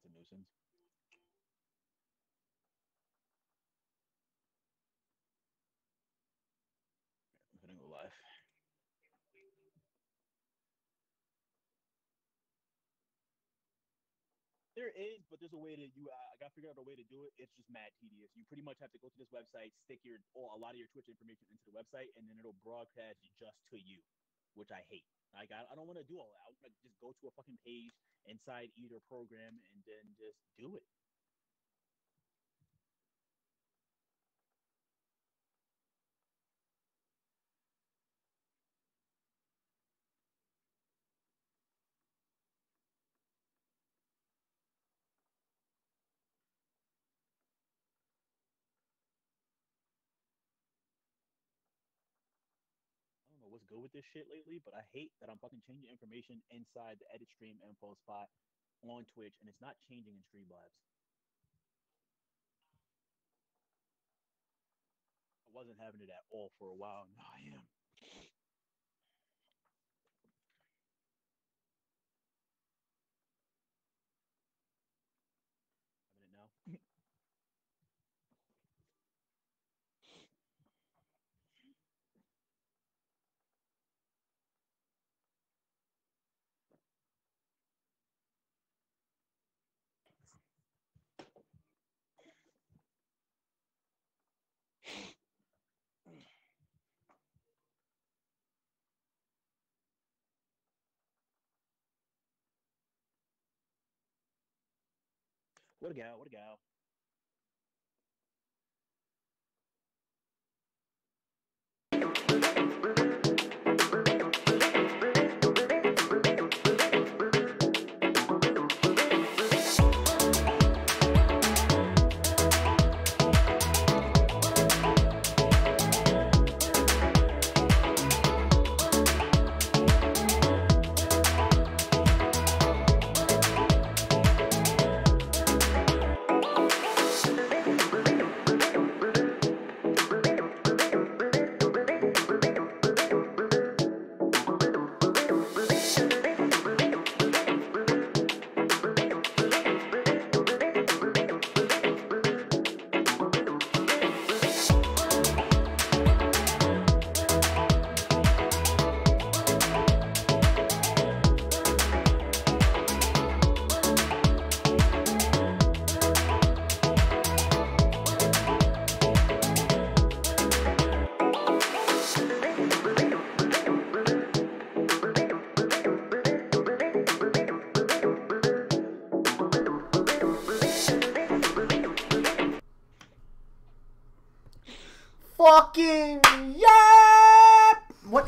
That's a nuisance. I'm gonna go live. There is, but there's a way to you. I got to figure out a way to do it. It's just mad tedious. You pretty much have to go to this website, stick your or a lot of your Twitch information into the website, and then it'll broadcast just to you, which I hate. Like I, I don't want to do all that. I want to just go to a fucking page inside either program and then just do it. Good with this shit lately, but I hate that I'm fucking changing information inside the edit stream info spot on Twitch, and it's not changing in Streamlabs. I wasn't having it at all for a while. Now I am. What a gal, what a gal.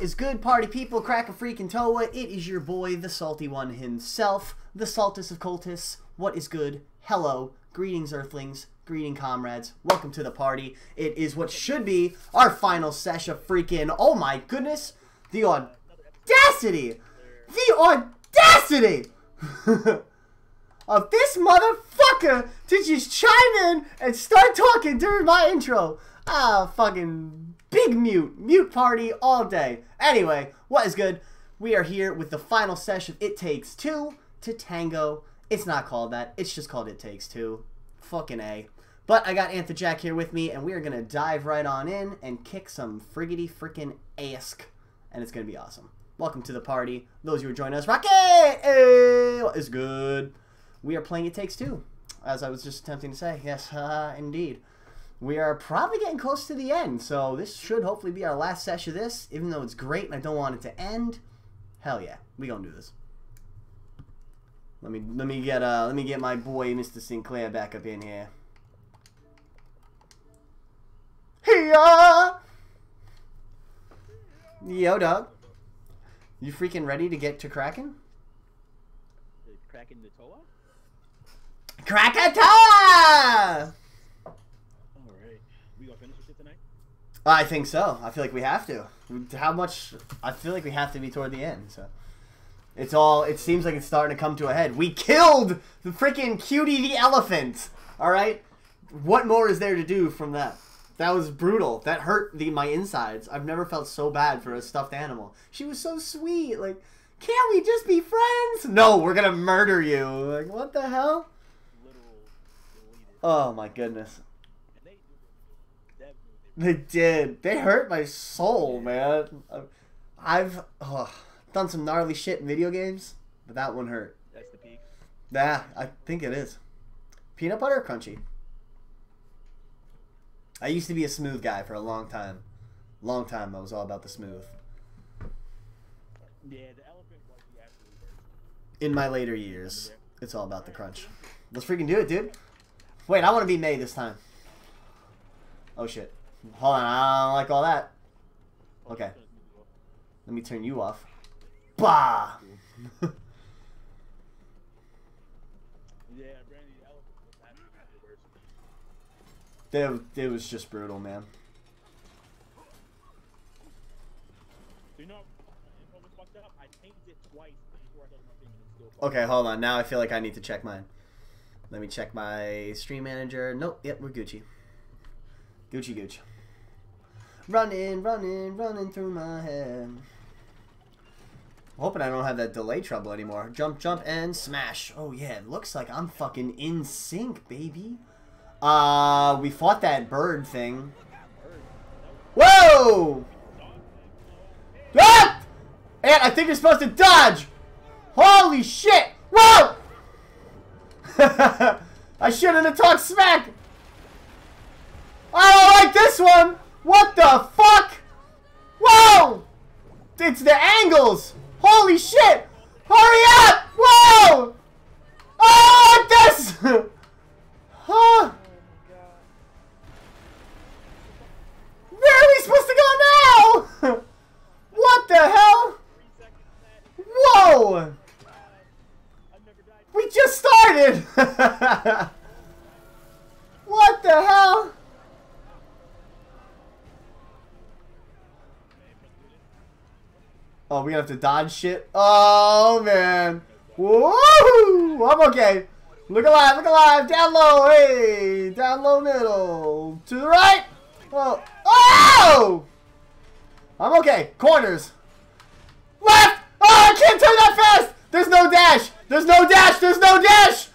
Is good, party people? Crack a freaking Toa. It is your boy, the salty one himself, the saltest of cultists. What is good? Hello, greetings, Earthlings. Greeting, comrades. Welcome to the party. It is what should be our final sesh of freaking. Oh my goodness! The audacity! The audacity! of this motherfucker to just chime in and start talking during my intro. Ah, fucking big mute. Mute party all day. Anyway, what is good? We are here with the final session It Takes Two to Tango. It's not called that. It's just called It Takes Two. Fucking A. But I got Antthejack here with me, and we are going to dive right on in and kick some friggity frickin' ask. And it's going to be awesome. Welcome to the party. Those who are joining us, Rocket! What is good? We are playing It Takes Two, as I was just attempting to say. Yes, uh, indeed. We are probably getting close to the end, so this should hopefully be our last session of this, even though it's great and I don't want it to end. Hell yeah, we gonna do this. Let me let me get uh let me get my boy Mr. Sinclair back up in here. Hiya! Yo, dog. You freaking ready to get to Kraken? The cracking the Toa? Krakatoa! All right. We gonna finish this shit tonight? I think so. I feel like we have to. How much? I feel like we have to be toward the end. So it's all. It seems like it's starting to come to a head. We killed the freaking cutie the elephant. All right. What more is there to do from that? That was brutal. That hurt the my insides. I've never felt so bad for a stuffed animal. She was so sweet. Like, can't we just be friends? No, we're gonna murder you. Like, what the hell? Oh my goodness. They did. They hurt my soul, man. Uh, I've oh, done some gnarly shit in video games, but that one hurt. That's the peak. Yeah, I think it is. Peanut butter or crunchy? I used to be a smooth guy for a long time. Long time I was all about the smooth. Yeah, the elephant was the absolute. In my later years, it's all about the crunch. Let's freaking do it, dude. Wait, I want to be May this time. Oh shit. Hold on, I don't like all that. Okay. Let me turn you off. Bah! Yeah, Brandy, the elephant was absolutely the worst. It, was just brutal, man. So you know, what was fucked up? I changed it twice before I started my thing, and it's still fucked Okay, hold on. Now I feel like I need to check mine. Let me check my stream manager. Nope, yep, we're Gucci. Gucci Gooch. Running, running, running through my head. Hoping I don't have that delay trouble anymore. Jump, jump, and smash. Oh yeah, it looks like I'm fucking in sync, baby. Uh, we fought that bird thing. Whoa! Ah! And I think you're supposed to dodge! Holy shit! Whoa! I shouldn't have talked smack! I don't like this one! What the fuck? Whoa! It's the angles! Holy shit! Hurry up! Whoa! Oh, this! huh? Where are we supposed to go now? what the hell? Whoa! We just started! what the hell? Oh, we have to dodge shit? Oh, man. Woohoo! I'm okay. Look alive, look alive. Down low, hey. Down low middle. To the right. Oh. Oh! I'm okay. Corners. Left! Oh, I can't turn that fast! There's no dash! There's no dash! There's no dash!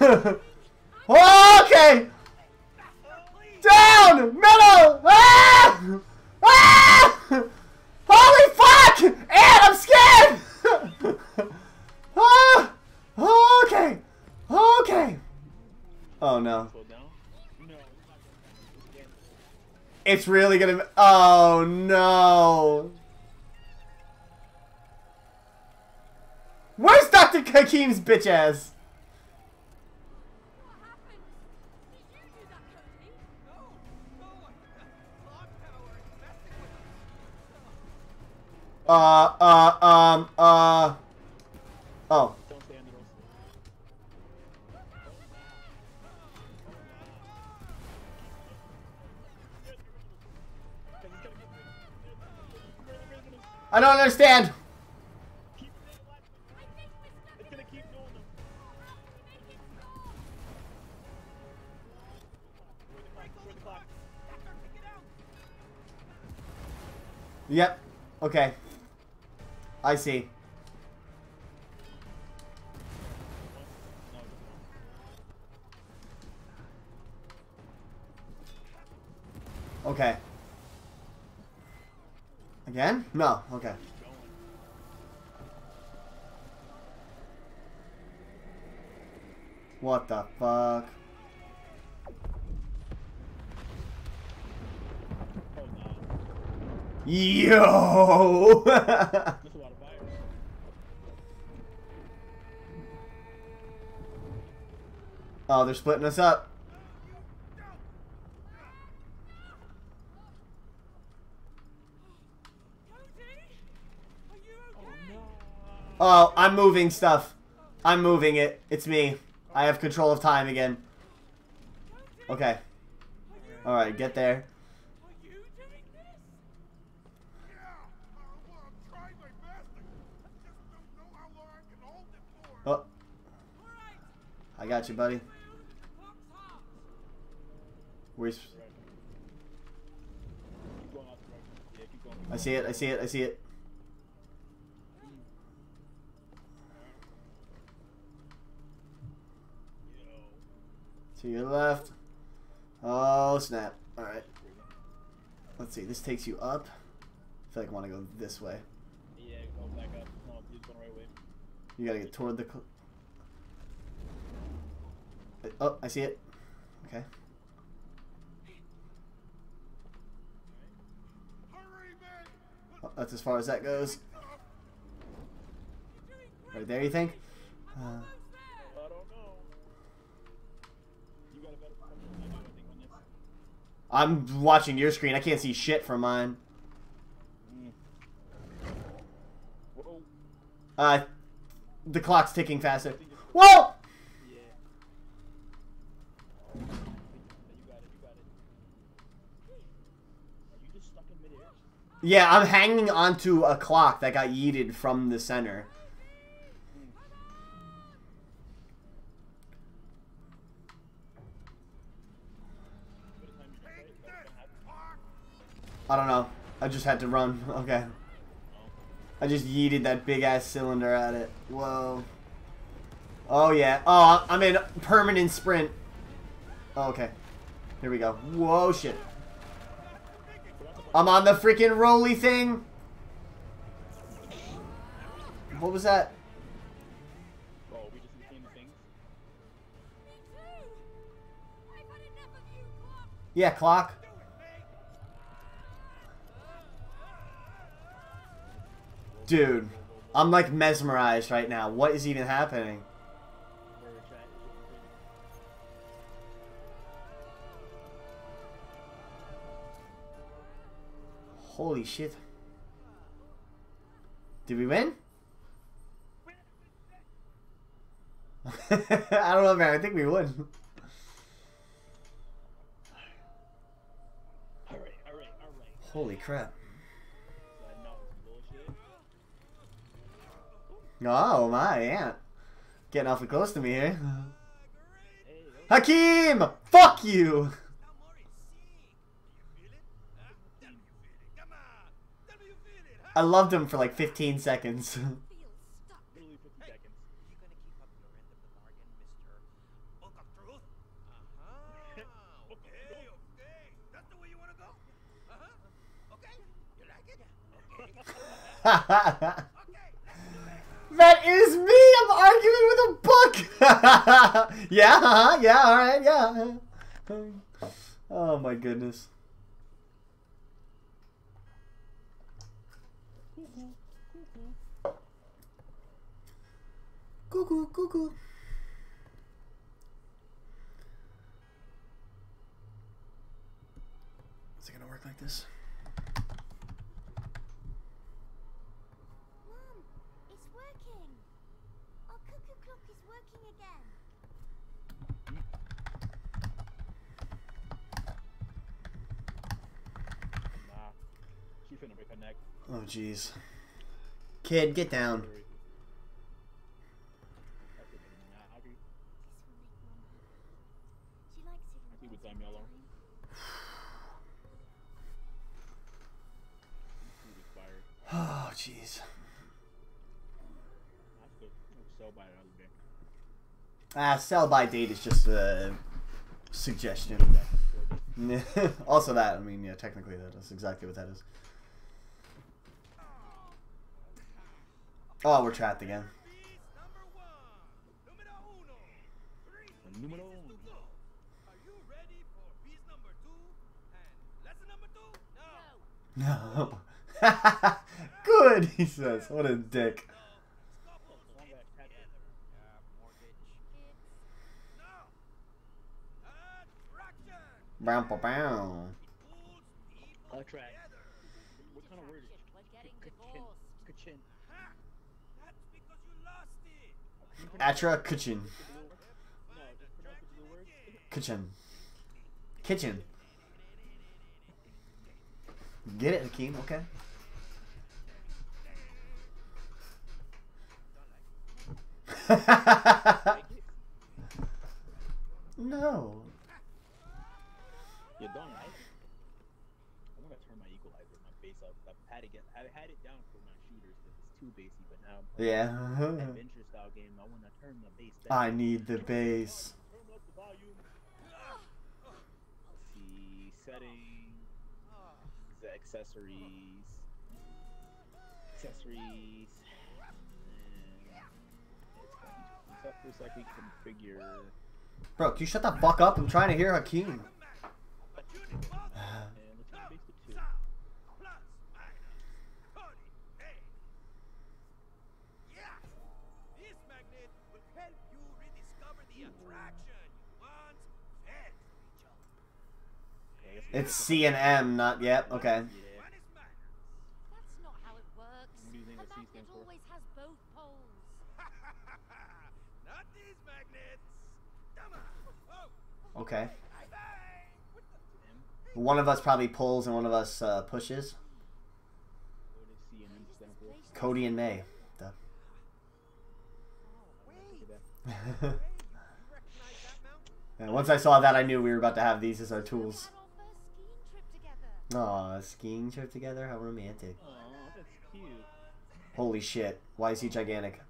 okay! Down! Middle! Ah! Ah! Holy fuck! And I'm scared! ah! Okay! Okay! Oh no. Slow down. No, it's not gonna happen. Really gonna... Oh no! Where's Dr. Hakim's bitch ass? Uh, uh, um, uh... Oh. I don't understand. Yep. Okay. I see. Okay. Again? No. Okay. What the fuck? Yo! oh, they're splitting us up. Oh, I'm moving stuff. I'm moving it. It's me. I have control of time again. Okay. Alright, get there. Oh, I got you, buddy. Clock's off! Where's... Keep going off the right. Yeah, keep going. I see it, I see it, I see it. To your left. Oh, snap. Alright. Let's see. This takes you up. I feel like I want to go this way. Yeah, go back up. Way. You gotta get toward the. Oh, I see it. Okay. Hurry, man! Oh, that's as far as that goes. Right there, you think? Uh. I'm watching your screen. I can't see shit from mine. Uh, the clock's ticking faster. Whoa! Yeah. You got it, you got it. Are you just stuck in midair? Yeah, I'm hanging onto a clock that got yeeted from the center. I don't know. I just had to run. Okay. I just yeeted that big ass cylinder at it. Whoa. Oh yeah. Oh, I'm in permanent sprint. Oh, okay. Here we go. Whoa, shit. I'm on the freaking roly thing. What was that? Yeah, clock. Dude, I'm like mesmerized right now. What is even happening? Holy shit. Did we win? I don't know, man. I think we won. Alright, alright, alright. Holy crap. That not bullshit. Oh, my aunt. Getting awfully close to me here. Hakim! Fuck you! Uh-huh. him for like it? Okay. Okay. that is me! I'm arguing with a book! yeah, uh-huh, yeah, alright, yeah. Oh my goodness. Cuckoo, cuckoo. Is it gonna work like this? Mom, it's working. Our cuckoo clock is working again. Nah. She finna break her neck. Oh jeez. Kid, get down. Oh jeez. That's good. Sell by. Ah, sell by date is just a suggestion. also that, I mean, yeah, technically that is exactly what that is. Oh, we're trapped again. Beast number one. Numero uno. Three. Numero Beast uno. two. Are you ready for beast number two? And lesson number two? No. Good, he says. What a dick. Couples Long get ass tactic. together. Yeah, mortgage. Kids. No. Attraction. Bow, bow, bow. What kind of word is We're getting Ka-chin. divorced. Ka-chin. Ha! That's because you lost it. Atra kitchen. No, just pronounce the blue word. Kitchen. Kitchen. Get it, Hakim, okay. no. You don't like it? I'm gonna turn my equalizer my face up. I've had it, I've had it down for my shooters because it's too but now yeah. adventure style game, I wanna turn the down. I need the bass. See settings, the accessories, accessories. It's like we configure. Bro, can you shut the fuck up? I'm trying to hear Hakim. But you need both. And let's Come, base the two. some, plus, minus, 40, hey. Yeah, this magnet will help you rediscover the attraction you once felt for each other. Okay, I guess It's C and M, not yet. Okay. Yeah. One is manners. That's not how it works. What do you think A the C magnet stands for? always has both poles. Not these magnets. Come on. Oh, Okay. bye-bye. What the- One of us probably pulls and one of us uh, pushes. What does C and M stand for? Cody and May. Duh. Look at that. Hey, you recognize that mountain? And once I saw that, I knew we were about to have these as our tools. had our skiing trip together. Aw, skiing trip together? How romantic. Holy shit. Why is he gigantic?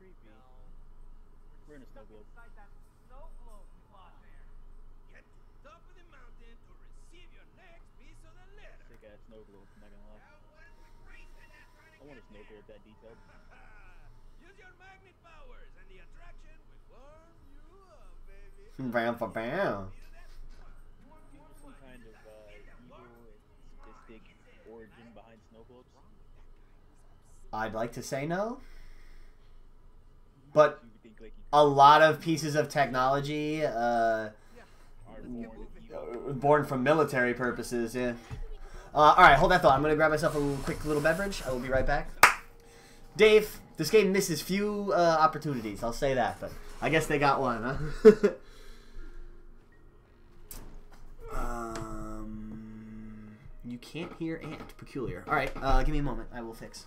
Bam, ba, bam. I'd like to say no. But a lot of pieces of technology uh, born from military purposes, yeah. Uh, all right, hold that thought. I'm going to grab myself a little, quick little beverage. I will be right back. Dave, this game misses few uh, opportunities. I'll say that, but I guess they got one, huh? um, you can't hear ant. Peculiar. All right, uh, give me a moment. I will fix.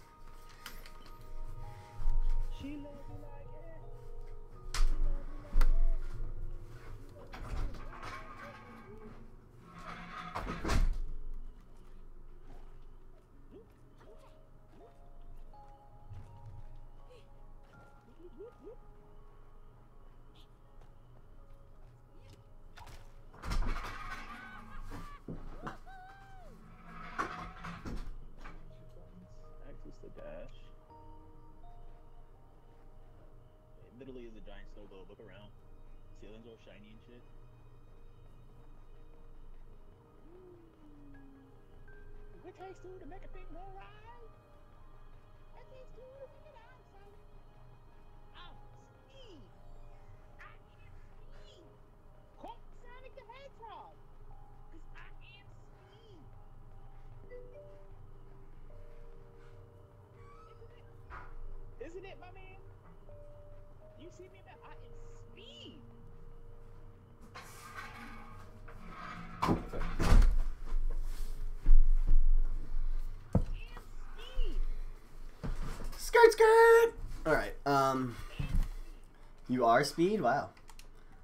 Speed. Wow.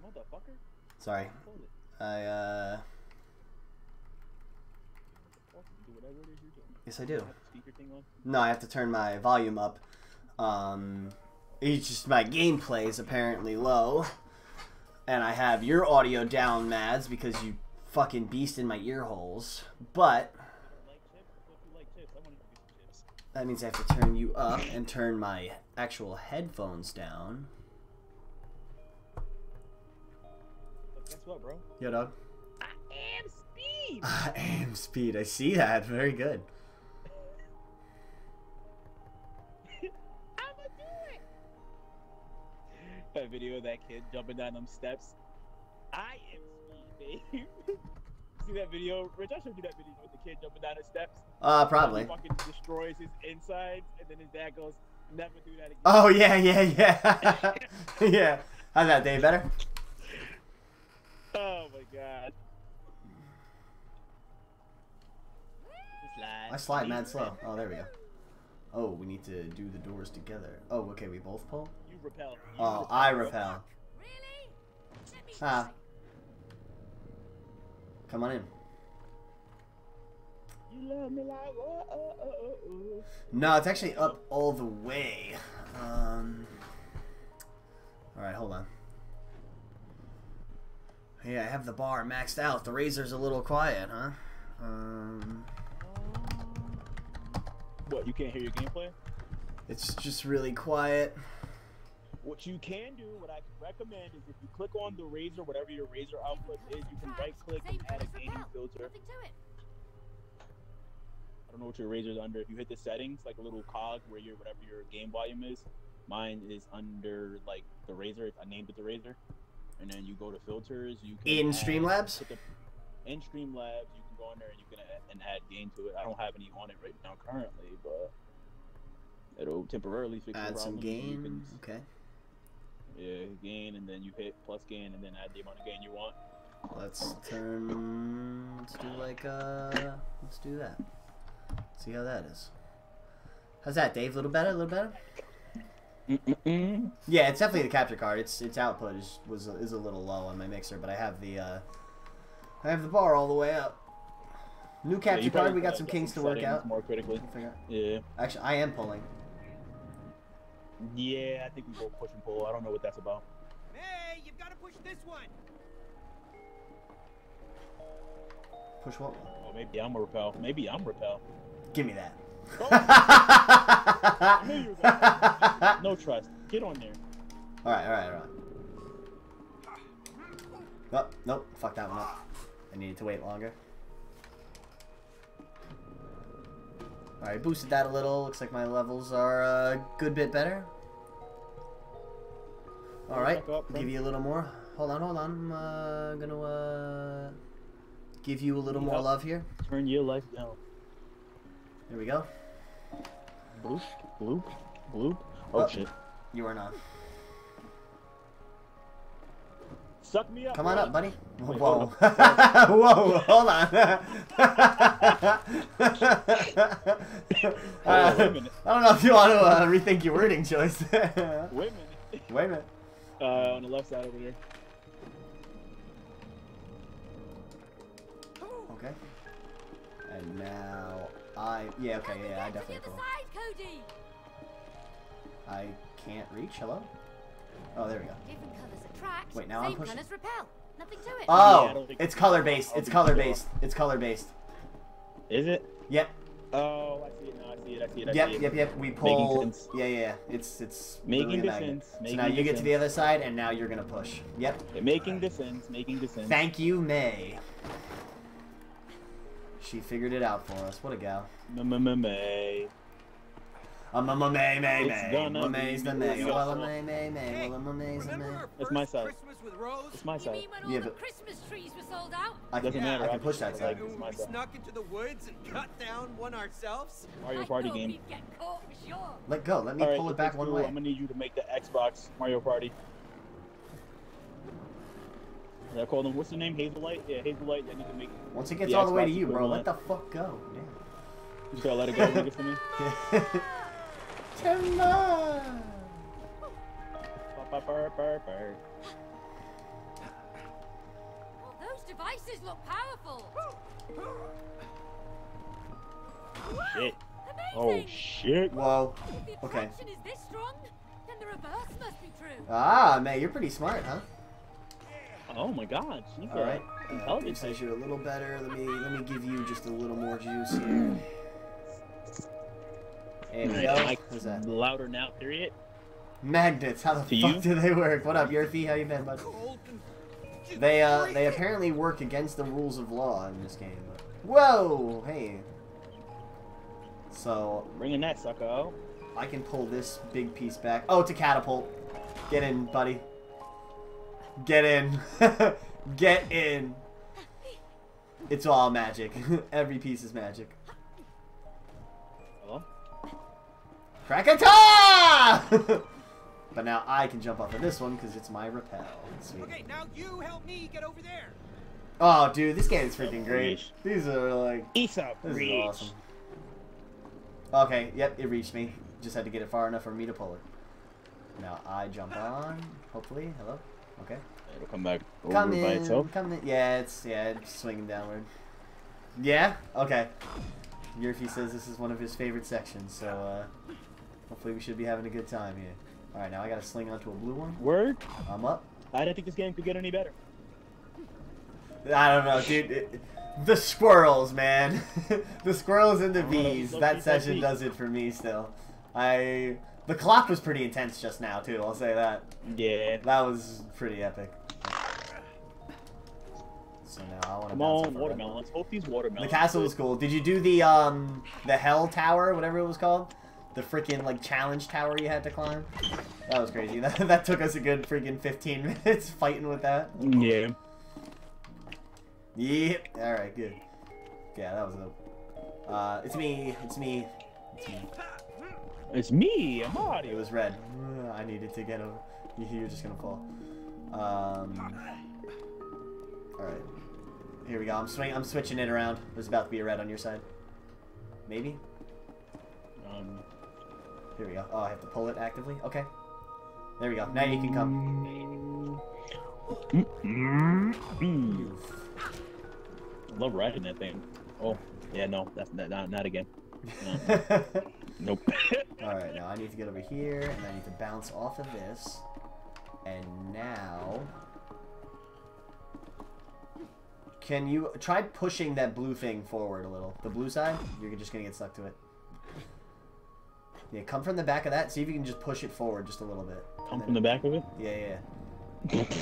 Motherfucker. Sorry. I uh, Fuck, Do whatever it is you're doing. yes, I do. Have the speaker thing on. No, I have to turn my volume up. Um, it's just my gameplay is apparently low, and I have your audio down, Mads, because you fucking beast in my ear holes. But Like chips? I thought you like chips. I wanted to do some chips. that means I have to turn you up and turn my actual headphones down. Guess what, bro? Yo, dog. I am Speed. I am speed. I see that. Very good. I'ma do it. That video of that kid jumping down them steps. I am Speed, babe. See that video, Rich? I showed you that video with the kid jumping down the steps. Uh, He probably. fucking destroys his insides, and then his dad goes, "Never do that again." Oh yeah, yeah, yeah, yeah. How's that, Dave? Better? Oh my god. Slide. I slide mad slow. Oh, there we go. Oh, we need to do the doors together. Oh, okay, we both pull? You repel. You Oh, I repel. Really? Let me Ah. try. Come on in. You love me like oh oh oh. oh. No, it's actually up all the way. Um. Alright, hold on. Yeah, I have the bar maxed out. The razor's a little quiet, huh? Um. What you can't hear your gameplay? It's just really quiet. What you can do, what I recommend, is if you click on the razor, whatever your razor output is, you can right click and add a colours gaming repel. filter. Nothing to it. I don't know what your razor's under. If you hit the settings, like a little cog where your whatever your game volume is, mine is under like the razor. I named it the razor. And then you go to filters. You can In add- Streamlabs? in Streamlabs, you can go in there and you can add, and add gain to it. I don't have any on it right now currently, but it'll temporarily fix the Add some. Gain. can- Okay. yeah, gain, and then you hit plus gain, and then add the amount of gain you want. Let's turn. Let's do like uh. Let's do that. See how that is. How's that, Dave? A little better. A little better. Yeah, it's definitely the capture card. Its its output is was is a little low on my mixer, but I have the uh, I have the bar all the way up. New capture you card. We got gotta some adjust kinks to work out. more critically. Yeah, Actually, I am pulling. yeah. I think we go push and pull. I don't know what that's about. Hey, you've got to push this one. Push what? one? Oh, maybe I'm a repel. Maybe I'm repel. Give me that. I knew you were gonna- No trust. Get on there. All right, all right, all right. Oh, nope, fuck that one up. I needed to wait longer. All right, boosted that a little. Looks like my levels are a good bit better. All right, give you a little more. Hold on, hold on. I'm uh, gonna uh, give you a little more love here. Turn your life down. There we go. Bloop, bloop, bloop. Oh, Oh. shit. You are not. Suck me up. Come on bro. up, buddy. Wait, Whoa. hold Whoa, hold on. Oh, wait a minute. I don't know if you want to uh, rethink your wording choice. Wait a minute. Wait a minute. Uh, on the left side over there. Okay. And now I. Yeah, okay, yeah, I definitely the pull. side, Cody. I can't reach. Hello? Oh, there we go. Different colours attract. Wait, now I'm pushing- colours repel. Nothing to it. Oh, oh don't it's color based. It's oh, color based. It's color based. Is it? Yep. Oh, I see it now. I see it. I see it. I Yep, see it. yep, yep. We pull. sense. Yeah, yeah, yeah. It's it's Making really a the magnet. sense. So now you the get to the other side, and now you're gonna push. Yep. Yeah, making the sense. Making the sense. Thank you, May. She figured it out for us. What a gal. M-m-m-may. Um, um, May, May, It's May. gonna Well, May's the May. Well, May, May, May. Well, May's the May. It's my side. Christmas with Rose? It's my You side. mean when all Yeah, but- Christmas trees were sold out? I can, Doesn't I I can push that side. It's my we snuck into the woods and cut down one ourselves? Mario Party game. get caught for sure. Let go. Let me All right, pull it back one way. I'm gonna need you to make the Xbox Mario Party. Did I call them? What's the name? Hazelight. Yeah, Hazelight. I need to make. Once it gets the all the way to you, bro, let equivalent. the fuck go. You just gotta let it go. Make it for me. Yeah. Timber. Ba- ba- ba- ba- ba. Well, those devices look powerful. Shit. Amazing. Oh shit. Whoa. If the Okay. is this strong, then the reverse must be true. Ah, May, you're pretty smart, huh? Oh my god. She's All right. uh, says you're a little better. Let me let me give you just a little more juice here. There we go. What's that? Louder now. Period. Magnets. How the To fuck you? do they work? What up, Yerfie? How you been, bud? And They uh they apparently work against the rules of law in this game. Whoa! Hey. So Bringing that sucker. I can pull this big piece back. Oh, it's a catapult. Get in, buddy. Get in. Get in. It's all magic. Every piece is magic. Hello. Krakata! but now I can jump off of this one because it's my repel. Sweet. Okay, now you help me get over there. Oh, dude, this game is freaking great. These are like, Isa, this is reach. awesome. Okay, yep, it reached me. Just had to get it far enough for me to pull it. Now I jump on. Hopefully, hello. Okay. It'll come back over Come by in, itself. come in. Yeah, it's yeah, it's swinging downward. Yeah. Okay. Yerfie says this is one of his favorite sections, so uh, hopefully we should be having a good time here. All right, now I got to sling onto a blue one. Word. I'm up. I didn't think this game could get any better. I don't know, dude. It, The squirrels, man. the squirrels and the bees. look, That session does it for me still. I the clock was pretty intense just now too. I'll say that. Yeah. That was pretty epic. So now I want to Come on, watermelon. Let's hope these watermelons. The castle was cool. Did you do the um the hell tower, whatever it was called? The freaking like challenge tower you had to climb? That was crazy. That, that took us a good freaking 15 minutes fighting with that. Yeah. Yep. All right, good. Yeah, that was a. Uh, it's me. It's me. It's me. It's me, It was red. I needed to get over. You- You're just gonna fall. Um. All right. Here we go. I'm swing. I'm switching it around. There's about to be a red on your side. Maybe. Um, Here we go. Oh, I have to pull it actively. Okay. There we go. Now you can come. I love riding that thing. Oh, yeah, no, that's not, not, not again. No. Nope. All right. Now I need to get over here, and I need to bounce off of this. And now. Can you try pushing that blue thing forward a little? The blue side? You're just gonna get stuck to it. Yeah, come from the back of that. See if you can just push it forward just a little bit. Come from the back of it. Yeah, yeah.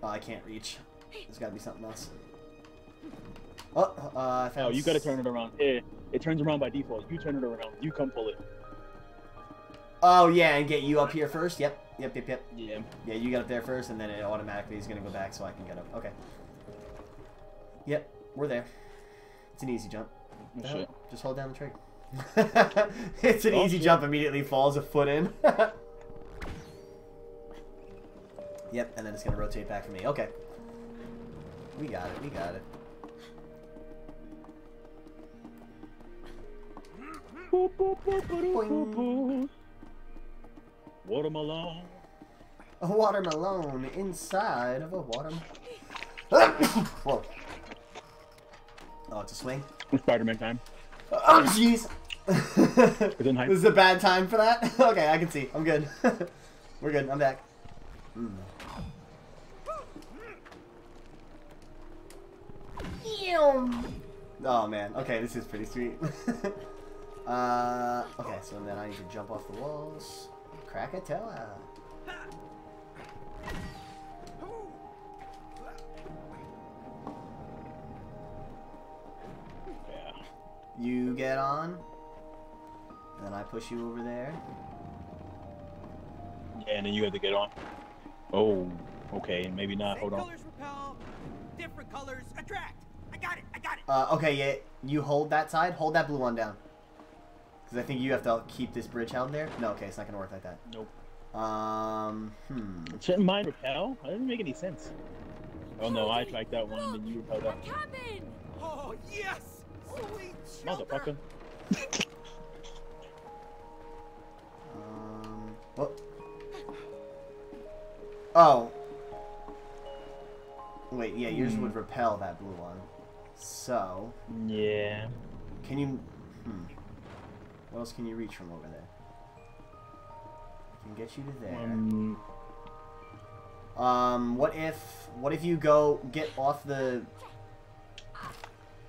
Oh, I can't reach. There's gotta be something else. Oh, uh, I found Oh, you gotta turn it around. Yeah, it turns around by default. You turn it around. You come pull it. Oh, yeah, and get you up here first? Yep, yep, yep, yep. Yeah. Yeah, you get up there first, and then it automatically is gonna go back so I can get up. Okay. Yep, we're there. It's an easy jump. Oh, shit. Just hold down the trigger. it's an Oh, easy shit. jump, immediately falls a foot in. yep, and then it's gonna rotate back for me. Okay. We got it, we got it. Watermelon. A watermelon inside of a watermelon. Whoa. Oh, it's a swing. It's Spider-Man time. Oh, jeez. It's in hype. this is a bad time for that. okay, I can see. I'm good. We're good. I'm back. Mm. Oh man. Okay, this is pretty sweet. uh, okay, so then I need to jump off the walls. Krakatoa. Yeah. You get on. Then I push you over there. Yeah, and then you have to get on. Oh, okay, maybe not. Same Hold on. colors repel, different colors attract. I got it. I got it. Uh, okay, yeah. You hold that side. Hold that blue one down. Because I think you have to keep this bridge held there. No, okay, it's not gonna work like that. Nope. Um, hmm. Shouldn't mine repel? That doesn't make any sense. Oh no, I tried that one, and then you repelled A that. cabin! Oh yes, sweet. Motherfucker. Um, what? Oh. Wait, yeah, yours Hmm. would repel that blue one. So, Yeah. can you? Hmm. What else can you reach from over there? I can get you to there. Um, Um, what if what if you go get off the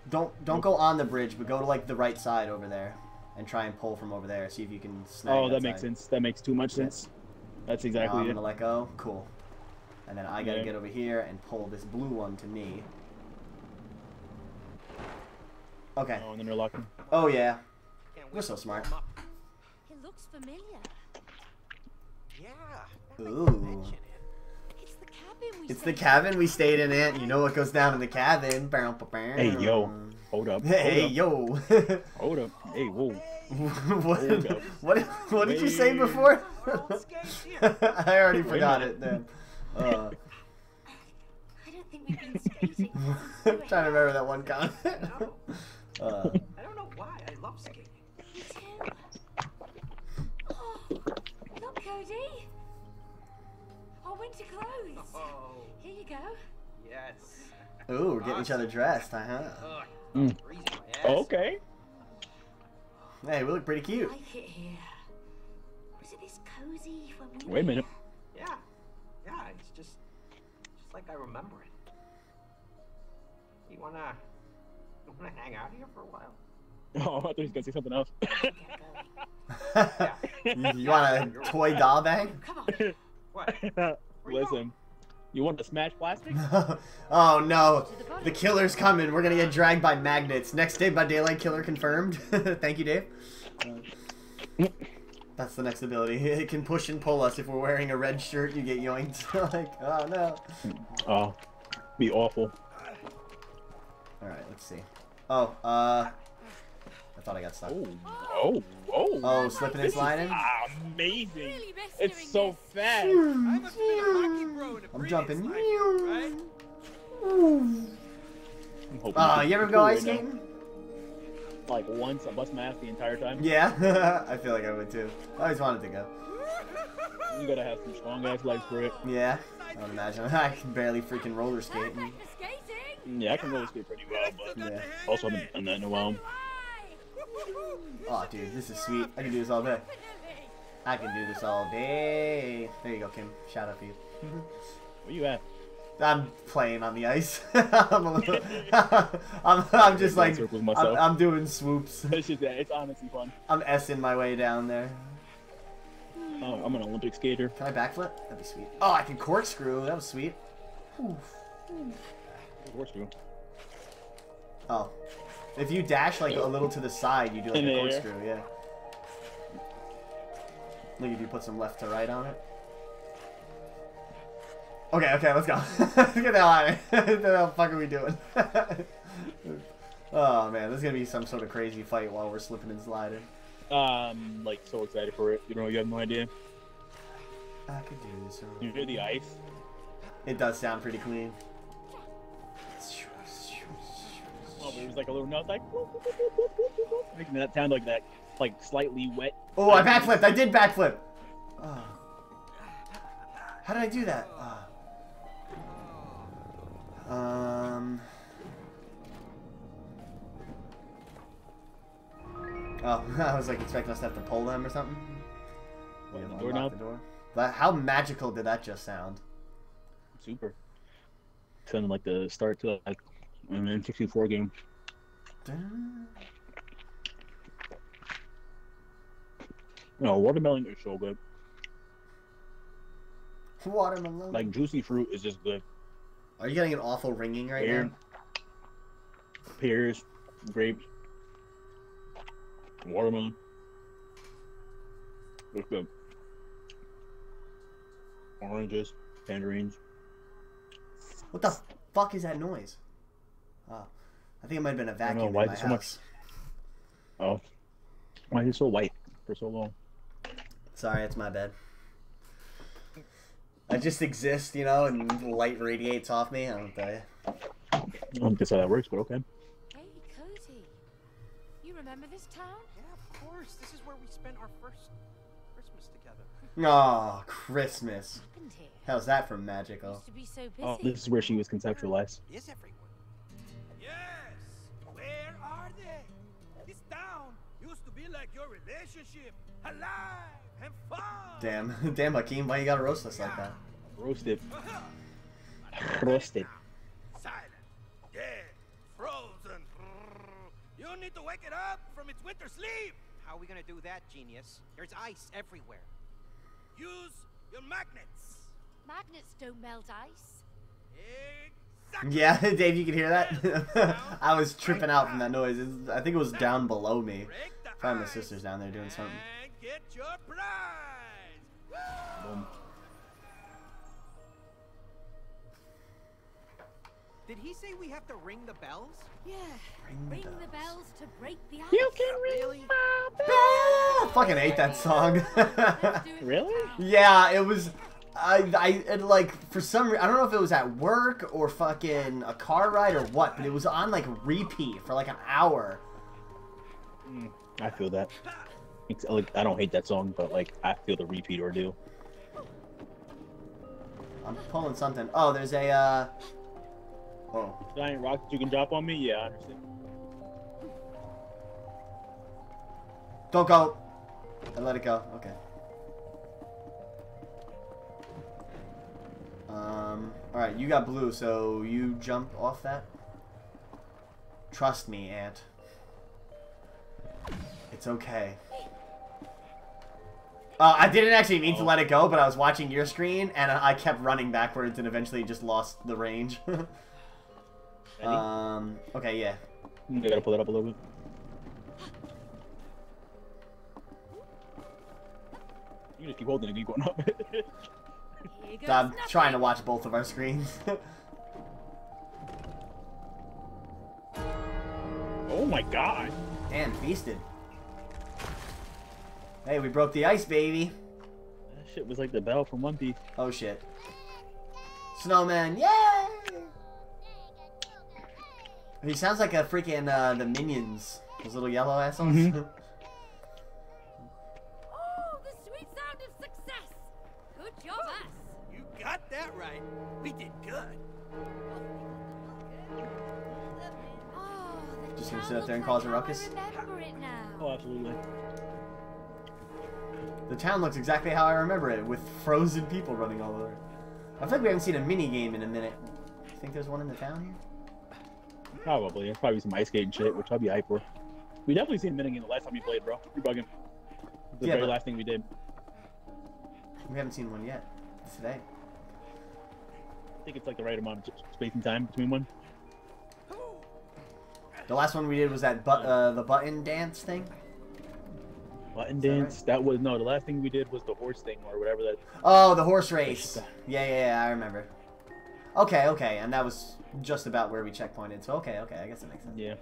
Don't don't go on the bridge, but go to like the right side over there and try and pull from over there. See if you can snag oh, that makes side. sense. That makes too much Yeah. sense. That's Now exactly I'm it. gonna let go. Cool. And then I gotta Yeah. get over here and pull this blue one to me. Okay. Oh, and then they're locking. Oh yeah. Can't We're so smart. It looks familiar. Yeah. now that you Ooh. It's the cabin we It's the stayed cabin we stayed in it. You know what goes down in the cabin. Hey, yo. Hold up. Hey up. yo. Hold up. Hey, whoa. what, Hold up. what what did you say before? We're on skates here. I already forgot it then. Uh, I don't think we've been skating. I'm trying to remember that one comment. Uh, I don't know why. I love skating. Me too. Oh, look, Cody. Our winter clothes. Oh, Here you go. yes. ooh, we're getting each other dressed, uh huh. Ugh, Mm. freezing my ass. Okay. Hey, we look pretty cute. like it here. Was it this cozy when we Wait a minute. here? Yeah, yeah. It's just, just like I remember it. You wanna, you wanna hang out here for a while? Oh, I thought he was gonna say something else. you, you want a toy doll bang? Come on. What? Listen, you want to smash plastic? oh no, the killer's coming. We're gonna get dragged by magnets. Next day by daylight, killer confirmed. Thank you, Dave. That's the next ability. It can push and pull us. If we're wearing a red shirt, you get yoinked. like, oh no. Oh, be awful. All right, let's see. Oh, uh, I thought I got stuck. Oh, oh, oh. Oh, slipping and sliding. amazing. Really It's so fast. I must have been a hockey bro in a I'm jumping. life, right? I'm hoping Ah, you ever go ice right now. skating? Like once, I bust my ass the entire time. Yeah, I feel like I would too. I always wanted to go. You gotta have some strong ass legs for it. Yeah, I would imagine. I can barely freaking roller skate. Perfect. Yeah, I can roller skate pretty well, but Yeah. also haven't done that in a while. Oh, dude, this is sweet. I can do this all day. I can do this all day. There you go, Kim. Shout out to you. Where you at? I'm playing on the ice. I'm, little, I'm, I'm just like, I'm. I'm doing swoops. It's just it's honestly fun. I'm S-ing my way down there. Oh, I'm an Olympic skater. Can I backflip? That'd be sweet. Oh, I can corkscrew. That was sweet. Oof. Horseshoe. Oh. If you dash like a little to the side, you do like In a corkscrew, yeah. Look if you put some left to right on it. Okay, okay, let's go. let's get hell out of here. what the fuck are we doing? oh man, this is gonna be some sort of crazy fight while we're slipping and sliding. Um, like so excited for it. You know, you have no idea. I could do this. You hear the ice? It does sound pretty clean. Oh, it was like a little note, like making that sound like that, like slightly wet. Oh, I backflipped. I did backflip. Oh. How did I do that? Oh. Um. Oh, I was like expecting us to have to pull them or something. What, the doorknob? the door. But how magical did that just sound? Super. Sounded like the start to like an N64 game. No, watermelon is so good. Watermelon. Like juicy fruit is just good. Are you getting an awful ringing right Pear, now? pears, grapes, watermelon. It's good. Oranges, tangerines. What the fuck is that noise? Oh, I think it might have been a know, vacuum in why my is it so much- Oh, why is it so white for so long? Sorry, it's my bed. I just exist, you know, and light radiates off me. I don't tell you. I don't guess how that works, but okay. Hey, Cody. You remember this town? Yeah, of course. This is where we spent our first Christmas together. Oh, Christmas. What happened here? How's that from magical? Used to be so oh, busy. Oh, this is where she was conceptualized. Is everyone? Damn, damn, Hakim, why you gotta roast us like that? Roasted. Roasted. Silent, dead, frozen. You need to wake it up from its winter sleep. How are we gonna do that, genius? There's ice everywhere. Use your magnets. Magnets don't melt ice. Exactly. Yeah, Dave, you can hear that? I was tripping out from that noise. I think it was down below me. Break the Probably my sister's down there doing something. And get your prize. Woo! Boom. Did he say we have to ring the bells? Yeah. Ring the bells to break the ice. You can ring Really? Ah, fucking hate that song. Let's do it Really? yeah, it was. I, I it, like for some reason I don't know if it was at work or fucking a car ride or what, but it was on like repeat for like an hour. I feel that. It's, like I don't hate that song, but like I feel the repeat ordeal. I'm pulling something. Oh, there's a uh. Oh, Giant rock that you can drop on me? Yeah, I understand. don't go. I let it go. Okay. Um. All right, you got blue, so you jump off that. Trust me, Ant. It's okay. Uh, I didn't actually mean to let it go, but I was watching your screen, and I kept running backwards and eventually just lost the range. Um, okay, yeah. I gotta pull it up a little bit. You just keep holding it, keep going up. Here goes I'm nothing. trying to watch both of our screens. oh my god. and feasted. Hey, we broke the ice, baby. That shit was like the bell from One Piece. Oh shit. Snowman, yay! He sounds like a freaking uh, the minions, those little yellow assholes. Oh, the sweet sound of success. Good job, us. You got that right. We did good. Oh, Just gonna sit up there and cause a ruckus? how I remember it now. Oh, absolutely. The town looks exactly how I remember it, with frozen people running all over. I feel like we haven't seen a mini game in a minute. You think there's one in the town here? Probably. There's probably some ice skating shit, which I'll be hype for. We definitely seen a minigame the last time we played, bro. You're bugging. The Yeah, very last thing we did. We haven't seen one yet. Today. I think it's like the right amount of space and time between one. The last one we did was that but uh, the button dance thing. Button Is that right? dance. That was no. The last thing we did was the horse thing or whatever that. Oh, the horse race. Yeah, yeah, yeah, I remember. Okay, okay, and that was just about where we checkpointed. So okay, okay, I guess that makes sense. Yeah.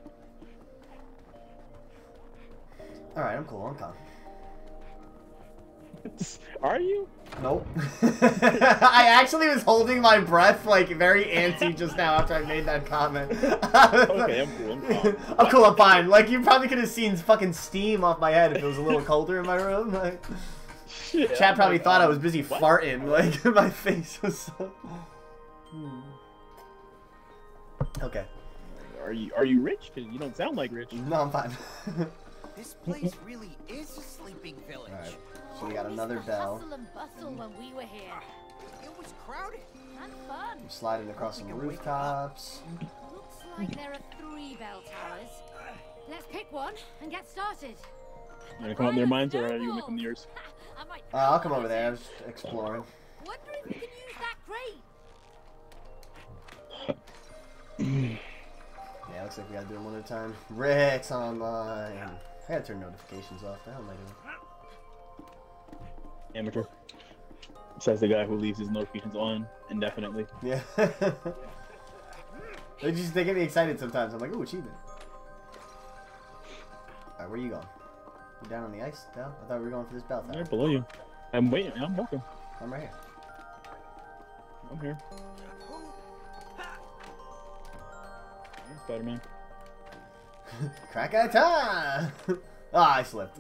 All right, I'm cool. I'm calm. Are you? Nope. I actually was holding my breath like very antsy just now after I made that comment. Okay, I'm cool. I'm calm. I'm cool. I'm fine. Like you probably could have seen fucking steam off my head if it was a little colder in my room. Like, Shit, Chad probably like, thought I was busy what? farting. Like my face was so. Hmm. Okay. Are you are you rich? Because you don't sound like rich. No, I'm fine. This place really is a sleeping village. Alright. So we got another used bell. Hustle and bustle when we were here. It was crowded. I'm sliding across some We can wake him up. rooftops. Looks like there are three bell towers. Let's pick one and get started. You gonna come up their minds, or are you gonna make them yours? I might Uh, I'll come over there. I was just exploring. Wonder if you can use that crate. Yeah, looks like we gotta do them one at a time. Rick's online. I gotta turn notifications off. The hell am I doing? Amateur. Says the guy who leaves his notifications on indefinitely. Yeah. they just they get me excited sometimes. I'm like, ooh, achievement. Alright, where are you going? You down on the ice? No? I thought we were going for this bell I'm right below you. I'm waiting. I'm walking. I'm right here. I'm here. Spider Man. Crack at time! Ah, I slipped.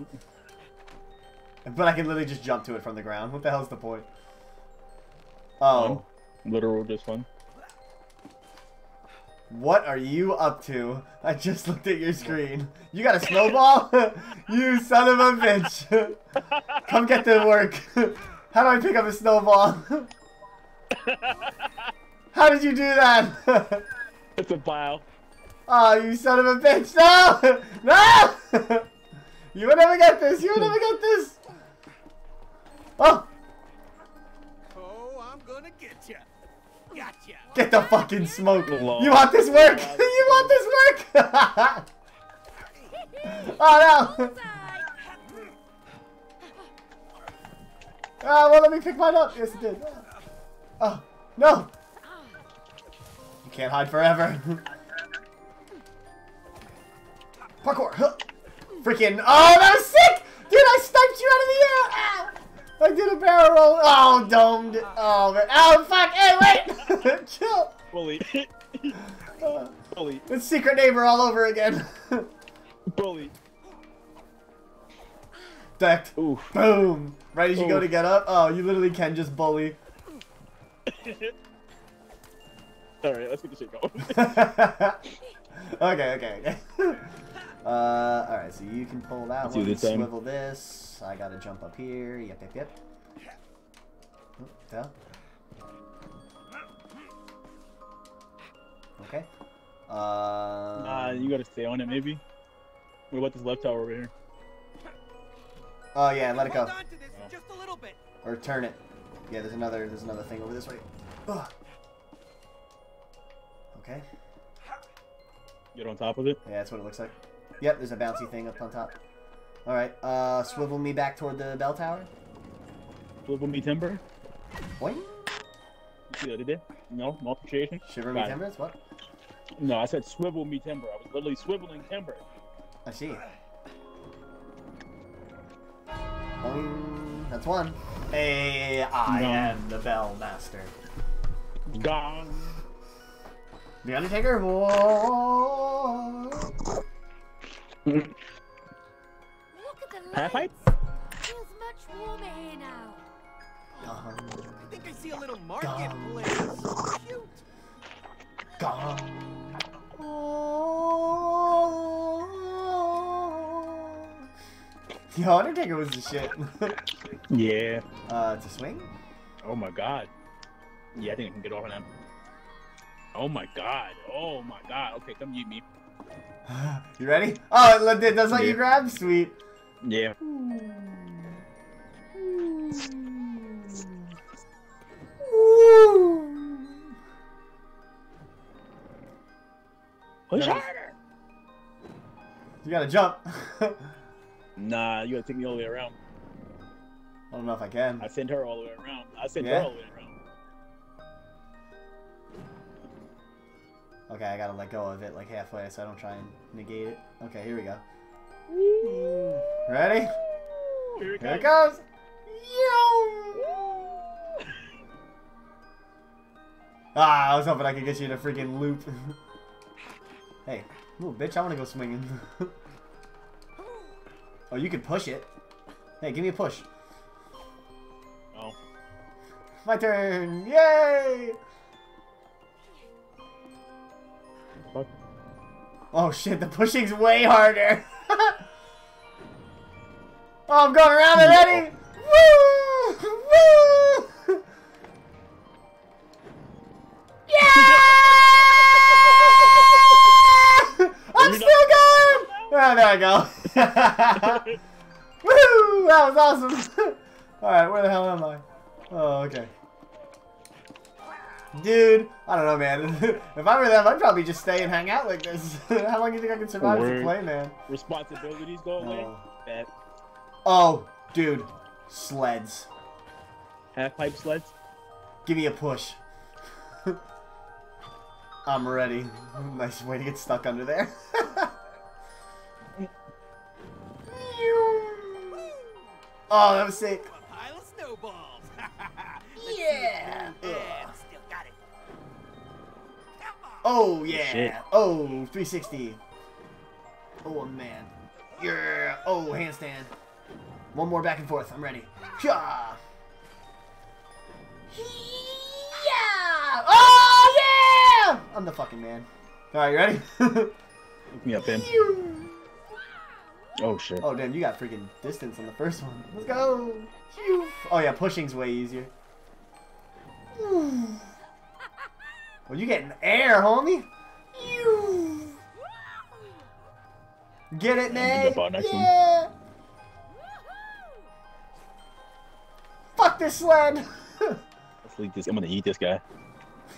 But I can literally just jump to it from the ground. What the hell's the point? Oh. Literal, just one. What are you up to? I just looked at your screen. You got a snowball? you son of a bitch. Come get to work. How do I pick up a snowball? How did you do that? It's a pile. oh, you son of a bitch. No! No! you will never get this. You will never get this. Oh, Oh, I'm gonna get ya. Gotcha. get the fucking smoke. Lord. You want this work? you want this work? oh no! Bullseye. Ah, well, let me pick mine up. Yes, it did. Oh, no! You can't hide forever. Parkour. Huh. Freaking. Oh, that was sick! Dude, I sniped you out of the air! Ah! I did a barrel roll. Oh, domed. Oh, man. Oh, fuck. Hey, wait! Chill. Bully. Uh, Bully. it's Secret Neighbor all over again. Bully. Decked. Oof. Boom. Right as you go to get up. Oh, you literally can just bully. Alright, let's get the shit going. okay, okay, okay. Uh, alright, so you can pull that Let's do one, this then. swivel this. I gotta jump up here. Yep, yep, yep. Oop, fell. Okay. Uh, Uh, you gotta stay on it, maybe. What about this left tower over here? oh yeah, let it go. Hold on to this for just a little bit. Or turn it. Yeah, there's another there's another thing over this way. Ugh. Okay. Get on top of it. Yeah, that's what it looks like. Yep, there's a bouncy thing up on top. Alright, uh, swivel me back toward the bell tower. Swivel me timber. Boing. You see what I did? No, multiplication. Shiver me it. timbers? What? No, I said swivel me timber. I was literally swiveling timber. I see. Boing. That's one. Hey, I am the bell master. Gong. The Undertaker. Whoa. Look at the Half height? lights. Feels much warmer here now. Gong. I think I see a little Gum. marketplace. Cute. Gong. Yo, Undertaker was the shit. Yeah. uh, to swing? Oh my god. Yeah, I think I can get off of them. Oh my god. Oh my god. Okay, come eat me. You ready? Oh, it let- it does let you grab? Sweet. Yeah. Push harder. You gotta jump. Nah, you gotta take me all the way around. I don't know if I can. I send her all the way around. I send Yeah? her all the way around. Okay, I gotta let go of it like halfway so I don't try and negate it. Okay, here we go. Ready? Here it Here it goes. Yo! Ah, I was hoping I could get you in a freaking loop. hey, little bitch! I want to go swinging. oh, you can push it. Hey, give me a push. Oh. My turn! Yay! Oh shit, the pushing's way harder. oh, I'm going around already. Woo! Woo! Yeah! I'm still going. Oh, there I go. Woo! That was awesome. All right, where the hell am I? Oh, okay. Dude, I don't know, man. if I were them, I'd probably just stay and hang out like this. How long do you think I can survive as a play, man? Responsibilities go away. Oh. Bad. Oh, dude. Sleds. Half pipe sleds. Give me a push. I'm ready. Nice way to get stuck under there. oh, that was sick. A pile of snowballs. Let's see Yeah. Oh, yeah. Shit. Oh, 360. Oh, man. Yeah. Oh, handstand. One more back and forth. I'm ready. Yeah. Yeah. Oh, yeah. I'm the fucking man. All right, you ready? Look me up, Ben. Oh shit. oh, damn, you got freaking distance on the first one. Let's go. Oh, yeah, pushing's way easier. Well, you getting air, homie. Phew. Get it, Yeah, man? jump one. Fuck this sled. Let's leave this. I'm gonna eat this guy.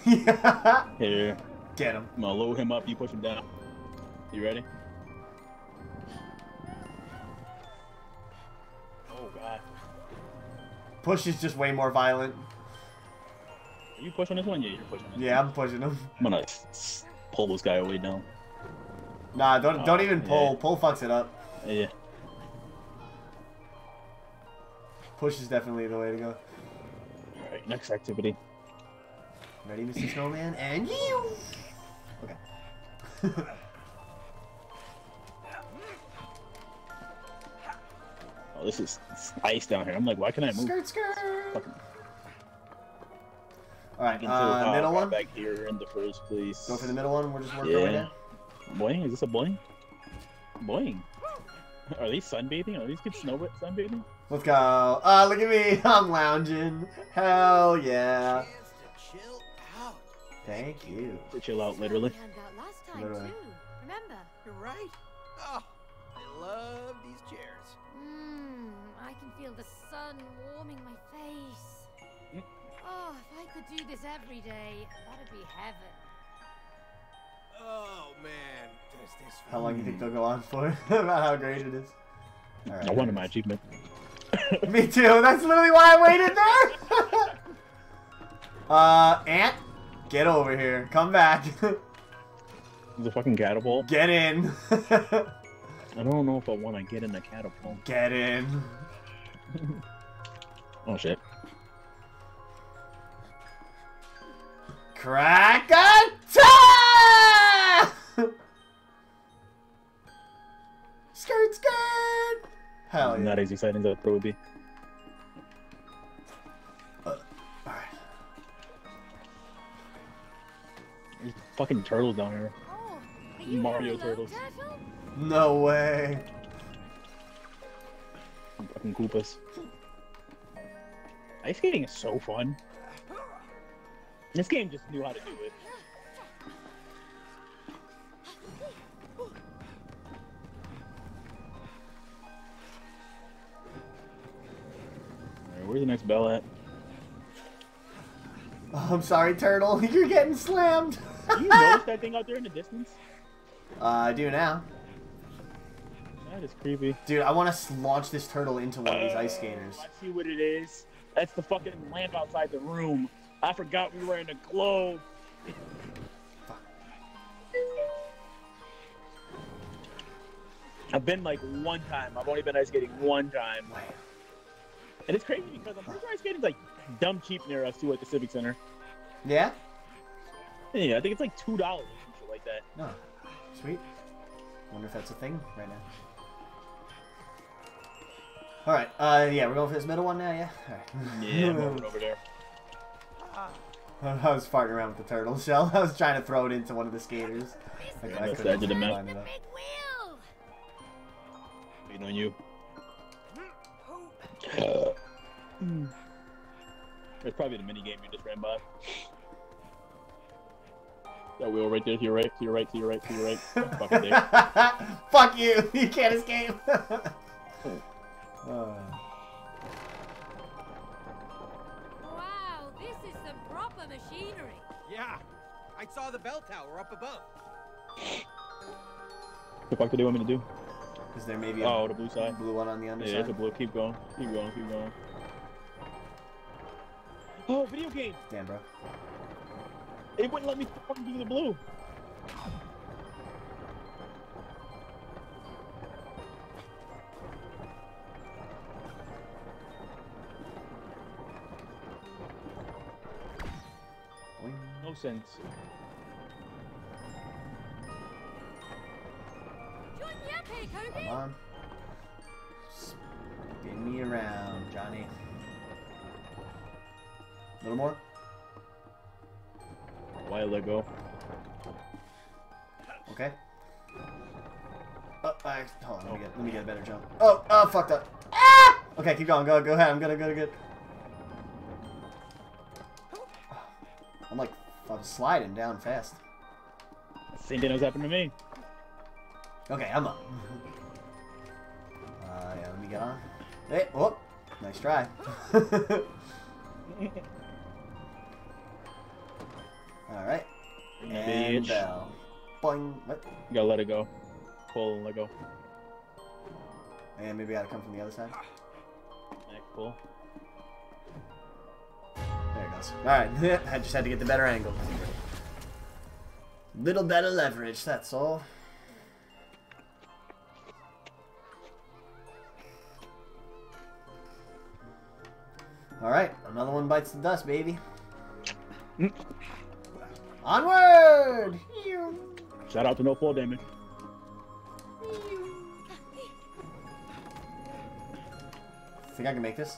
yeah. Here. Get him. I'm gonna load him up. You push him down. You ready? Oh god. Push is just way more violent. Are you pushing this one? Yeah, you're pushing this. Yeah, I'm pushing him. I'm gonna pull this guy away down. Nah, don't oh, don't Oh, even yeah. pull. Pull fucks it up. Yeah. Push is definitely the way to go. All right. Next activity. Ready, Mr. Snowman? And you. Okay. Oh, this is ice down here. I'm like, why can I move? skirt, skirt. Fucking All right, into uh, the middle one. back here in the first place. Go for the middle one. We're just working our way Yeah. down. Boing? Is this a boing? Boing. Are these sunbathing? Are these kids snow sunbathing? Let's go. Uh, look at me. I'm lounging. Hell yeah. Chill out. Thank you. To chill out, literally. We hung out last time Literally. Remember? You're right. Oh, I love these chairs. Mmm, I can feel the sun warming my could do this every day, that'd be heaven. Oh man, does this feel How long do you think they'll go on for? About how great it is. All right. I wanted my achievement. Me too. That's literally why I waited there. uh, Ant, get over here. Come back. The fucking catapult. get in. I don't know if I want to get in the catapult. get in. Oh shit. Krakata! skirt, skirt. Hell yeah. Not as exciting as I thought it would be. Uh, All right. There's fucking turtles down here. Oh, Mario Turtles. Turtle? No way. Fucking Koopas. Ice skating is so fun. This game just knew how to do it. Alright, where's the next bell at? Oh, I'm sorry, Turtle. You're getting slammed. Do you notice that thing out there in the distance? Uh, I do now. That is creepy. Dude, I want to launch this turtle into one of these ice Oh, skaters. I see what it is. That's the fucking lamp outside the room. I forgot we were in a globe. I've been like one time. I've only been ice skating one time. And it's crazy because I'm pretty sure ice skating's like dumb cheap near us too at the Civic Center. Yeah? Yeah, I think it's like two dollars or some shit like that. No. Sweet. Wonder if that's a thing right now. Alright, uh, yeah, we're going for this middle one now, yeah? Alright. Yeah, moving over there. I was farting around with the turtle shell. I was trying to throw it into one of the skaters. I, I that's couldn't the edge of the map. line The it up. big wheel! Waiting on you. It's probably the mini game you just ran by. That wheel right there to your right, to your right, to your right, to your right. Fuck you! You can't escape! Uh, proper machinery. Yeah, I saw the bell tower up above. What the fuck do they want me to do? Is there maybe a Oh, the blue side. blue one on the Yeah, underside? it's a blue. Keep going. Keep going. Keep going. Oh, video game! Damn, bro. It wouldn't let me fucking do the blue. Boing. No sense. Me up here, Kobe. Come on. Spin me around, Johnny. A little more? Why let go? Okay. Oh, I, hold on, let me get let me get a better jump. Oh, oh, fucked up. Ah! Okay, keep going. Go, go ahead. I'm gonna, gonna, good. I'm sliding down fast. Same thing was happening to me. Okay, I'm up. Uh, yeah, let me get on. Hey, oh, nice try. All right, and Bitch. Boing. What? You gotta let it go. Pull and let go. And maybe I gotta come from the other side. Next pull. Alright, I just had to get the better angle. Little better leverage, that's all. Alright, another one bites the dust, baby. Onward! Shout out to no fall damage. Think I can make this?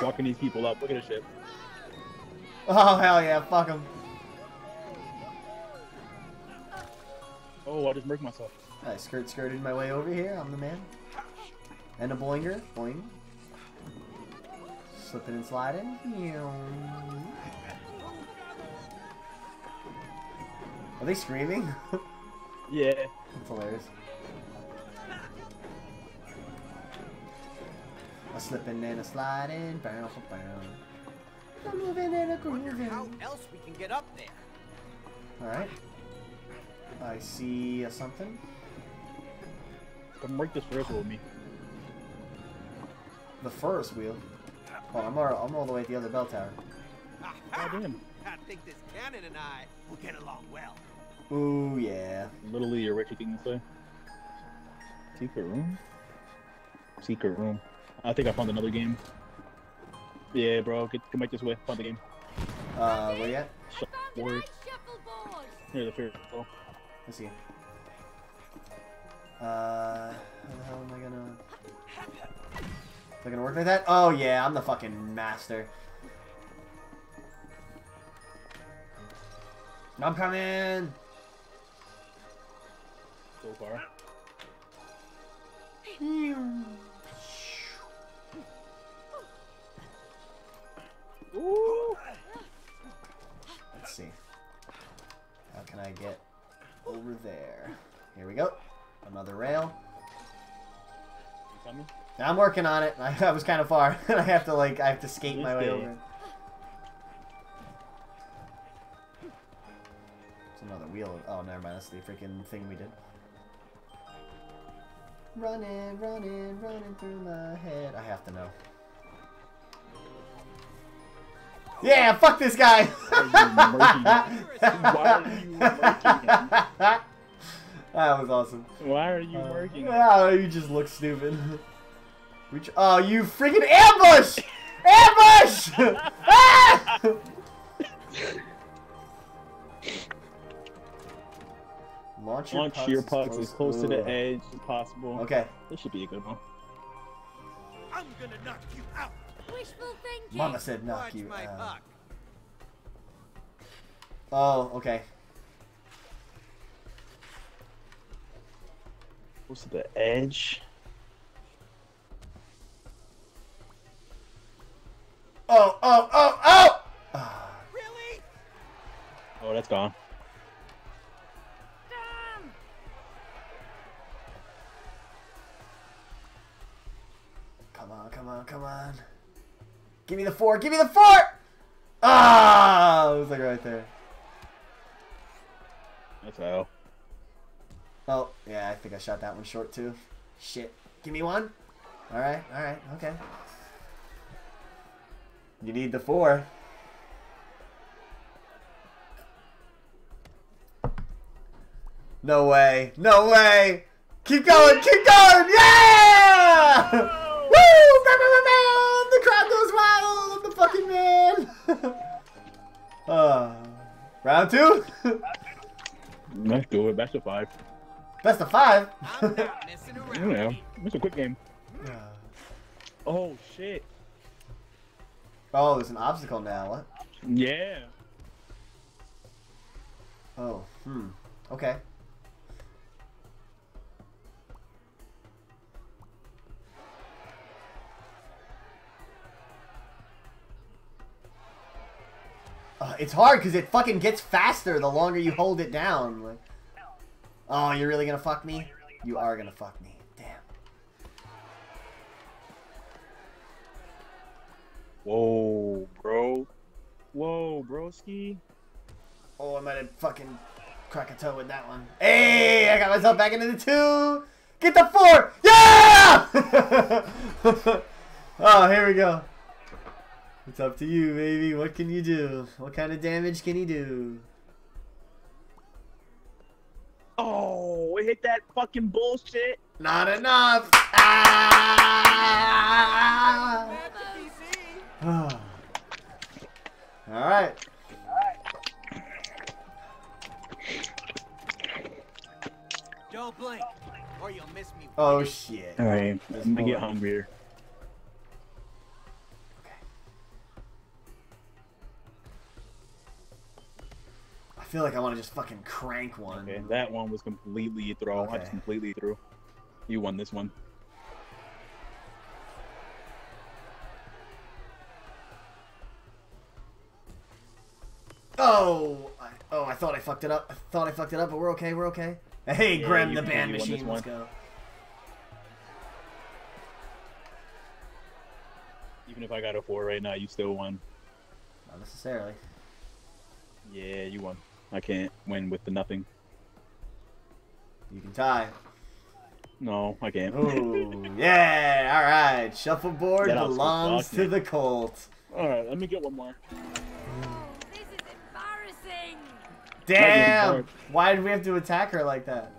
fucking these people up. Look at this shit. Oh, hell yeah. Fuck them. Oh, I just murked myself. I skirt skirted my way over here. I'm the man. And a boinger, Boing. Slipping and sliding. Are they screaming? yeah. That's hilarious. A slipping and a sliding, bound for bound. A moving and a Wonder grooving. how else we can get up there. Alright. I see uh, something. Come work this first with me. The first wheel. Oh, I'm all, I'm all the way at the other bell tower. Goddamn. I think this cannon and I will get along well. Ooh, yeah. Literally, you're what you can say. Secret room? Secret room. I think I found another game. Yeah, bro. Get, come back this way. Found the game. Uh, where you at? Sh- Found a Word. shuffleboard. Here's the first. Oh. Let's see. Uh, how the hell am I gonna... Is that gonna work like that? Oh, yeah, I'm the fucking master. I'm coming! So far. Ooh. Let's see. How can I get over there? Here we go. Another rail. You coming? I'm working on it. I, I was kind of far. I have to like, I have to skate my way over. It's another wheel. Oh, never mind. That's the freaking thing we did. Running, running, running through my head. I have to know. Yeah, fuck this guy. Why are you him? that was awesome. Why are you Uh, working? Oh, you just look stupid. Which? Oh, you freaking ambush! Ambush! ah! Launch your Launch pucks, your pucks as close to the edge as possible. Okay, This should be a good one. I'm gonna knock you out. Wishful thinking. Mama said knock Watch you my out. puck. Oh, okay. Close to the edge. Oh, oh, oh, oh! Ah, Really? Oh, that's gone. Damn. Come on, come on, come on. Give me the four, give me the four! Ah! It was like right there. That's how. Oh, yeah, I think I shot that one short too. Shit. Give me one. Alright, alright, okay. You need the four. No way. No way. Keep going. Keep going. Yeah! Woo! Bam, bam, bam, bam! The crowd goes wild. I'm the fucking man. uh, round two? Let's do it. Best of five. Best of five. I'm not messing. Yeah, it's a quick game. Oh shit. Oh, there's an obstacle now. What? Yeah. Oh, hmm. Okay. Uh, it's hard because it fucking gets faster the longer you hold it down. Like, oh, you're really gonna fuck me? You are gonna fuck me. Damn. Whoa, bro. Whoa, broski. Oh, I might have fucking crack a toe with that one. Hey, I got myself back into the two. Get the four. Yeah! oh, here we go. It's up to you, baby. What can you do? What kind of damage can he do? Oh, it hit that fucking bullshit. Not enough. Ah! That's a DC. All right. Don't blink, or you'll miss me. Oh shit. All right, Let's I'm gonna get hungrier. Feel like I want to just fucking crank one. Okay, that one was completely through. I Okay. just completely through. You won this one. Oh, I, Oh, I thought I fucked it up. I thought I fucked it up, but we're okay. We're okay. Hey, Yeah, you- the band machine. Let's go. Even if I got a four right now, you still won. Not necessarily. Yeah, you won. I can't win with the nothing. You can tie. No, I can't. Ooh, yeah. All right. Shuffleboard Get out, belongs to the Colt. All right, let me get one more. Oh, this is embarrassing. Damn. Why did we have to attack her like that?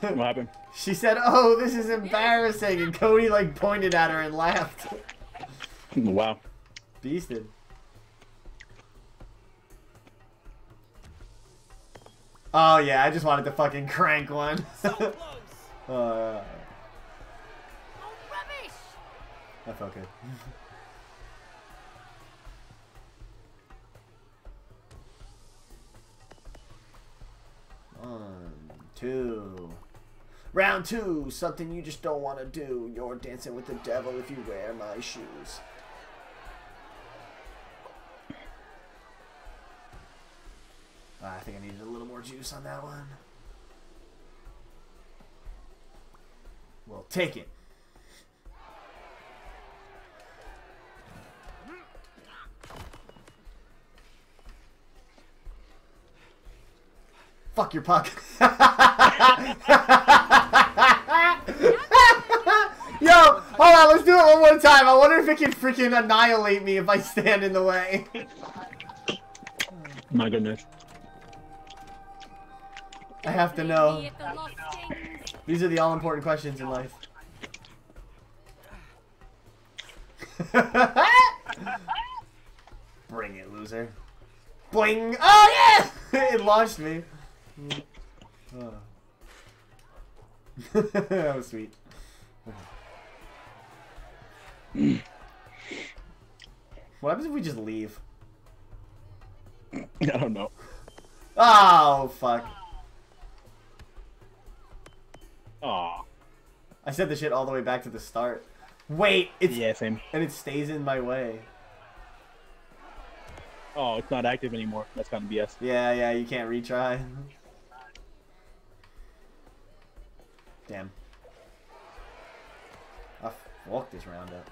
What happened? she said, "Oh, this is embarrassing," and Cody like pointed at her and laughed. Wow. Beasted. Oh yeah, I just wanted to fucking crank one. So close. uh, Oh, rubbish. that felt good. One, two. Round two, something you just don't want to do. You're dancing with the devil if you wear my shoes. Ah, I think I needed a little more juice on that one. Well, take it. Fuck your puck. Yo, hold on, let's do it one more time. I wonder if it can freaking annihilate me if I stand in the way. My goodness. I have to know. Me at the lost things. These are the all important questions in life. Bring it, loser. Boing! Oh yeah! it launched me. Oh. that was sweet. what happens if we just leave? I don't know. Oh fuck! Aw. I said the shit all the way back to the start. Wait, it's Yeah, same. and it stays in my way. Oh, it's not active anymore. That's kind of BS. Yeah, yeah, you can't retry. Damn. I fucked this round up.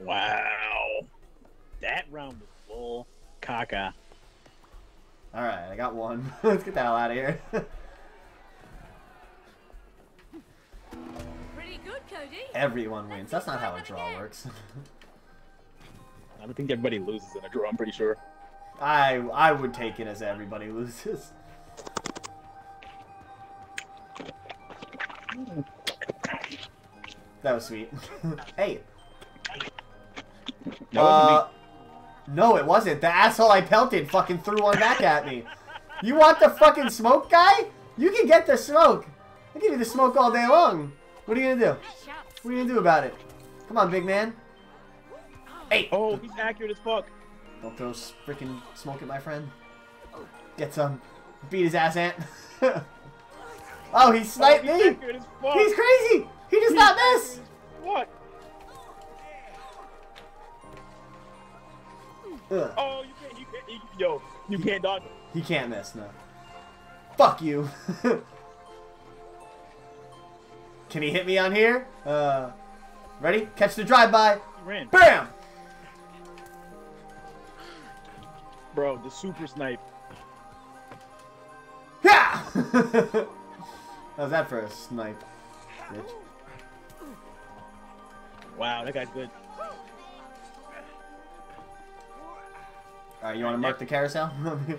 Wow. That round was full caca. Alright, I got one. Let's get the hell out of here. Everyone wins. That's not how a draw works. I don't think everybody loses in a draw. I'm pretty sure. I I would take it as everybody loses. That was sweet. hey, That wasn't Uh, no, it wasn't. The asshole I pelted fucking threw one back at me. You want the fucking smoke, guy? You can get the smoke. I'll give you the smoke all day long. What are you gonna do? What are you gonna do about it? Come on, big man. Hey! Oh, he's accurate as fuck. Don't throw freaking smoke at my friend. Get some. Beat his ass, Ant. oh, he oh, sniped oh, he's me! accurate as fuck. He's crazy! He does not miss! What? Ugh. Oh, you can't. You can't. You, yo, you can't dodge. He can't miss, no. Fuck you. Can he hit me on here? Uh, ready? Catch the drive-by. Bam! Bro, the super snipe. Yeah! How's that for a snipe? Bitch. Wow, that guy's good. Alright, you want to mark the carousel?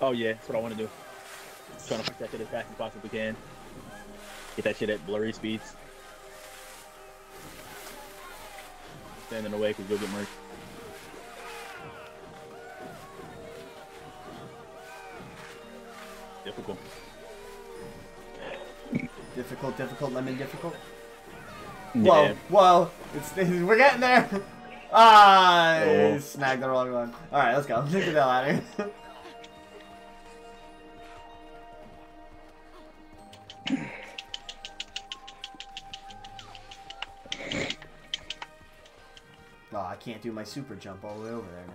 Oh yeah, that's what I want to do. Trying to protect it as fast as possibly can. Get that shit at blurry speeds. Stand in the way because you'll get merged. Difficult. difficult, difficult, lemon difficult. Yeah. Whoa, whoa. It's, we're getting there. Ah, Oh. snagged the wrong one. Alright, let's go. Let's get the hell Oh, I can't do my super jump all the way over there now.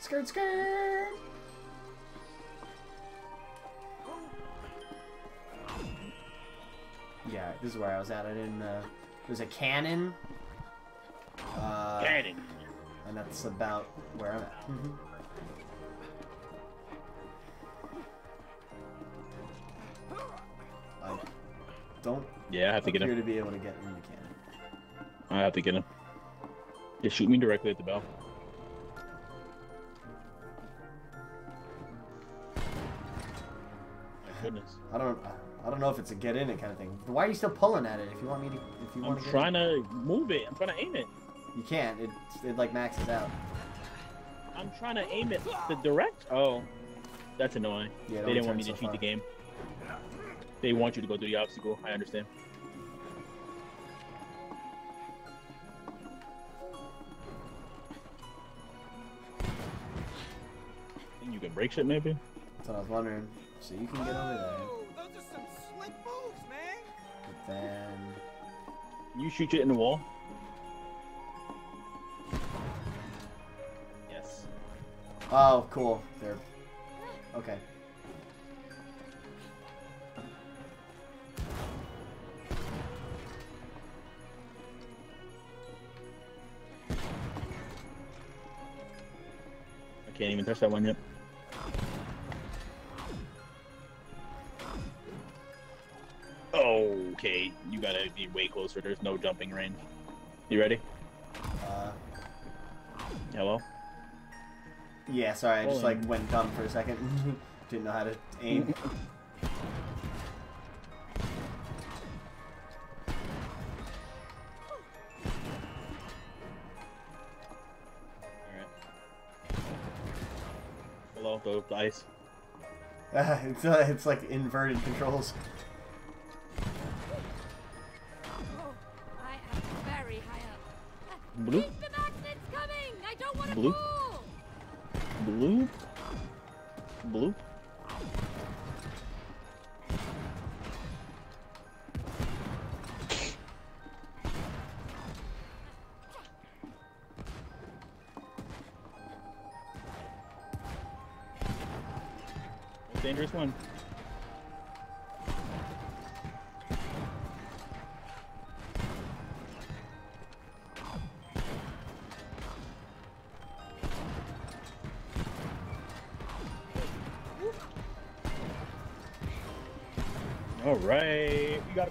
Skirt, skirt. Yeah, this is where I was at. I didn't. Uh, there's a cannon uh, Cannon. and that's about where I'm at. Mhm. I don't Yeah, I have to get appear him. to be able to get in the cannon. I have to get him. Just shoot me directly at the bell. My goodness. I don't. I don't know if it's a get in it kind of thing. Why are you still pulling at it? If you want me to, if you I'm want to, I'm trying to move it. I'm trying to aim it. You can't. It it like maxes out. I'm trying to aim it the direct. Oh, that's annoying. Yeah, they didn't want me turns to so cheat the game. They want you to go through the obstacle. I understand. Think you can break shit, maybe. That's what I was wondering. So you can get over there, Oh, those are some slick moves, man. but then You shoot it in the wall. Oh, cool. There. Okay. I can't even touch that one yet. Okay, you gotta be way closer. There's no jumping range. You ready? Uh, Hello? Yeah. Sorry, I just like went dumb for a second. Didn't know how to aim. Alright. Hello, those dice. Uh, it's uh, it's like inverted controls. Oh, I am very high up. Uh, Bloop. Bloop. Blue? Blue? Dangerous one.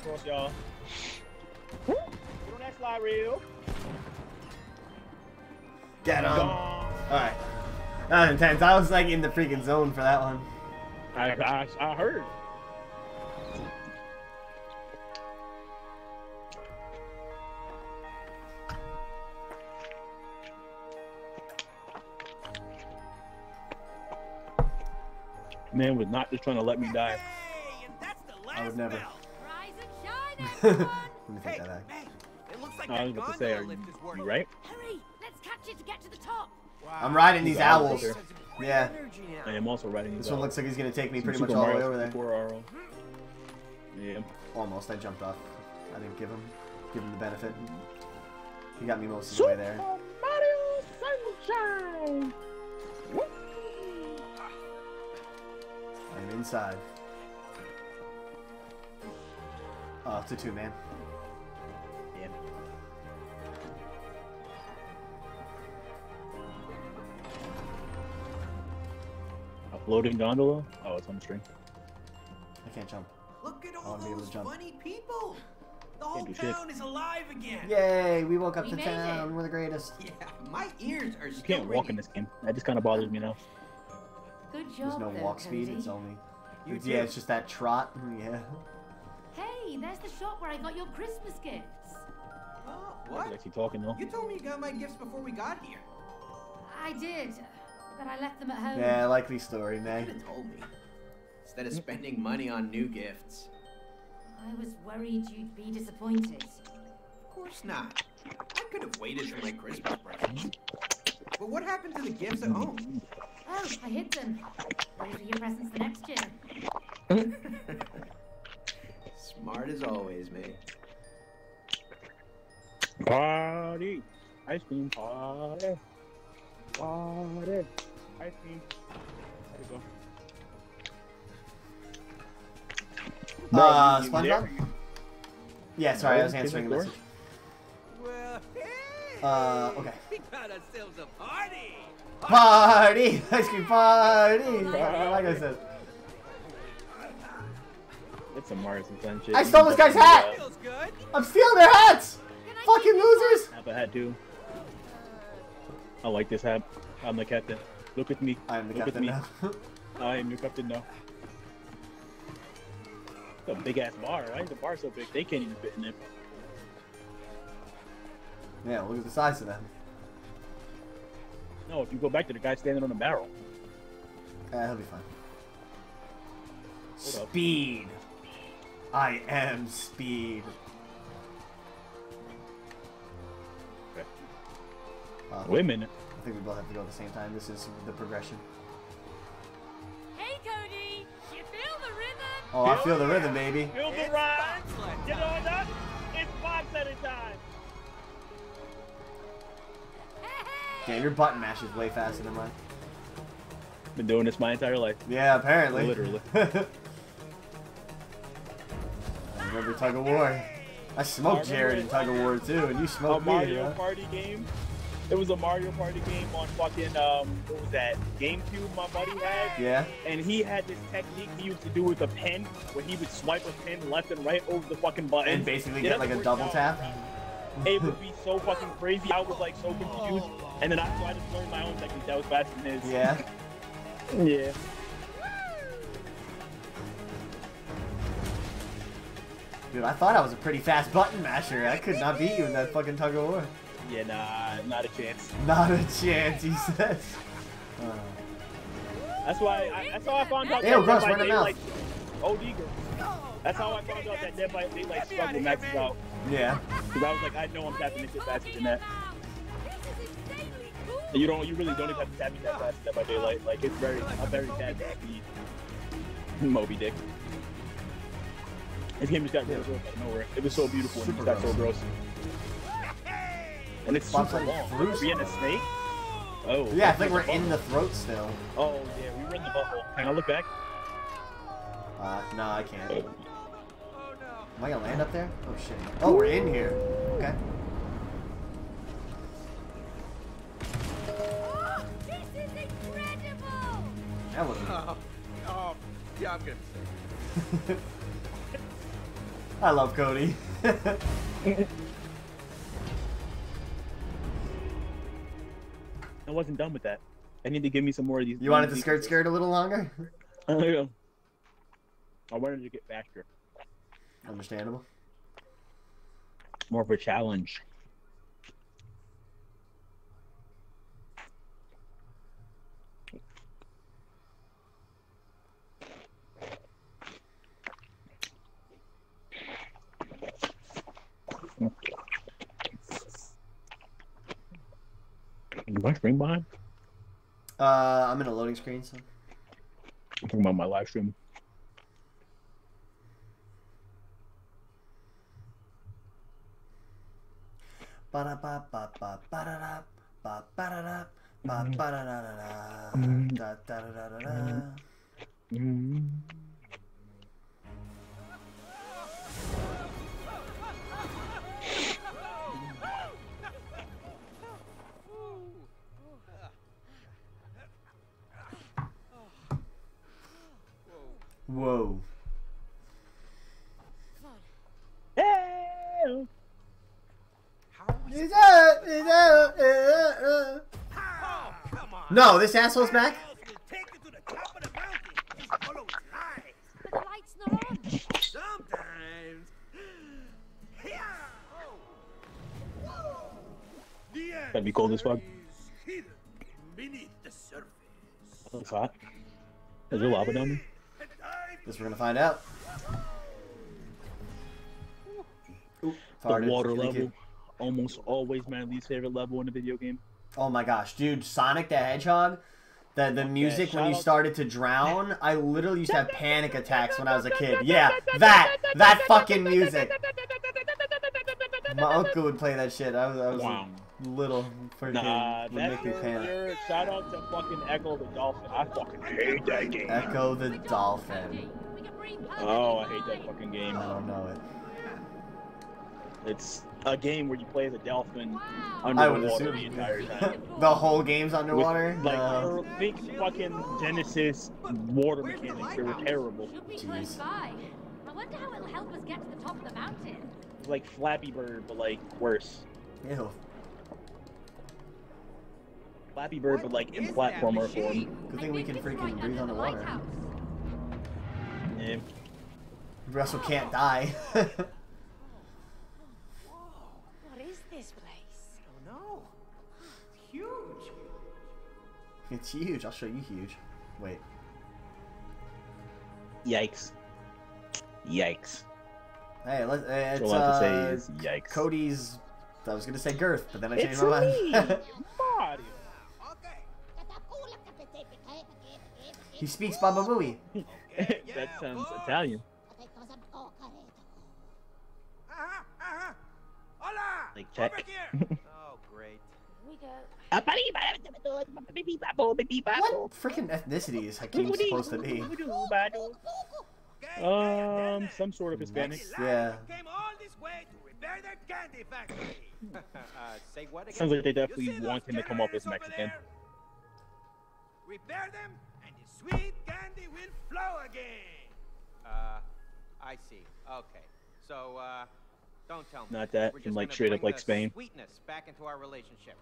Right, we got to cross, y'all. Get on that slide reel. Get him. All right. That was intense. I was like in the freaking zone for that one. I, I, I heard. Man was not just trying to let me die. Hey, and that's the last I would never. Hey, take that back. hey, it looks like I was that about to say, gondola are you, lift is working. you right? Hurry! Let's catch it to get to the top! Wow. I'm riding these Got it. owls. Sure. Has great Yeah. I am also writing This one out. looks like he's gonna take me Some pretty much all the way over there. 64 RL. Yeah. Almost. I jumped off. I didn't give him give him the benefit. He got me most of the way there. Mario Sunshine. I'm inside. Oh, it's a two man. Yeah. A floating gondola? Oh, it's on the string. I can't jump. Look at all wanna be able to those funny people. The whole do shit. town is alive again. Yay! We woke up We to town. it. We're the greatest. Yeah, my ears are You can't walk in this game. That just kind of bothers me now. Good job. There's no though, walk speed. Cody. It's only. You it's- yeah, too. it's just that trot. Yeah. Hey, there's the shop where I got your Christmas gifts. Oh, He's what? actually talking though. You told me you got my gifts before we got here. I did, but I left them at home. Yeah, likely story, You May. could have told me. Instead of spending money on new gifts. I was worried you'd be disappointed. Of course not. I could have waited for my Christmas presents. But what happened to the gifts at home? Oh, I hid them. Ready for your presents the next year. Smart as always, mate. Party, ice cream party, party. ice cream. There you go. Uh, you- you SpongeBob? Yeah, sorry, I was Oh, answering a message. Well, hey! Uh, okay. We got ourselves a party! Party! Ice cream party! Like I said. It's a Mars and Sun shit. I stole this guy's hat! I'm stealing their hats! Fucking losers! uh, Have a hat too. I like this hat. I'm the captain. Look at me. I am the Look captain at now. me. I am your captain now. It's a big ass bar. Why is the bar so big? They can't even fit in it. yeah, look at the size of them. No, if you go back to the guy standing on a barrel. Yeah, he'll be fine. Hold up. Speed. I am speed. Okay. Uh, Wait a minute. I think we both have to go at the same time. This is the progression. Hey, Cody! You feel the rhythm? Oh, I feel the rhythm, baby. Feel the It's ride. bobsled You know time. that? It's bobsledding time. Hey! Damn, your button mash is way faster than mine. Been doing this my entire life. Yeah, apparently. Literally. I remember Tug of War. I smoked Jared in Tug of War too, and you A smoked me. Mario huh? Party game. It was a Mario Party game on fucking um what was that? GameCube my buddy had. Yeah. And he had this technique he used to do with a pen where he would swipe a pen left and right over the fucking button. And basically Yeah, get like a double out. tap. It would be so fucking crazy. I was like so confused. And then I, so I just learned my own technique that was faster than his. Yeah. Yeah. Dude, I thought I was a pretty fast button masher. I could not beat you in that fucking Tug of War. Yeah, nah, not a chance. Not a chance, he says. Uh, That's why I, that's how I found out Ew, that gross, Dead by right in the mouth. Daylight OD girl. That's how I found out that Dead by Daylight struggle maxes out. yeah. Because I was like, I know I'm tapping this shit faster than that. This is insanely cool! And you don't, you really don't even have to tap me that fast in Dead by Daylight. Like it's very, a very bad speed. Moby Dick. This game just got real gross out of nowhere. It was so beautiful and it just Super got so gross. And it's Bob super long. Are we in a snake? Oh. Yeah, I think we're in the throat still. Oh yeah, we were in the butthole. Can I look back? Uh, no, I can't. Oh. Am I gonna land up there? Oh shit. Oh, we're in here. Okay. Oh, this is incredible! That was. Oh, oh, yeah, I'm gonna say. I love Cody. I wasn't done with that. I need to give me some more of these. you wanted to skirt skirt a little longer? I wanted to get faster. Understandable. More of a challenge. Is my stream behind? Uh, I'm in a loading screen, so. I'm talking about my live stream. Ba-da-ba-ba-ba-ba-da-da, ba-ba-da-da, Whoa. Hey! How are we Is that- is that-. Oh, come on. No, this asshole's back? We'll take you to the top of the mountain. Just follow its light. But the light's not on. Sometimes. Yeah. The That'd be cold as fuck. answer is hidden beneath the surface. That's hot. Is there lava down there? Guess we're gonna find out. Oop, The water level. you. Almost always my least favorite level in a video game. Oh my gosh, dude, Sonic the Hedgehog. The, the music when you started to drown, I literally used to have panic attacks when I was a kid. Yeah, that that fucking music. My uncle would play that shit. I was, I was Wow. Little freaking Nah, would that's make me panic. your shout out to fucking Ecco the Dolphin. I fucking hate that game. Ecco the Dolphin. We can breathe Oh, I hate that fucking game. I don't know it. It's a game where you play as a dolphin Wow. under I the would water assume. the entire time. the whole game's With, underwater? like, No. think fucking Genesis water mechanics. They were terrible. Jeez. I wonder how it'll help us get to the top of the mountain. Like Flappy Bird, but like worse. Ew. Flappy Bird, but like in platformer form. Good thing we can freaking breathe underwater. Yeah. Russell can't die. What is this place? Oh no. It's huge. it's huge. I'll show you huge. Wait. Yikes. Yikes. Hey, let, uh, it's all I have to say uh, is yikes. Cody's. I was gonna say girth, but then I changed It's my me, mind. He speaks Baba Booey. that sounds Italian. Hola. Like Over check. oh great. We go. What freaking ethnicity is Hakim supposed to be? Um, some sort of Hispanic. Yeah. Came all this way to repair their candy factory. uh, say what again? Sounds like they definitely want him to come off as Mexican. Repair them, and the sweet candy will flow again. Uh, I see. Okay. So, uh, don't tell me. Not that, We're just like, straight up like Spain. Sweetness back into our relationship.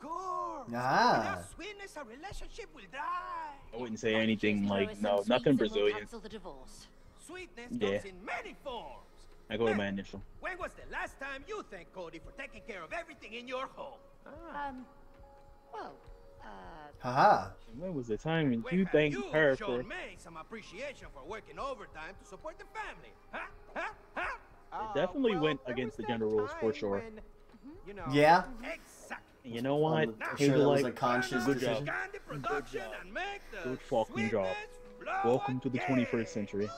Of course. Ah. Without sweetness, our relationship will die. I wouldn't say anything like no, nothing sweets and we'll Brazilian. cancel the divorce. Sweetness Yeah. comes in many forms. I go with my initial. When was the last time you thanked Cody for taking care of everything in your home? Um, well, uh, Haha. When was the time when When you have thanked you her for? me some appreciation for working overtime to support the family? Huh? Huh? Huh? It definitely went against the gender rules for sure. you know, Yeah. Exactly. You know what? I'm sure that was a conscious good decision. job. Candy production job. and make the Good fucking job. Welcome to the 21st century.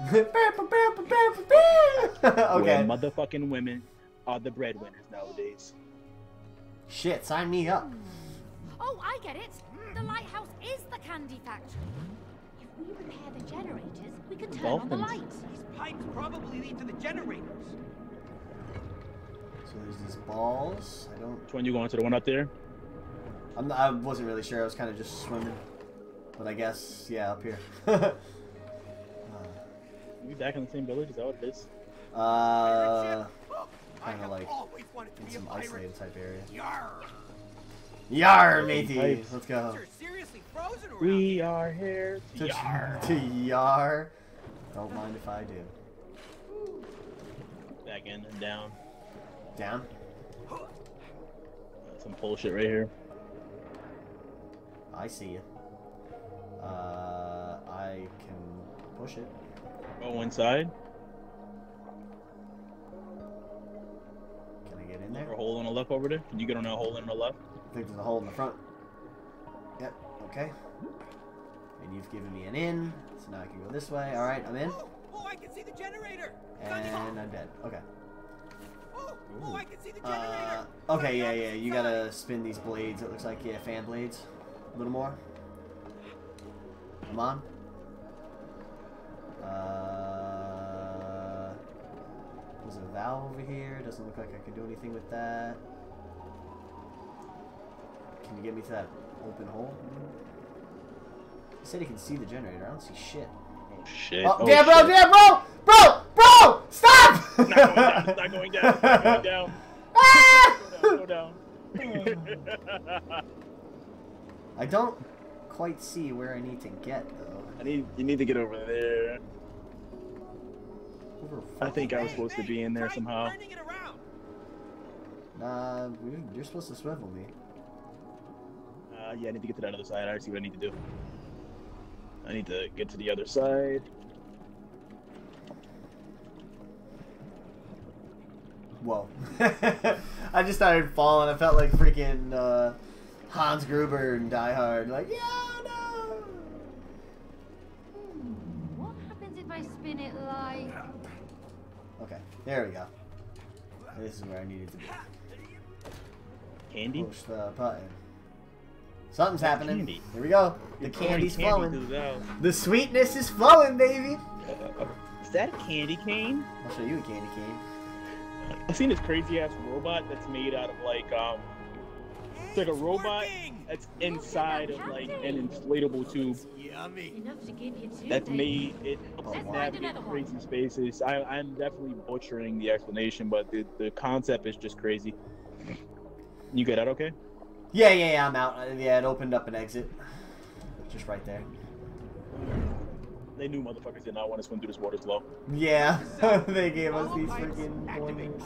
okay. Where motherfucking women are the breadwinners nowadays. Shit, sign me up. oh, I get it. The lighthouse is the candy factory. If we repair the generators, we can turn on the lights. These pipes probably lead to the generators. So there's these balls. I don't. Which one you going to? The one up there? I'm not, I wasn't really sure. I was kind of just swimming. But I guess, yeah, up here. We back in the same village? Is that what it is? uh, I Kinda like always wanted to in some a pirate. isolated type area. Yarr. Yar, matey. Let's go. You're seriously frozen around We are here to To, yar. to yar. Don't mind if I do. Back in and down. Down. Some bullshit right here. I see you. Uh, I can push it. Go inside. In There there? a hole on the left over there. Can you get on that hole on the left? I think there's a hole in the front. Yep, okay. And you've given me an in, so now I can go this way. Alright, I'm in. Oh, oh, I can see the generator. And I'm dead. Okay. Oh, oh, I can see the Uh, generator. okay, yeah, yeah, you gotta spin these blades, it looks like, yeah, fan blades. A little more. Come on. Uh, there's a valve over here. Doesn't look like I can do anything with that. Can you get me to that open hole? He said he can see the generator. I don't see shit. Oh shit. Oh, oh, damn, bro, shit. damn, bro! Bro! Bro! Stop! It's not going down. It's not going down. It's not going down. Ah! Go down. Go down. I don't quite see where I need to get though. I need. You need to get over there. Over I think I was supposed to be in there somehow. turning it around. Nah, you're supposed to swivel me. Uh, yeah, I need to get to that other side. I already see what I need to do. I need to get to the other side. Whoa. I just started falling. I felt like freaking uh, Hans Gruber and Die Hard. Like, yeah, no! What happens if I spin it like... There we go. This is where I needed to be. Candy? Push the button. Something's happening. Candy. Here we go. The candy's candy flowing. the. The sweetness is flowing, baby. Uh, is that a candy cane? I'll show you a candy cane. I've seen this crazy ass robot that's made out of like um it's like a robot that's inside of like an inflatable tube Yummy. Enough to give you two. that's baby. made it helps Oh, navigate crazy spaces. I, I'm definitely butchering the explanation, but the, the concept is just crazy. You get out okay? Yeah, yeah, yeah, I'm out. Uh, Yeah, it opened up an exit. Just right there. They knew motherfuckers did not want to swim through this water slow. Yeah, they gave us these freaking activate pointers.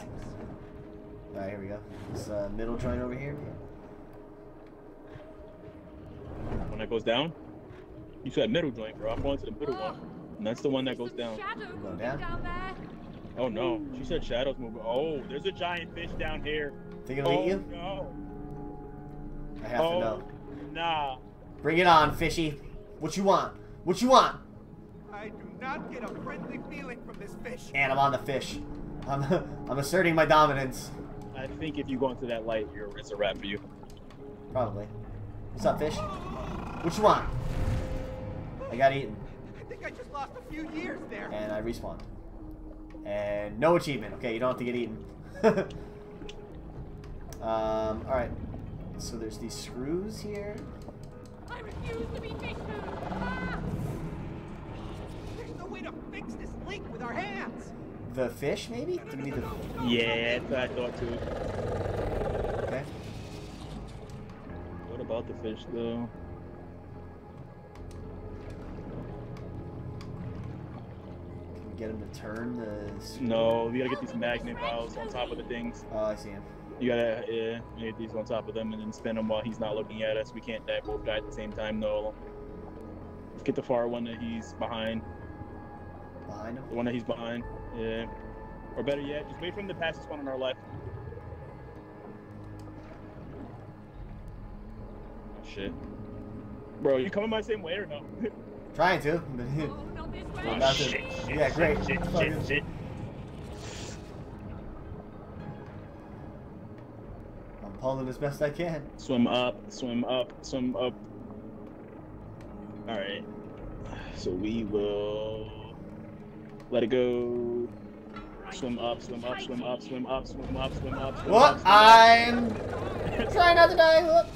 Alright, here we go. This uh, middle joint over here. When that goes down, you said middle joint, bro. I'm going to the middle one, and that's the one that goes down. Shadow Go down? down. Oh no, she said shadows moving. Oh, there's a giant fish down here. Think it'll oh eat you? Oh, no. I have oh to know. nah. Bring it on, fishy. What you want? What you want? I do not get a friendly feeling from this fish. And I'm on the fish. I'm, I'm asserting my dominance. I think if you go into that light, you're, it's a wrap for you. Probably. What's up, fish? What you want? I got eaten. I think I just lost a few years there. And I respawned. And no achievement. Okay, you don't have to get eaten. um, alright. So there's these screws here. I refuse to be fish food. Ah! There's no way to fix this leak with our hands. The fish, maybe? Give me the. Yeah, that's what I thought too. About the fish though? Can we get him to turn the. No, you gotta get these magnet valves on top of the things. Oh, I see him. You gotta, yeah, you get these on top of them and then spin them while he's not looking at us. We can't die both die at the same time though. Let's get the far one that he's behind. Behind him? The one that he's behind. Yeah. Or better yet, just wait for him to pass this one on our left. Shit. Bro, you coming my same way or no? Trying to. but- Oh, not this way. I'm about to- shit, shit, yeah, great. Shit, shit, shit, shit. I'm pulling as best I can. Swim up, swim up, swim up. Alright. So we will let it go. Swim up, swim up, swim up, swim up, swim up, swim up, swim What? up. swim up. I'm trying not to die. Whoop.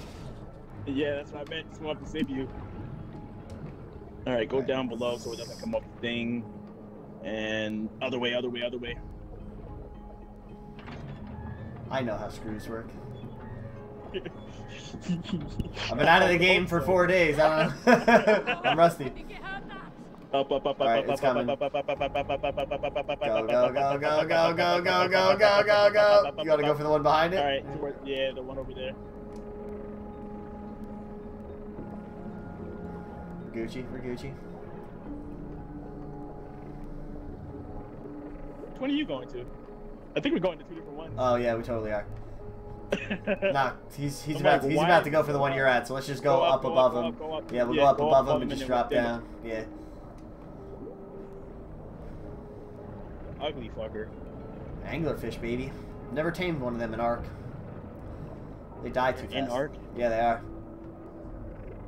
Yeah, that's what I meant. Swim up to save you. Alright, go Alright. down below so it doesn't come up thing. And other way, other way, other way. I know how screws work. I've been out of the game for four days. I don't know. I'm rusty. I think it hurt that. Up, up, up, up, Alright, up, it's up, coming. up, up, up, up, up, up, up, up, up, up, up, up, up, Go, up, go, up, go, up, go, up, go, up, go, up, go, up, go, up, go, up, go, up, go, up, go. up, You gotta go up, for the one behind it. Alright, toward- yeah, the one over there. Gucci for Gucci. Which one are you going to? I think we're going to two different ones. Oh yeah, we totally are. Nah, he's he's I'm about like, he's about to go for the one you're at. So let's just go, Go up, up, go above up, him. go up. Yeah, we'll Yeah, go up above him and just drop down. Yeah. Ugly fucker. Anglerfish, baby. Never tamed one of them in Ark. They die too fast. In Ark? Yeah, they are.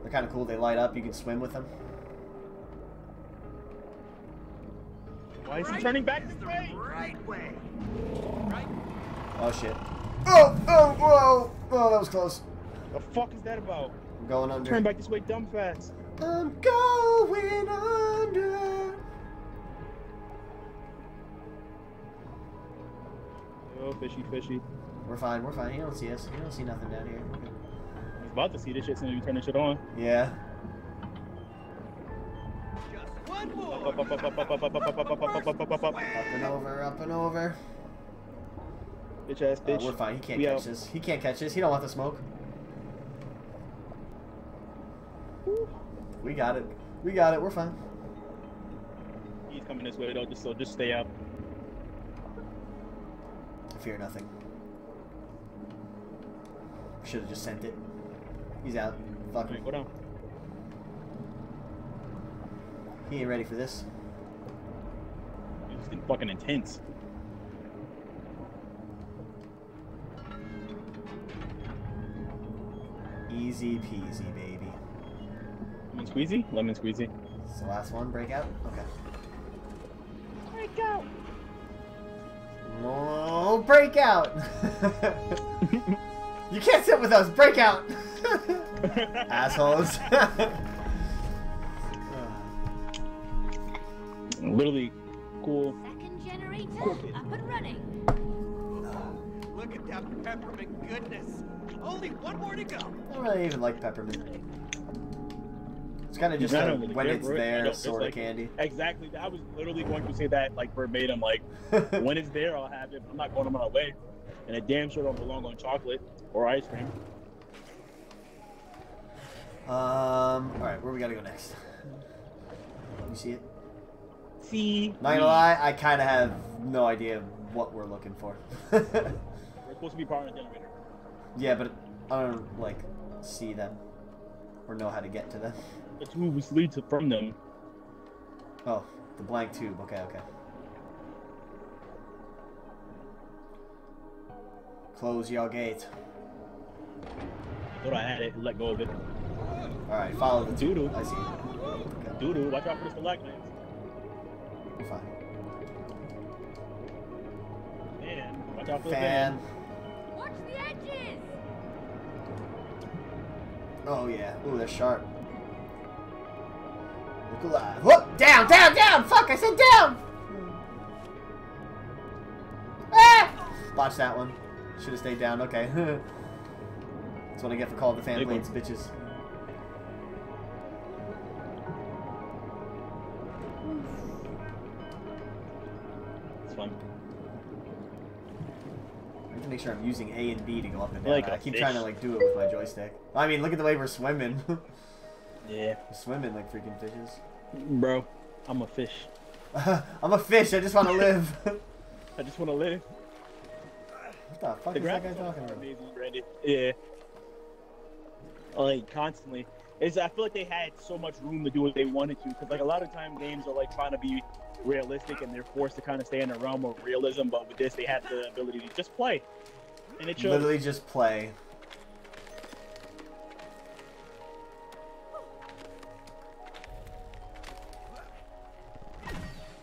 They're kind of cool. They light up. You can swim with them. Why is he turning back this way? right way. Right? Oh shit. Oh, oh, whoa! Oh, that was close. The fuck is that about? I'm going under. Turn back this way dumb fast. I'm going under. Oh, fishy, fishy. We're fine. We're fine. He don't see us. He don't see nothing down here. We're good. He's about to see this shit as soon as you turn this shit on. Yeah. Just one more. Up, up, up, up, up, up, up, up, up, up, up, up, up, up, up, up. Up and over. Up and over. Bitch ass Uh, bitch. we're fine. He can't We catch out. this. He can't catch this. He don't want the smoke. We got it. We got it. We're fine. He's coming this way though, just so just stay up. I fear nothing. Should have just sent it. He's out. Fuck him. Right, go. He ain't ready for this. It's been fucking intense. Easy peasy, baby. Lemon squeezy? Lemon squeezy. It's the last one. Break out? Okay. Breakout. Oh, break out! you can't sit with us. Breakout. Assholes. Literally cool. Second generator Cool up and running. Look at that peppermint goodness. Only one more to go. I don't really even like peppermint. It's kind of just Not a, only when it's bro, I there know, it's sort of candy. Exactly. I was literally going to say that like verbatim. Like when it's there, I'll have it. I'm not going on my way. And it damn sure don't belong on chocolate or ice cream. Um. All right, where we gotta go next? You see it? See, Not gonna lie, I kind of have no idea what we're looking for. We're supposed to be powering a generator. yeah, but I don't like see them or know how to get to them. The tubes lead to from them. Oh, the blank tube. Okay, okay. Close your gate. I thought I had it. Let go of it. All right, follow the tube. Doodoo. I see. Okay, Doo doo. Watch out for the stalagmites. we're fine. Man, watch out for the Fan. Watch the edges. Oh yeah. Ooh, they're sharp. Look alive. Whoop! Down, down, down! Fuck! I said down. Ah! Watch that one. Should have stayed down. Okay. That's what I get for calling the fan blades bitches. It's fun. I have to make sure I'm using A and B to go up and down. Like I keep trying to like do it with my joystick. I mean, look at the way we're swimming. we're Yeah, swimming like freaking fishes. bro. I'm a fish. I'm a fish. I just want to live. I just want to live. What the fuck The is that guy talking about? amazing, Randy. Yeah. Like constantly. It's, I feel like they had so much room to do what they wanted to because like a lot of time games are like trying to be realistic and they're forced to kind of stay in the realm of realism. But with this, they have the ability to just play, and it shows. Literally just play.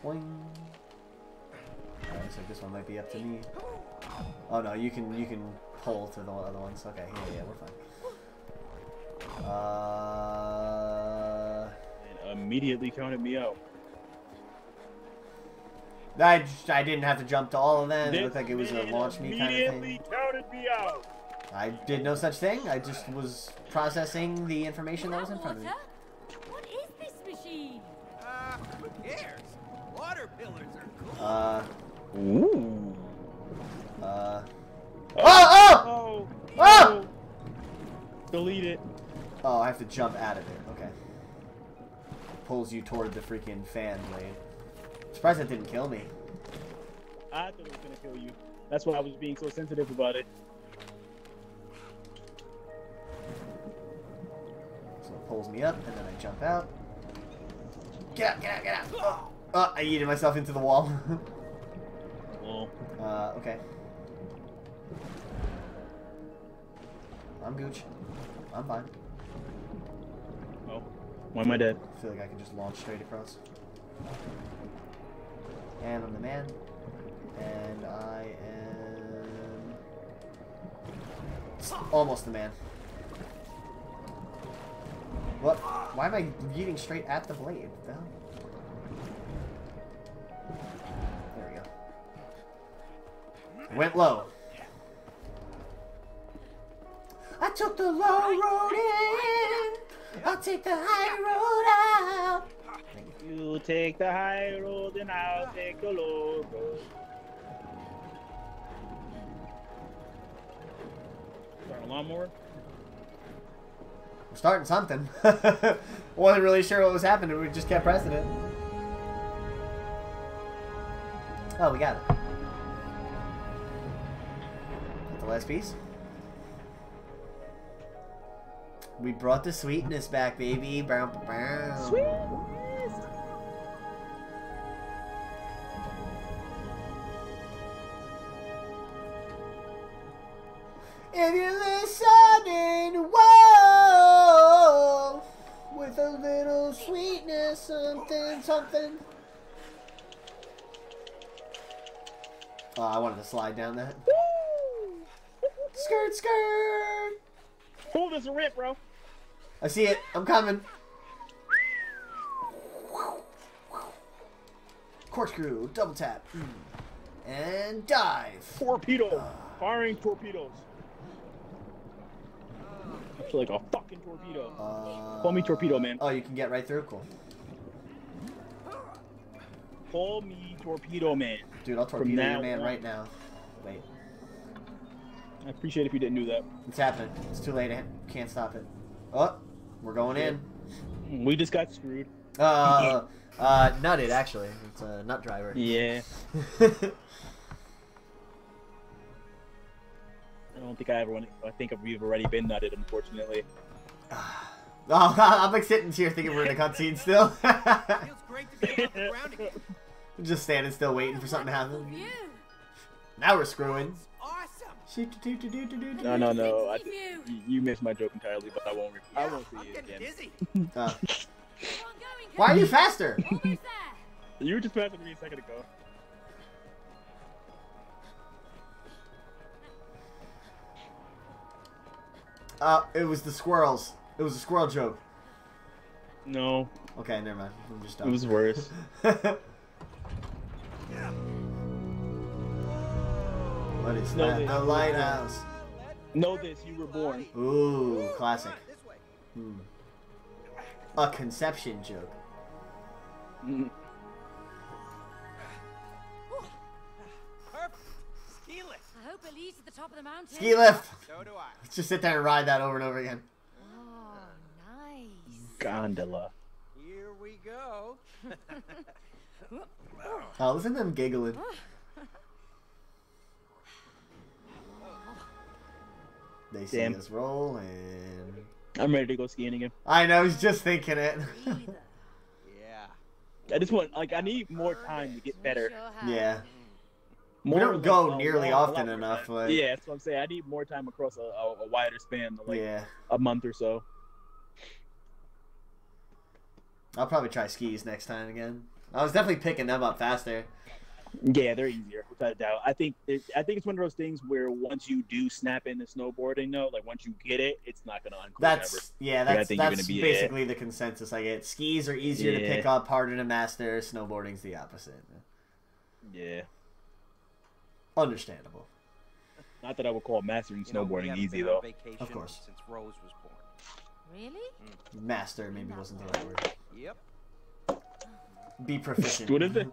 Boing. Like this one might be up to me. Oh no, you can you can pull to the other ones. Okay, yeah, yeah, we're fine. Uh, And immediately counted me out. I, I didn't have to jump to all of them. It looked like it was a launch me kind of Immediately thing. counted me out. I did no such thing. I just was processing the information that was in front of me. What is this machine? Uh, who cares? Water pillars are cool. Uh, Ooh. Uh. Oh, oh! Oh. Ah! oh. Delete it. Oh, I have to jump out of it. Okay. Pulls you toward the freaking fan blade. Surprised that didn't kill me. I thought it was gonna kill you. That's why I was being so sensitive about it. So it pulls me up, and then I jump out. Get out, get out, get out! Oh, oh I yeeted myself into the wall. Well, uh, okay. I'm Gooch. I'm fine. oh, why am I dead? I feel like I can just launch straight across. And I'm the man. And I am almost the man. What? Why am I yeeting straight at the blade? The hell? There we go. Went low. I took the low road in. I'll take the high road out. Thank you. You take the high road and I'll take the low road. Start a lawnmower? We're starting something. Wasn't really sure what was happening. We just kept pressing it. Oh, we got it. Got the last piece. We brought the sweetness back, baby. Bow, bow. Sweetness! If you're listening, whoa, with a little sweetness, something, something. Oh, I wanted to slide down that. Skirt, skirt! Oh, there's a rip, bro. I see it. I'm coming. Corkscrew, double tap, Mm. and dive. Torpedo. Firing torpedoes. I feel like a fucking torpedo. Uh, Call me torpedo, man. Oh, you can get right through. Cool, Call me torpedo, man. dude. I'll torpedo your man on. right now. Wait, I appreciate if you didn't do that. it's happening. It's too late. I can't stop it. Oh, we're going in. We just got screwed. Uh, uh, nutted actually. It's a nut driver. Yeah. I don't think I ever want. I think we've already been nutted, unfortunately. Oh, I'm like sitting here thinking we're in a cutscene still. Feels great to be above the ground again. Just standing still waiting for something to happen. Now we're screwing. No, no, no. I, you- you missed my joke entirely, but I won't. Re- I won't see I'm it getting again. dizzy. Uh, Keep going, why are you faster? There. You were just passing me a second ago. Uh, it was the squirrels. It was a squirrel joke. No, Okay, never mind. I'm just done. it was worse. what is No, that? they- The lighthouse. know this. You were born. Ooh, classic. This way. Hmm. A conception joke. Mm. Perfect. Ski lift. I hope it leads to the top of the mountain. Ski lift. So do I. Let's just sit there and ride that over and over again. Oh, nice. Gondola. Here we go. Oh, listen to them giggling. They see Damn. us roll and I'm ready to go skiing again. I know. I was just thinking it. Yeah. I just want, like, I need more time to get better. Yeah. More, don't go a nearly often enough, like- yeah, that's what I'm saying. I need more time across a, a, a wider span, like yeah. a month or so. I'll probably try skis next time again. I was definitely picking them up faster. Yeah, they're easier, without a doubt. I think it, I think it's one of those things where once you do snap into snowboarding, though, like once you get it, it's not gonna unclick That's ever. yeah. That's think that's gonna be- basically the consensus I get. Skis are easier to pick up, harder to master. Snowboarding's the opposite. Yeah, Understandable. not that I would call mastering You know, snowboarding haven't easy though. Of course. Since Rose was born. Really? Master maybe wasn't the right word. Yep. Be proficient. What if the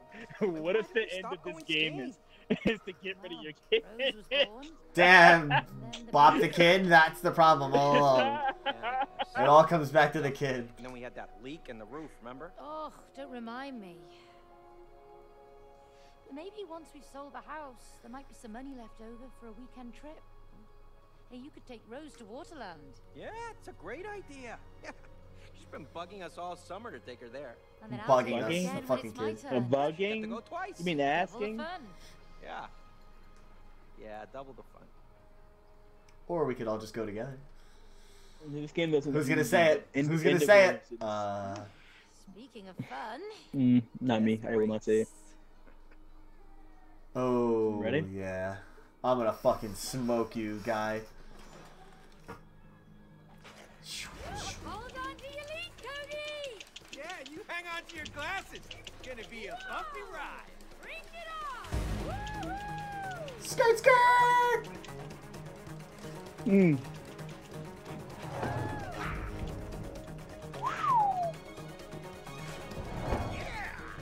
what if the end of this game is is to get rid of your kid? Rose was born. Damn, then Bop the kid. That's the problem all along. Yeah. It all comes back to the kid. And then we had that leak in the roof, remember? Oh, don't remind me. But maybe once we've sold the house, there might be some money left over for a weekend trip. Hey, you could take Rose to Waterland. Yeah, it's a great idea. Yeah. She's been bugging us all summer to take her there. And then I'll Bugging us, again the fucking it's kid. A turn. You have to bugging? go twice. You mean asking? Yeah. Yeah, double the fun. Or we could all just go together. This game doesn't. Who's gonna say it? in- Who's gonna say it? Uh, Speaking of fun, Mm, not me. I will not say it. oh, Ready? yeah. I'm gonna fucking smoke you, guy. You on to your glasses. It's gonna be a bumpy ride. Bring it on! Skirt, skirt. Mm.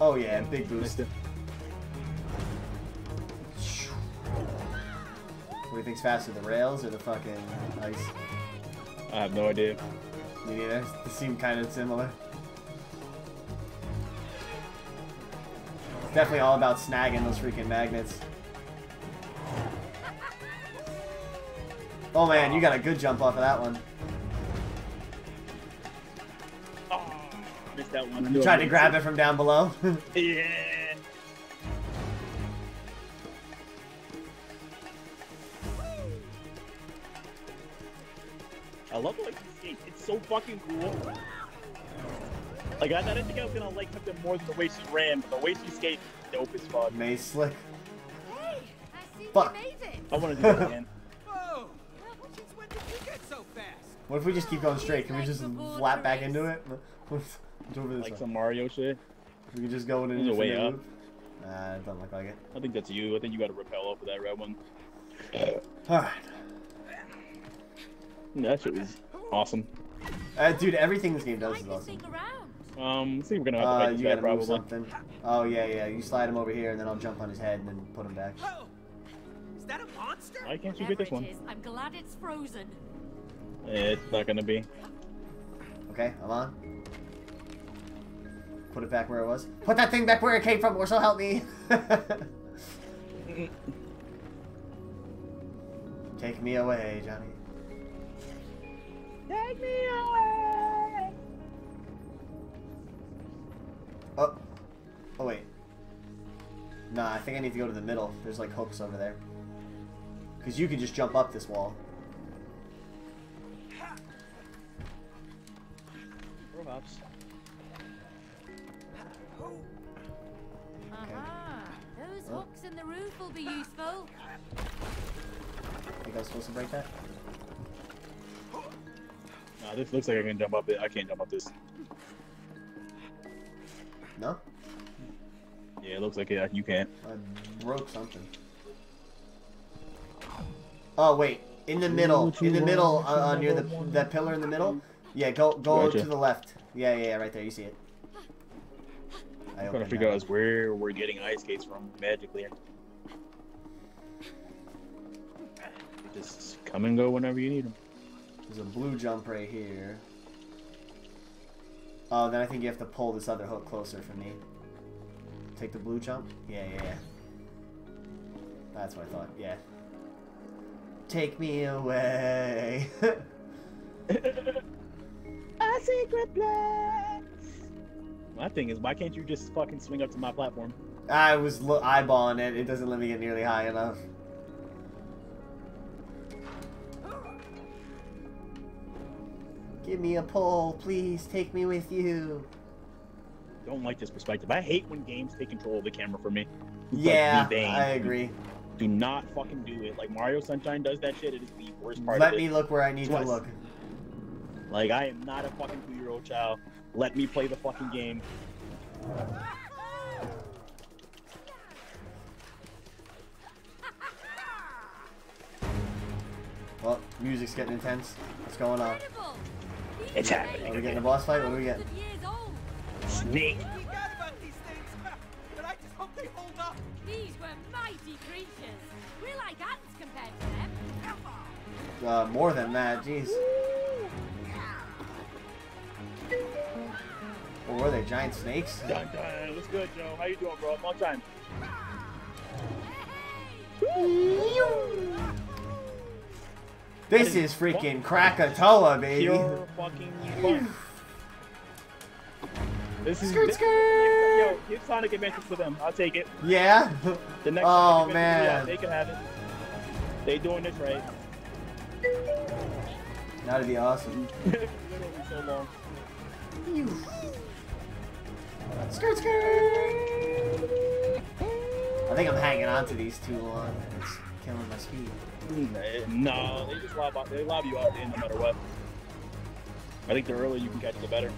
Oh yeah, big boost. What do you think's faster, the rails or the fucking ice? I have no idea. Me neither. They seem kind of similar. Definitely all about snagging those freaking magnets. Oh man, you got a good jump off of that one. Oh, missed that one. You tried to grab it from down below. Yeah. I love like. It's so fucking cool. Like I, I didn't think I was gonna like something more than the way she ran, but the way she skated, dope as fuck. Maze slick. Hey, I see Fuck. you made it. I want to do that again. Whoa! Since when did you get so fast? What if we just keep going straight? Can we just flap back into it? Let's do this like one. some Mario shit. We can just go in an There's a way up. loop. Nah, it doesn't look like it. I think that's you. I think you got to repel off of that red one. Alright. That shit was awesome. Uh, dude, everything this game does is awesome. Sneak around. Um, let's see, we're gonna have to Uh, you gotta move something. Oh, yeah, yeah. You slide him over here, and then I'll jump on his head and then put him back. Oh! Is that a monster? Why can't you get this one? it is, I'm glad it's frozen. It's not gonna be. Okay, I'm on. Put it back where it was. Put that thing back where it came from, or so help me. Take me away, Johnny. Take me away. Oh. Oh, wait. Nah, I think I need to go to the middle. There's like hooks over there. Because you can just jump up this wall. Perhaps. Uh-huh. Those Oh. hooks in the roof will be useful. think I was supposed to break that? Nah, this looks like I can jump up it. I can't jump up this. No? Yeah, it looks like yeah, you can't. I broke something. Oh wait, in the middle, in the middle, uh, uh, near the that pillar in the middle. Yeah, go go Gotcha. to the left. Yeah, yeah, yeah, right there. You see it. I I'm trying to figure out where we're getting ice skates from magically. Just come and go whenever you need them. There's a blue jump right here. Oh, then I think you have to pull this other hook closer for me. Take the blue jump. Yeah, yeah, yeah. That's what I thought. Yeah. Take me away. A secret place. My thing is, why can't you just fucking swing up to my platform? I was lo- eyeballing it. It doesn't let me get nearly high enough. Give me a pull, please. Take me with you. Don't like this perspective. I hate when games take control of the camera for me. It's like Yeah. I agree. Do not fucking do it. Like Mario Sunshine does that shit. It is the worst part Let of it. me look where I need to Twice. look. Like I am not a fucking two-year-old child. Let me play the fucking game. Well, music's getting intense. What's going on? Incredible. These It's happening Are we made getting a boss fight? What do we get? thousands of years old. Snake. We got about these things, but I just hope they hold up. These were mighty creatures. We're like ants compared to them. Uh, more than that, jeez. What were they? Giant snakes? Dun dun. What's good, Joe? How you doing, bro? Long time. This is freaking Krakatoa, baby. Pure fucking fun. This is Skirt, this- skirt. Yo, give Sonic Adventures to them. I'll take it. Yeah. The next Oh, Sonic man. yeah, they can have it. They doing this right. That'd be awesome. So long. Skirt, skirt. I think I'm hanging on to these too long. It's killing my speed. No, they just lob, they lob you out in no matter what. I think the earlier you can catch, the better.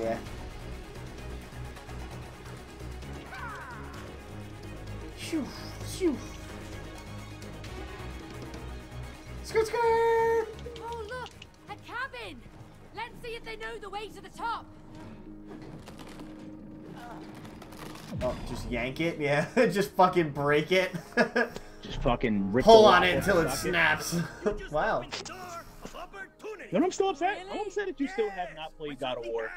Yeah. Shoo, shoo. Skirt, skirt. Oh, look! A cabin! Let's see if they know the way to the top. Oh, just yank it? Yeah, just fucking break it. Just fucking rip Pull the on it until it snaps. Wow. opened the door of opportunity. You know I'm still upset? I'm upset that you still have not played God of War.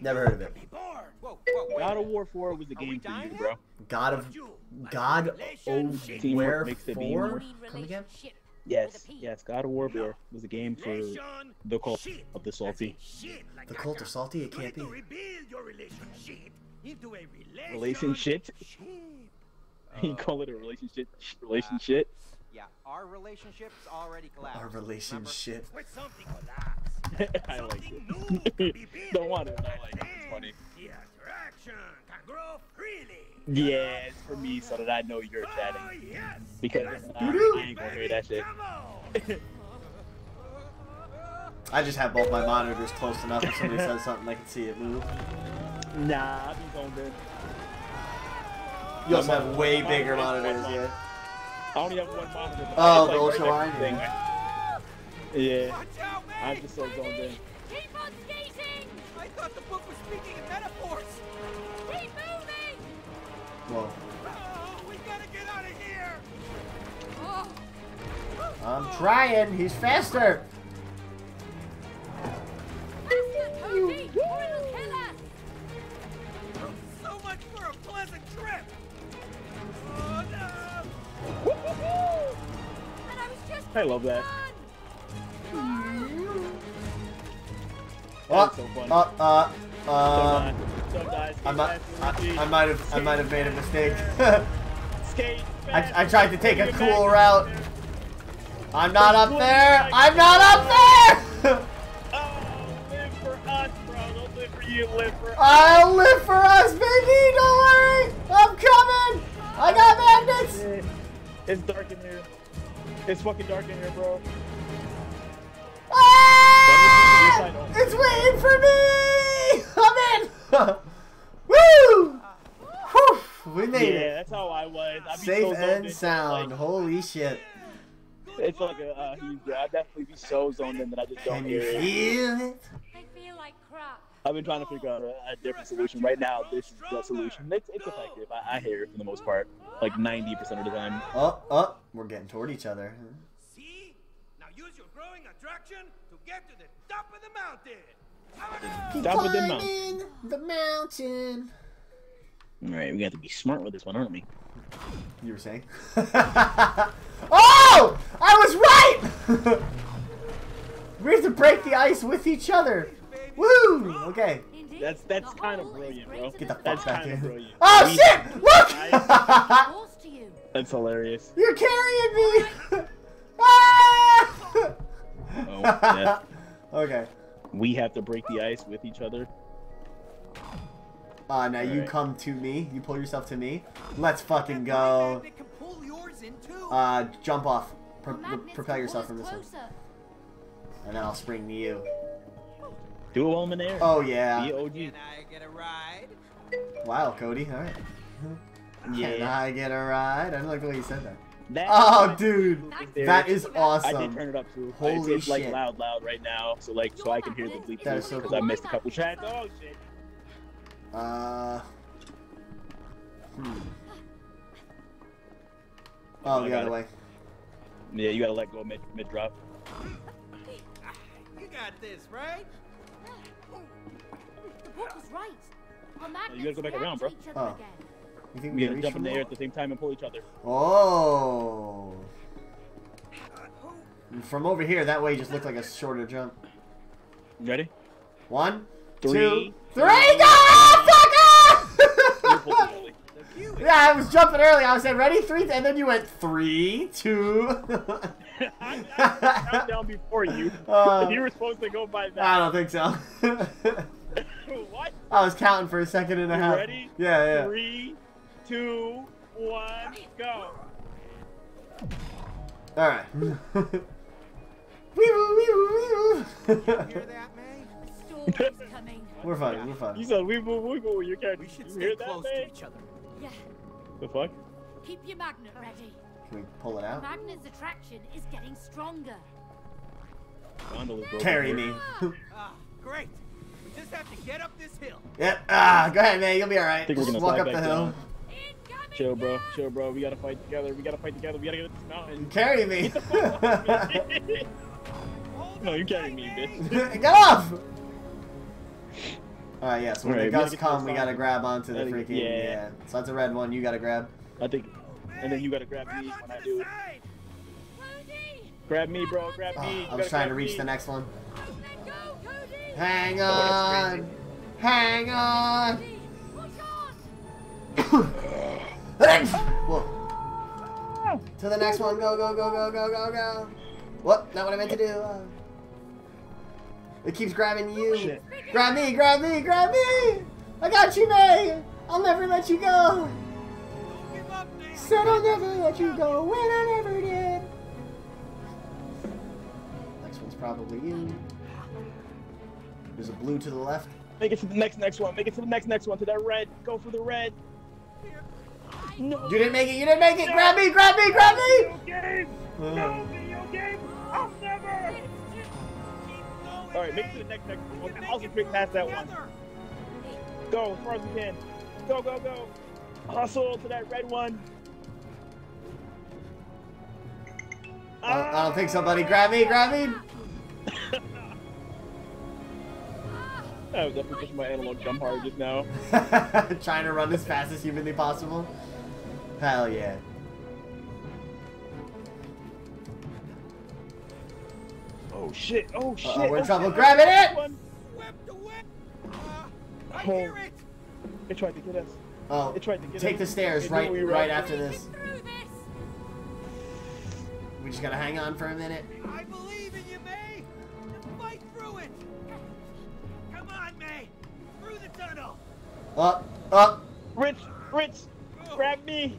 Never heard of it. can be born. Whoa, whoa. God of War 4 was the game for you, bro. God of You, my God relationship. Teamwork Where makes for? beam Come again? Yes, with a P. yes, God of War 4 was a game for Relation the cult of the salty. The cult of salty? It can't be. to rebuild relationship you uh, call it a relationship? Uh, relationship? Uh, yeah, our relationship's already collapsed. Our relationship. something collapsed. I like it. Don't want it. I like it. It's funny. The attraction can grow freely. Yeah, it's for me so that I know you're ah, chatting. Oh, yes. Because I ain't gonna hear that shit. I just have both my monitors close enough if somebody says something I can see it move. Nah, I'll be. You also have way bigger monitors, yeah. I only have one monitor. but Oh, it's, the like, ultra right wide, next to the thing. Yeah, Watch out, man! I'm just so zoned in. Keep on skating! I thought the book was speaking in metaphors. Keep moving! Whoa. Oh, we gotta get out of here! Oh, I'm trying. He's faster. faster, Cody! I was just I love that. Oh, so funny. uh, uh, So, uh, so guys, I might, I, I might have, I might have made a mistake. skate. I, I tried to take a cool route. I'm not up there. I'm not up there. Live for us, bro. Don't live for you. Live for us. I'll live for us, Biggie. Don't worry. I'm coming. I got magnets. It's dark in here. It's fucking dark in here, bro. Ah! It's waiting for me. I'm in. Woo! Whew, we made Yeah, it. that's how I was. I'd be Safe so and sound. Like, Holy shit. it's like a uh, huge. I'd definitely be so zoned in that I just don't Can you hear it. feel it? I feel like crap. I've been trying to figure out a, a different solution. Right now, this is the solution. It's, it's effective. I, I hear it for the most part, like 90% of the time. Oh, oh, we're getting toward each other. See? Now use your growing attraction to get to the top of the mountain! Top of the mountain. The mountain. All right, we have to be smart with this one, aren't we? You were saying? oh! I was right! we have to break the ice with each other. Woo! Okay. That's that's kind of brilliant, bro. Get the fuck That's back kind of in. brilliant. Oh We- shit! Look! Force to you. That's hilarious. You're carrying me! ah! Oh, yeah. Okay. We have to break the ice with each other. Uh, now you Alright. come to me. You pull yourself to me. Let's fucking go. magnet can pull yours in too. Uh, jump off. Pro- The propel yourself from this one. And then I'll spring to you. Do it while I'm in the. Oh, yeah. Be OG. Can I get a ride? Wow, Cody. Alright. Yeah. Can I get a ride? I don't like the way you said that. That Oh, dude. there. That is I did awesome. turn it up too. Holy it's, it's like loud, loud right now. So like, so I can hear the bleep That so because cool. I missed a couple chats. Oh shit. Uh. Hmm. Oh, I the other way. Yeah, you gotta let go mid mid drop. You got this, right? The book was right. Our you gotta go back around, bro. Oh. again. You think We we gotta jump in the air at the same time and pull each other. Oh. From over here, that way just looked like a shorter jump. You ready? One, Three, two, two, three, go! Fucker! early. The view is yeah, I was jumping early. I said ready, three, and then you went three, two. I, I down before you. Uh, you were supposed to go by that. I don't think so. What? I was counting for a second and a You half. ready? Yeah, yeah. Three, two, one, go. All right. Wee woo, wee woo, wee woo. Hear that, May? The storm is coming. We're fine. We're fine. You said we move, we move. You can't. We should you stay hear that, close man? to each other. Yeah, The fuck? keep your magnet ready. Can we pull it The out? magnet's attraction is getting stronger. Carry me. Ah, great. We just have to get up this hill. yep. Ah, go ahead, man. You'll be all right. think we're Just gonna walk slide up the hill. down. Chill, bro. Chill, bro. We gotta fight together. We gotta fight together. We gotta get up this mountain. Carry me. Hold no, you carry tight, me, bitch. Get off! Alright, yeah, so when Alright, the we gusts get to the come, we gotta grab onto the freaking. Yeah. yeah. So that's a red one, you gotta grab. I think. And then you gotta grab me Grab when I do it. Grab me, bro. Grab Oh, me. You I was trying to reach me. the next one. Let go, Hang Oh, on! Hang on! Cody, Whoa. To the next one, go, go, go, go, go, go, go. What? Not what I meant to do. Uh, it keeps grabbing you. Shit. Grab me, grab me, grab me! I got you, May! I'll never let you go! said I'll never let you go when I never did. Next one's probably you. There's a blue to the left. Make it to the next next one. Make it to the next next one. To that red. Go for the red. No. You didn't make it. You didn't make it. Grab me. Grab me. Grab me. Video game. No video game. I'll never. All right, make it to the next next one. I'll just quick past that one. Go as far as you can. Go go go. Hustle to that red one. I don't, I don't think so, buddy. Grab me. Grab me. I was definitely pushing my analog jump hard just now. Trying to run as fast as humanly possible. Hell yeah. Oh shit! Oh shit! Uh-oh, we're in oh, trouble. shit. Grabbing it! One. Swept away. Uh, I Oh. hear it. It tried to get us. Oh, It tried to get us. take us. the stairs It right, we right after this. This. We just gotta hang on for a minute. I believe in you, May. Up, up. Rich, Rich, grab me!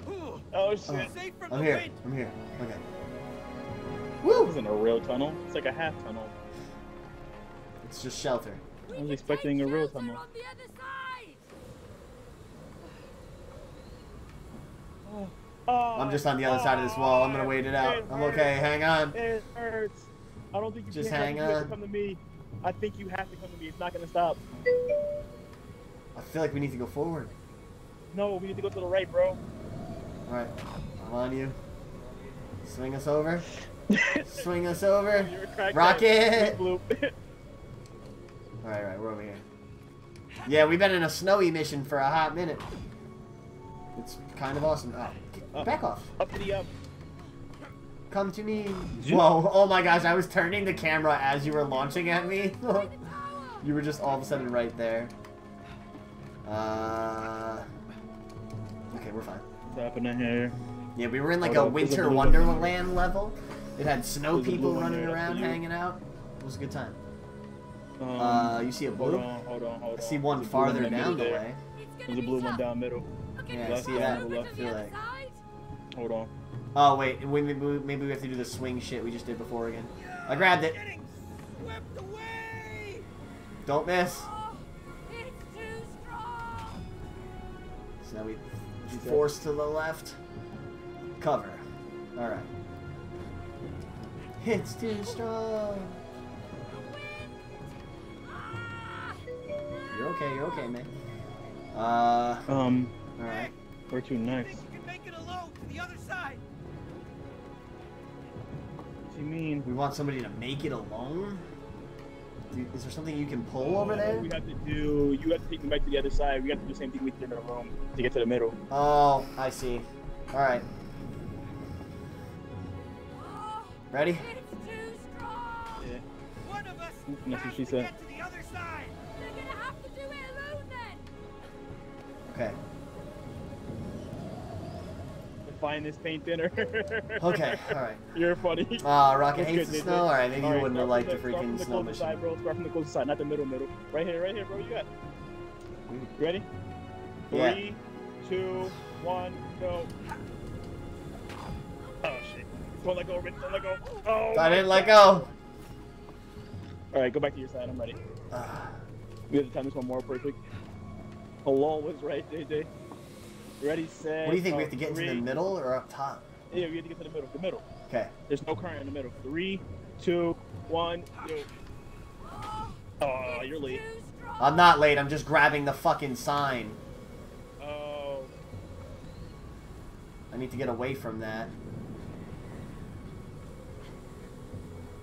Oh shit! Safe from I'm here. wind. I'm here. Okay. This Woo! isn't a real tunnel. It's like a half tunnel. It's just shelter. We I was expecting a real tunnel. On the other side. Oh, I'm just on the other side of this wall. I'm gonna wait it out. It I'm okay. Hang on. It hurts. I don't think you Just can't hang you on. to come to me. I think you have to come to me. It's not gonna stop. I feel like we need to go forward. No, we need to go to the right, bro. Alright. I'm on you. Swing us over. Swing us over. You're a crackhead. Rocket! Alright, alright, we're over here. Yeah, we've been in a snowy mission for a hot minute. It's kind of awesome. Oh, get- back off. Up to the up. Come to me. Whoa, oh my gosh, I was turning the camera as you were launching at me. you were just all of a sudden right there. Uh. Okay, we're fine. What's happening here? Yeah, we were in like Hold a on, there's a winter blue one. wonderland level. It had snow There's a people blue one running there, around, for you. hanging out. It was a good time. Um, Uh, you see a hold blue? on, hold on, hold on. I see one There's a blue farther in down the middle there. way. There's a blue one down middle. Yeah, I let's see that. over Left, feel like- Hold on. Oh wait, we, maybe, we- maybe we have to do the swing shit we just did before again. I grabbed it. Getting swept away. Don't miss. So now we force to the left. Cover. All right. It's too strong. The wind. You're okay. You're okay, man. Uh. Um, All right. we're too nice. You can make it alone to the other side. What do you mean? We want somebody to make it alone. Do- Is there something you can pull over there? We have to do. You have to take me back to the other side. We have to do the same thing we did in the room to get to the middle. Oh, I see. All right. Ready? it's too strong. Yeah. One of us That's what she to said. get Find this paint thinner. Okay. All right. You're funny. Ah, Rocket That's hates the snow. All right, maybe you Alright, wouldn't have liked the from start from freaking the snow mission. side, bro. Start from the closest side, not the middle, middle. Right here, right here, bro. You got. You ready? Yeah. Three, two, one, go. Oh shit! Don't let go, Rich. Don't let go. Oh. I didn't let go. All right, go back to your side. I'm ready. Ah, We have to time this one more perfect. Halal was right, JJ. Ready, set. what do you think? We have to get into the middle or up top? Yeah, we have to get to the middle. The middle. Okay. There's no current in the middle. Three, two, one, go. Oh, you're late. I'm not late. I'm just grabbing the fucking sign. Oh. I need to get away from that.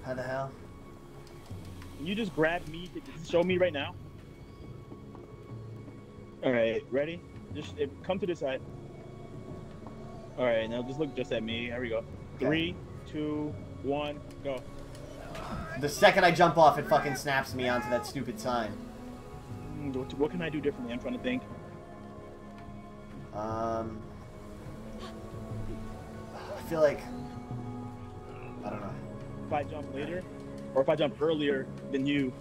How the hell? Can you just grab me to show me right now? All right, ready? Just eh, come to this side. All right, now just look just at me. Here we go. Three, two, one, go. The second I jump off, it fucking snaps me onto that stupid sign. Hmm, What, what can I do differently? I'm trying to think. Um, I feel like I don't know. If I jump later, or if I jump earlier than you,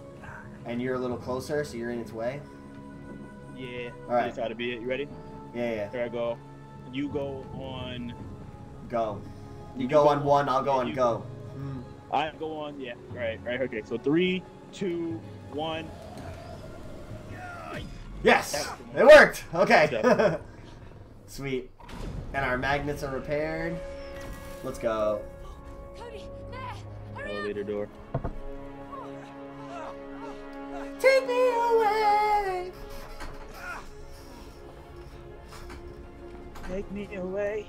And you're a little closer, so you're in its way. Yeah, All right. that's how to be it. You ready? Yeah, yeah. Here I go. You go on. Go. You You go go on on- one, I'll go on you- go. Mm. I go on. Yeah. Right. Right. Okay. So three, two, one. Yes! It worked! Okay. Sweet. And our magnets are repaired. Let's go. Cody, there! Elevator door. Take me away! Take me away.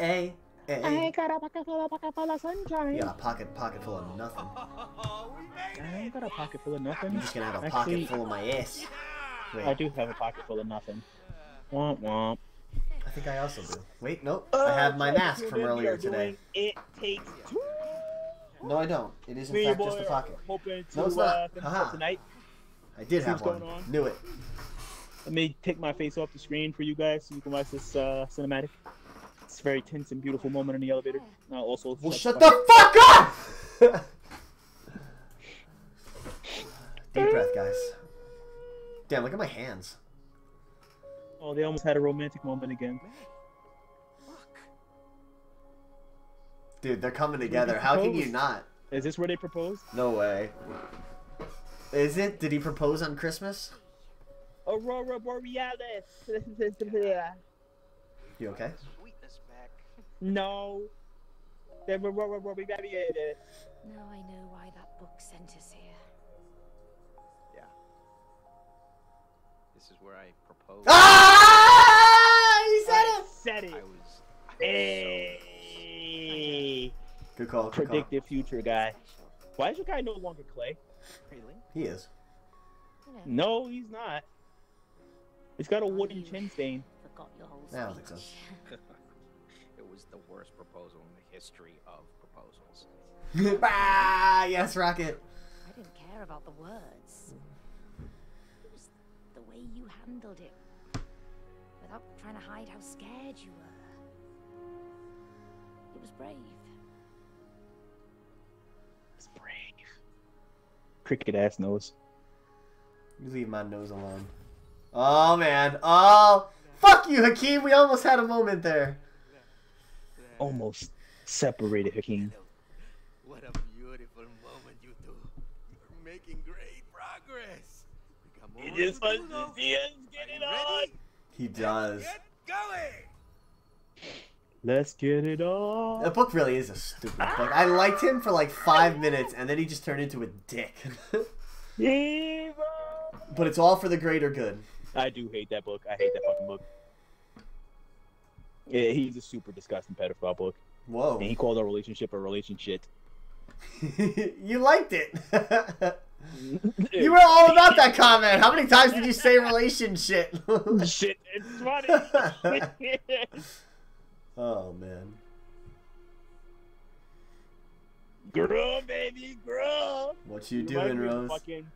A. A. got a pocket full of pocket full of sunshine. You got a pocket pocket full of nothing. Oh, we made I ain't got a pocket full of nothing. I'm just gonna have a Actually, pocket full of my ass. Wait, I do have a pocket full of nothing. Womp womp. I think I also do. Wait, nope. I have my mask from earlier today. It takes two. No, I don't. It is in Me fact just a pocket. to No, it's uh, not. finish Haha. tonight. I did have one. going on? Knew it. Let me take my face off the screen for you guys so you can watch this uh, cinematic. It's a very tense and beautiful moment in the elevator. Now also. Well, shut the fuck up! Deep breath, guys. Damn, look at my hands. Oh, they almost had a romantic moment again. Dude, they're coming together. How can you not? Is this where they proposed? No way. Is it? Did he propose on Christmas? Aurora Borealis. You okay? Sweetness back. no. The Aurora Borealis. Now I know why that book sent us here. Yeah. This is where I proposed. Ah! He said I it. said I it. was. I was Hey. Good call. Good call. Predictive future guy. Why is your guy no longer Clay? Really? He is. No, he's not. He's got a wooden chin stain. forgot your whole I don't so. speech. It was the worst proposal in the history of proposals. ah, yes, Rocket. I didn't care about the words. It was the way you handled it. Without trying to hide how scared you were. It was brave. He's brave. Cricket ass nose. You leave my nose alone. Oh man. Oh, fuck you, Hakim. We almost had a moment there. Almost separated Hakim. What a beautiful moment, you two. You're making great progress. We He just wants to though. see us get it on. He does. Get going! Let's get it on. That book really is a stupid book. I liked him for like five minutes, and then he just turned into a dick. Eva! but it's all for the greater good. I do hate that book. I hate that fucking book. Yeah, he's a super disgusting pedophile book. Whoa. And he called our relationship a relationship. you liked it. you were all about that comment. How many times did you say relationship? Shit, it's funny. oh man. grow, baby, grow. What you doing, Rose? fucking-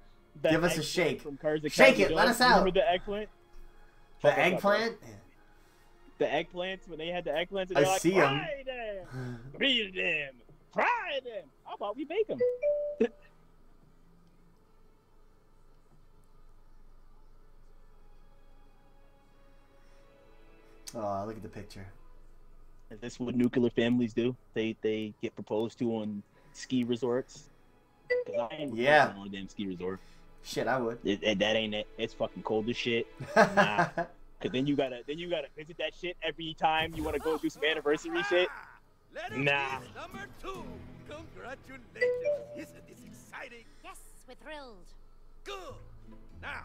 Give us a shake. From Cars Shake it, let us out. Remember the eggplant? The Fuck us up, eggplant? The eggplants when they had the eggplants. And I like, see. Fry them, grill them, fry them. How about we bake them? Oh, look at the picture. Is this what nuclear families do? They they get proposed to on ski resorts. 'Cause I ain't Yeah. on a damn ski resort. Shit, I would. It, it- that ain't it. It's fucking cold as shit. Nah. Cause then you gotta then you gotta visit that shit every time you wanna go do some anniversary shit. Letter Nah. piece number two. Congratulations. Isn't this exciting? Yes, we're thrilled. Good. Now,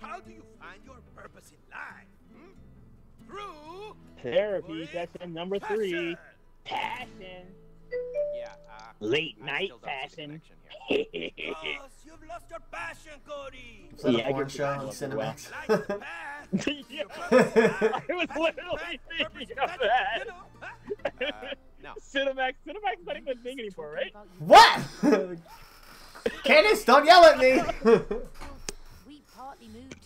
how do you find your purpose in life? Hmm? Through Therapy session number three. passion. Passion. Yeah. Uh, Late night still don't see the passion. connection you've lost your passion, Cody. Is that Yeah, I a porn show on Cinemax? Yeah. Your purpose in life. I was literally thinking of that. You know. Uh, no. Cinemax Cinemax is not even a thing anymore, right? What? Candace, don't yell at me. We partly moved here because you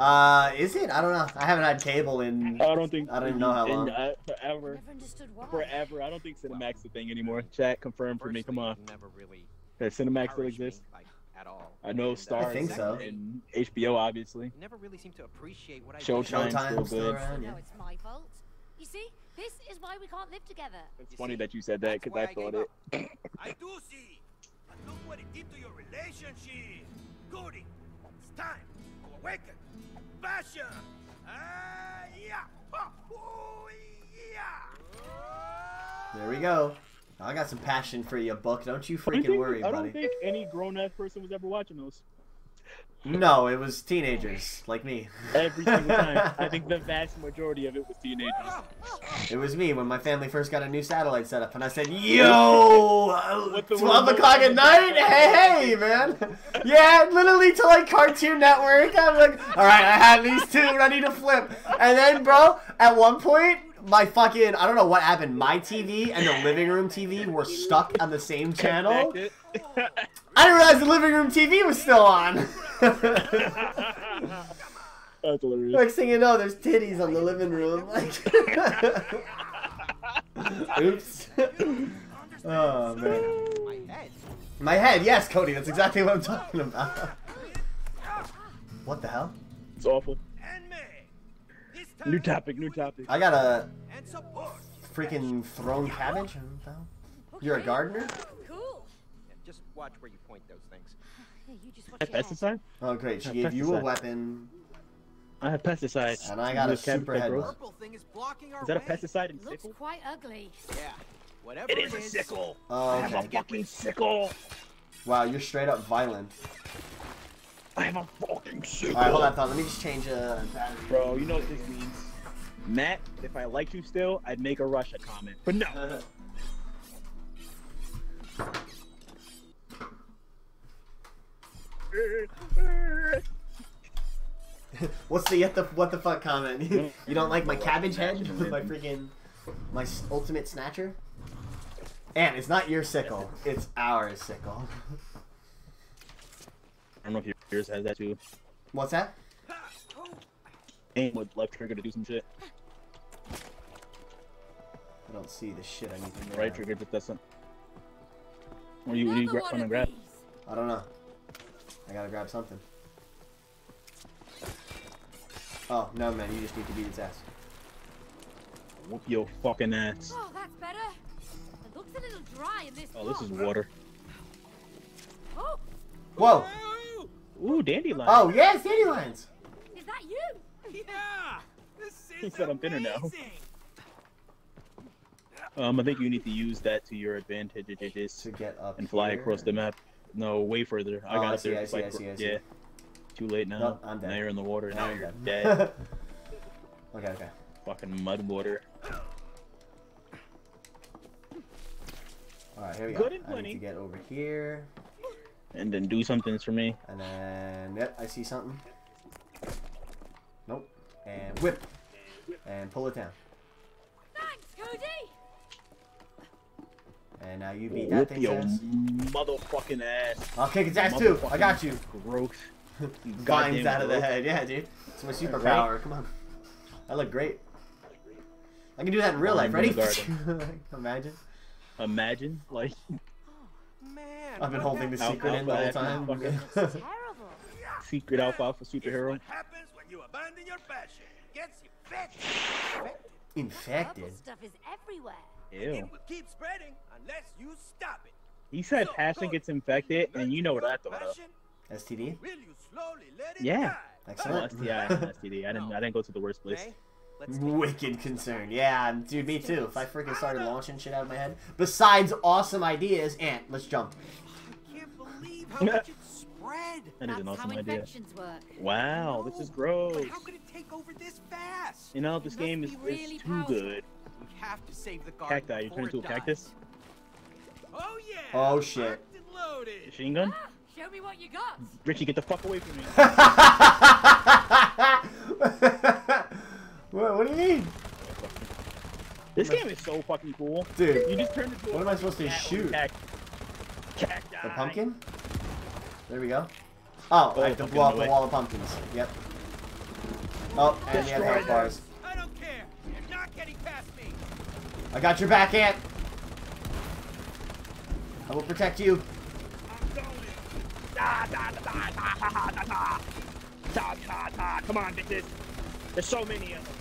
uh, is it? I don't know. I haven't had cable in. I don't think I don't know how in, long. uh, forever. never understood why. Forever. I don't think Cinemax is a thing anymore. Chat confirm for me. Come on. Never really Does Cinemax still encouraged me, exist? at all. I know And, uh, Stars think so. and HBO, obviously. Never really seem to appreciate what I Showtime. Time's Showtime's still still good. No, it's my fault. You see, this is why we can't live together. It's You funny see, that you said that because I I thought it. I do see. But look what it did to your relationship. Cody, it's time to awaken. Passion. Ah, yeah. Ooh, yeah. There we go. I got some passion for you, Buck. Don't you I don't freaking think- worry, I don't buddy. think any grown ass person was ever watching those. No, it was teenagers like me. Every single time. I think the vast majority of it was teenagers. It was me when my family first got a new satellite setup, and I said, "Yo, 12 o'clock at night? Hey, hey, man! Yeah, literally to like Cartoon Network. I'm like, all right, I had these two ready to flip, and then, bro, at one point, my fucking I don't know what happened. My TV and the living room TV were stuck on the same channel. I didn't realize the living room TV was still on. That's hilarious. Next thing you know, there's titties on the living room. Like, oops. oh man. My head. My head, yes, Cody. That's exactly what I'm talking about. What the hell? It's awful. And me. This time New topic, new topic. I got a freaking thrown cabbage. What the hell? You're a gardener? Cool. Yeah, watch where you point those things. Yeah, you just watch I have pesticide? Oh, great. She gave you a weapon. I have pesticides. And I got a This cabbage super head Purple thing is blocking our Is that a way. pesticide and Looks sickle? quite ugly. Yeah. Whatever It is a sickle. Oh, I have a fucking sickle. Wow, you're straight up violent. I have a fucking sickle. Alright, hold on, thought. Let me just change uh, battery. Bro, you know what this means. Matt, if I liked you still, I'd make a Russia comment. But no. What's the, what the what the fuck comment? you don't like my cabbage head? my freaking my ultimate snatcher? And it's not your sickle, it's our sickle. I don't know if yours has that too. What's that? Aim with left trigger to do some shit. I don't see the shit I need to Right trigger just does some. What do you, what do you Another gra- one wanna grab? I don't know. I gotta grab something. Oh, no man, you just need to beat its ass. Whoop your fucking ass. Oh, that's better. It looks a little dry in this. Oh, this is water. Oh, Whoa! Ooh, dandelion. Oh, yes, dandelions! is that you? Yeah. This He is said I'm thinner now. Um, I think you need to use that to your advantage It is To get up and fly here. across the map. No, way further. I Oh, got I see, there. I see, like I see, I see. Yeah. Too late now. Nope, I'm dead. Now you're in the water. Now, Now you're dead. dead. okay, okay. Fucking mud water. Alright, here we Good go. and I need to get over here. And then do something for me. And then, yep, I see something. Nope. And whip. And pull it down. And now you beat that Whoop thing's your ass. motherfucking ass. I'll kick its ass too. I got you. Gross. Vines Goddamn out of the head. Yeah, dude. It's my superpower. Come on. I look great. I can do that in real life. I'm in Ready? Imagine. Imagine, like, Man. I've been holding the happened? secret in the whole time. Fucking- secret alpha It's superhero. what happens when you abandon your passion. Gets infected. Infected. Stuff is everywhere. It Ew. will keep spreading unless you stop it. He said So, passion gets infected, and you know what I thought of. STD. Will you slowly let it Yeah. die? Oh, Excellent. STI and STD. I didn't. I didn't go to the worst place. May, let's take Wicked concern. Yeah, dude, me too. If I freaking started launching shit out of my head. Besides awesome ideas, Ant, let's jump. I can't believe how much it spread. That is an awesome idea. work. Wow, this is gross. But how could it take over this fast? You know, this It game is, be is too powerful. good. We have to save the garden Cacti, you turn into a it cactus? Oh yeah. Oh, shit. Locked and loaded. Machine gun? Ah, show me what you got. Richie, get the fuck away from me. what, what do you mean? This game is so fucking cool. Dude, You just turned into What a am I supposed to shoot? Cacti. the pumpkin? There we go. Oh, Oh, I have to blow up away. the wall of pumpkins. Yep. Oh, and we have Destroy health them. bars. I don't care. You're not getting past me. I got your back, Ant. I will protect you. I'm going. Da, da, da, da, da, da, da, da. Ta ta ta! Come on, bitches. There's so many of them.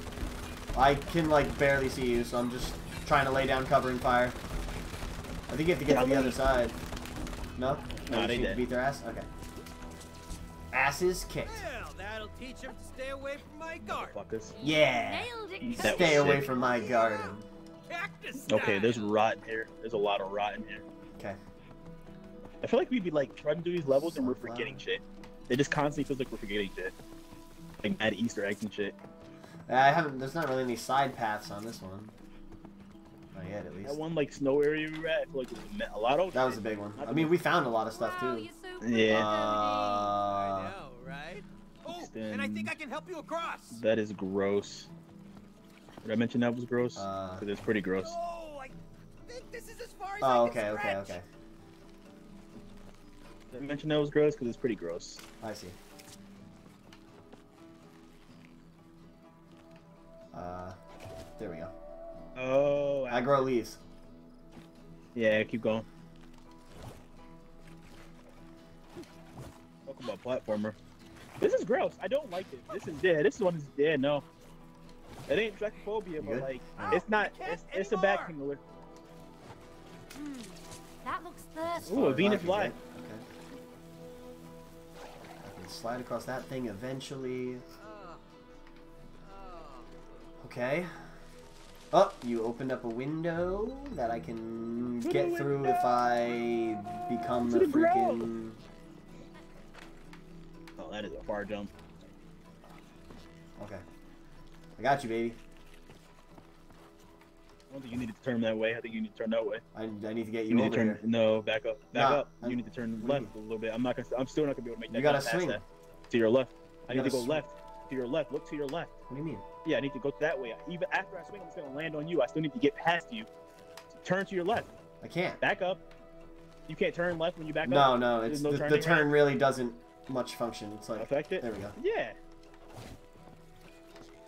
I can like barely see you, so I'm just trying to lay down covering fire. I think you have to get to the other side. No? No, you they need to did. beat their ass? Okay. Asses kicked. Well, that'll teach him to stay away from my garden. Fuckers. Yeah. It, That Stay away sick. from my garden. Okay, there's rot in here. There's a lot of rot in here. Okay. I feel like we'd be like trying to do these levels and we're Sunflower. forgetting shit. It just constantly feels like we're forgetting shit. Like add Easter eggs and shit. I haven't. There's not really any side paths on this one. Not yet, at least. That one like snow area we were at, I feel like there was a, a lot of That was a big one. I mean, we found a lot of stuff Wow, too. you're so good, Yeah. I Uh, know, right? Oh, and I think I can help you across. That is gross. Did I mention that was gross? Uh, Because it's pretty gross. Oh, I think this is as far as oh, I okay, can okay, stretch. okay. Did I mention that was gross? Because it's pretty gross. I see. Uh, there we go. Oh, I grow leaves. Yeah, keep going. Talk about platformer. This is gross. I don't like it. This is dead. This one is dead. No, it ain't Dracophobia, but like Oh, it's not. It's, it's a back anymore. handler. Hmm, that looks thirsty. Ooh, a As far as I Venus fly. Okay. I can slide across that thing eventually. Okay. Oh, you opened up a window that I can get through if I become the To the ground. freaking. Oh, that is a far jump. Okay. I got you, baby. I don't think you need to turn that way. I think you need to turn that way. I, I need to get You you, need to over turn. here. No, back up. Back Nah, up. I'm- You need to turn what do you left a little bit. I'm not gonna. I'm still not gonna be able to make that. You gotta swing. that. To your left. I need to gotta go swing. left. To your left. Look to your left. What do you mean? Yeah, I need to go that way. Even after I swing, I'm just gonna land on you. I still need to get past you. Turn to your left. I can't. Back up. You can't turn left when you back No, up. no, There's it's no the, the turn right? really doesn't much function. It's like Affect it. there we go. Yeah.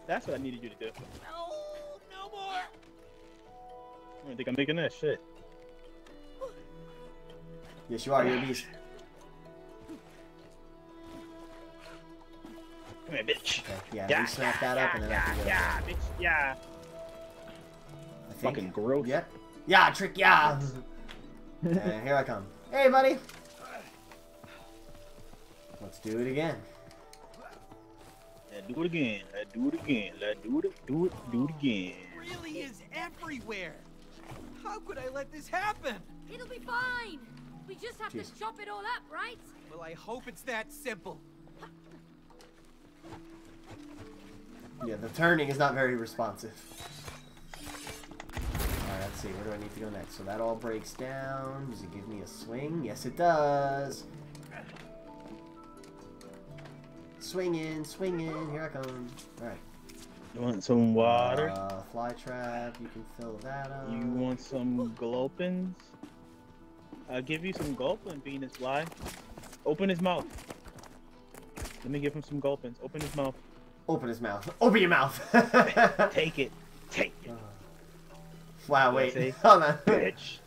That's what I needed you to do. No, no more. I don't think I'm making that shit. Yes, you are. You're a beast. Come here, bitch. Okay, yeah, Yeah, we smack yeah, that up and then I yeah, can go. yeah, bitch, yeah. I think. Fucking gross. Yeah. Yeah, trick, yeah. and here I come. Hey, buddy. Let's do it again. Let's do it again. Let's do it again. Let's do it. Do it. Do it again. really is everywhere. How could I let this happen? It'll be fine. We just have Jeez. to chop it all up, right? Well, I hope it's that simple. Yeah, the turning is not very responsive. Alright, let's see. Where do I need to go next? So that all breaks down. Does it give me a swing? Yes, it does. Swing in, swing in. Here I come. Alright. You want some water? Uh, fly trap. You can fill that up. You want some gulpins? I'll give you some gulpin, Venus Fly. Open his mouth. Let me give him some gulpins. Open his mouth. Open his mouth. Open your mouth. Take it. Take it, wow, wait. say? Hold on. bitch.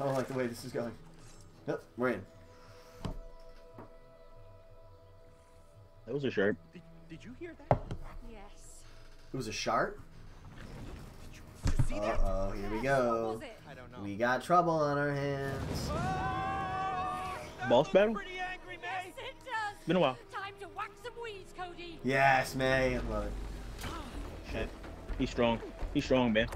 I don't like the way this is going. Nope, we're in. That was a sharp. Did, did you hear that? Yes. It was a shark? Did you Uh that? oh, here we What go. was it? I don't know. We got trouble on our hands. Oh, Boss battle? Angry, Yes, it does. Been a while. Time to whack some weeds, Cody. Yes, May. I love it. Shit. He's strong. He's strong, man.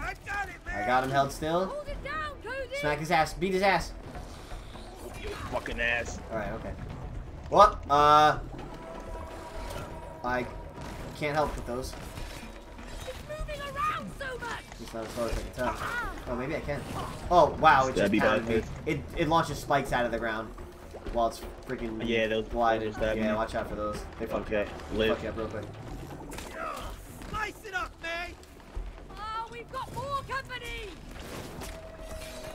I got it, man. I got him held still. Hold it down, Cody. Smack his ass. Beat his ass. You fucking ass. Alright, okay. What? Uh. I can't help with those. It's moving around so much. At least not as far as I can tell. Oh, maybe I can. Oh, wow. It just Stabby pounded me. It, it launches spikes out of the ground while it's freaking Yeah, those- wide. those Yeah, me. watch out for those. They fuck you Okay, up. live. Fuck you up real quick. Slice it up, May. Oh, we've got more company.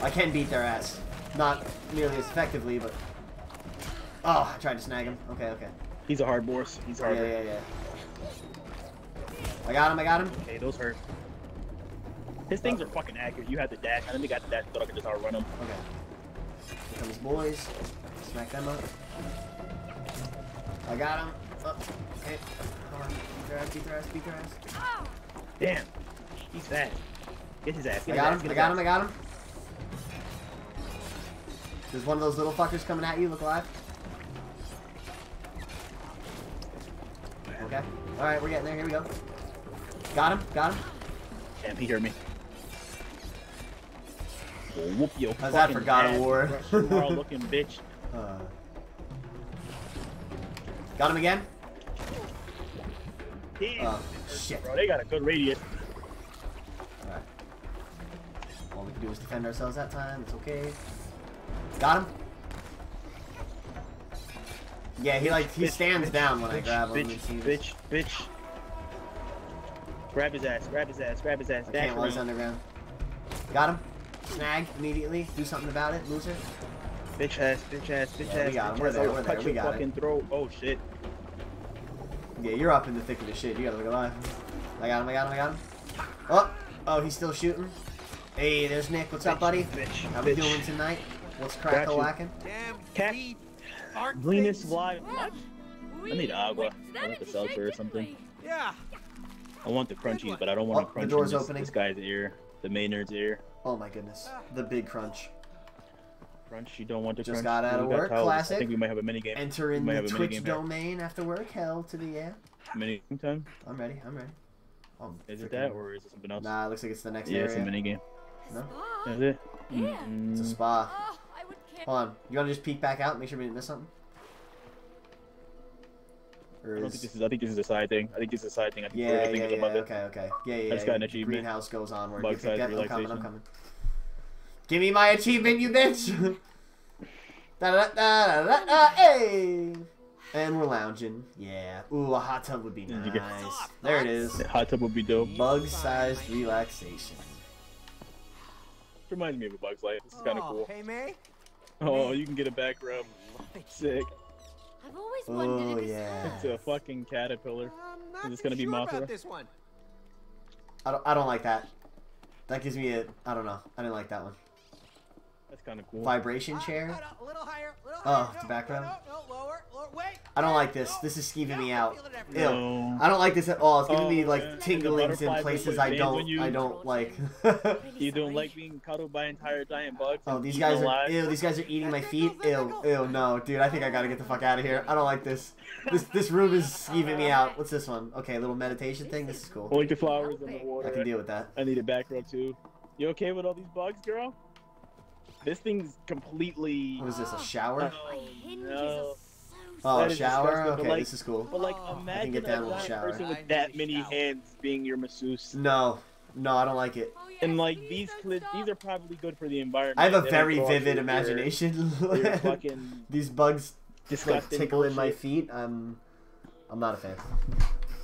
I can beat their ass. Not nearly as effectively, but. Oh, I tried to snag him. Okay, okay. He's a hard boss. He's hard. yeah, yeah. Yeah. I got him, I got him. Okay, those hurt. His things are fucking accurate. You have to dash. I don't think I have to dash, but I can just outrun him. Okay. Here comes boys. Smack them up. I got him. Oh, okay. Come on. Beat their ass, beat their ass, beat their ass. Damn. He's fast. Get his ass. I got ass, him, I got him, I got him. There's one of those little fuckers coming at you. Look alive. Okay. Alright, we're getting there. Here we go. Got him, got him. Damn, he heard me. Well, whoop your How's that for God of War? Russian looking bitch. Uh, got him again? Oh, shit. Bro, they got a good radius. Alright. All we can do is defend ourselves that time. It's okay. Got him? Yeah, he like he Bitch, stands bitch, down when I bitch, grab him. Bitch, It bitch, bitch. Grab his ass, grab his ass, grab his ass. I Dash can't while he's underground. Got him. Snag immediately. Do something about it, loser. Bitch ass, bitch ass, bitch Yeah, we ass. got him. We're there, we're cut there, we your got it. fucking throat. Oh shit. Yeah, you're up in the thick of the shit. You gotta look alive. I got him. I got him. I got him. Oh, oh, he's still shooting. Hey, there's Nick. What's up, buddy? Bitch, How we doing tonight? What's Got crack a you. whacking? Damn Cat- greed, Venus things. fly. What? I need agua. I want the seltzer or something. Yeah. I want the crunchies, but I don't want Oh, to the crunch door's in this, opening. this guy's ear, the Maynard's ear. Oh my goodness, the big crunch. Crunch, you don't want to Just crunch. got out of got work, towels. classic. I think we might have a mini game. Enter We in might the have a Twitch minigame here. domain after work. Hell to the yeah. Mini game time? I'm ready. I'm ready. I'm Is it that or is it something else? Nah, it looks like it's the next yeah, it's a mini game. No? Spa? Is it? Yeah. It's a Mm, spa. Oh, I would. Hold on. You want to just peek back out and make sure we didn't miss something? Or I don't think this is. I think this is a side thing. I think this is a side thing. I think, Yeah, I yeah, think yeah, it's above it. okay, okay. Yeah, yeah, I yeah. just got an achievement. Greenhouse goes onward. Bug Get- get- size get- I'm coming, I'm coming. Give me my achievement, you bitch! da da da da da da hey! And we're lounging. Yeah. Ooh, a hot tub would be Did you get- nice. There it is. Yeah, hot tub would be dope. Bug-sized relaxation. Reminds me of a Bug's Life. This is kind of Oh, cool. Hey, May. Oh, you can get a back rub. Sick. I've always wondered Oh, if yeah. It's a fucking caterpillar. I'm Is this gonna be sure Mothra? about this one. I don't, I don't like that. That gives me a... I don't know. I didn't like that one. That's kind of cool. Vibration chair? no, no, A little higher. Oh, higher. the no, back no. No, no, lower, lower. Wait. I don't like this. This is skeeving me out. feel it everywhere. Ew. I don't like this at all. It's giving Oh, me like man. Tinglings in places I don't you. I don't like. You don't like being cuddled by entire giant bugs? oh, these eaten guys are ew. These guys are eating my feet. Ew, ew. No, dude. I think I gotta get the fuck out of here. I don't like this. This this room is skeeving me out. What's this one? Okay, little meditation thing. This is cool. I like the flowers in the water. I can deal with that. I need a back rub too. You okay with all these bugs, girl? This thing's completely. What is this? A shower? My oh, hinges no. Oh, a shower. Okay, like- this is cool. But like, Oh, I can imagine get down a with a shower. person with that many shower. hands being your masseuse. No, no, I don't like it. Oh, yes, And like these don't these are probably good for the environment. I have a They very vivid imagination. Your, your fucking These bugs just like, disgusting tickle in my feet. I'm, I'm not a fan.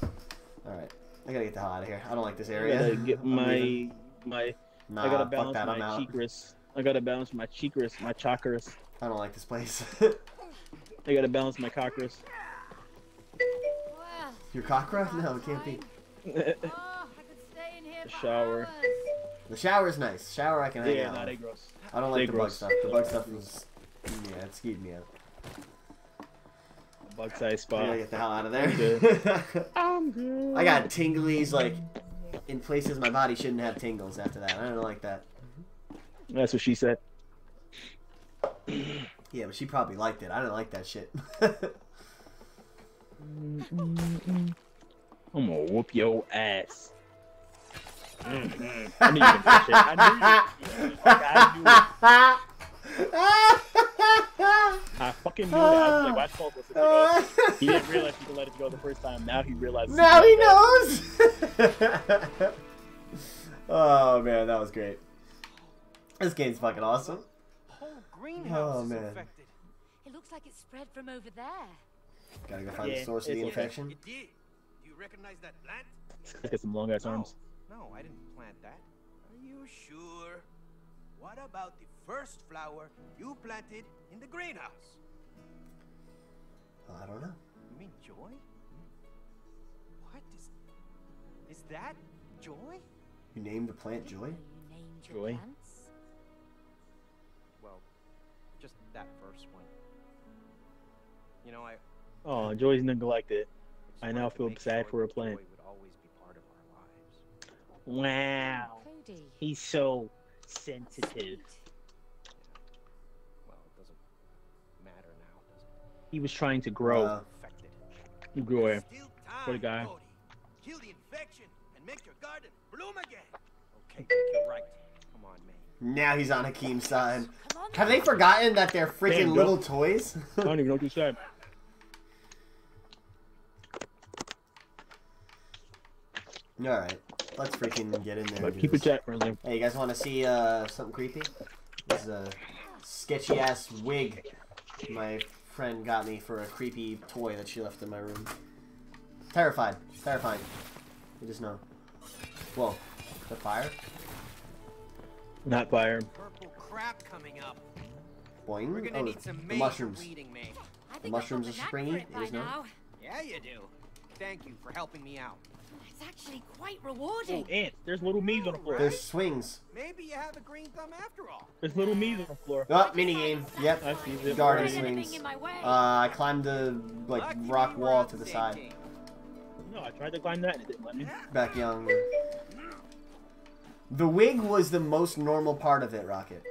All right, I gotta get the hell out of here. I don't like this I area. gotta get I'm my my. Nah, I gotta fuck balance that. my I'm out. chakras. I gotta balance my chakras, my chakras. I don't like this place. I gotta balance my. Well, Your cockroach? No, it can't be. oh, I could stay in here The shower. The shower's nice. Shower I can hang yeah, out. they with. gross. I don't like they the bug stuff. The bug stuff is, yeah, it skeeved me out. Bug size I gotta get the hell out of I'm there. I'm good. I got tinglies like in places my body shouldn't have tingles after that. I don't like that. That's what she said. Yeah, but she probably liked it. I didn't like that shit. I'm gonna whoop your ass. Mhm. I knew you say shit. I knew you. I knew it. I fucking knew it. I was like, watch Paul go. He didn't realize he could let it go the first time. Now he realizes. now he can let it go. knows. oh man, that was great. This game's fucking awesome. Whole greenhouse Oh, is man. infected. It looks like it's spread from over there. Gotta go find the source of the it's- infection. You did. Do you recognize that plant? Get some long ass arms. No, no, I didn't plant that. Are you sure? What about the first flower you planted in the greenhouse? I don't know. You mean joy? What is? Is that joy? You named the plant Joy? You named your Joy. That first one. You know, I. Oh, Joey's neglected. just I now feel sad sure for a that plant. Joy would always be part of our lives. Wow. Cody. He's so sensitive. Well, it doesn't matter now, does it? He was trying to grow. Uh, Infected. grow There's What a guy. Cody. Kill the infection and make your garden bloom again. Okay, you're right. Come on, May. now he's on Hakim's side. On. Have they forgotten that they're freaking Damn, little toys? I don't even know what you said. Alright. Let's freaking get in there. But keep it this. chat friendly. Hey, you guys want to see uh, something creepy? This is a sketchy ass wig my friend got me for a creepy toy that she left in my room. Terrified. Terrifying. You just know. Whoa. The fire? Not fire. Purple crap coming up. Boing. We're gonna oh, need some the mushrooms. weeding, May. I mushrooms are got the springy, knack for it it is now. now. Yeah, you do. Thank you for helping me out. It's actually quite rewarding. Oh, rewarding. ants. There's little me's on the floor. There's swings. Maybe you have a green thumb after all. There's little me's on the floor. Oh, mini game. Yep. I see it. Garden Find anything swings. in my way. Uh, I climbed the like Lucky rock wall to the side. team. No, I tried to climb that and it didn't let me. Back young. The wig was the most normal part of it, Rocket.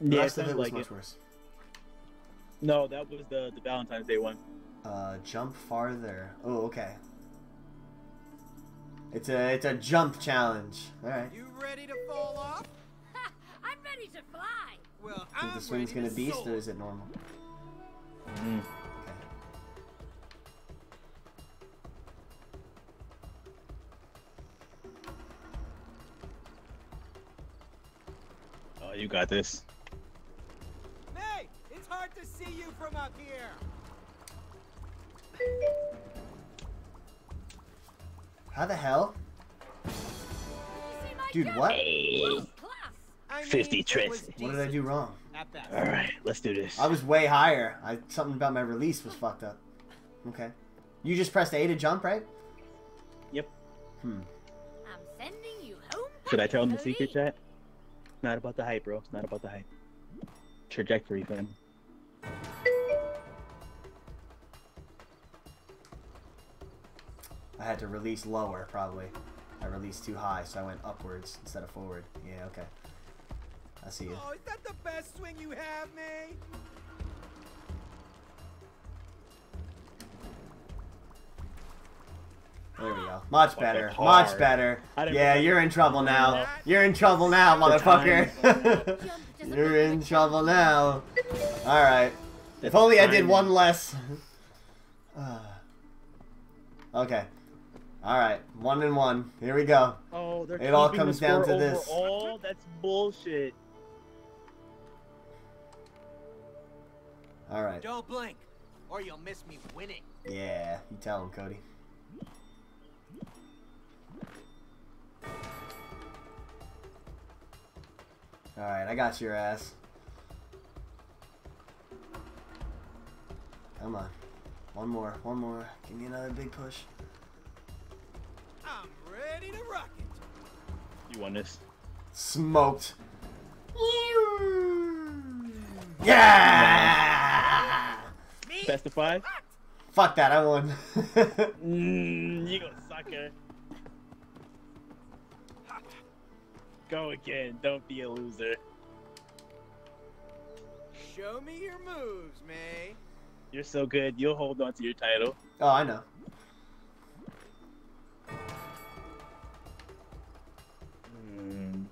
The Yeah, it rest of it was like much it. worse. No, that was the the Valentine's Day one. Uh, jump farther. Oh, okay. It's a it's a jump challenge. All right. You ready to fall off? Ha, I'm ready to fly. Well, Think I'm the swing's gonna to beast soar. or is it normal? Mm. You got this. May, it's hard to see you from up here. How the hell? You see my Dude, what? First class. I mean, 50 tricks. What did I do wrong? All right, let's do this. I was way higher. I something about my release was fucked up. Okay. You just pressed A to jump, right? Yep. Hmm. I'm sending you home. Should I tell him the secret chat? It's not about the hype, bro. It's not about the hype. Trajectory, fam. I had to release lower, probably. I released too high, so I went upwards instead of forward. Yeah, okay. I see you. Oh, is that the best swing you have, May? There we go. Much better. Much better. Yeah, you're in trouble now. You're in trouble now, motherfucker. You're in trouble now. Alright. If only I did one less. Okay. Alright. One and one. Here we go. Oh, they're It all comes down to this. overall? That's bullshit. Alright. Don't blink, or you'll miss me winning. Yeah, you tell him, Cody. Alright, I got your ass. Come on. One more, one more. Give me another big push. I'm ready to rock it. You won this. Smoked. Yeah! Best of five? Fuck that, I won. Mmm, you go sucker. Go again. Don't be a loser. Show me your moves, May. You're so good. You'll hold on to your title. oh, I know. Mm.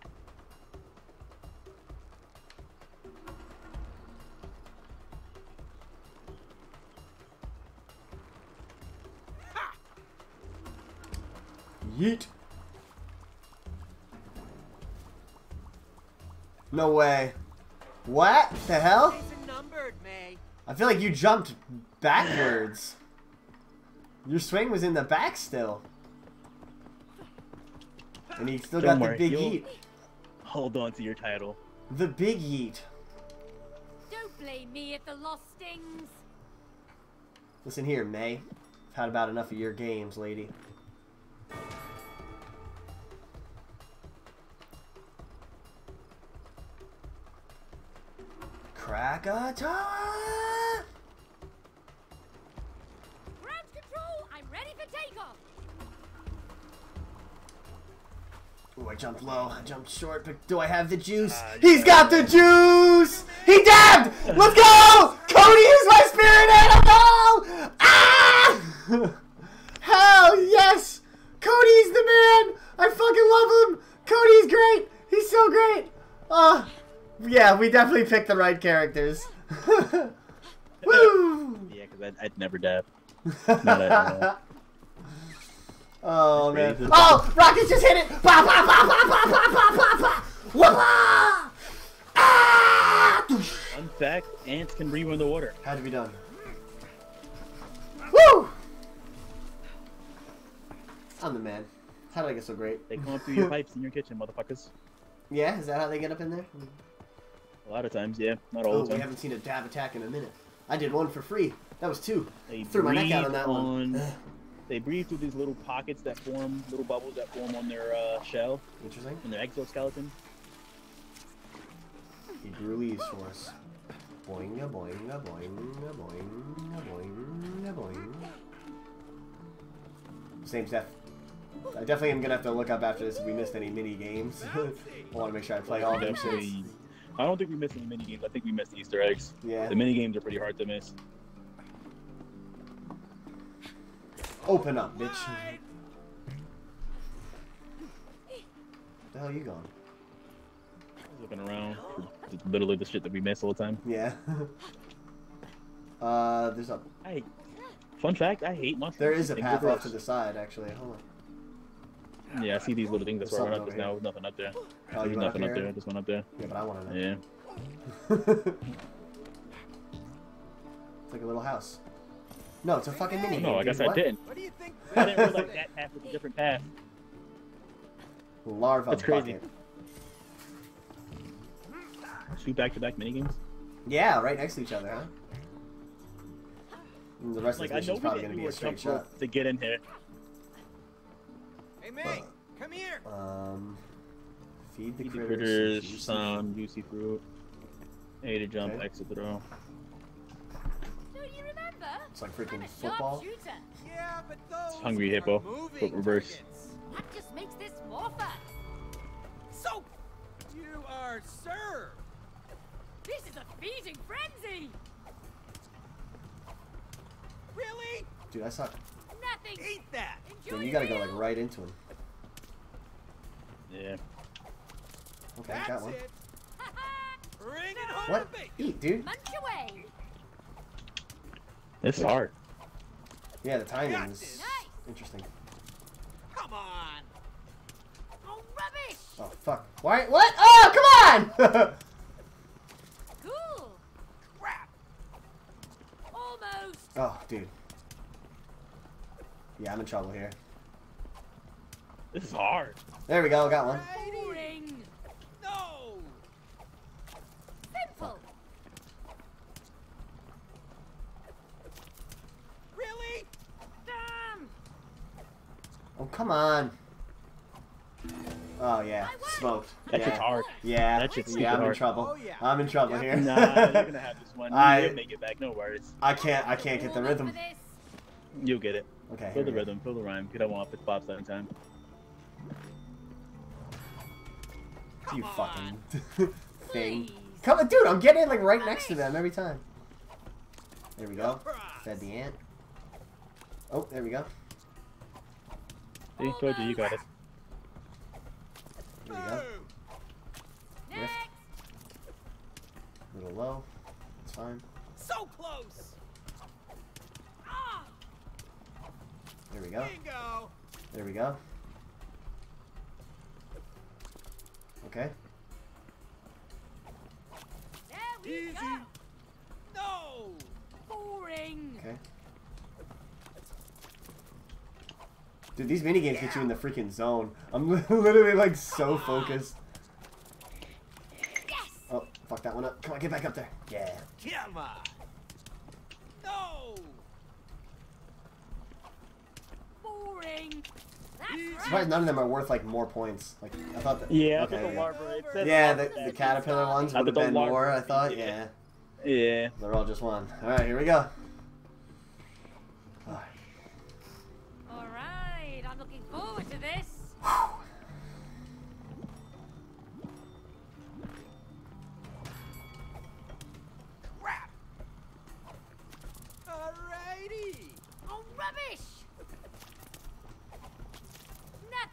Yeet. No way. What the hell? Numbered, I feel like you jumped backwards. Your swing was in the back still. And he still Don't got worry, the big you'll- yeet. Hold on to your title. The big yeet. Don't blame me if the loss stings. Listen here, May. I've had about enough of your games, lady. Krakatoa! Ground control, I'm ready for takeoff. Ooh, I jumped low. I jumped short, but do I have the juice? He's got the juice! He dabbed! Let's go! Cody is my spirit animal! Ah! Hell yes! Cody's the man! I fucking love him! Cody's great! He's so great! Uh, yeah, we definitely picked the right characters. Woo! Yeah, because I'd, I'd never dab. Not at all. Oh man! Oh, Rocket just hit it! Ba ba ba ba ba ba ba ba ba! Wah! Ah! Fun fact: ants can breathe underwater. Had to be done. Woo! I'm the man. How did I get so great? They come up through your pipes in your kitchen, motherfuckers. Yeah, is that how they get up in there? A lot of times, yeah. Not all Oh, the we haven't seen a dab attack in a minute. I did one for free. That was two. They Threw my neck out on breathe that one. They breathe through these little pockets that form, little bubbles that form on their uh, shell, Interesting. in their exoskeleton. He drew leaves for us. Boinga boinga boinga boinga boinga boing. Same stuff. I definitely am gonna have to look up after this if we missed any mini games. I want to make sure I play all them shits. I don't think we missed any mini games. I think we missed Easter eggs. Yeah. The mini games are pretty hard to miss. Open up, bitch. the hell are you going? Looking around literally the shit that we miss all the time. Yeah. uh, there's a I, fun fact: I hate mushrooms. There is a path off to the side actually. Hold on. Yeah, I see these little things. That's There's why I went up. something There's over now nothing up there. Oh, There's went up nothing up there. I just went up there. Yeah, but I want to know. Yeah. it's like a little house. No, it's a fucking mini. No, I game, guess dude. I What? didn't. What do you think? I didn't realize that path was a different path. Larva That's crazy. bucket. Two back-to-back mini games. Yeah, right next to each other, huh? And the rest Like of the know mission's probably gonna be a a straight shot. to get in here. Hey, May, come here. Um, feed the Eat the critters. critters, juicy some juicy fruit. A to jump, Okay. exit throw. Don't you remember? It's like freaking football. Yeah, but those Hungry hippo. moving Foot reverse. targets. That just makes this more fun. So, you are served. This is a feeding frenzy. Really? Dude, I suck. Eat that. Enjoy Dude, you gotta go like right into him. Yeah. Okay, That's got one. it. Bring it home What? to bacon. Eat, dude. Munch away. It's hard. Yeah, the timing Got is this. Nice. interesting. Come on. Oh, rubbish. Oh fuck! Why? What? Oh, come on! Cool. Crap. Almost. oh, dude. Yeah, I'm in trouble here. This is hard. There we go. Got one. Boring. No. Simple. Really? Damn. Oh, come on. Oh yeah, smoked. That yeah. shit's hard. Yeah, That shit's yeah, I'm in trouble. Oh, yeah. I'm in trouble Yeah. here. Nah, you're gonna have this one. I- You'll make it back. No worries. I can't. I can't get the rhythm. You'll get it. Okay. Feel here the we go. rhythm. Feel the rhyme. Get on off. It's Bob's time. You Come fucking thing. Please. Come on, dude. I'm getting in like right next to them every time. There we go. Surprise. Fed the ant. Oh, there we go. See, told you. You got it. There we go. Next. A little low. It's fine. So close. Ah. There we go. There we go. Okay. There we Easy. go. No. Boring. Okay. Dude, these minigames get you in the freaking zone. I'm literally like so focused. Yes. Oh, fuck that one up. Come on, get back up there. Yeah. Come on. No. Boring. That's Easy. right. Surprised none of them are worth like more points. Like I thought that. Yeah, Okay. the yeah. larva. Yeah, the, the caterpillar ones would have been larva more. I thought. yeah. Yeah. Yeah. They're all just one. All right, here we go.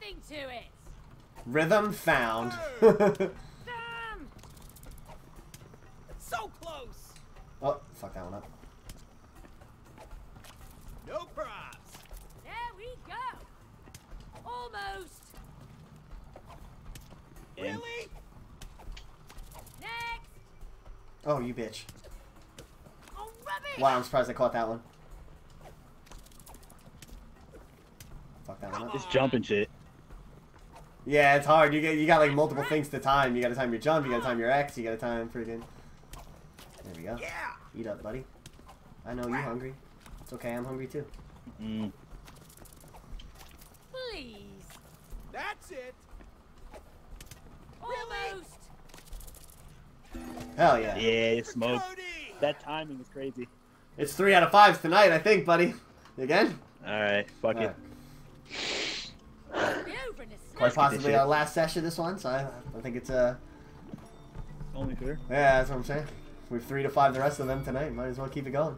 Nothing to it. Rhythm found. Damn! So close! oh, fuck that one up. No props! There we go. Almost. Yeah. Really? Next. Oh, you bitch. Oh, rubbish! Wow, I'm surprised I caught that one. Fuck that one up. Just jumping shit. Yeah, it's hard. You get you got like multiple things to time. You got to time your jump. You got to time your X. You got to time freaking. There we go. Yeah! Eat up, buddy. I know you're hungry. It's okay. I'm hungry too. Mm. Please. That's it! Almost. Hell yeah. Yeah, smoke. Cody! That timing is crazy. It's three out of five tonight, I think, buddy. Again? All right, fuck All it. right. Quite possibly our last session this one, so I, I think it's uh Only fair. yeah, that's what I'm saying. We've three to five the rest of them tonight. Might as well keep it going.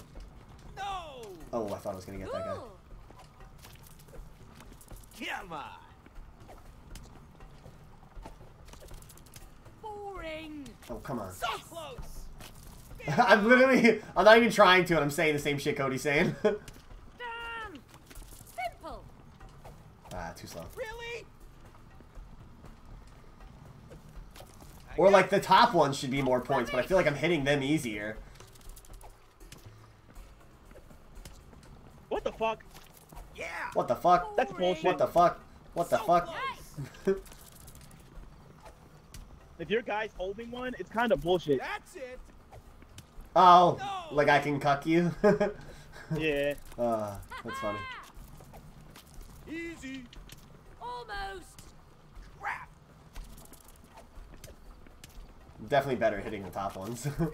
No! Oh, I thought I was gonna get that guy. Cool. Come on! Boring. Oh, come on. So close! I'm literally, I'm not even trying to, and I'm saying the same shit Cody's saying. Damn. Simple. ah, too slow. Really? Or like the top ones should be more points, but I feel like I'm hitting them easier. What the fuck? Yeah! What the fuck? That's bullshit. What the fuck? What the So fuck? close. If your guy's holding one, it's kind of bullshit. That's it! oh, No. like I can cuck you? Yeah. uh, that's funny. Easy! Almost. Crap! Definitely better hitting the top ones. Nothing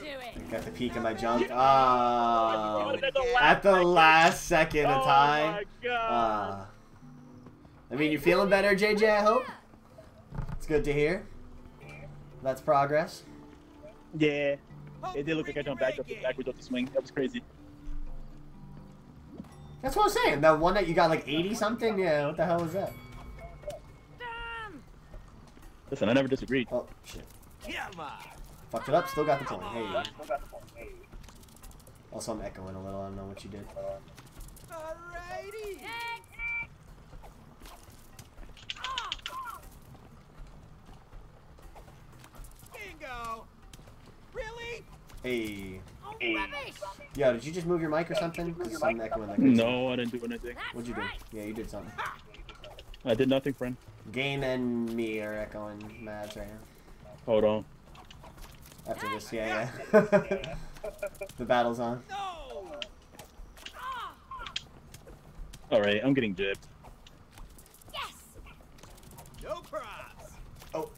to it. Got the peak of my jump. Ah. At the At the last second, a Oh tie. my god. Ah. I mean, you're feeling better, JJ, I hope? It's good to hear. That's progress. yeah. It did look like I Ricky jumped back up, Reagan. backwards up the swing. That was crazy. That's what I'm saying. That one that you got like 80 something? Yeah, what the hell was that? Listen, I never disagreed. Oh, shit. Fucked it up, still got the point. Hey. Also, I'm echoing a little. I don't know what you did. Alrighty! Bingo! Really? Hey. Rubbish. Yo, did you just move your mic or something? Because I'm echoing like. No, I didn't do anything. What'd you do? Yeah, you did something. I did nothing, friend. Game and me are echoing Mads right now. Hold on. After this, yeah, yeah. the battle's on. No! Ah. All right, I'm getting jibbed. Yes. No props! Oh,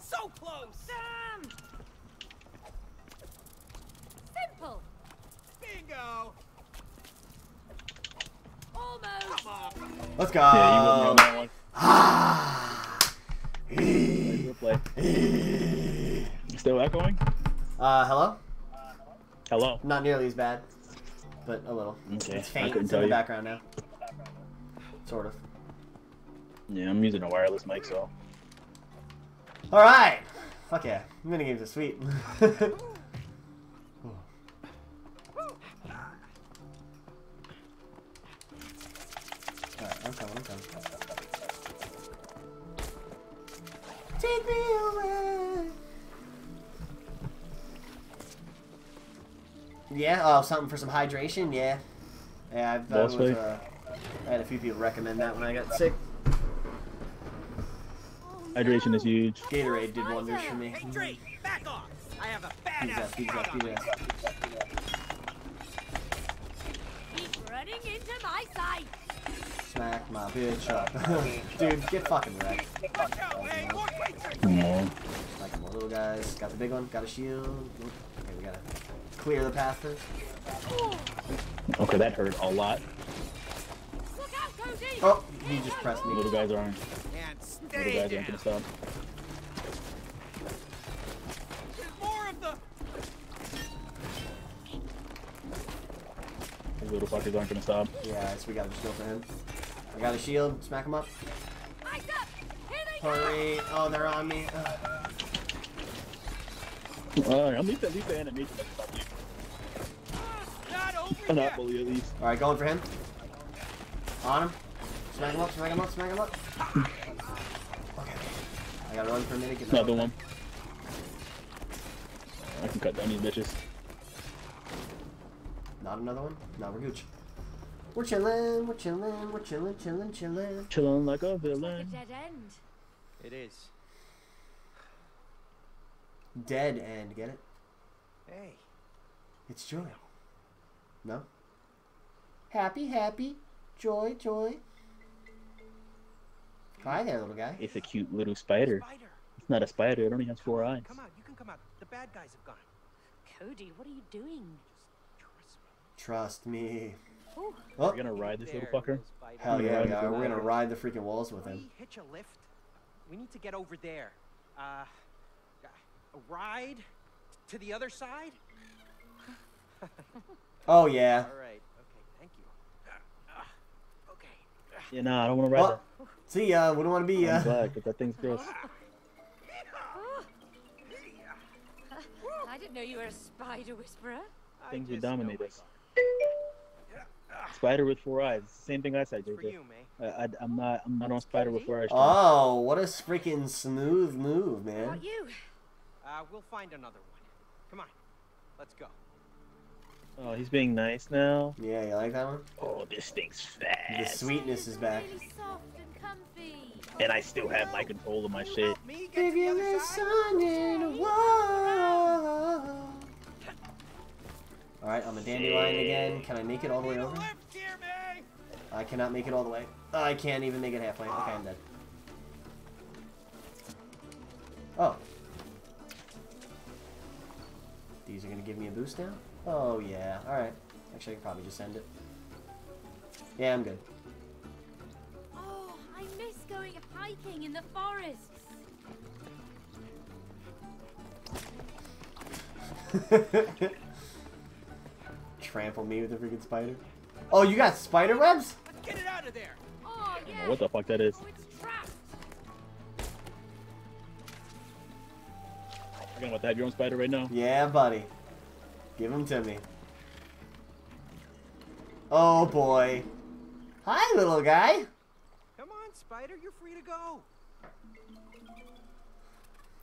So close! Damn. Simple. Bingo! Almost. Come on! let's go. Yeah, you wouldn't know that one. Still echoing? Uh, hello? Hello. Not nearly as bad, but a little. Okay, It's I faint. It's in the you. background now. Sort of. Yeah, I'm using a wireless mic, so. All right. Fuck yeah. Minigames are sweet. All right, I'm coming. I'm coming. Take me away. Yeah. Oh, something for some hydration. Yeah. Yeah. I've, that Boss was, uh, I had a few people recommend that when I got sick. Hydration is huge. Gatorade did wonders for me. Hey, Drake, back off! I have a Beat his ass, badass beat his beat on his me. ass. Keep running into my sight. Smack my bitch up. Dude, get fucking wrecked. Watch out, hey, more creatures! No. Like more little guys. Got the big one. Got a shield. Okay, we gotta clear the path first. Okay, that hurt a lot. Look out, Cody! Oh, he just pressed me. Little guys aren't. And Little guys aren't gonna stop. There's more of them! These little fuckers aren't gonna stop. Yeah, so we gotta just go for him. I got a shield. Smack him up. Eyes up! Here they go! Hurry. Oh, they're on me. Ugh. Uh, at least at least the animation doesn't stop you. Not over Not at least. Alright, going for him. On him. Smack him up, smack him up, smack him up. Okay. I gotta run for a minute. Get Another one. I can cut down these bitches. Not another one? No, we're gooch. We're chillin', we're chillin', we're chillin', chillin', chillin'. Chilling like a villain. Like a dead end. It is. Dead end, get it? Hey, It's joy. No? Happy, happy. Joy, joy. Hi there, little guy. It's a cute little spider. spider. It's not a spider. It only has four eyes. Come out, you can come out. The bad guys have gone. Cody, what are you doing? Trust me. Trust me. Ooh, Oh, We're gonna ride this little fucker. hell gonna yeah, We're We're gonna ride the freaking walls with him. We hitch a lift. We need to get over there. Uh, a ride to the other side. Oh, yeah. All right. Okay. Thank you. Uh, uh, okay. Yeah, nah, I don't want to ride Well, see ya. We don't want to be that. I'm ya. glad, 'cause that thing's gross. I didn't know you were a spider whisperer. I Things would just dominate us. God. Spider with four eyes. Same thing I said, It's for JJ. you, I, I, I'm not. I'm not on spider with four eyes. John. Oh, what a freaking smooth move, man. Not you. Uh, we'll find another one. Come on. Let's go. Oh, he's being nice now. Yeah, you like that one? Oh, this thing's The sweetness is back. And I still have my control of my Can you shit. help me get the? Alright, I'm a dandelion again. Can I make it all the way over? lift here, May! I cannot make it all the way. I can't even make it halfway. Okay, I'm dead. Oh. These are gonna give me a boost now? Oh, yeah. Alright. Actually, I can probably just send it. Yeah, I'm good. Oh, I miss going hiking in the forests. Trample me with a freaking spider. Oh, you got spider webs? Let's get it out of there! Oh, yeah. know what the fuck that is. Oh, it's trapped. You're gonna want to have your own spider right now. Yeah, buddy. Give them to me. Oh, boy. Hi, little guy. Come on, Spider. You're free to go.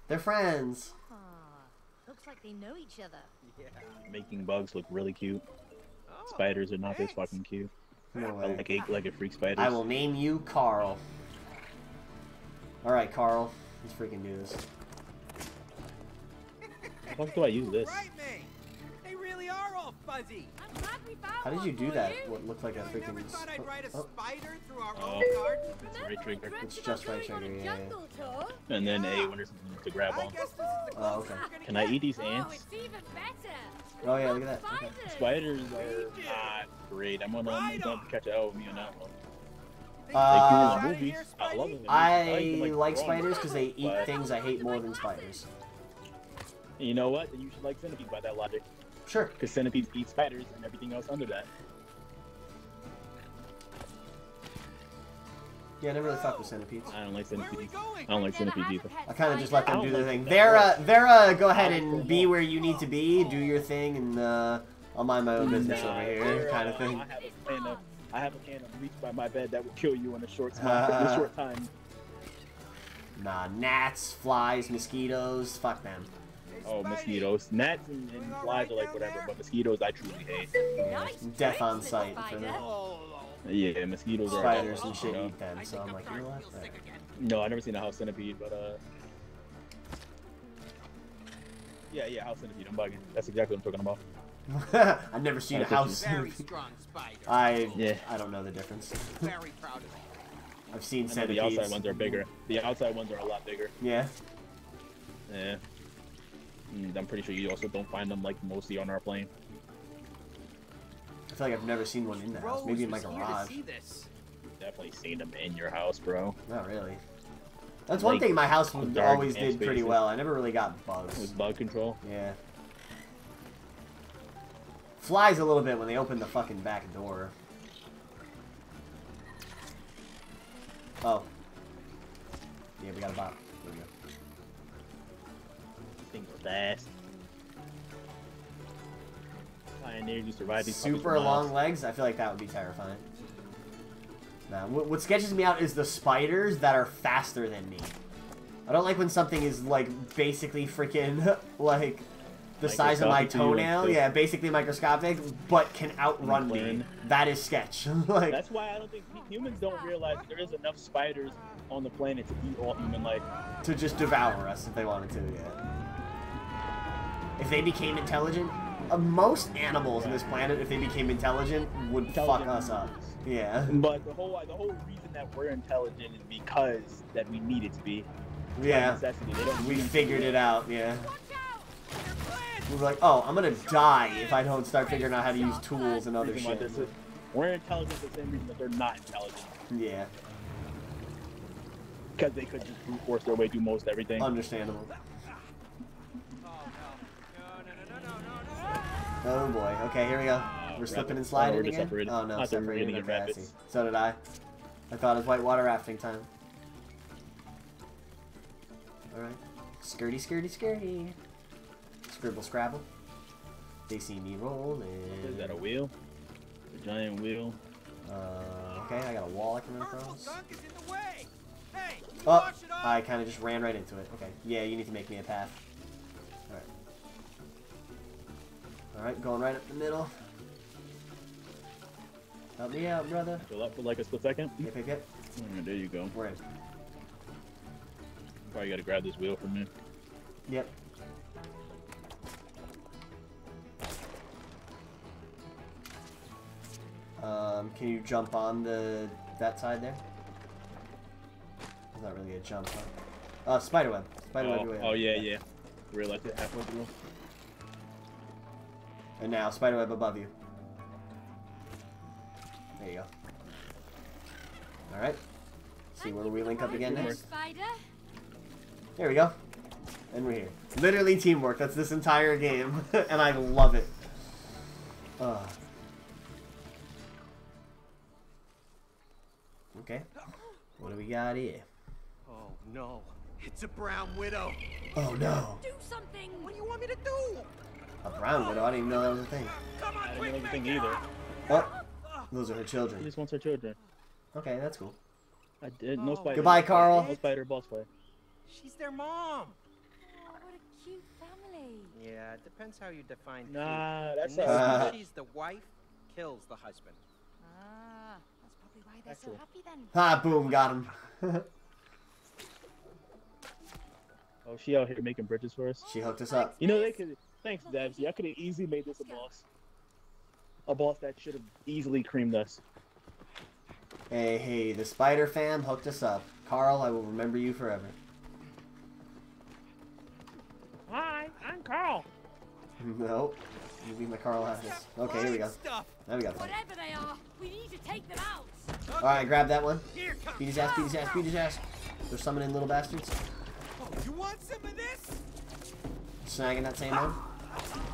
They're friends. Ah, looks like they know each other. Yeah. Making bugs look really cute. Oh, Spiders are not this fucking cute. No I way. like eight-legged freak spiders. I will name you Carl. Alright, Carl. Let's freaking do this. How the fuck do I use this? They really are all fuzzy! I'm glad we found How did you do that? What looked like a I never freaking... thought I'd ride a oh, spider through our Oh. own garden. It's right trigger. It's just right going a trigger, yeah, yeah. And then Yeah. A when there's something to grab I on. guess this is the Oh, okay. Can I eat these Oh, ants? it's even better. Oh, yeah, look at that. Okay. spiders. Spiders are not great. I'm gonna, I'm Right on. catch an L with me on that one. Uh, They cool outta in movies. I love them. in Spidey? movies. I them, like drawing. spiders because they eat But- things I hate more than spiders. You know what? Then you should like centipedes by that logic. Sure. Because centipedes eat spiders and everything else under that. Yeah, I never really fucked with centipedes. I don't like Where are we centipedes. I don't like centipedes either. I kind of just let them do their thing. that. Vera, Vera, go ahead and be where you need to be. Do your thing, and uh, I'll mind my own business Nah, over here, kind uh, of thing. I have a can of, I have a can of bleach by my bed that will kill you in a short time. in a short time. Nah, gnats, flies, mosquitoes, fuck them. Oh, mosquitoes, gnats and, and flies are like whatever, but mosquitoes I truly hate. Nice Death on little sight for spider. Me. Yeah, mosquitoes are. Spiders and shit know. eat them, so I'm I'm like, you know starting to what? feel sick again. No, I never seen a house centipede, but uh. Yeah, yeah, house centipede. I'm bugging. That's exactly what I'm talking about. I've never seen I a thought you- house. Very strong spider. I Yeah. I don't know the difference. Very proud of you. I've seen I know the outside ones are bigger. The outside ones are a lot bigger. Yeah. Yeah. Mm, I'm pretty sure you also don't find them like mostly on our plane. I feel like I've never seen one in the house. Maybe in my was garage. see this. Definitely seen them in your house, bro. Not really. That's one Like, thing my house always did pretty well. I never really got bugs. With bug control. Yeah. Flies a little bit when they open the fucking back door. Oh. Yeah, we got a bot. There we go. Things are fast. Pioneers, you survive these Super long legs. I feel like that would be terrifying. Now, what, what sketches me out is the spiders that are faster than me. I don't like when something is like basically freaking like the size of my toenail. Yeah, basically microscopic, but can outrun me. That is sketch. like That's why I don't think humans don't realize there is enough spiders on the planet to eat all human life. to just devour us if they wanted to. Yeah. If they became intelligent, uh, most animals on this planet, if they became intelligent, would Intelligent fuck us up. Yeah. But the whole the whole reason that we're intelligent is because that we need it to be. By Yeah. necessity. They don't We figured it out. Yeah. We were like, oh, I'm gonna die if I don't start figuring out how to use tools and other shit. is- We're intelligent for the same reason that they're not intelligent. Yeah, Because they could just brute force their way through most everything. understandable. Oh no. No, no, no, no, no, no, no. Oh boy. Okay, here we go. We're rabbit. slipping and Oh, sliding we're again. separated. Oh no, I thought we separated. gonna Okay, I see. So did I. I thought it was whitewater rafting time. All right. Skirty, skirty, skirty. Scribble, scrabble. They see me rolling. Is that a wheel? A giant wheel. Uh, okay, I got a wall I can run Purple across. is in the way. Hey, Oh, wash it off. I kind of just ran right into it. Okay. Yeah, you need to make me a path. Alright, going right up the middle. Help me out, brother. Fill up for like a split second. Yep, yep, yep. Mm, there you go. We're in. Probably gotta grab this wheel from me. Yep. Um, can you jump on the that side there? It's not really a jump, huh? Uh, spiderweb. Spiderweb. Oh, your way up. oh yeah, yeah. Realized it halfway through. And now, spiderweb above you. There you go. Alright. See where you we link up again next? Spider. There we go. And we're here. Literally teamwork. That's this entire game. and I love it. Ugh. Okay. What do we got here? Oh no, it's a brown widow. Oh no. Do something! What do you want me to do? A brown widow. I didn't even know that was a thing. Come on, I didn't quick, know anything make it either. up. Oh, those are her She children. just wants her children. Okay, that's cool. I did no Oh. spider. Goodbye, Carl. No spider boss fight. She's their mom. Oh, what a cute family. Yeah, it depends how you define. Nah, In that's this Uh, she's the wife, kills the husband. Ah, that's probably why they're so Excellent. happy then. Ah, boom, got him. Oh, she out here making bridges for us. she hooked us up. You know they could. Thanks, Devs. Y'all could have easily made this a boss. A boss that should have easily creamed us. Hey, hey, the Spider fam hooked us up. Carl, I will remember you forever. Hi, I'm Carl. Nope. You leave my Carl out of this. Okay, here we go. Stuff. Now we got fun. Whatever they are, we need to take them out. Alright, grab that one. Here comes. Beat his ass, beat his ass, beat his ass. They're summoning little bastards. Oh, you want some of this? Snagging that same one.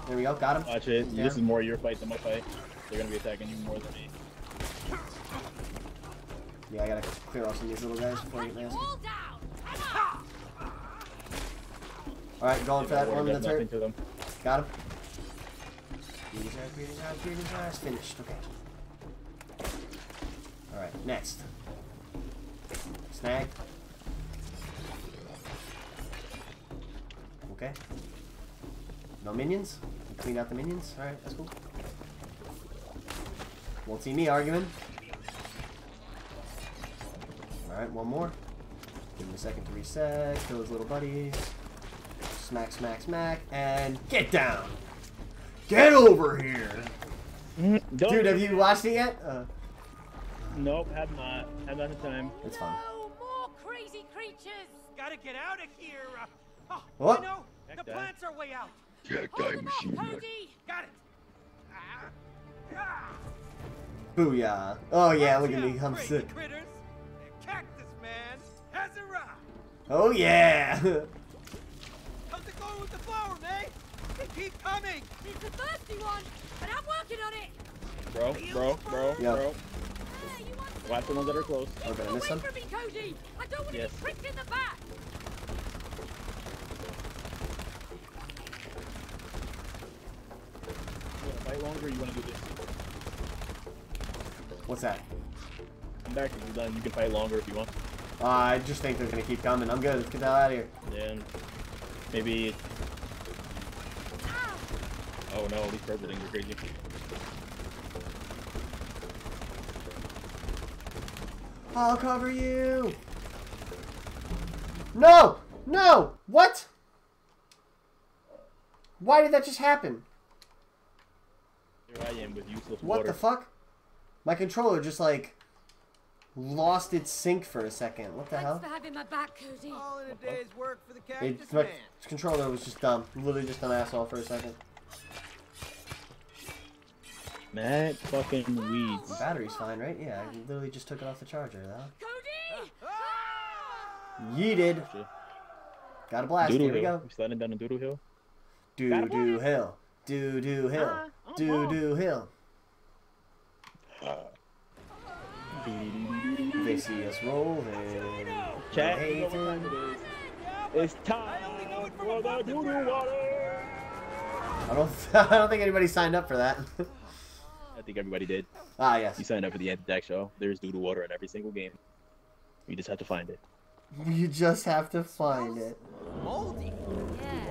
There we go, got him. Watch it. He's This is more your fight than my fight. They're gonna be attacking you more than me. Yeah, I gotta clear off some of these little guys before I get you nasty. all down. Come on. Alright, going for that one does that's nothing hurt. to them. Got him. Beat his ass, beat his ass, beat his ass. Finished. Okay. Alright, next. Snag. Okay. No minions? We cleaned out the minions? Alright, that's cool. Won't see me arguing. Alright, one more. Give him a second to reset. Kill his little buddies. Smack, smack, smack. And get down! Get over here. Mm, don't- Dude, have you watched it yet? Uh, Nope, have not. Have not the time. it's fun. No more crazy creatures! Gotta get out of here. Uh, oh, What? I know. The plants are way out. Jack Hold die them up, machine gun. Got it. Ah. Ah. Booyah. Oh yeah, look at me. I'm sick. Cactus man has. Oh yeah. How's it going with the flower, May? They keep coming. It's a thirsty one, but I'm working on it! Bro, bro, bro, Yeah. bro. Hey, you want some Watch the ones that are close. Keep Okay, I away missed some? me, Cody! I don't want to Yes. be pricked in the back! You wanna fight longer you wanna do this? What's that? Come back if you're done. You can fight longer if you want. Uh, I just think they're gonna keep coming. I'm good. Let's get the hell out of here. Then maybe. Oh no, these purple things are crazy. I'll cover you. No! No! What? Why did that just happen? Here I am with useless What water. the fuck? My controller just like lost its sync for a second. What the Thanks hell? for having my back, Cody. All in a day's work for the cactus It, my man. controller was just dumb. Literally just an asshole for a second. Mad fucking weeds. The battery's fine, right? Yeah, I literally just took it off the charger. Though. Cody! Yeeted. Got a blast. Doodle Here we hill. go. We sliding down the doodle hill. Do Got a hill. Do do hill. Ah, oh, Do do hill. They see us rolling. Chat, Hey, you know time it is. It's time I only know it from for the above the doodle water. I don't. I don't think anybody signed up for that. I think everybody did. ah yes. You signed up for the Antthejack show. There's doodle water in every single game. You just have to find it. You just have to find it. Moldy.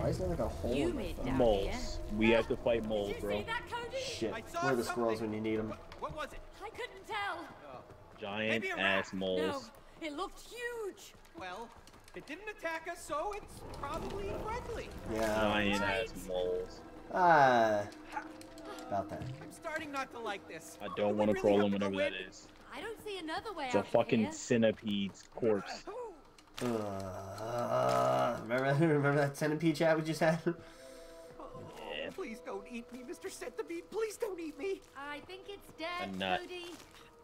Why Yeah. is there like a hole in the phone? Moles. We have to fight moles, bro. That, Shit. Where are the squirrels when you need them? What was it? I couldn't tell. Giant ass moles. No, it looked huge. Well, it didn't attack us, so it's probably friendly. Yeah. Giant Right. ass moles. Ah. About that. I'm starting not to like this. I Do don't want to really crawl have in whatever that is. in? I don't see another way It's a out of fucking here. centipede's corpse. Uh, remember, remember that centipede chat we just had? Oh, Please don't eat me, Mr. Centipede. Please don't eat me. I think it's dead, A nut. Cody.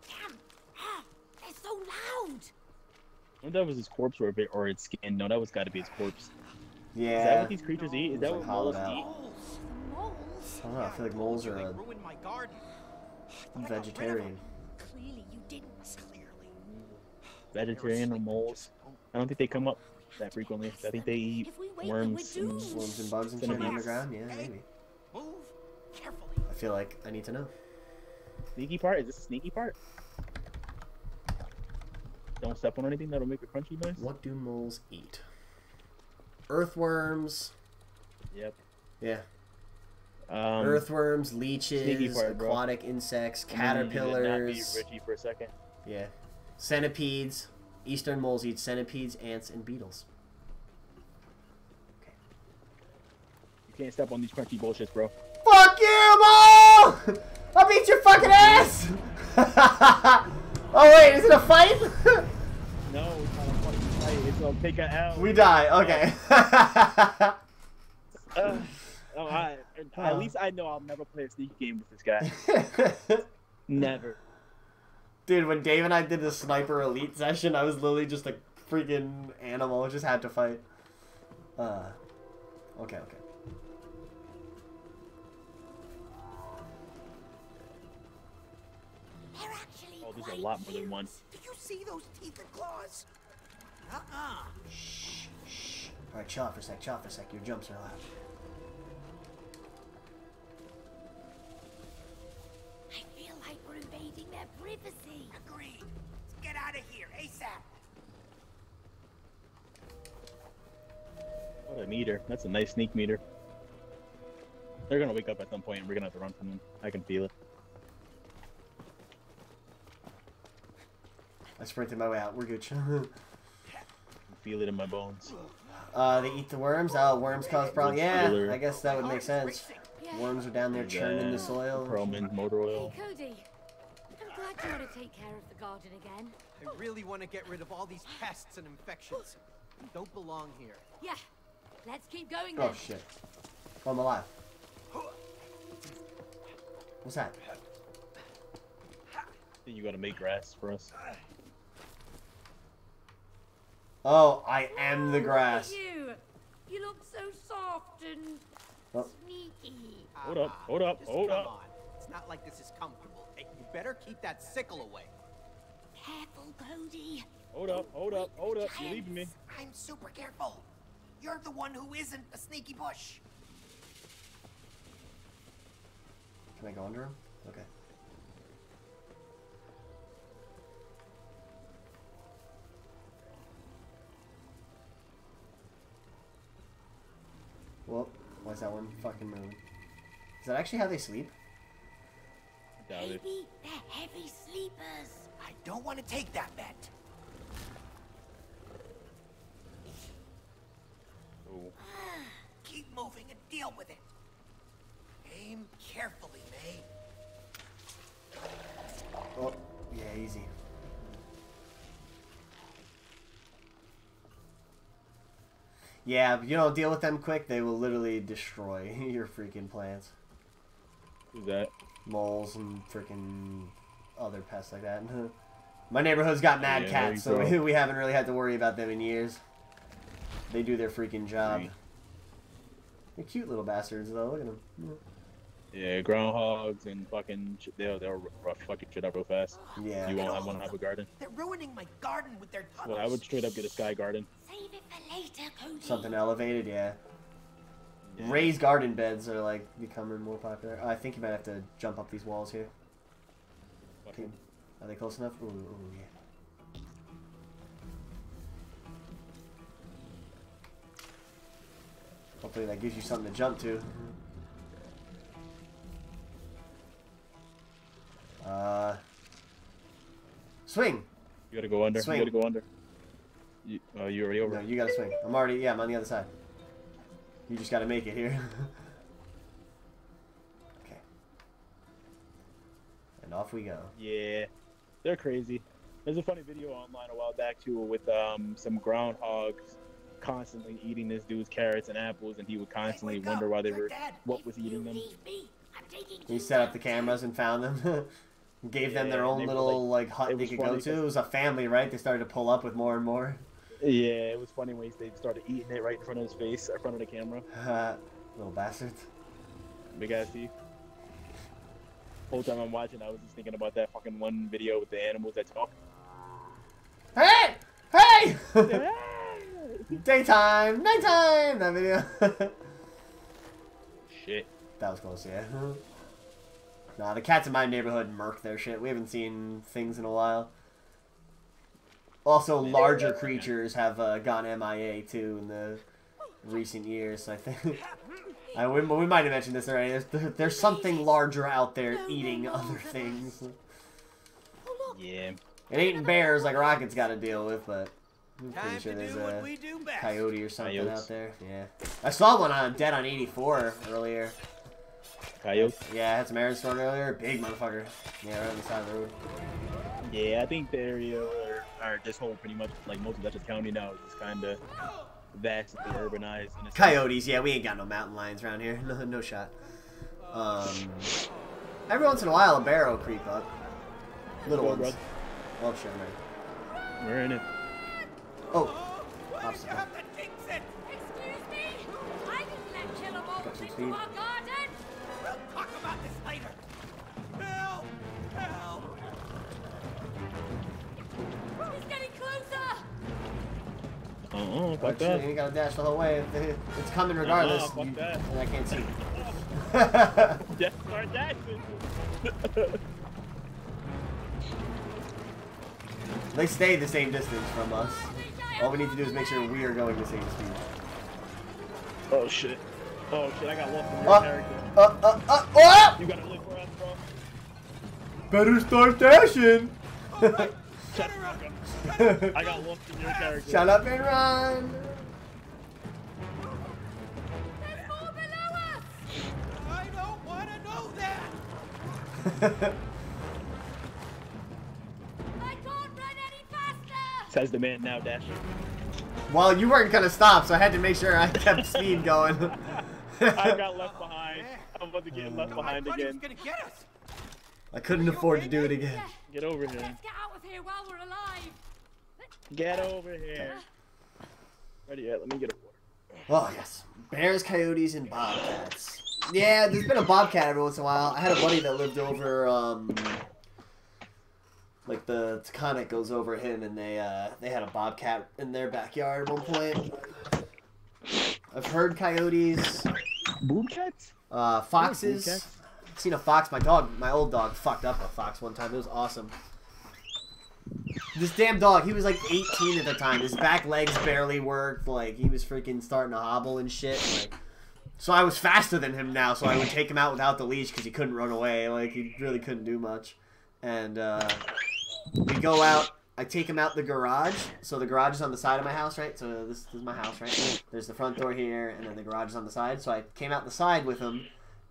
Damn. Ah, they're so loud. I wonder if that was his corpse or, if it, or its skin. No, that was got to be his corpse. Yeah. Is that what these creatures eat? Is that like what moles out. eat? Moles. Moles. I don't know. I feel like moles are They a ruined my garden. I thought I got rid of vegetarian. Clearly you didn't. Clearly. Vegetarian or moles? I don't think they come up that frequently. I think they eat wait, worms and doomed. Worms and bugs and shit Centipedes. underground. Yeah, maybe. Move carefully. I feel like I need to know. sneaky part. Is this a sneaky part? Don't step on anything that'll make a crunchy noise. What do moles eat? Earthworms. Yep. Yeah. Um, Earthworms, leeches, part, bro. aquatic insects, I'm you to not be caterpillars. Richie for a second. Yeah. Centipedes. Eastern moles eat centipedes, ants, and beetles. You can't step on these crunchy bullshits, bro. Fuck you, mole! I'll beat your fucking ass! oh wait, is it a fight? No, it's not a fucking fight. It's a pick a L. we die. Okay. Uh, oh, I, at least I know I'll never play a sneaky game with this guy. never. Dude, when Dave and I did the sniper elite session, I was literally just a freaking animal. Just had to fight. Uh. Okay, okay. They're Oh, there's a lot more than cute. one. Did you see those teeth and claws? Uh-uh. Shh, shh. Alright, chill out for a sec, chill out for a sec. Your jumps are loud. Their privacy. Agreed. Let's get out of here ASAP. What a meter. That's a nice sneak meter. They're gonna wake up at some point and we're gonna have to run from them. I can feel it. I sprinted my way out. We're good. Feel it in my bones. uh, they eat the worms. Oh, worms cause problems. Yeah, I guess that would make sense. Worms are down there churning the Yeah, soil. Perlman motor oil. Hey, Cody. I'm glad you want to take care of the garden again. I really want to get rid of all these pests and infections. You don't belong here. Yeah. Let's keep going then. Oh shit. Oh, I'm alive. What's that? Then you gotta make grass for us. Oh, I am the grass. look at You. You look so soft and Oh. sneaky. Hold up, Ah, hold up, just hold come up. on. It's not like this is comfortable. Hey, you better keep that sickle away. Careful, Cody. Hold up, hold up, hold up. You're leaving me. I'm super careful. You're the one who isn't a sneaky bush. Can I go under him? Okay. Well, why's that one fucking moving? Is that actually how they sleep? Doubt it. Maybe they're heavy sleepers. I don't want to take that bet. Oh. Ah. Keep moving and deal with it. Aim carefully, May. Oh, yeah, easy. Yeah, you don't deal with them quick, they will literally destroy your freaking plants. Who's that? Moles and freaking other pests like that. My neighborhood's got mad Yeah, cats, so we, go. we haven't really had to worry about them in years. They do their freaking job. Sweet. They're cute little bastards, though. Look at them. Yeah, groundhogs and fucking shit. They'll they'll rough fucking shit up real fast. Yeah. You won't have all want of to have a garden. They're ruining my garden with their tunnels. Well, I would straight up get a sky garden. Save it for later, Cody. Something elevated, yeah. Yeah. Raised garden beds are like becoming more popular. Oh, I think you might have to jump up these walls here. Fucking- Are they close enough? Ooh, ooh, yeah. Hopefully that gives you something to jump to. Uh, swing. You gotta go under. Swing. You gotta go under. You, oh, you already over. No, you gotta swing. I'm already. Yeah, I'm on the other side. You just gotta make it here. okay. And off we go. Yeah, they're crazy. There's a funny video online a while back too with um some groundhogs constantly eating this dude's carrots and apples, and he would constantly wake wonder up. why they were dead. what was eating them. me, He set up down the too. cameras and found them. Gave them their own little like, hut they could go to. It was a family, right? They started to pull up with more and more. Yeah, it was funny when they started eating it right in front of his face, in front of the camera. little bastards. Big ass teeth. Whole time I'm watching, I was just thinking about that fucking one video with the animals that talk. Hey! Hey! Daytime! Nighttime! That video. Shit. that was close, yeah. Nah, the cats in my neighborhood murk their shit. We haven't seen things in a while. Also, larger creatures have uh, gone MIA too in the recent years. I think. I, we, we might have mentioned this already. There's, there's something larger out there eating other things. Yeah. It ain't bears like Rocket's got to deal with, but I'm pretty sure there's a what we do best. coyote or something Coyotes. out there. Yeah, I saw one on Dead on 84 earlier. Coyote. Yeah, I had some errands thrown earlier. Big motherfucker. Yeah, right on the side of the road. Yeah, I think the area or, or this whole pretty much like most of Dutchess County now is just kind of vastly urbanized. In a sense. Coyotes, yeah, we ain't got no mountain lions around here. No, no shot. Um, every once in a while, a bear will creep up. Little Go, ones. bud. Oh shit, I'm. We're in it. Oh, Why do you obstacle. have to jinx it? Excuse me. I didn't let killer Got moles some into speed. our garden. Uh-uh, fuck Actually, that. you gotta dash the whole way. It's coming regardless. Uh-uh, fuck that. and I can't see. Just start dashing. they stay the same distance from us. All we need to do is make sure we are going the same speed. oh shit. Oh shit, I got lost in your Uh, character. uh, uh, uh, oh! You gotta look for us, bro. Better start dashing! Shut the fuck up. I got lost in your character. Shut up and run! There's more below us. I know I can't run any faster! Says the man now dashing. well, you weren't gonna stop, so I had to make sure I kept speed going. I got left behind. I'm about to get uh, left I behind thought he again. gonna get us. I couldn't afford to do it again. Get over here. Let's get out of here while we're alive! Get over here. Ready yet? Let me get a water. Oh yes, bears, coyotes, and bobcats. Yeah, there's been a bobcat every once in a while. I had a buddy that lived over, um, like the Taconic goes over him, and they uh, they had a bobcat in their backyard at one point. I've heard coyotes, Boom cats? uh, foxes. bobcats. I've seen a fox. My dog, my old dog, fucked up a fox one time. It was awesome. This damn dog, he was like 18 at the time. His back legs barely worked. Like he was freaking starting to hobble and shit. Like, so I was faster than him now. So I would take him out without the leash because he couldn't run away. Like he really couldn't do much. And uh, we go out. I take him out the garage. So the garage is on the side of my house, right? So this, this is my house, right? There's the front door here, and then the garage is on the side. So I came out the side with him,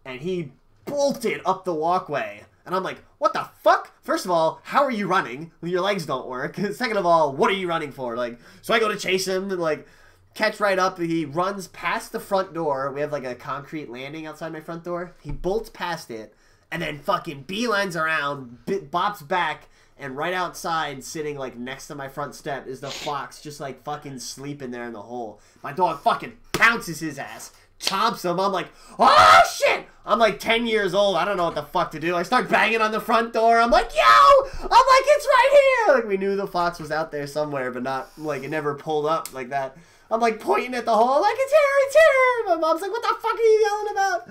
and he bolted up the walkway. And I'm like, what the fuck? First of all, how are you running? When your legs don't work. Second of all, what are you running for? Like, so I go to chase him and like catch right up. He runs past the front door. We have like a concrete landing outside my front door. He bolts past it and then fucking beelines around, bops back, and right outside, sitting like next to my front step, is the fox just like fucking sleeping there in the hole. My dog fucking pounces his ass, chomps him. I'm like, oh shit! I'm like 10 years old. I don't know what the fuck to do. I start banging on the front door. I'm like, yo! I'm like, it's right here! Like, we knew the fox was out there somewhere, but not, like, it never pulled up like that. I'm like pointing at the hole, like, it's here, it's here! My mom's like, what the fuck are you yelling about?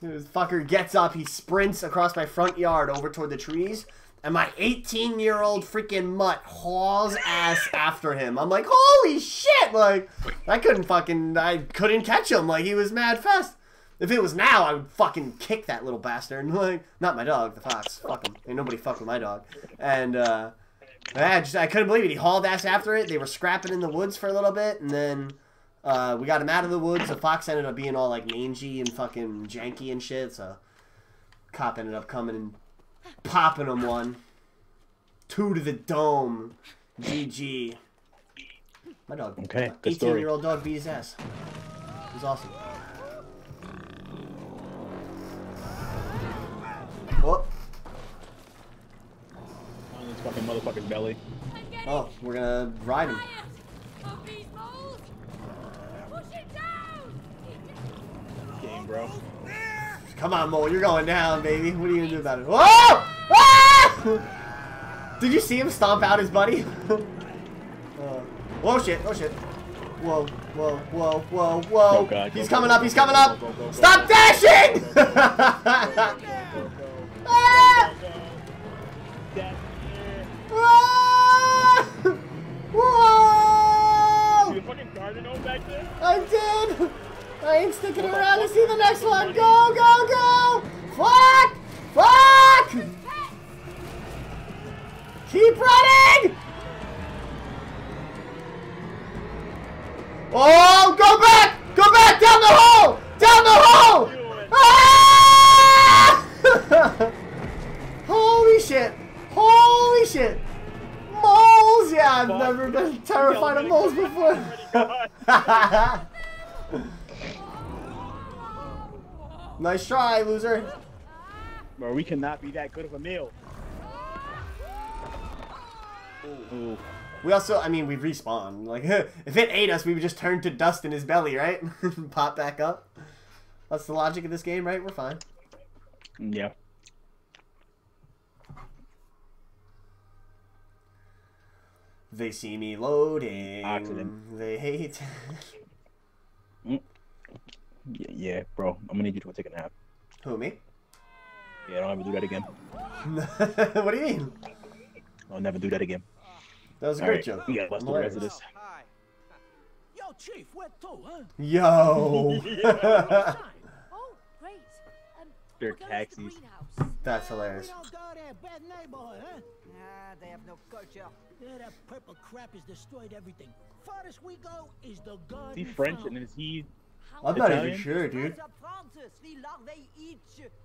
This fucker gets up, he sprints across my front yard over toward the trees, and my 18 year old freaking mutt hauls ass after him. I'm like, holy shit! Like, I couldn't fucking, I couldn't catch him. Like, he was mad fast. If it was now, I would fucking kick that little bastard. Like, not my dog, the fox. Fuck him. Ain't nobody fuck with my dog. And, uh, I just, I couldn't believe it. He hauled ass after it. They were scrapping in the woods for a little bit, and then uh, we got him out of the woods. The fox ended up being all like mangy and fucking janky and shit. So cop ended up coming and popping him one, two to the dome. GG. My dog. Okay, good story. Eighteen-year-old dog beat his ass. It was awesome. Oh, On this fucking motherfucker's belly. Oh, we're gonna ride him. tired of these moles! Push it down! Game, bro. Come on, Mole, you're going down, baby. What are you gonna do about it? Whoa! Ah! Did you see him stomp out his buddy? uh, whoa, shit! Oh shit! Whoa! Whoa! Whoa! Whoa! Whoa! Oh, God. He's Go, coming go, up! go, He's go, coming go, up! go, go, go, Stop go. dashing! Ah! go. That's here. Ah! See Whoa! the fucking garden over back there? I did! I ain't sticking around to see the next one. Go, go, go! Fuck! Fuck! Keep running! Oh, go back! Go back down the hole! Down the hole! Ah! Holy shit! Holy shit! Moles! Yeah, I've never been terrified of moles before. nice try, loser. Bro, we cannot be that good of a meal. Ooh. We also, I mean, we respawn. Like, if it ate us, we would just turn to dust in his belly, right? Pop back up. That's the logic of this game, right? We're fine. Yeah. They see me loading. Accident. They hate. yeah. Mm. Yeah, bro. I'm gonna need you to go take a nap. Who, me? Yeah, don't ever do that again. what do you mean? I'll never do that again. That was a All great right. joke. Yeah, let's do the rest of this. Yo, Chief, where to, huh? Yo! Oh, great. Um, They're we're going to the taxis. That's hilarious. We don't go there, bad neighborhood, huh? Nah, they have no culture. Yeah, that purple crap has destroyed everything. Farthest we go is the garden. Is he French farm. and is he How I'm not even sure, dude.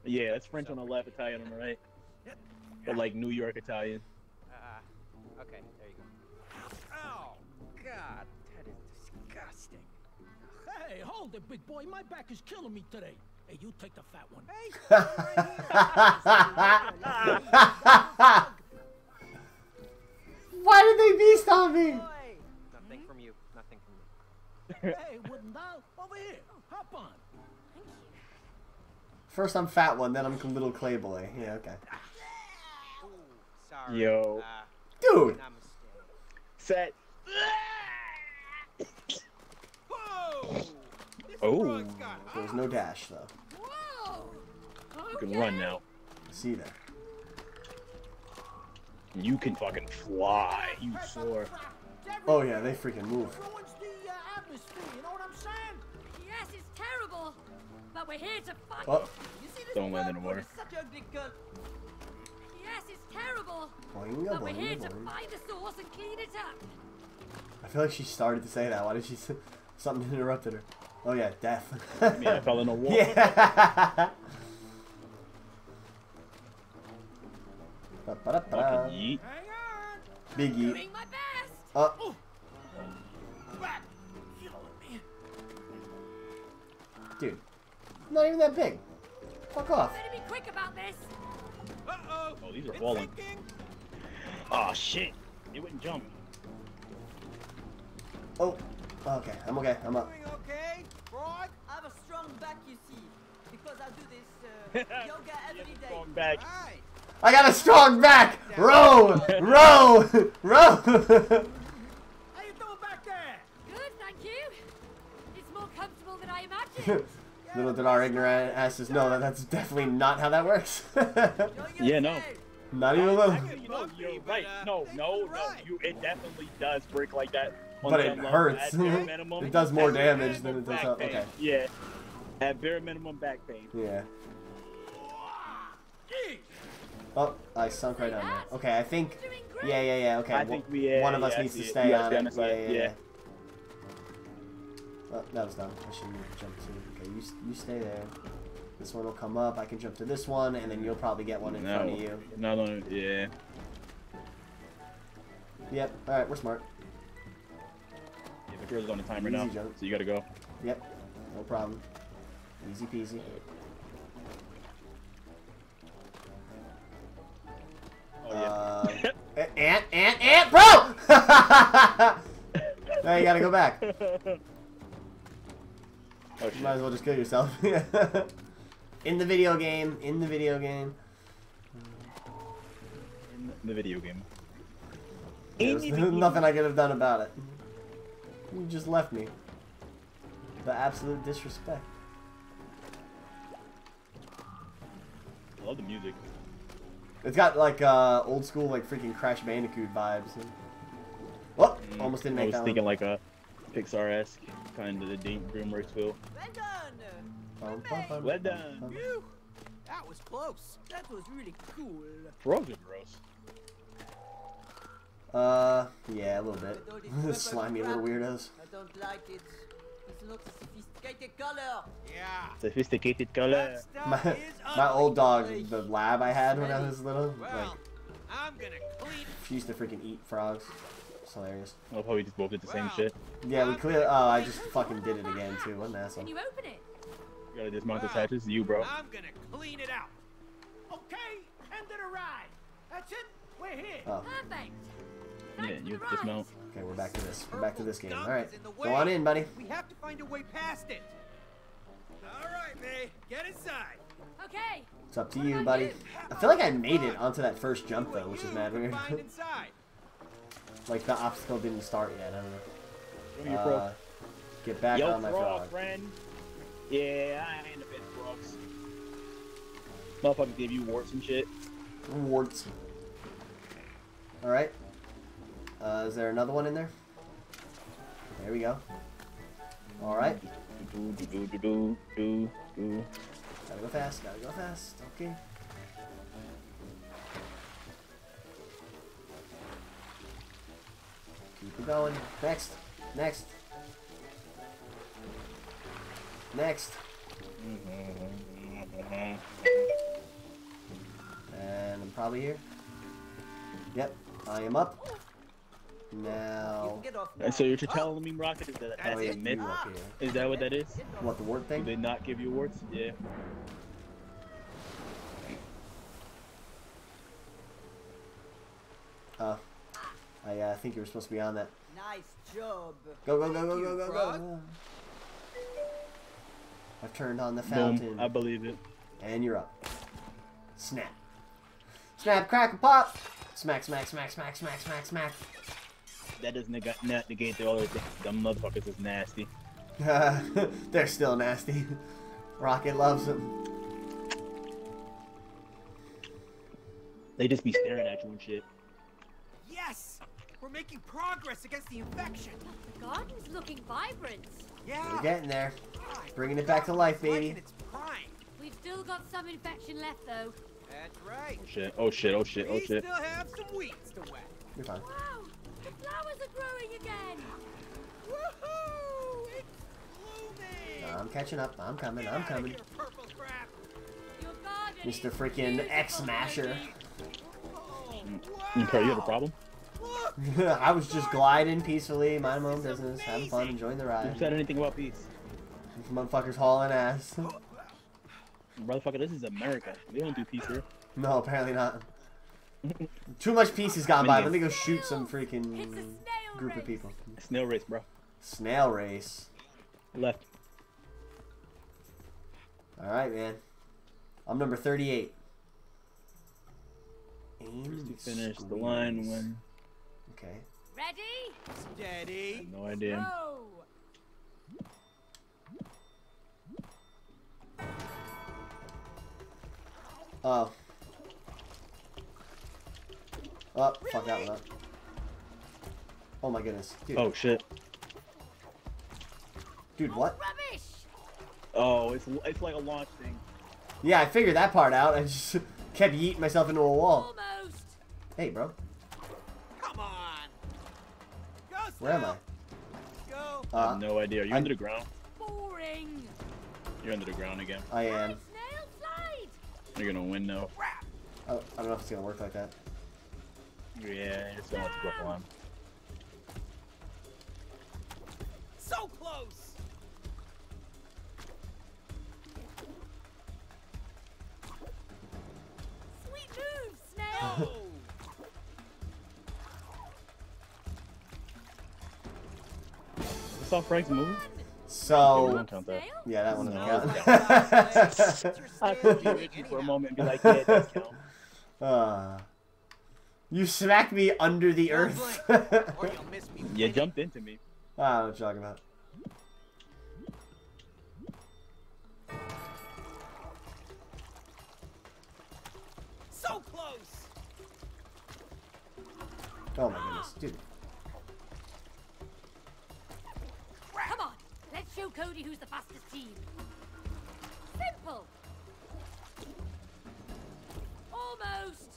Yeah, that's French on the left, Italian on the right. But like New York Italian. Uh, okay, there you go. Oh, God, that is disgusting. Hey, hold it, big boy. My back is killing me today. Hey, you take the fat one. Hey, Why did they beast on me? Nothing from you. Nothing from me. hey, wooden doll, over here. Hop on. Thank you. First I'm fat one, then I'm little clay boy. Yeah, okay. Sorry. Yo. Uh, Dude! Set. Oh. There's no dash though. Whoa! You can Okay. run now. See that. You can fucking fly. You Hey, soar. Oh yeah, they freaking move. It's terrible, but we're here to fight. Oh, You see this Don't land in the water. Yes, it's terrible, boing, but we're here boing, to find the source and clean it up. I feel like she started to say that. Why did she? s- Something interrupted her. Oh yeah, death. I mean, I fell in a wall. yeah. Ba-ba-da-ba. Fucking yeet. Hang on. Big yeet. Doing my best. Oh, dude. Not even that big. Fuck off. Better be quick about this. Uh-oh. Oh, these are Been falling. thinking. Oh shit. It wouldn't jump. Oh, okay. I'm okay. I'm up. Doing okay, frog? I have a strong back, you see, because I do this uh, yoga every day. Going back. Right. I got a strong back. Row, row, row. How you doing back there? Good, thank you. It's more comfortable than I imagined. Little did our ignorant asses know that that's definitely not how that works. Yeah, no. not even a little. Actually, you know, you're right. No, no, no. You, it definitely does break like that. on But it hurts. At bare minimum, It does more damage than it does back help. Okay. Yeah. At bare minimum back pain. Yeah. Oh, I sunk right down there. Okay, I think. Yeah, yeah, yeah. Okay. I one- think we, uh, one of us yeah, needs to stay on it. Yeah, yeah, yeah. yeah. Oh, that was dumb. I shouldn't have jumped to. Okay, you you stay there. This one will come up. I can jump to this one, and then you'll probably get one in No. front of you. No, no, yeah. Yep. All right, we're smart. Yeah, the girl's on the timer Easy now, jump. so you gotta go. Yep. No problem. Easy peasy. Oh yeah. Uh, ant, ant, ant, bro! now you gotta go back. oh shit. You might as well just kill yourself. in the video game. In the video game. In the video game. There's nothing I could have done about it. You just left me. The absolute disrespect. I love the music. It's got like uh, old school, like freaking Crash Bandicoot vibes. Oh, Mm, almost didn't make I was that thinking one. like a Pixar-esque kind of the Dream- DreamWorks feel. Well done. Well done. Phew. That was close. That was really cool. Frogs are gross. Uh, yeah, a little bit. With all Slimy little crap. weirdos. I don't like it. It's not a sophisticated color. Yeah. Sophisticated color. That My, my old dog, the lab I had when I was little, like, I'm gonna clean. she used to freaking eat frogs. It's hilarious. I'll probably just both did the same shit. Yeah, we clear. Oh, uh, I just fucking did it again too. What an asshole. Can you open it? You gotta dismount the Wow. hatches. You, bro. I'm gonna clean it out. Okay, end of the ride. That's it. We're here. Oh, Perfect. Yeah, you dismount. okay, we're back to this. We're back to this game. All Purple right, gunk is in the go on in, buddy. We have to find a way past it. All right, May. Get inside. Okay. It's up to you, buddy. I feel like I made it onto that first jump though, which is mad weird. Find inside. like the obstacle didn't start yet. I don't know. Show me your frog. Uh, get back Yo, on my frog, frog. friend. Yeah, I ain't a bit frogs. Motherfucker gave you warts and shit. Warts. All right. Uh, is there another one in there? There we go. All right. Do, do, do, do, do, do, do. Gotta go fast. Gotta go fast. Okay. Keep it going. Next. Next. Next. And I'm probably here. Yep, I am up. Now, can get off now. And so you're telling me, Rocket, is that oh, that's yeah, a myth? you up here. Is that what that is? What the word Do thing? they not give you awards? Yeah. Oh, I uh, think you were supposed to be on that. Nice job. Go go go go Thank go go go. I've turned on the Boom. fountain, I believe it. and you're up. Snap. Snap, crack, crackle, pop. Smack, smack, smack, smack, smack, smack, smack. That doesn't neg- not negate the other thing. Them motherfuckers is nasty. They're still nasty. Rocket loves them. They just be staring at you and shit. Yes! We're making progress against the infection. The garden's looking vibrant. Yeah. We're getting there. Bringing it back to life, baby. its prime. We've still got some infection left, though. That's right. Oh shit. Oh shit. Oh shit. Oh shit. we still have some weeds to whack. You're fine. Wow! The flowers are growing again! Woohoo! It's blooming. I'm catching up. I'm coming. Get I'm outta coming. here, purple crap. Your garden Mr. freaking X Smasher. baby. Oh, You, Pro, you have a problem? Look, I was just gliding peacefully, minding my own business, having fun, enjoying the Who ride. said anything about peace? These motherfuckers hauling ass. Motherfucker, this is America. We don't do peace here. No, apparently not. Too much peace has gone by. Let me go shoot some freaking a snail group of people. Snail race, bro. Snail race. Left. All right, man. I'm number 38. Aim To and finish the line squeeze. when. Okay. Ready? Steady. No idea. Go! Oh. Oh, fuck that one up. Oh my goodness. Dude, Oh shit. dude, what? Oh, rubbish! Oh, it's it's like a launch thing. Yeah, I figured that part out. I just kept yeeting myself into a wall. Almost! Hey, bro. Where am I? Snail. Go. I Uh, have no idea. Are you I- under the ground? Boring! You're under the ground again. I am. You're gonna win now. Crap. Oh, I don't know if it's gonna work like that. Yeah, you're still on the block line. So close. Sweet move, Snail! You saw Frank's move? So, Don't count that. Snail? yeah, that one doesn't count. I snail could be you for a moment and be like, yeah, it does count. uh, you smacked me under the earth. you'll miss me. You winning. jumped into me. I don't know what you're talking about. So close. Oh my goodness, dude. Cody who's the fastest team. Simple. Almost.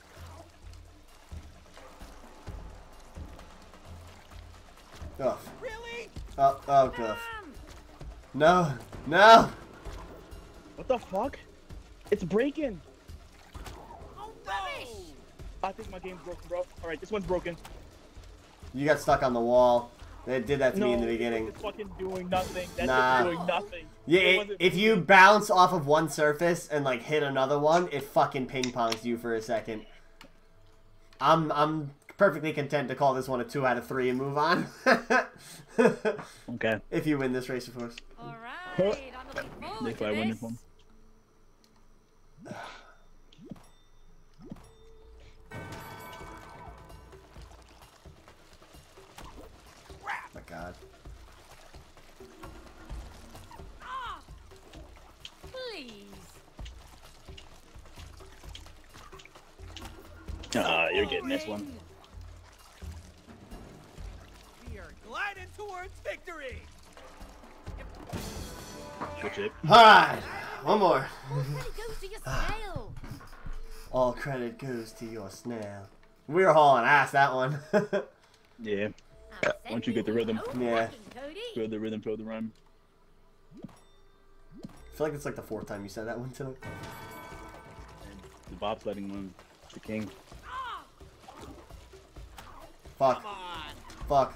Oh, Really? oh, oh, goof. Bam! No, no. What the fuck? It's breaking. Oh Rubbish. I think my game's broken, bro. Alright, this one's broken. You got stuck on the wall. They did that to no, me in the beginning. It's fucking doing nothing. That's Nah. doing nothing. Yeah, It it, if you bounce off of one surface and like hit another one, it fucking ping pongs you for a second. I'm I'm perfectly content to call this one a two out of three and move on. Okay. if you win this race, of course. All right, I'm looking forward If to I win this. Ah, you're getting this one. We are gliding towards victory. Switch it. All right, one more. All credit goes to your snail. All credit goes to your snail. We were hauling ass that one. Yeah. Once you get the rhythm. Yeah. walking, Feel the rhythm, feel the rhyme. I feel like it's like the fourth time you said that one tonight. The bobsledding one, the king. Fuck. Come on. Fuck.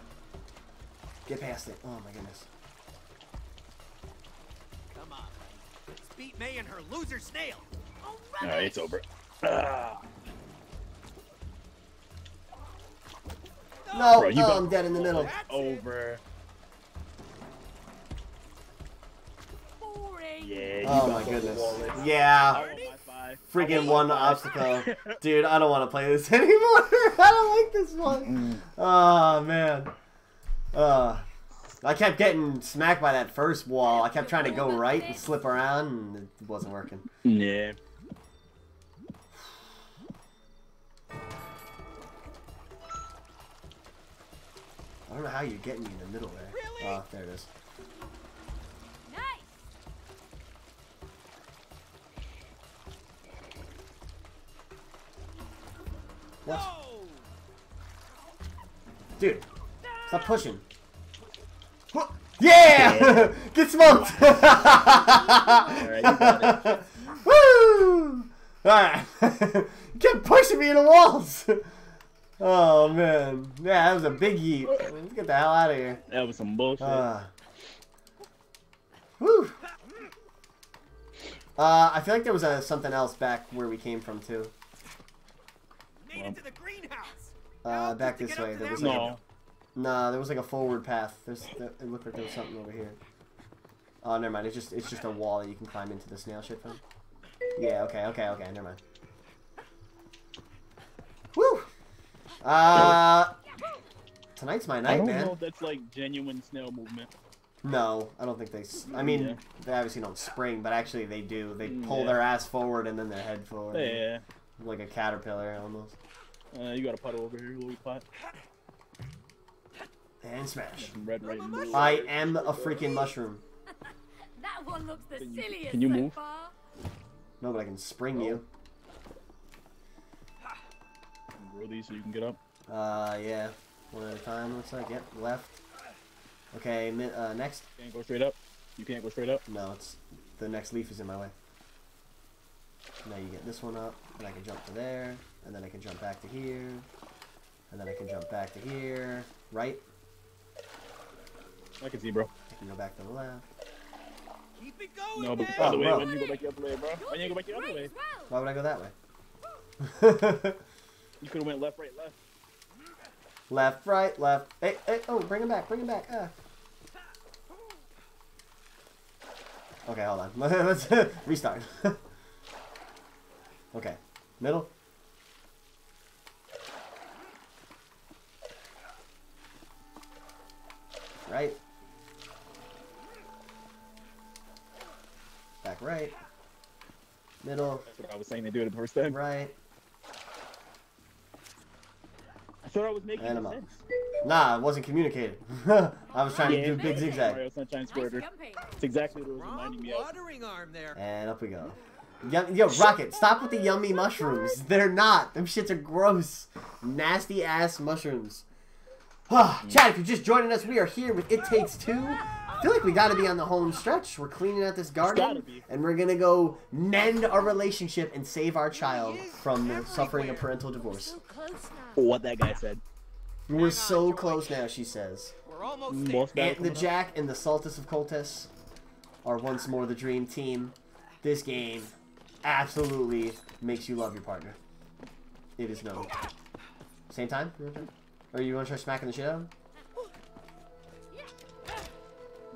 Get past it. Oh my goodness. Come on. Let's beat May and her loser snail. Oh, All right, it's over. Ah. No, Bro, you oh, got- I'm dead in the middle. That's. Over. boring. Yeah. you Oh got my the goodness. wallet. Yeah. I want my five. Freaking one want obstacle. Dude, I don't want to play this anymore. I don't like this one. Oh, man. Uh, I kept getting smacked by that first wall. I kept trying to go right and slip around, and it wasn't working. yeah. I don't know how you're getting me in the middle there. Ah, really? Oh, there it is. What? Dude, stop pushing. Yeah! Get smoked! Alright, you. Woo! Alright. you kept pushing me in the walls. Oh, man. Yeah, that was a big yeet. Let's get the hell out of here. That was some bullshit. Uh, woo! Uh, I feel like there was a, something else back where we came from, too. Made it to the greenhouse. Uh, back this way. There that was like a no. Nah, there was like a forward path. There's, there, it looked like there was something over here. Oh, never mind. It's just it's just a wall that you can climb into the snail shit from. Yeah. Okay. Okay. Okay. Never mind. Woo. Uh, tonight's my I night, don't man. know if that's like genuine snail movement. No, I don't think they. s- I mean, Yeah. they obviously don't spring, but actually they do. They pull Yeah. their ass forward and then their head forward, Yeah. Like a caterpillar almost. Uh, you got a puddle over here, little pot. And smash. Red, right, and blue. I am a freaking mushroom. That one looks the Can you- silliest can you so move? far. No, but I can spring you. Roll these so you can get up. Uh, yeah. One at a time, looks like. Yep, left. Okay, uh, next. Can't go straight up. You can't go straight up. No, it's the next leaf is in my way. Now you get this one up, and I can jump to there, and then I can jump back to here, and then I can jump back to here. Right? I can see, bro. I can go back to the left. Keep it going. No, but man. the other way. bro. When you go back the other way, bro. When you go back the other way. Why would I go that way? You could have went left, right, left. left, right, left. Hey, hey, oh, bring him back, bring him back. Ah. Okay, hold on. Let's restart. okay, middle. Right. Back right. Middle. That's what I was saying. They do it the first time. Right. I thought I was making And I'm sense. Nah, it wasn't communicated. I was trying to do a big zigzag. Mario Sunshine Nice Squirter. jumping. It's exactly what it was reminding me of. watering arm there. And up we go. Yum, yo, Rocket, stop with the yummy mushrooms. They're not. Them shits are gross. Nasty ass mushrooms. Chad, if you're just joining us, we are here with It Takes Two. I feel like we gotta be on the home stretch. We're cleaning out this garden, and we're gonna go mend our relationship and save our child from the suffering a parental divorce. So. What that guy said. We're so close now, she says. We're almost there. boss battle Ant the. Jack and the Saltus of Coltis are once more the dream team. This game absolutely makes you love your partner. It is known. Same time? You? Or you want to try smacking the shit out of him?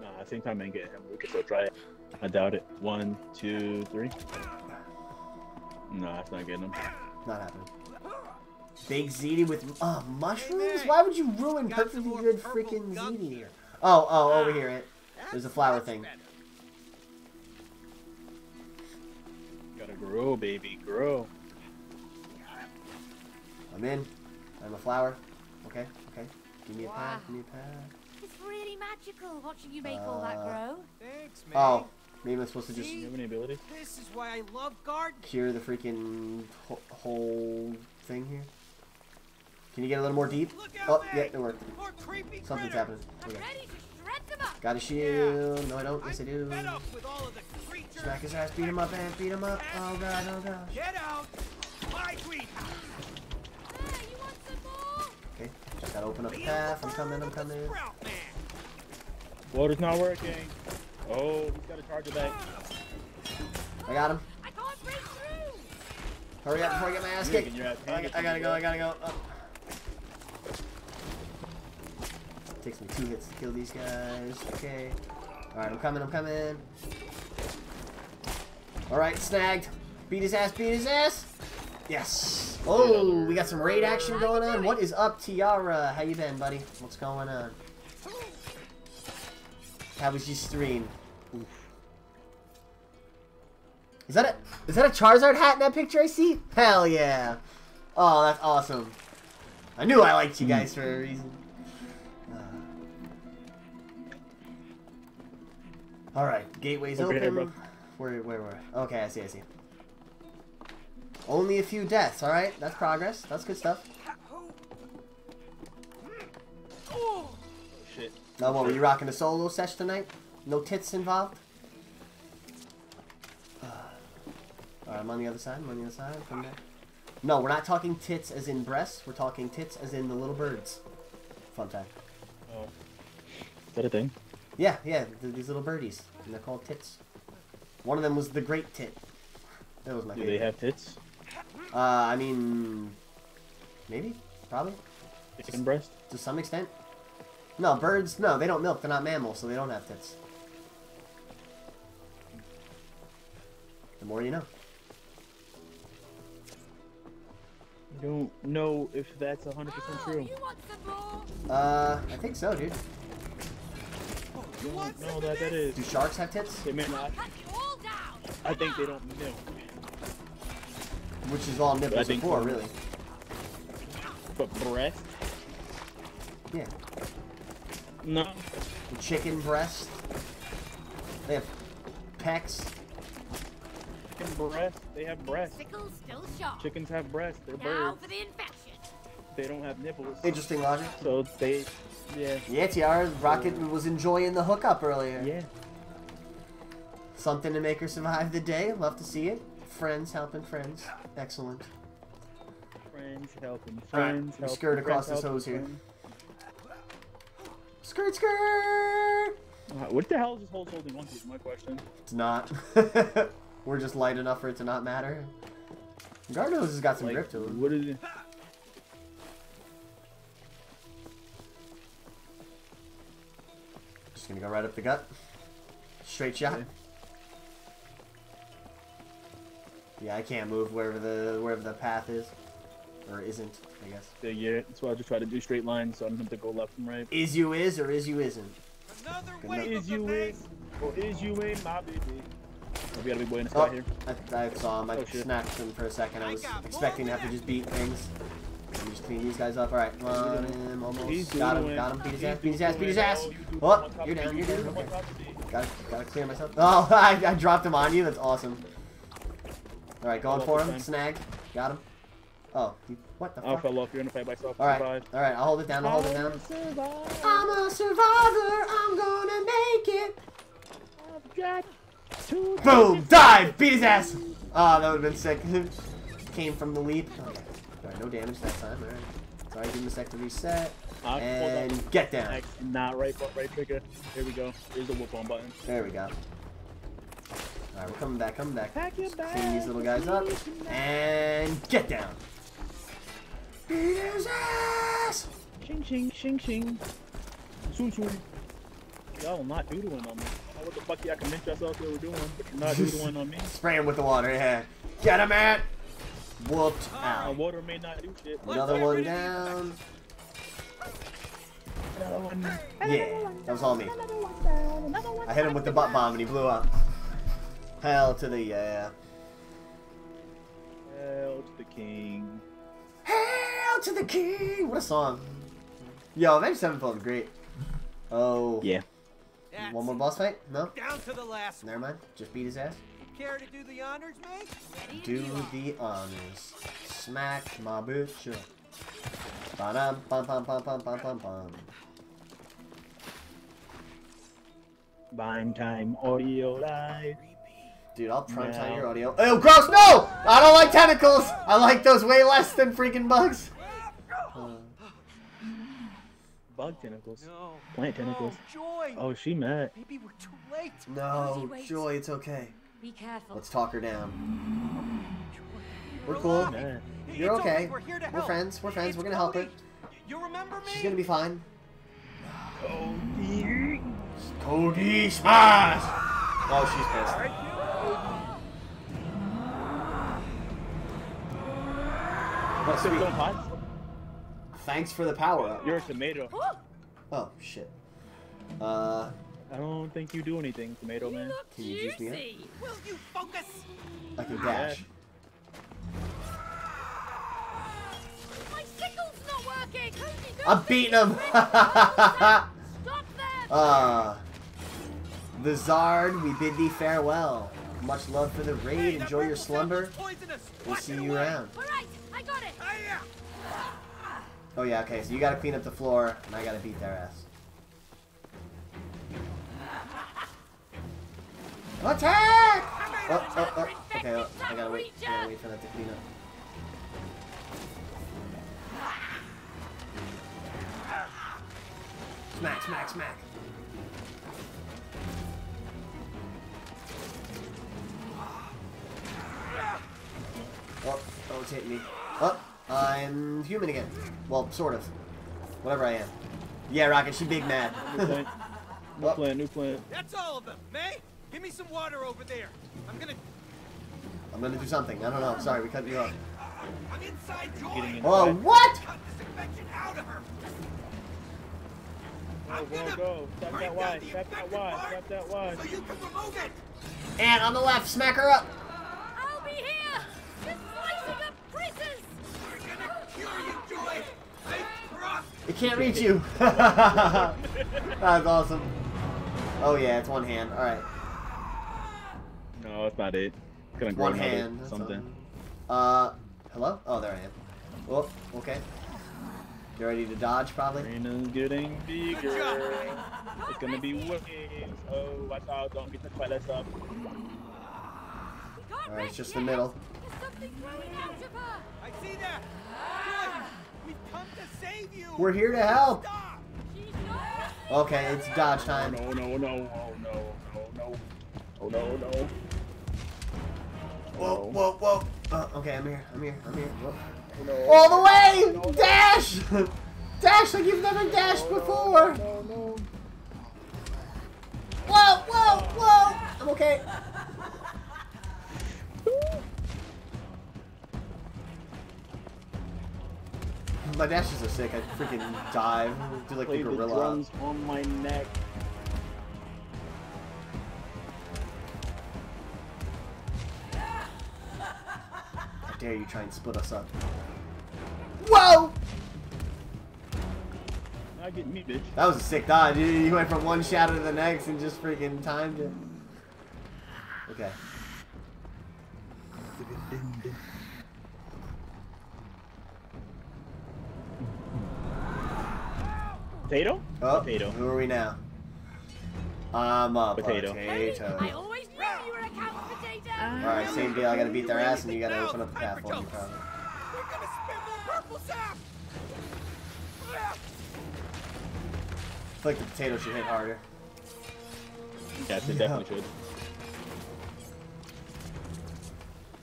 Nah, same time I ain't getting him. We can still try it. I doubt it. One, two, three. Nah, that's not getting him. Not happening. Big ziti with uh, mushrooms? Why would you ruin perfectly good freaking gunk ziti? here. Oh, oh, over here. It. There's a flower much thing. Grow, baby, grow. I'm in. I'm a flower. Okay, okay. Give me a Wow. pad. Give me a pad. It's really magical watching you make all that Uh, grow. Thanks, man. Oh, maybe I'm supposed to just Do you have any abilities? This is why I love gardening. cure the freaking whole thing here? Can you get a little more deep? Out, Oh, May. yeah, it worked. Something's critters. happening. I'm Okay. Ready to shred. Got a shield. No, I don't. Yes, I I'm do. up with all of the creatures. Smack his ass. Beat him up, man. Beat him up. Oh, God. Oh, god. Get out! My greenhouse! Hey, you want some more? Okay. Just gotta open up the path. I'm coming. I'm coming. Water's not working. Oh, he's got a charger back. I got him. I can't break through. Hurry up before I get my ass kicked. getting your I, I gotta go. I gotta go. Oh. Takes me two hits to kill these guys. Okay. Alright, I'm coming. I'm coming. Alright, snagged. Beat his ass. Beat his ass. Yes. Oh, we got some raid action going on. What is up, Tiara? How you been, buddy? What's going on? How was your stream? Oof. Is that a is that a Charizard hat in that picture I see? Hell yeah! Oh, that's awesome. I knew I liked you guys mm. for a reason. All right, gateways Over open. here. Where where where? Okay, I see, I see. Only a few deaths. All right, that's progress. That's good stuff. Shit. Now, what were you rocking a solo sesh tonight? No tits involved. Uh, all right, I'm on the other side. I'm on the other side. Come back. No, we're not talking tits as in breasts. We're talking tits as in the little birds. Fun time. Oh. Is that a thing? Yeah, yeah, th- these little birdies, and they're called tits. One of them was the great tit. That was my Do favorite. they have tits? Uh, I mean, maybe, probably, Chicken breast? to some extent. No, birds. No, they don't milk. They're not mammals, so they don't have tits. The more you know. I don't know if that's 100% Oh, true. you want some more? Uh, I think so, dude. I don't know that that is. Do sharks have tits? They may not. Cut you all down. I think they don't milk. Which is all nipples are think for, really. But breast? Yeah. No. The chicken breast. They have pecs. Chicken breast? They have breasts. Sickle's still sharp. Chickens have breasts. They're Now birds. for the infection. They don't have nipples. Interesting logic. So they, yeah. Yeah, Tiara, Rocket was enjoying the hookup earlier. Yeah. Something to make her survive the day. Love to see it. Friends helping friends. Excellent. Friends helping friends. we helping skirt across friends, this hose here. friends. Skirt, skirt! What the hell is this hose holding on to? Is my question. It's not. We're just light enough for it to not matter. Gardos has got some Like, grip to him. what is it? Just gonna go right up the gut. Straight shot. Okay. Yeah, I can't move wherever the wherever the path is, or isn't. I guess. Yeah, yeah, that's why I just try to do straight lines so I don't have to go left and right. Is you is or is you isn't. Another Good wave Is you is in? Or is you in my baby? Oh, we got a big boy in the Oh, here. I, I saw him. I Oh, snapped him for a second. I I was got expecting to have to just beat things. Let me just clean these guys up. All right, come on him. Almost He's got him. Got him. Beat his ass. Beat his ass. Beat his ass. oh, you do Oh, one on top you're of down. me, You're you down. do one Okay. on top of me. Gotta, gotta clear myself. Oh, I, I dropped him on you. That's awesome. All right, going for him. Snag. Got him. Oh, you, what the fuck? I fuck? fell off. You're gonna fight by yourself. All right, all right. I'll hold it down. I'll hold it down. I'm a survivor. I'm gonna make it. I've got two Boom! Dive! Beat his ass! Ah, that would have been sick. Came from the leap. Okay. No damage that time. Alright. Sorry, give him a sec to reset. Hold And get down. X, not right, but right trigger. Here we go. Here's the whoop on button. There we go. Alright, we're coming back, coming back. Pack your Clean these little guys up. And get down. Beat his ass! Shing, shing, shing, shing. Soon, soon. Y'all not doodling on me. I don't know what the fuck y'all convinced yourself they were doing, but you're not doodling on me. Spray him with the water, yeah. Get him, man! Whooped Uh, out. water may not do shit. Another get one rid of these down. another one. Yeah, that was all me. I hit him with the butt bomb and he blew up. Hell to the yeah. Hell to the king. Hell to the king! What a song. Yo, Avenged Sevenfold is great. Oh. Yeah. One more boss fight? No? Down to the last. Never mind. Just beat his ass. Care to do the honors, mate? Do the honors. Smack my bitch up. Ba-dum, bum, bum, bum, bum, bum, bum, bum. Prime time audio live. Dude, I'll prime time your audio. Oh, gross! No! I don't like tentacles! I like those way less than freaking bugs. Uh, Bug tentacles. No. Plant tentacles. No, Joy. Oh, she mad. Maybe we're too late. no. Joy, it's okay. Be careful. Let's talk her down. We're We're cool. alive. You're It's okay. We're here to We're friends. We're friends. It's We're gonna help her. You remember me? She's gonna be fine. Cody. Cody smash! Oh, she's pissed. But So we sweet. going pots? Thanks for the power up. You're a tomato. Oh shit. Uh, I don't think you do anything, tomato man. Can you juice me up? juicy. Will you focus? I can dash. My sickle's not working. Cody, go I'm beating it. him. Stop them. uh, the Zard, we bid thee farewell. Much love for the raid. Enjoy your slumber. We'll see you around. All right, I got it. Oh yeah, okay. So you gotta clean up the floor, and I gotta beat their ass. Attack! Oh, oh, oh. Okay, oh, I gotta wait. I gotta wait for that to clean up. Smack, smack, smack. Oh, oh, it's hitting me. Oh, I'm human again. Well, sort of. Whatever I am. Yeah, Rocket, she big mad. New plan, New plan, new plant. That's all of them. May, give me some water over there. I'm gonna. I'm gonna do something. I don't know. Sorry, we cut you off. I'm inside Getting Joy. in. Oh, what? Cut this infection out of her. Go, I'm go, gonna go. Tap that down Y. the that infected Y. part that Y. So you can remove it. And on the left, smack her up. I'll be here. Just slicing up creases. We're gonna cure you, Joy. I promise. It can't reach you. That's awesome. Oh yeah, it's one hand. All right, No, it's not it. It's gonna grow one another hand. Something. all. Uh, hello? Oh, there I am. Oh, okay. You ready to dodge, probably? Arena's getting bigger. Good job, May. It's gonna be waves. Oh, watch out! Don't get touched by that stuff. We can't All right, it's just the middle. There's something growing out of her. I see that. We've come to save you. We're here to help. Stop. Okay, it's dodge time. No, no, no, oh no, no, no, oh no, no. Whoa, whoa, whoa. Oh, okay, I'm here. I'm here. I'm here. Whoa. All the way! No, no. Dash! Dash like you've never dashed before! No, no. Whoa, whoa, whoa! I'm okay. My dashes are sick. I freaking dive. Do like Play the the drums on my neck. Dare you try and split us up? Whoa! Not getting me, bitch. That was a sick dodge. You you went from one shadow to the next and just freaking timed it. Okay. Potato? Oh, Potato. who are we now? I'm a Potato. potato. I always knew you were a couch potato. Uh, Alright, same deal. I gotta beat their ass and you gotta open up the path for me, probably. We're gonna spit more purple sap. I feel like the potato should hit harder. Yes, it Yeah. definitely should.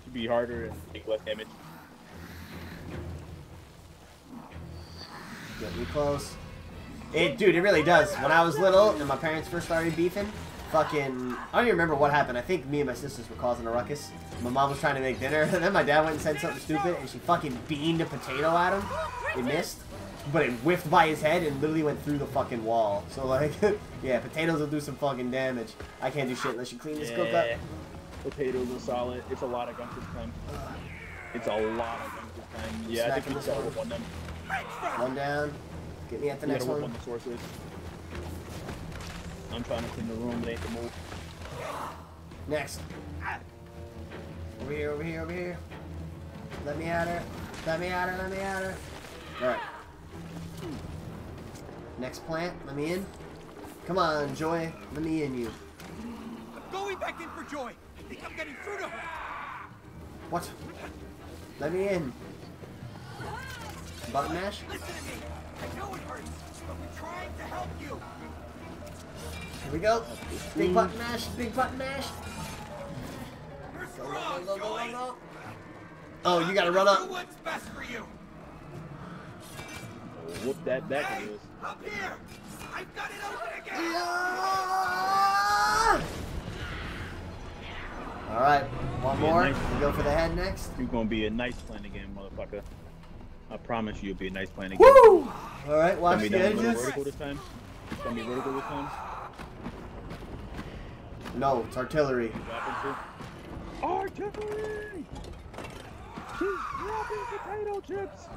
Should be harder and take less damage. Get me close. It, dude, it really does. When I was little and my parents first started beefing, fucking, I don't even remember what happened. I think me and my sisters were causing a ruckus. My mom was trying to make dinner, and then my dad went and said something stupid, and she fucking beamed a potato at him. It missed, but it whiffed by his head and literally went through the fucking wall. So like, yeah, potatoes will do some fucking damage. I can't do shit unless you clean this cook up. Potatoes are solid. It's a lot of guns this time. It's a lot of guns this time. Yeah, I think we this gotta one. whip on them. One down. Get me at the We next gotta whip one. On the sources. I'm trying to clean the room. They ain't the move. Next. Over here, over here, over here. Let me at her. Let me at her, let me at her. Alright. Next plant, let me in. Come on, Joy. Let me in you. I'm going back in for Joy. I think I'm getting through to her. What? Let me in. Button mash? Listen to me. I know it hurts, but we're trying to help you. Here we go. Big button mash. Big button mash. Go, go, go, go, go, go. Oh, you gotta run up. what's best for you. Whoop that back Hey, of up here. I've got it open again. Yeah! All right, one more. nice. We go for the head next. You're gonna be a nice playing again, motherfucker. I promise you, you'll be a nice playing again. Woo! All right, watch Gonna be the down a little edges. vertical this time. It's gonna be vertical this time. No, it's artillery. Artillery! She's dropping potato chips.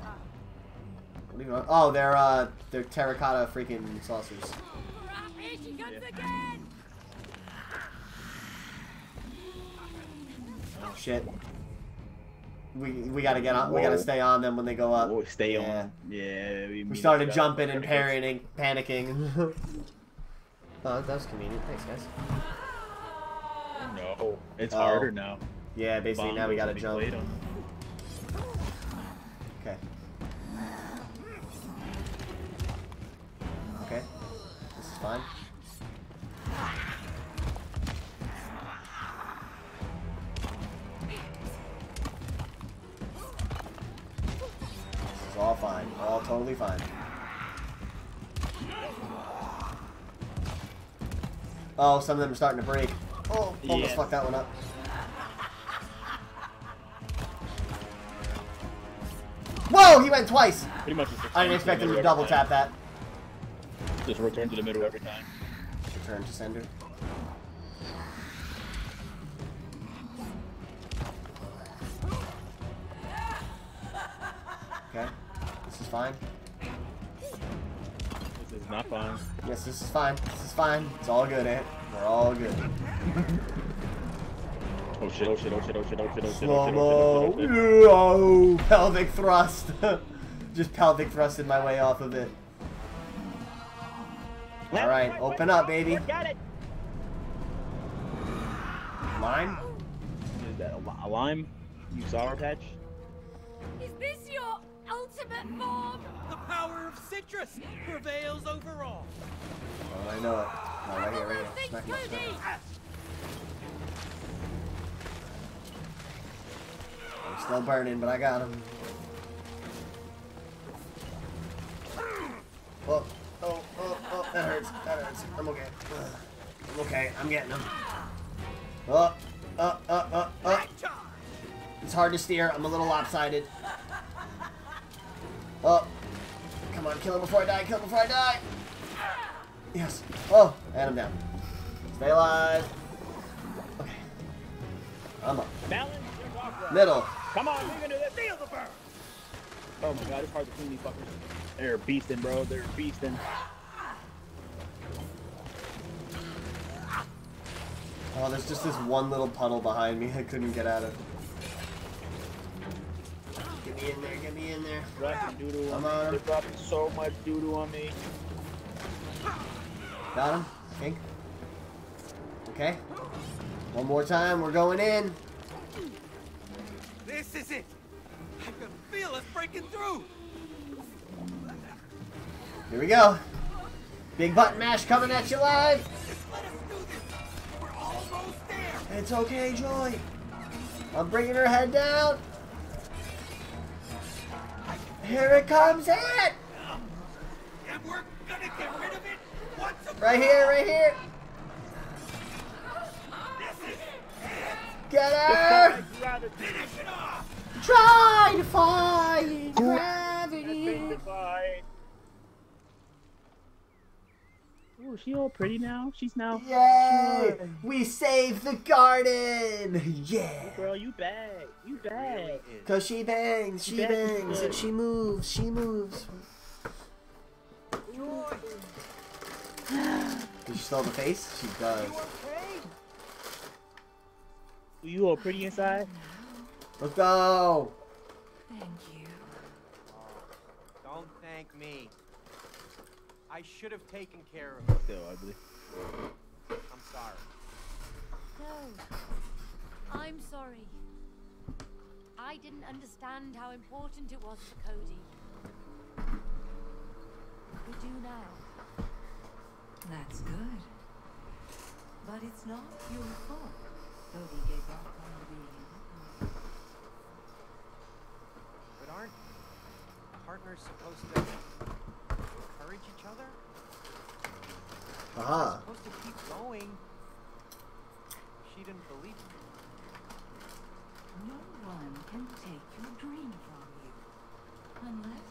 What are you- Oh, they're uh, they're terracotta freaking saucers. Crap, here she comes Yeah. again! Oh shit. We we gotta get on. We gotta stay on them when they go up. Oh, stay Yeah. on. Yeah. We, We started jumping and Gotta panicking, panicking. oh, that was convenient. Thanks, guys. No, it's Oh. harder now. Yeah, basically now we gotta will jump. Okay. Okay. This is fine. This is all fine. All totally fine. Oh, some of them are starting to break. Oh, almost Yeah. fucked that one up. Whoa, he went twice. Pretty much. I didn't expect him to double tap that. Just return to the middle every time. Return to sender. Okay, this is fine. This is not fun. Yes, this is fine. This is fine. It's all good, Ant. We're all good. Oh shit! Oh shit! Oh shit! Oh shit! Oh shit! Oh shit! Oh Slow shit! mo. Oh shit! Oh shit! Oh, pelvic thrust. Just pelvic thrusted my way off of it. All right, open up, baby. Got it. Mine? Is that a, a lime? You sour patch? Is this your ultimate form? The power of citrus prevails over all. Oh, I know it. Oh, right here, right here. Smack, smack, smack. I'm still burning, but I got him. Oh, oh, oh, oh, that hurts. That hurts. I'm okay. I'm okay. I'm getting him. Oh, uh, uh, uh, uh. It's hard to steer. I'm a little lopsided. Oh, come on, kill him before I die. Kill him before I die. Yes. Oh, and I'm down. Stay alive. Okay. I'm up. Middle. Come on, we can do this. Feel the burn. Oh my god, it's hard to clean these fuckers. They're beasting, bro. They're beasting. Oh, there's just this one little puddle behind me I couldn't get out of. Get me in there, get me in there. Dropping doodoo on Come me. on. They're dropping so much doodoo on me. Got him? Pink? Okay. One more time, we're going in. This is it. I can feel us breaking through. Here we go. Big button mash coming at you live. Just let us do this. We're almost there. It's okay, Joy. I'm bringing her head down. Here it comes in. And we're gonna get rid of it once Right here, right here. This is Get her. it. Try defying gravity. Oh, is she all pretty now? She's now. Yay! We saved the garden! Yeah! Girl, you bad. You bad. Cause she bangs, she That is bangs, good. and she moves, she moves. Does she still have a face? She does. You all pretty inside? Let's go! Thank you. Don't thank me. I should have taken care of it. Still ugly. I'm sorry. No. I'm sorry. I didn't understand how important it was for Cody. We do now. That's good. But it's not your fault. Cody gave up on being But aren't partners supposed to encourage each other? Aha. Supposed to keep going. She didn't believe me. No one can take your dream from you. Unless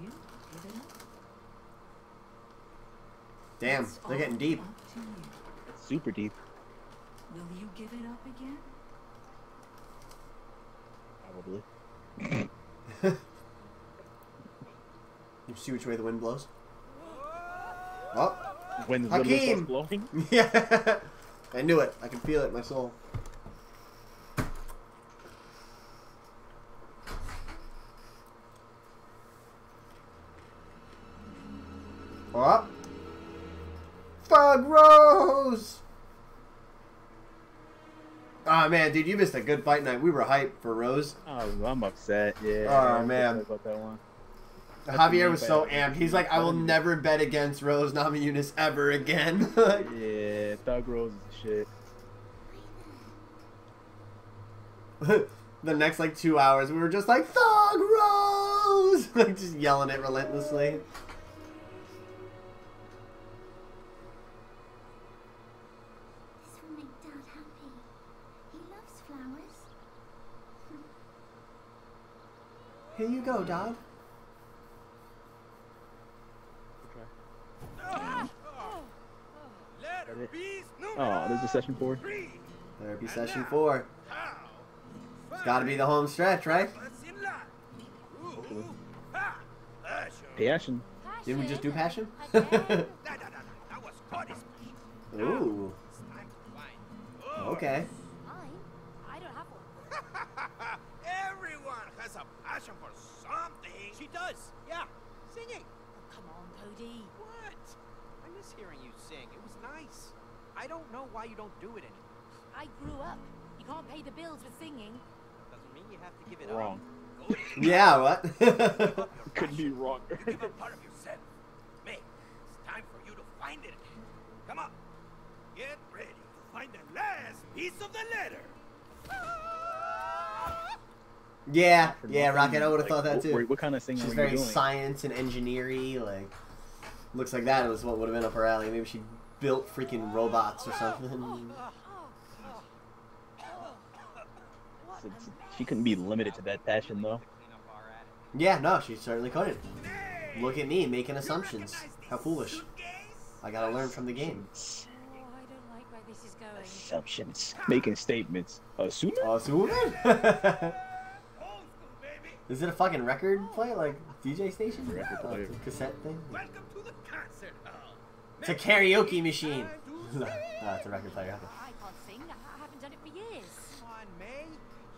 you give it up. Damn, It's they're getting deep. Up to you. It's super deep. Will you give it up again? Probably. You see which way the wind blows? Oh, When the Hakim! blowing. yeah. I knew it. I can feel it my soul. Oh. Thug Rose! Oh man, dude, you missed a good fight night. We were hyped for Rose. Oh, I'm upset. Yeah. Oh, man. About that one. Javier was so amped. He's like, I will never bet against Rose Namajunas ever again. Like, Yeah, Thug Rose is the shit. the next like two hours, we were just like Thug Rose, like just yelling it relentlessly. This will make Dad happy. He loves flowers. Here you go, Dad. Letter That it? Oh, there's a session four. three. Therapy session four. It's got to be the home stretch, right? What's in life? Ooh. Ha! Passion. Passion. Didn't we just do passion? Ooh. Da, da, da, da. That was Cody's passion. Ooh, It's time to find. Oh. okay. Mine? I don't have one. Everyone has a passion for something. She does. Yeah. Singing. Oh, come on, Cody. What? I miss hearing you sing. It was nice. I don't know why you don't do it anymore. I grew up. You can't pay the bills with singing. Doesn't mean you have to give it Wrong. up. Yeah, what? Could be wrong. You give up part of yourself. May, it's time for you to find it. Come on. Get ready to find the last piece of the letter. yeah, yeah, Rocket. I would have Like, thought that too. What, what kind of singing She's were you very doing? science and engineering. Like, looks like that was what would have been up her alley. Maybe she built freaking robots or something. So- so She couldn't be limited to that passion though. Clean up our attic. Yeah, no, she certainly couldn't. Look at me making assumptions. How foolish. I gotta learn from the game. I don't like where this is going. Assumptions. Making statements. Assuming? So Old school, baby. Is it a fucking record player, like DJ station? Record Oh, player. it's cassette thing? Welcome to the concert hall. It's a karaoke machine. oh, it's a record player. okay. I can't sing. I I haven't done it for years. Come on, May.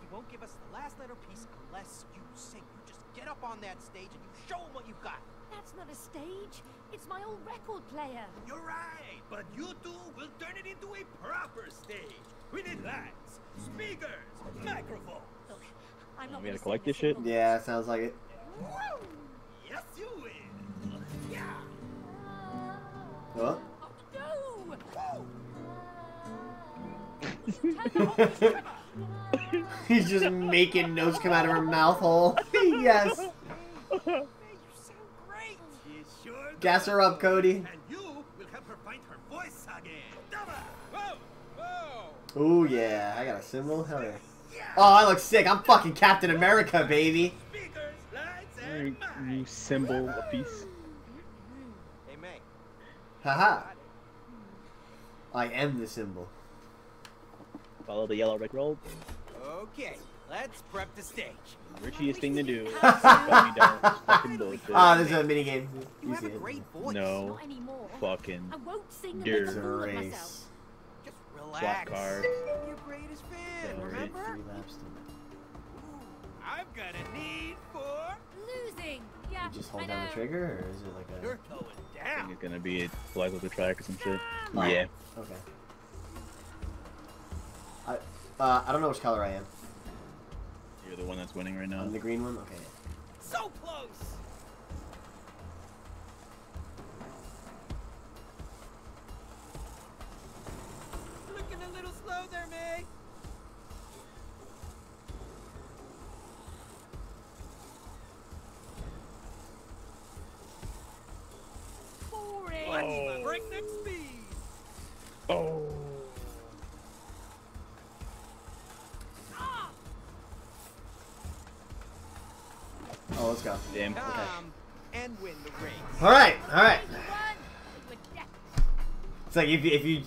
He won't give us the last letter piece unless you sing. You just get up on that stage and you show him what you've got. That's not a stage. It's my old record player. You're right, but you two will turn it into a proper stage. We need lights, speakers, microphone. Look, I'm not We gonna gotta collect this shit? Yeah, sounds like it. Woo! Yes, you will. Yeah. Oh. Oh! He's just making notes come out of her mouth hole. yes. You sound great. She sure Gas her up, Cody. And you will help her find her voice again. Dama! Whoa, whoa. Ooh, yeah. I got a cymbal. Hell yeah. Oh, I look sick. I'm fucking Captain America, baby. Speakers, lights, New, and new mic. cymbal a piece. Hey, May. Haha. I am the cymbal. Follow the yellow brick road. Okay, let's prep the stage. Richiest thing to do. but you don't. Fucking bullshit. Ah, this is a mini game. You You have a great voice. No. Not. Fucking I won't sing and a fool of. Race. Just swap relax. card. Your greatest fan, Sorry. remember? Three laps I've got a need for Losing. Yeah, just hold down the trigger, or is it like a? You're going I down. think it's gonna be a flag with the track or some shit. Oh. Yeah. Okay. I uh, I don't know which color I am. You're the one that's winning right now. I'm the green one. Okay. So close. Looking a little slow there, May. Like if you, if you,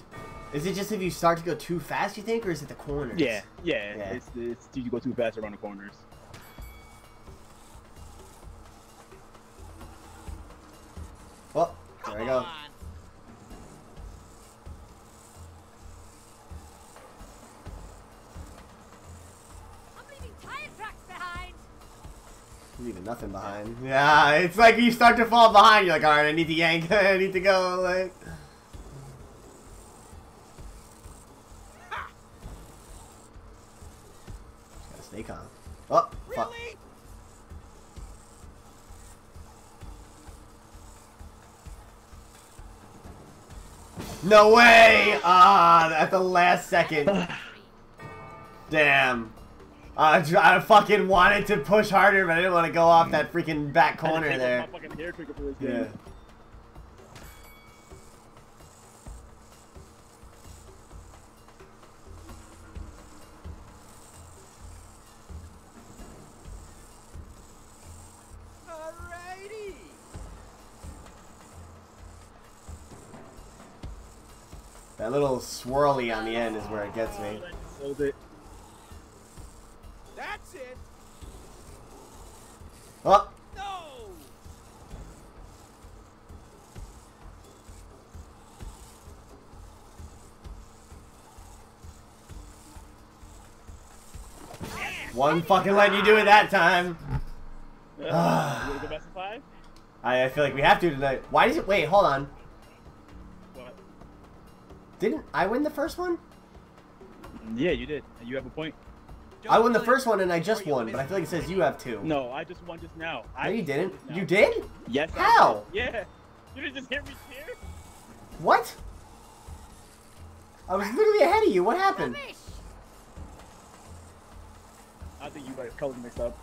is it just if you start to go too fast, you think, or is it the corners? Yeah, yeah. Yeah. It's, it's you go too fast around the corners. Well, there we go. on. I'm leaving tire tracks behind. Leaving nothing behind. Yeah, it's like you start to fall behind. You're like, all right, I need to yank. I need to go. Like, No way! Ah, at the last second. Damn. I, I fucking wanted to push harder, but I didn't want to go off that freaking back I had to corner there. My fucking hair trigger for this Yeah. Little swirly on the end is where it gets me. Sold it. That's it. Oh, No. one fucking let you do it that time. Uh, you wanna go best of five? I, I feel like we have to tonight. Why does it? Wait, hold on. What? Didn't I win the first one? Yeah, you did. You have a point. I won the first one and I just won, but I feel like it says you have two. No, I just won just now. No, I you didn't. You did? Yes. How? did. Yeah. You didn't just hear me cheer? What? I was literally ahead of you. What happened? I think you guys colored mixed up.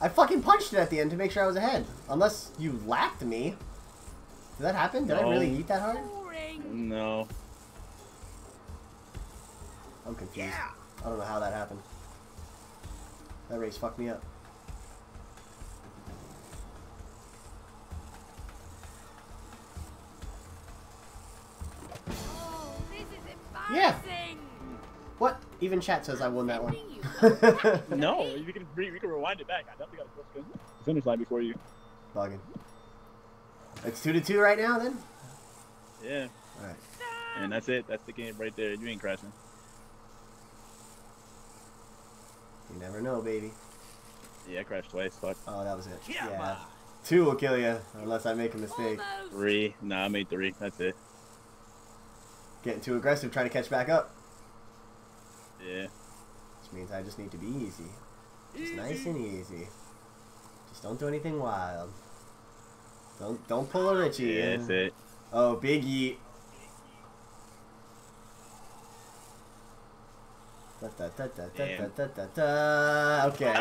I fucking punched it at the end to make sure I was ahead. Unless you lapped me. Did that happen? Did I really eat that hard? No. I'm confused. Yeah. I don't know how that happened. That race fucked me up. Oh, this is Yeah. What? Even chat says I won that one. No, we can re- we can rewind it back. I definitely got to push the finish line before you. Bugging. It's two to two right now then? Yeah. Alright. And that's it. That's the game right there. You ain't crashing. You never know, baby. Yeah, I crashed twice. Fuck. Oh, that was it. Come yeah. Two will kill you unless I make a mistake. Almost. Three. Nah, I made three. That's it. Getting too aggressive trying to catch back up. Yeah. Which means I just need to be easy. Just nice and easy. Just don't do anything wild. Don't don't pull a Richie. Yeah, that's it. Oh, big yeet. Da, da, da, da, da, Damn. da, da, da. Okay.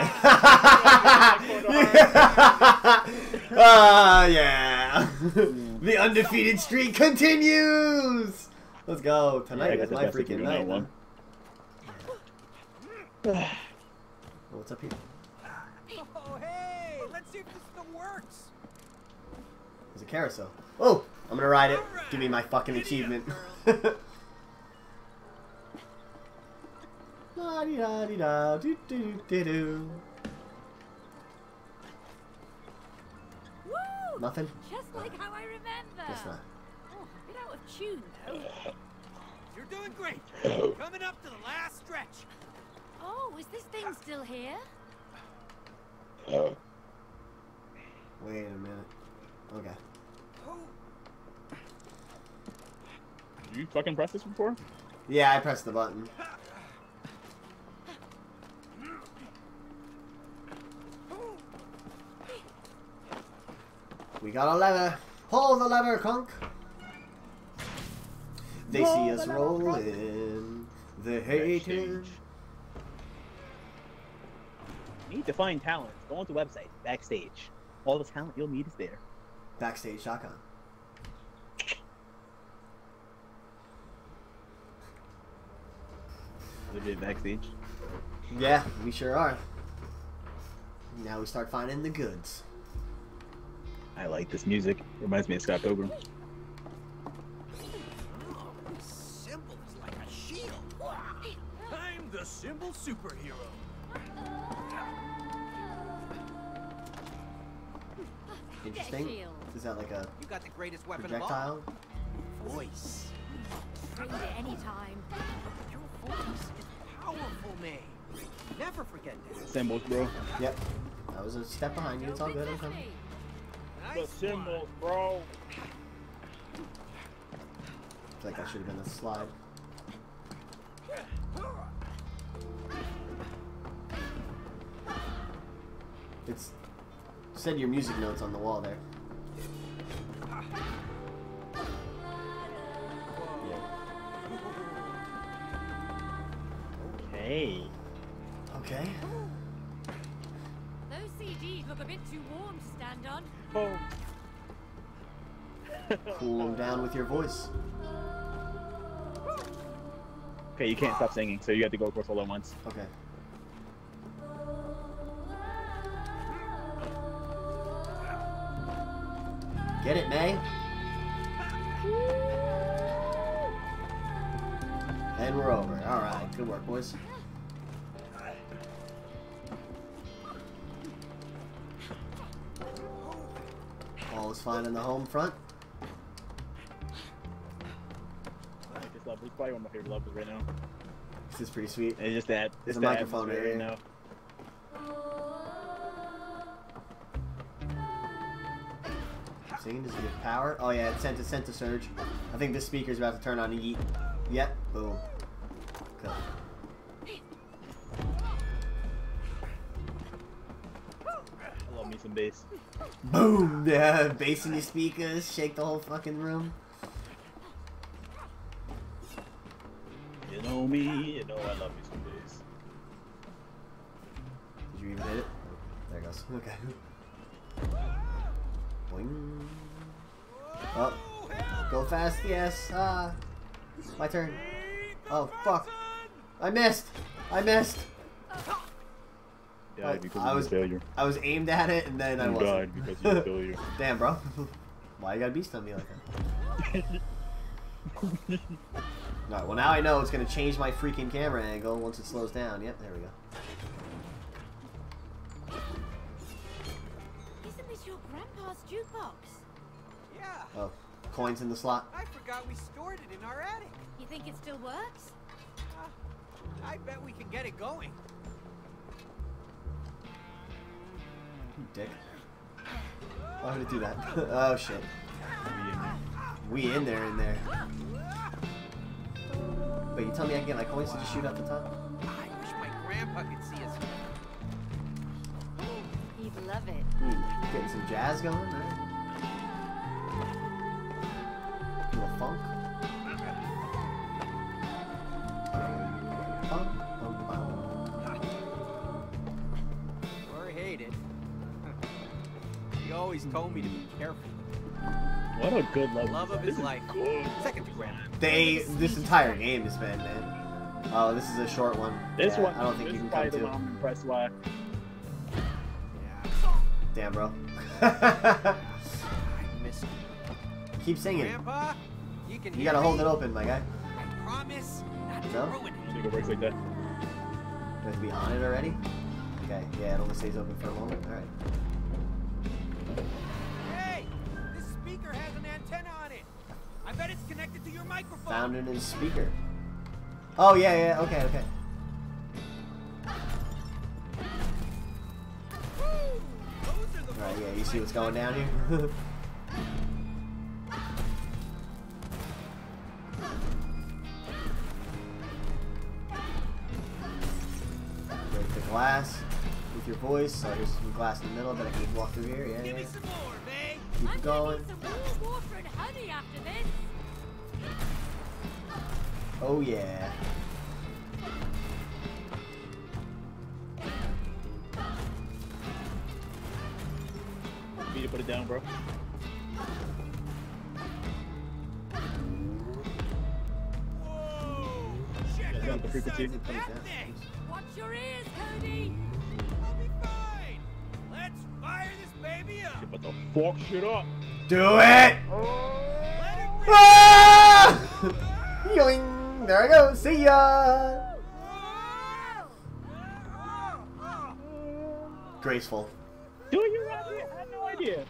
Ah, yeah. the undefeated streak continues. Let's go. Tonight got is my freaking you on that night. one. Oh, what's up here? Oh, hey, let's see if this still works. There's a carousel. Oh, I'm gonna ride it. Give me my fucking achievement. La di da di da do do do do. Woo! Nothing. Just like how I remember. Guess not. Oh, a bit out of tune though. You're doing great. Coming up to the last stretch. Oh, is is this thing still here? Oh. Wait a minute. Okay. Did you fucking press this before? Yeah, I pressed the button. We got a lever. Pull the lever, Crunk. They Roll see us lever, rolling. They hate it. Backstage. Need to find talent. Go on the website, backstage. All the talent you'll need is there. Backstage.com. Legit backstage. Yeah, we sure are. Now we start finding the goods. I like this music. Reminds me of Scott Pilgrim. Cymbal is like a shield. I'm the cymbal superhero. Interesting. Is that like a You got the greatest weapon projectile? Voice. Bring it anytime. Your voice is powerful, May. Never forget that. Cymbals, bro. Yep. That was a step behind you. It's all good. I'm coming. Nice cymbals, bro. I feel like that should have been a slide. It's said your music notes on the wall there. Okay. Okay. Those CDs look a bit too warm to stand on. Oh. Cool them down with your voice. Okay, you can't stop singing, so you have to go across solo once. Okay. Get it, May? And we're over. Alright, good work, boys. All is fine in the home front. I like this level. It's probably one of my favorite levels right now. This is pretty sweet. It's just that. It's a microphone atmosphere right here. now. Singing does it give power? Oh yeah, it sent it sent a surge. I think this speaker's about to turn on yeet. Yep, boom. Cool. I love me some bass. Boom! Yeah, bass in your speakers, shake the whole fucking room. You know me, you know I love me some bass. Did you even hit it? There it goes. Okay. Boing. Oh. Go fast, yes. Ah. My turn. Oh, fuck. I missed. I missed. Died because I was- failure. I was aimed at it and then I You wasn't. died because of your failure. Damn, bro. Why you gotta beast on me like that? Alright, well now I know it's gonna change my freaking camera angle once it slows down. Yep, there we go. Jukebox? Yeah. Oh, coins in the slot. I forgot we stored it in our attic. You think it still works? Uh, I bet we can get it going. You dick. Why would it do that? oh shit. We in there, in there. Wait, you tell me I can get my coins to just shoot out the top? I wish my grandpa could see us. He'd love it. Hmm, getting some jazz going, right? A little funk. Funk, funk, funk. Or hate it. he always told me to be careful. What a good level. Love of This his life. Second to grandpa. They, this entire game is been, man. Oh, this is a short one. This Yeah, one, I don't think you can come to. impressed by. Damn, bro. I miss you. Keep singing. Grandpa, you can You hear gotta hold me? it open, my guy. I promise not to No? ruin it. I think it works like that. You have to be on it already? Okay, yeah, it only stays open for a moment. Alright. Hey, this speaker has an antenna on it. I bet it's connected to your microphone. Found in his speaker. Oh, yeah, yeah, okay, okay. You see what's going down here? Break the glass with your voice. So there's some glass in the middle, but I can walk through here. Yeah, Give me yeah. some more, May. Keep I'm it gonna going. need some down, bro. Whoa! Check Yeah, out the the frequency. size of that thing. Watch your ears, Cody. I'll be fine. Let's fire this baby up. But the fuck shit up. Do it! Let it. Ah! Yoing! There I go. See ya. Graceful. Do you, Robbie? I had no idea.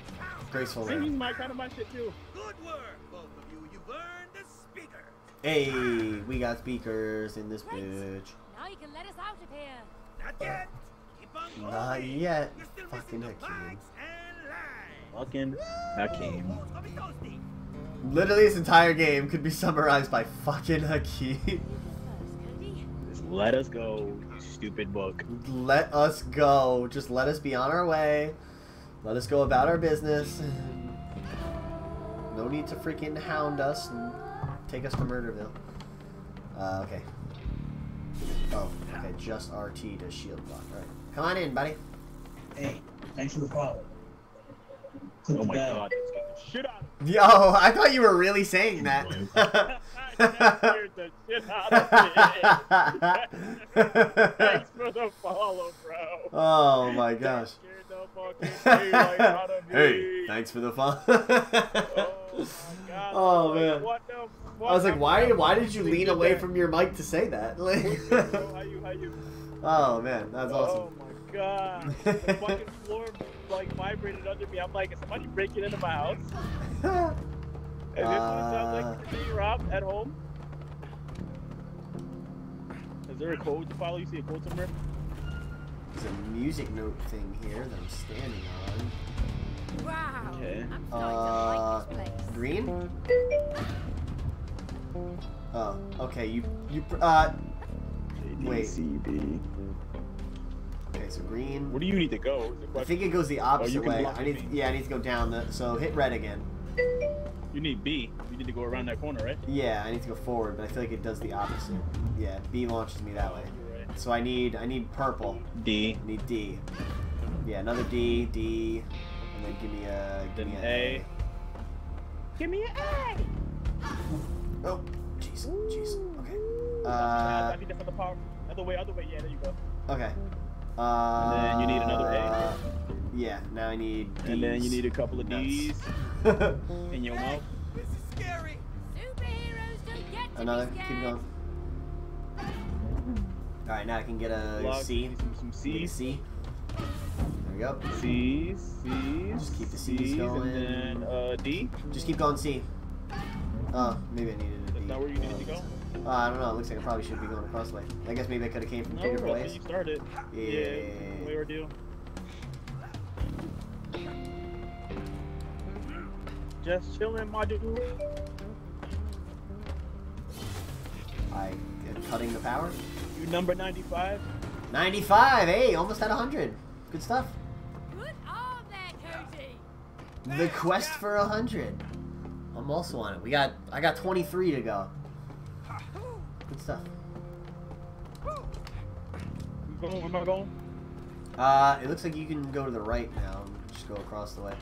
Graceful Singing's there. my kind of my shit too. Good work, both of you. You've earned the speaker. Hey, we got speakers in this Great. bitch. Now you can let us out of here. Not uh, yet. Keep on going. Not yet. You're still Fucking Hakim. bikes and lines. Fucking Hakim. It's gonna be toasty. Literally, this entire game could be summarized by fucking Hakim. You go first, Cody. Just let us go, you stupid book. let us go. Just let us be on our way. Let us go about our business. No need to freaking hound us and take us to Murderville. Uh, okay. Oh, okay, just RT to shield block. Alright. Come on in, buddy. Hey, thanks for the follow. Oh my god, let's get the shit out of Yo, I thought you were really saying that. it. That scared the shit out of me. Thanks for the follow, bro. oh my gosh. Hey, thanks for the fun. Oh my god. Oh, man. What the fuck? I was like, why? Why did you lean away that. from your mic to say that? Like- Bro, how you, how you? oh man, that's awesome. Oh my god. The fucking floor like vibrated under me. I'm like, is somebody breaking into my house? Is this what it sounds Uh. like to me, Rob, at home? Is there a code to follow? You see a code somewhere? There's a music note thing here that I'm standing on. Wow. Okay. I'm starting Uh, to like this place. green? Oh, okay. You you uh. Wait. ADCB. Okay, so green. Where do you need to go? I think it goes the opposite can way. block I the need. beam. Yeah, I need to go down the. So hit red again. You need B. You need to go around that corner, right? Yeah, I need to go forward, but I feel like it does the opposite. Yeah, B launches me that way. You're right. So I need I need purple. D. I need D. Yeah, another D, D, and then give me a give Then me A. Give me an A. Oh, jeez, jeez. Okay. Uh, Uh, I need that for the power. Other way, other way. Yeah, there you go. okay. Uh, And then you need another A. Yeah, now I need D's. And then you need a couple of Nuts. D's in your mouth. This is scary. Superheroes don't get to another. be Keep going. All right, now I can get a Block, C. Some, some C's. C. There we go. C's. C's. Just keep the C's C's going. And then uh, D. Just keep going C. Oh, maybe I needed a D. That's not where you needed to go. Uh, I don't know. It looks like I probably should be going across the way. I guess maybe I could have came from two No, different that's ways. you started. Yeah. Yeah. Way or deal. Just chilling, my dude. I am cutting the power. You number 95? 95. Hey, almost at 100. Good stuff. Good arm there, Cody. The quest for 100. I'm also on it. We got. I got 23 to go. Good stuff. You going? Where am I going? Uh, it looks like you can go to the right now. Just go across the way.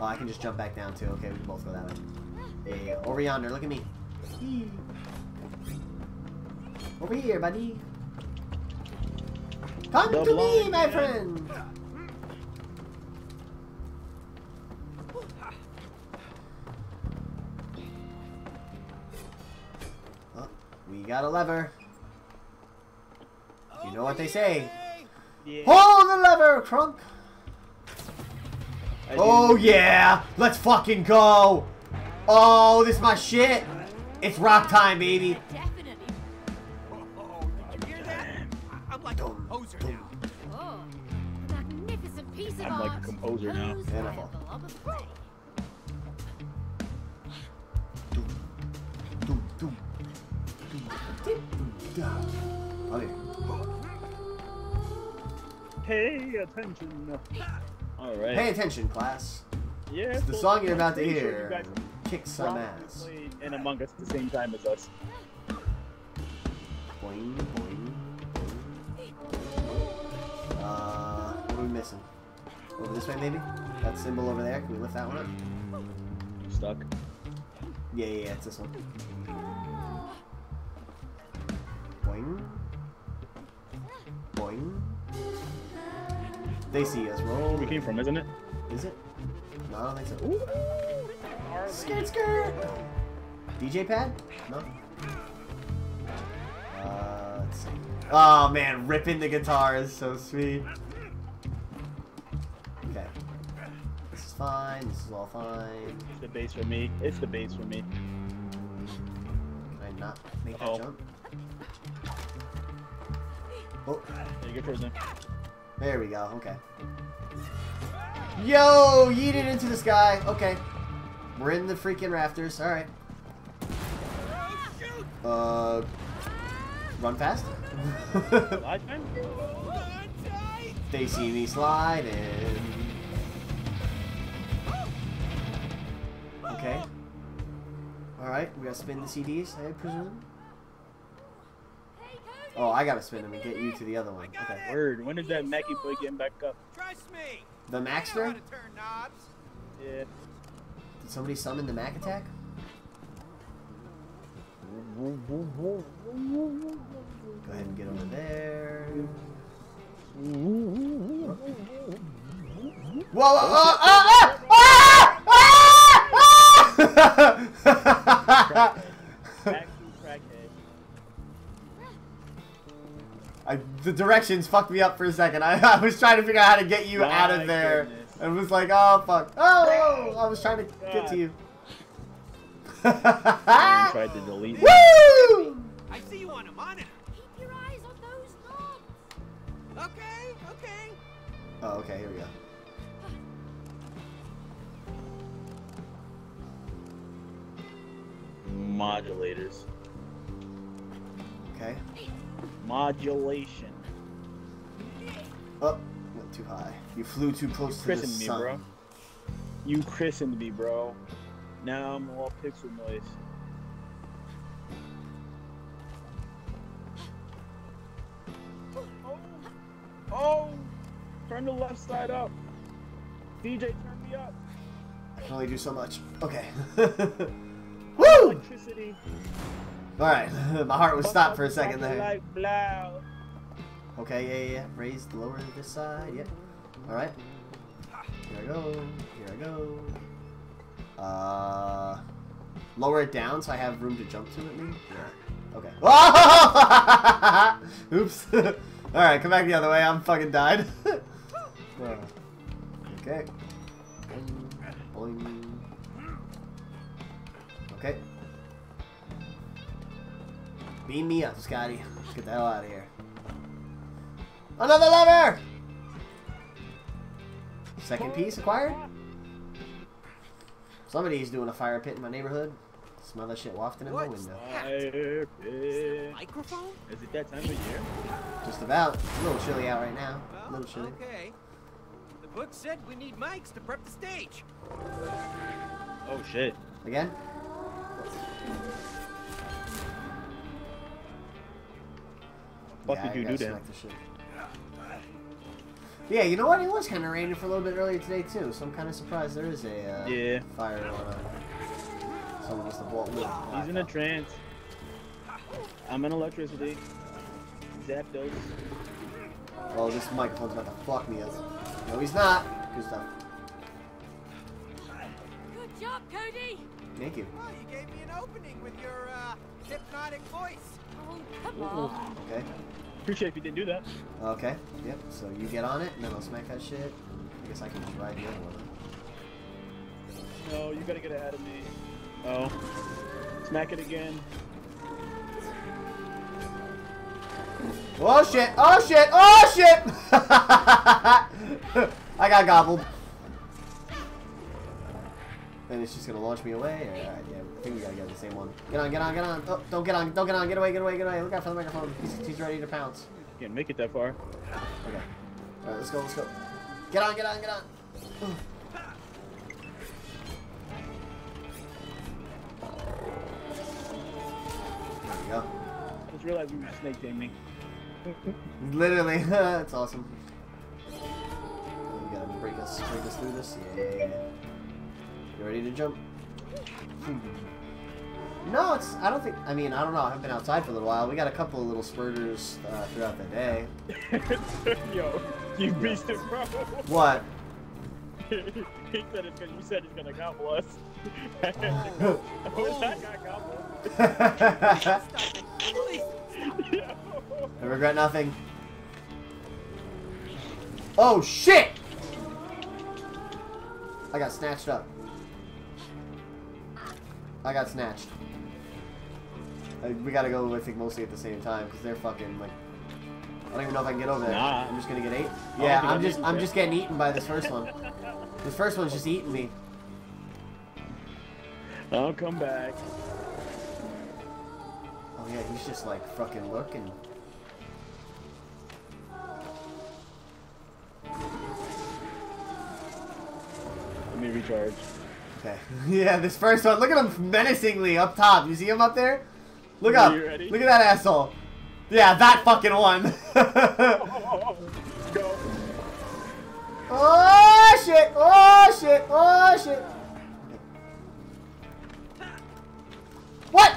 Oh, I can just jump back down too. Okay, we can both go that way. Yeah, yeah, yeah. Over yonder. Look at me. Over here, buddy. Come The to me, my man. friend. Oh, we got a lever. You know what they say. Yeah. Pull the lever, Crunk. I Oh yeah, let's fucking go. Oh, this is my shit. It's rock time, baby. Doom, doom. Oh, yeah. Pay attention. All right. Pay attention, class. yeah, It's the so song you're about to pretty sure hear. You guys Kick some ass. played in Among Us at the same time as us. Boing, boing, boing. Uh, what are we missing? Over this way, maybe? That cymbal over there. Can we lift that one up? Stuck. Yeah, yeah, yeah, it's this one. Boing. Boing. They see us roll. We came from, isn't it? Is it? No, I don't think so. Ooh. Skirt, skirt. DJ pad? No. Uh, let's see. Oh man, ripping the guitar is so sweet. Fine. This is all fine. It's the base for me. It's the base for me. Can I not make that Uh-oh. jump? Oh, There you go towards there we go. Okay. Yo, yeet it into the sky. Okay. We're in the freaking rafters. All right. Uh, run fast. They see me sliding. Okay. All right, we gotta spin the CDs, I presume. Oh, I gotta spin them and get you to the other one. Okay. Word. When is that Mackie boy getting back up? Trust me. The I know Maxter? turn knobs. Yeah. Did somebody summon the Mac attack? Go ahead and get over there. Whoa! whoa, whoa, ah, ah, ah, ah! Back crackhead. I, the directions fucked me up for a second. I, I was trying to figure out how to get you out of there. goodness. And was like, oh fuck. Oh, I was trying to get to you. I tried to delete. Woo! I see you on a monitor. Keep your eyes on those knobs. Okay, okay. Oh, okay, here we go. Modulators. Okay. Modulation. Oh, went too high. You flew too close to the Christened me, sun. bro. You christened me, bro. Now I'm all pixel noise. Oh, oh! Turn the left side up. DJ, turn me up. I can only do so much. Okay. Woo! Electricity. All right, my heart was stopped for a second there. Okay, yeah, yeah, yeah. Raise, lower this side. Yep. All right. Here I go. Here I go. Uh, lower it down so I have room to jump to it. Maybe. Yeah. Okay. Oops. All right, come back the other way. I'm fucking died. Okay. Boing. Beam me up, Scotty. Let's get the hell out of here. Another lever! Second piece acquired? Somebody's doing a fire pit in my neighborhood. Smell that shit wafting in my What's window. Fire pit. Microphone? Is it that time of year? Just about. A little chilly out right now. A oh, little chilly. okay. The book said we need mics to prep the stage. Oh shit. Again? Fuck yeah, did you do then? select the shit. Yeah, you know what? It was kind of raining for a little bit earlier today too, so I'm kind of surprised there is a uh, Yeah. fire on. Uh, someone must have bought wood. He's in a trance. I'm in electricity. Zapdos. Oh, this microphone's about to fuck me up. No, he's not. Good stuff. Good job, Cody. Thank you. Well, you gave me an opening with your uh, hypnotic voice. Oh, come on. Okay. Appreciate if you didn't do that. Okay. Yep. So you get on it, and then I'll smack that shit. I guess I can just ride the other one. No, you gotta get ahead of me. Oh. Smack it again. Oh shit! Oh shit! Oh shit! I got gobbled. And it's just gonna launch me away. Alright, uh, yeah, I think we gotta get the same one. Get on, get on, get on. Oh, don't get on, don't get on. Get away, get away, get away. Look out for the microphone. He's, he's ready to pounce. Can't make it that far. Okay. Alright, let's go, let's go. Get on, get on, get on. There we go. I just realized you were snake taming. Literally, that's awesome. We gotta break us, break us through this. Yeah. You ready to jump? No, it's. I don't think. I mean, I don't know. I haven't been outside for a little while. We got a couple of little spurters uh, throughout the day. Yo, you beasted, bro. What? he said it's gonna. You said it's gonna gobble us. oh, that got gobbled. I regret nothing. Oh shit! I got snatched up. I got snatched. Uh, we gotta go, I think, mostly at the same time because they're fucking like. I don't even know if I can get over there. Nah. I'm just gonna get ate. Yeah, I'm I'm just, I'm just getting eaten by this first one. This first one's just eating me. I'll come back. Oh yeah, he's just like fucking looking. Let me recharge. Okay. yeah, this first one. Look at him menacingly up top. You see him up there? Look up. You ready? Look at that asshole. Yeah, that fucking one. Go. oh shit! Oh shit! Oh shit! What?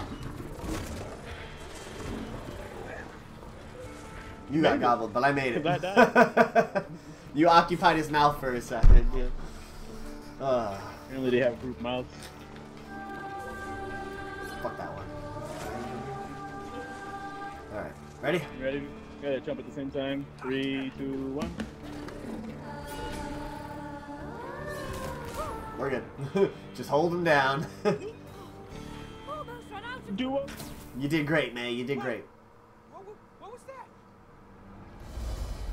You got gobbled, but I made it. you occupied his mouth for a second. Yeah. Uh, Apparently they have group mouths. fuck that one. Alright, ready? You ready? Gotta jump at the same time. Three, two, one. We're good. Just hold him down. Almost run out of Do you did great, man. You did great. What, wa- what was that?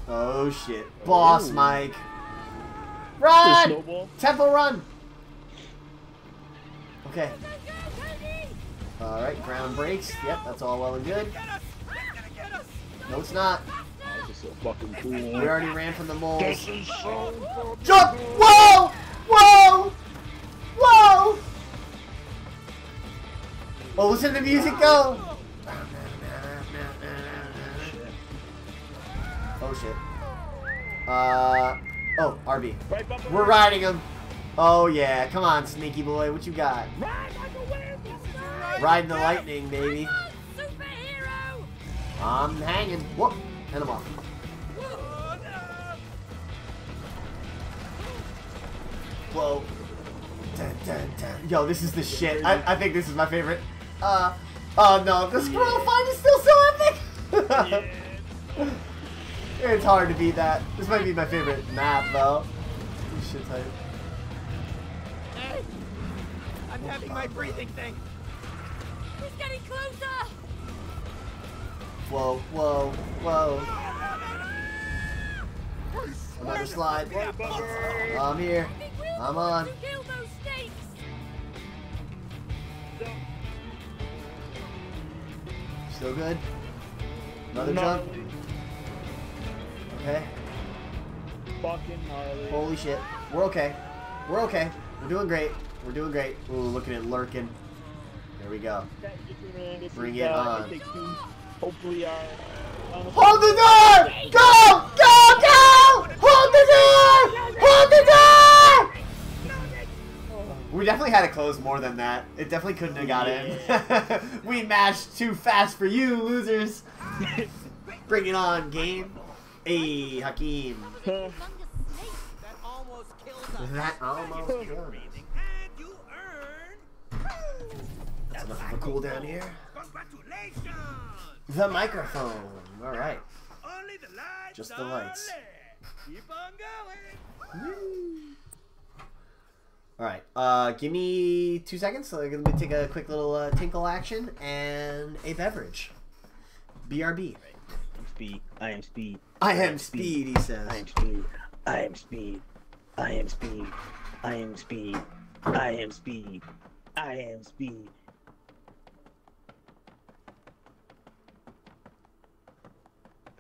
Oh shit. Boss Ooh. Mike. Run! snowball. Tempo run! Okay. Alright, ground breaks. Yep, that's all well and good. No, it's not. Fucking cool. We already ran from the moles. Jump! Whoa! Whoa! Whoa! Oh, listen to the music go! Oh shit. Uh. Oh, RB. We're riding him. Oh yeah, come on, sneaky boy, what you got? Ride like. Riding the lightning, baby. On! I'm hanging. Whoop, and I'm off. Whoa. Dun, dun, dun. Yo, this is the shit. I, I think this is my favorite. Uh, oh no, the squirrel fight is still so epic. it's hard to beat that. This might be my favorite map though. This shit's hype. Hey! I'm having my breathing thing. He's getting closer! Whoa, whoa, whoa. Another slide. I'm here. I'm on. to kill those snakes! Still good. Another No. jump. Okay. Fucking gnarly. Holy shit. We're okay. We're okay. We're doing great. We're doing great. Ooh, looking at lurking. There we go. This Bring it uh, on. Hopefully, our. Hold the door! Go! Go! Go! Hold the door! Hold the door! We definitely had it closed more than that. It definitely couldn't have got in. we mashed too fast for you, losers. Bring it on, game. Hey, Hakim. Humongous snakes! That almost killed us. That's enough of a cooldown here. The microphone. All right. The lights. Just the lights. lit. Keep on going. All right. Uh, give me two seconds. So let me take a quick little uh, tinkle action and a beverage. BRB. Speed. I am speed. I am speed, he says. I am speed. I am speed. I am speed. I am speed. I am speed. I am speed.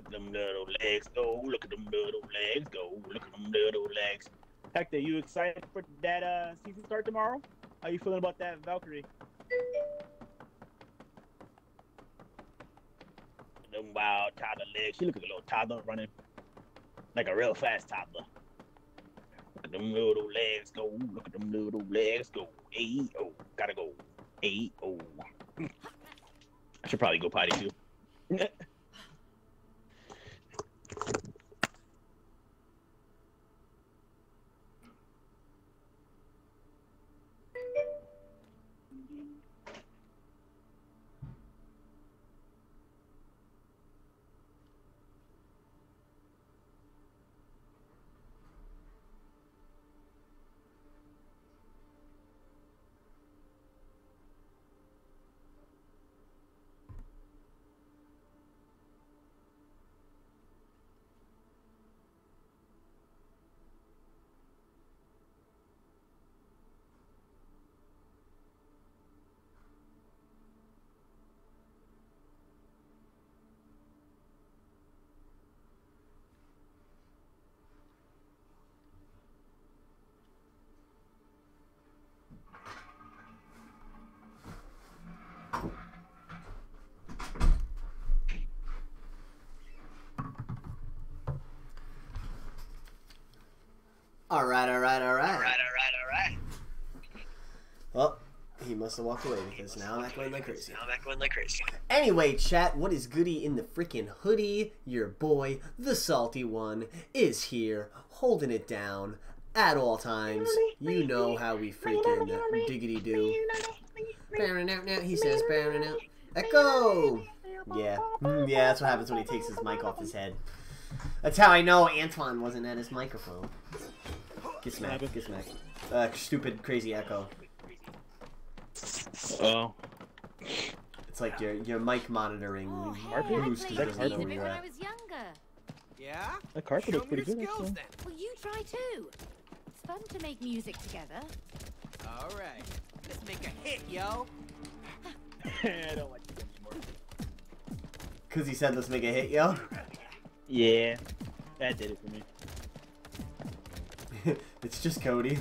At them little legs go. Look at them little legs go. Look at them little legs. Hector, you excited for that uh, season start tomorrow? How you feeling about that Valkyrie? Them wild toddler legs. She look like a little toddler running. Like a real fast toddler. Look at them little legs go. Look at them little legs go. Hey, oh, gotta go. Hey, oh. I should probably go potty too. All right, all right, all right. All right, all right, all right. Well, must have walked away because now I'm echoing like crazy. Now I'm like crazy. Anyway, chat, what is goody in the freaking hoodie? Your boy, the salty one, is here, holding it down at all times. You know how we freaking diggity do. Baron out now, he says, Baron out. Echo! Yeah, Mm, yeah, that's what happens when he takes his mic off his head. That's how I know Antoine wasn't at his microphone. Get smacked, get smacked. Uh, stupid, crazy echo. Oh. It's like your your mic monitoring Carpet? boost Is that doesn't know where you're when I at. was younger. Yeah? That carpet Show looks me pretty your good, skills then. Well, you try too. It's fun to make music together. All right. Let's make a hit, yo. I don't like this anymore. Cause he said let's make a hit, yo. Yeah, that did it for me. it's just Cody.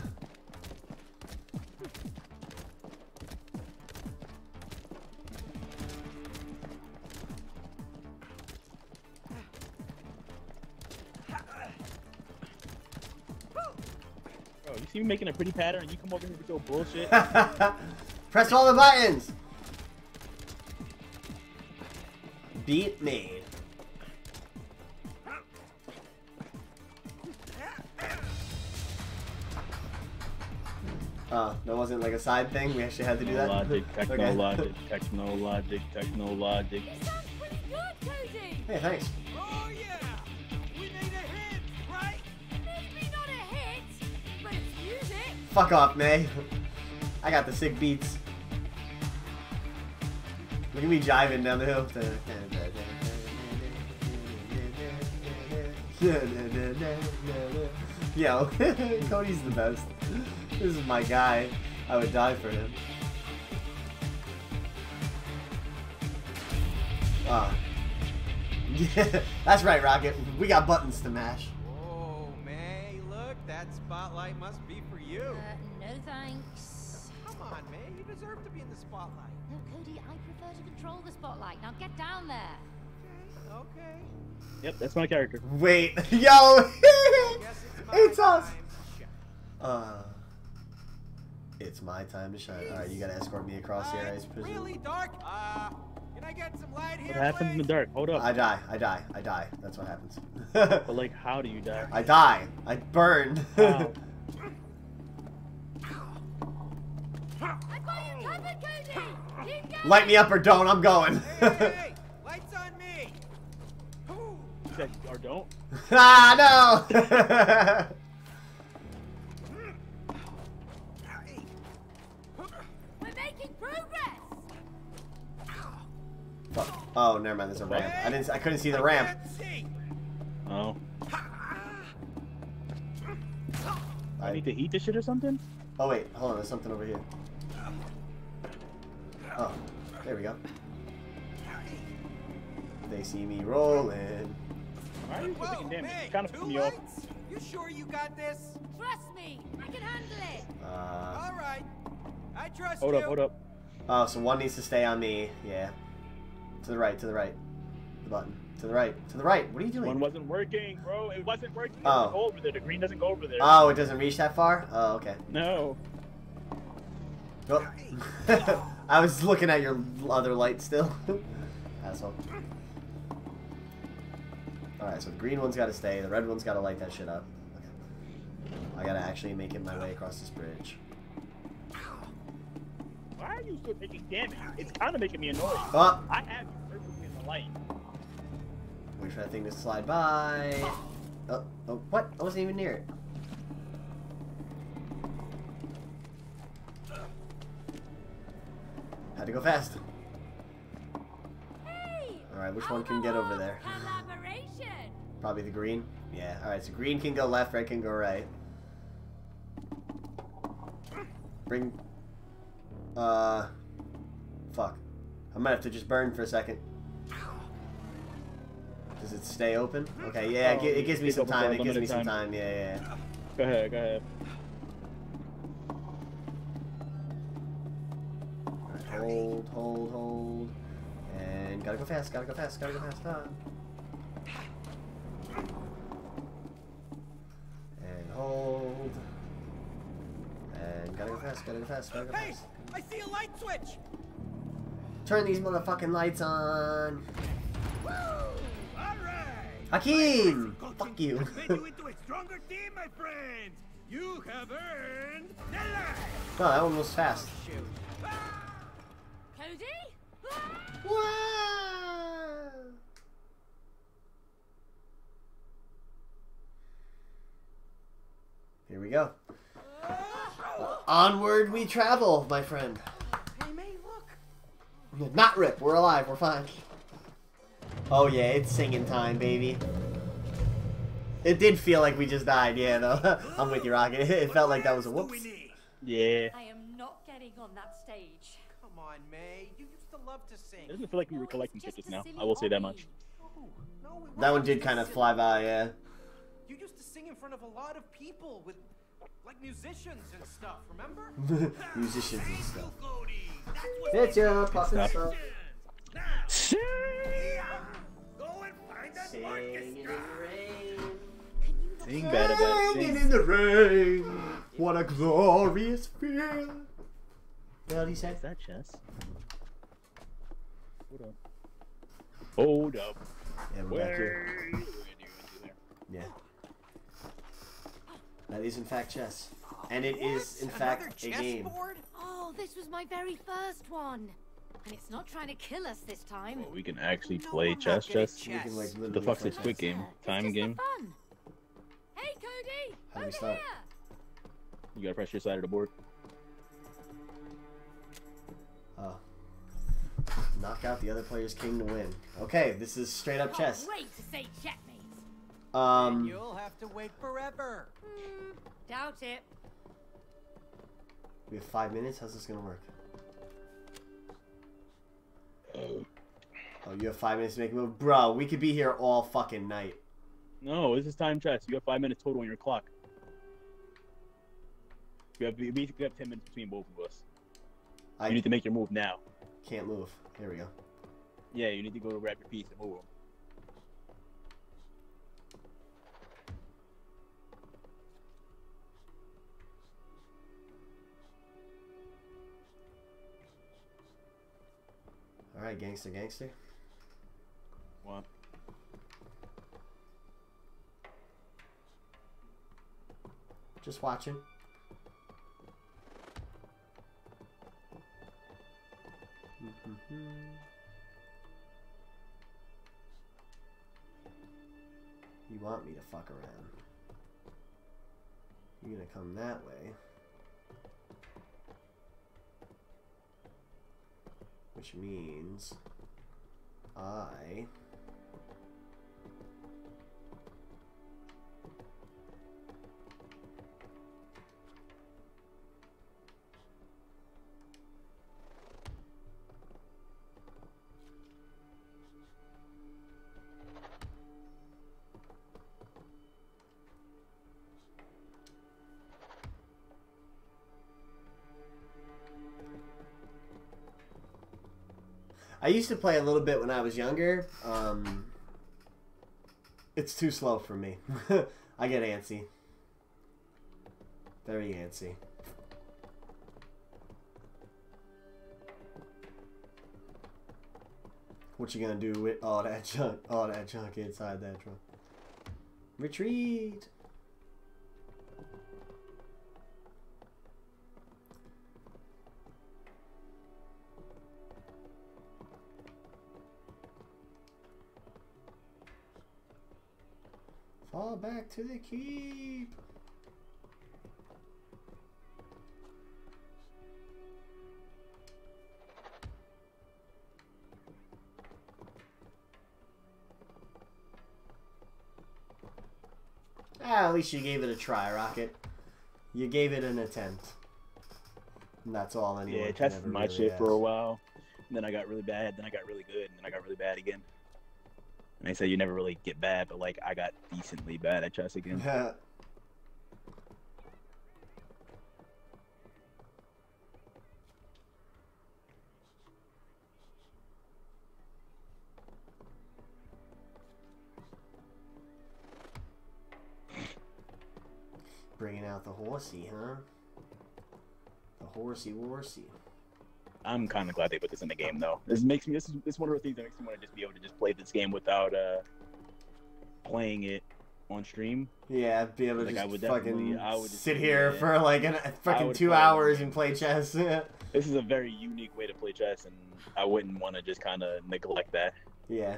See me making a pretty pattern and you come over here with your bullshit? Press all the buttons. Beat made. Oh, that wasn't like a side thing. We actually had to do that. Logic, techno logic, techno logic, techno logic. You sound pretty good, Cody. Hey, thanks. Fuck off, May. I got the sick beats. Look at me jiving down the hill. Yo, Cody's the best. This is my guy. I would die for him. Ah. Yeah, that's right, Rocket. We got buttons to mash. Spotlight must be for you. Uh, no thanks. Come on, May, you deserve to be in the spotlight. No, Cody, I prefer to control the spotlight. Now get down there. Okay, okay. Yep, that's my character. Wait, yo! It's, It's us. time to shine. Uh, it's my time to shine. All right, you gotta escort me across here, I Uh, it's presume. really dark. Uh, can I get some light here, What happens in the dark? Hold up. I die. I die. I die. That's what happens. But like, how do you die? I die. I burn. How? I've got you covered, Cody. Keep going. Light me up or don't. I'm going. Hey, hey, lights on me. You said, or don't? ah no! Fuck. oh, never mind. There's a ramp. I didn't. I couldn't see the ramp. Can't see. Oh. need to eat this shit or something? Oh wait, hold on. There's something over here. Oh, there we go. They see me rolling. Why are you Whoa, taking damage? hey, kind of two me off. You sure you got this? Trust me, I can handle it. Uh, All right. I trust Hold you. up, hold up. oh, so one needs to stay on me. Yeah. To the right. To the right. The button. To the right. To the right. What are you doing? One wasn't working, bro. It wasn't working. It Oh. doesn't go over there. The green doesn't go over there. Oh, it doesn't reach that far. Oh, okay. No. Oh. I was looking at your other light still. Asshole. Alright, so the green one's gotta stay, the red one's gotta light that shit up. Okay. I gotta actually make it my way across this bridge. Why are you still taking damage? It's kind of making me annoyed. Oh. I have you perfectly in the light. Wait for that thing to slide by. Oh, oh, what? I wasn't even near it. Had to go fast. Hey, Alright, which one can get over there? collaboration. Probably the green? Yeah, alright, so green can go left, red can go right. Bring... Uh... Fuck. I might have to just burn for a second. Does it stay open? Okay, yeah, it, Oh, gi- it gives me some time, it gives me some time. time, yeah, yeah. Go ahead, go ahead. Alright, hold, hold, hold. And gotta go fast, gotta go fast, gotta go fast. Ah. And hold. And gotta go fast, gotta go fast, gotta go fast. I see a light switch. Turn these motherfucking lights on. All right. Hakim! Fuck you. You into a stronger team, my friends. You have earned the light. No, that one was fast. Oh, shoot. Ah! Cody? Ah! Here we go. Onward we travel, my friend. Hey, May, look. Not Rip, we're alive, we're fine. Oh yeah, it's singing time, baby. It did feel like we just died, yeah, though. I'm with you, Rocket. It felt like that was a whoops. Yeah. I am not getting on that stage. Come on, May. You used to love to sing. It doesn't feel like we were collecting just tickets now. I will say that much. No, no, That one did kind of fly by, yeah. You used to sing in front of a lot of people with, like, musicians and stuff. Remember? Musicians and stuff. That's It's your do. puppet Stop. stuff. Now, yeah, go and find that Singing in orchestra. the rain. Sing bad about it. Singing in the rain. What a glorious feel. What he said? Is that chess? Hold up. Hold up. Yeah, we're back here. Yeah. That is in fact chess. And it is in Another fact a game. board? Oh, this was my very first one. And it's not trying to kill us this time. Oh, we can actually No, play I'm chess, chess. Can like Chess. What literally the fuck's play this quick game? Time game? Fun. Hey, Cody! How do we over start? here! You gotta press your side of the board. Oh. Knock out the other player's king to win. Okay, this is straight up chess. Wait to say checkmate. And Um, you'll have to wait forever. Hmm, doubt it. we have five minutes. How's this gonna work? Oh, you have five minutes to make a move, bro. We could be here all fucking night. No, this is time chess. You have five minutes total on your clock. We have we we have ten minutes between both of us. I You need to make your move now. can't move. Here we go. Yeah, you need to go grab your piece and move. 'em. All right, gangster, gangster. What? Just watching. You want me to fuck around. You're gonna come that way. Which means I I used to play a little bit when I was younger. Um, it's too slow for me. I get antsy. Very antsy. What you gonna do with all that junk, all that junk inside that trunk? Retreat! Back to the keep. Ah, at least you gave it a try, Rocket. You gave it an attempt. And that's all anyone Yeah, can tested my really shit for a while. And then I got really bad. Then I got really good. And then I got really bad again. And they say you never really get bad, but like I got decently bad at chess again. Yeah. Bringing out the horsey, huh? The horsey worsey. I'm kind of glad they put this in the game, though. This makes me. This is, this is one of the things that makes me want to just be able to just play this game without uh playing it on stream. Yeah, be able to Like, just I would fucking I would sit here yeah. for like an, fucking two hours and play chess. This is a very unique way to play chess, and I wouldn't want to just kind of neglect that. yeah.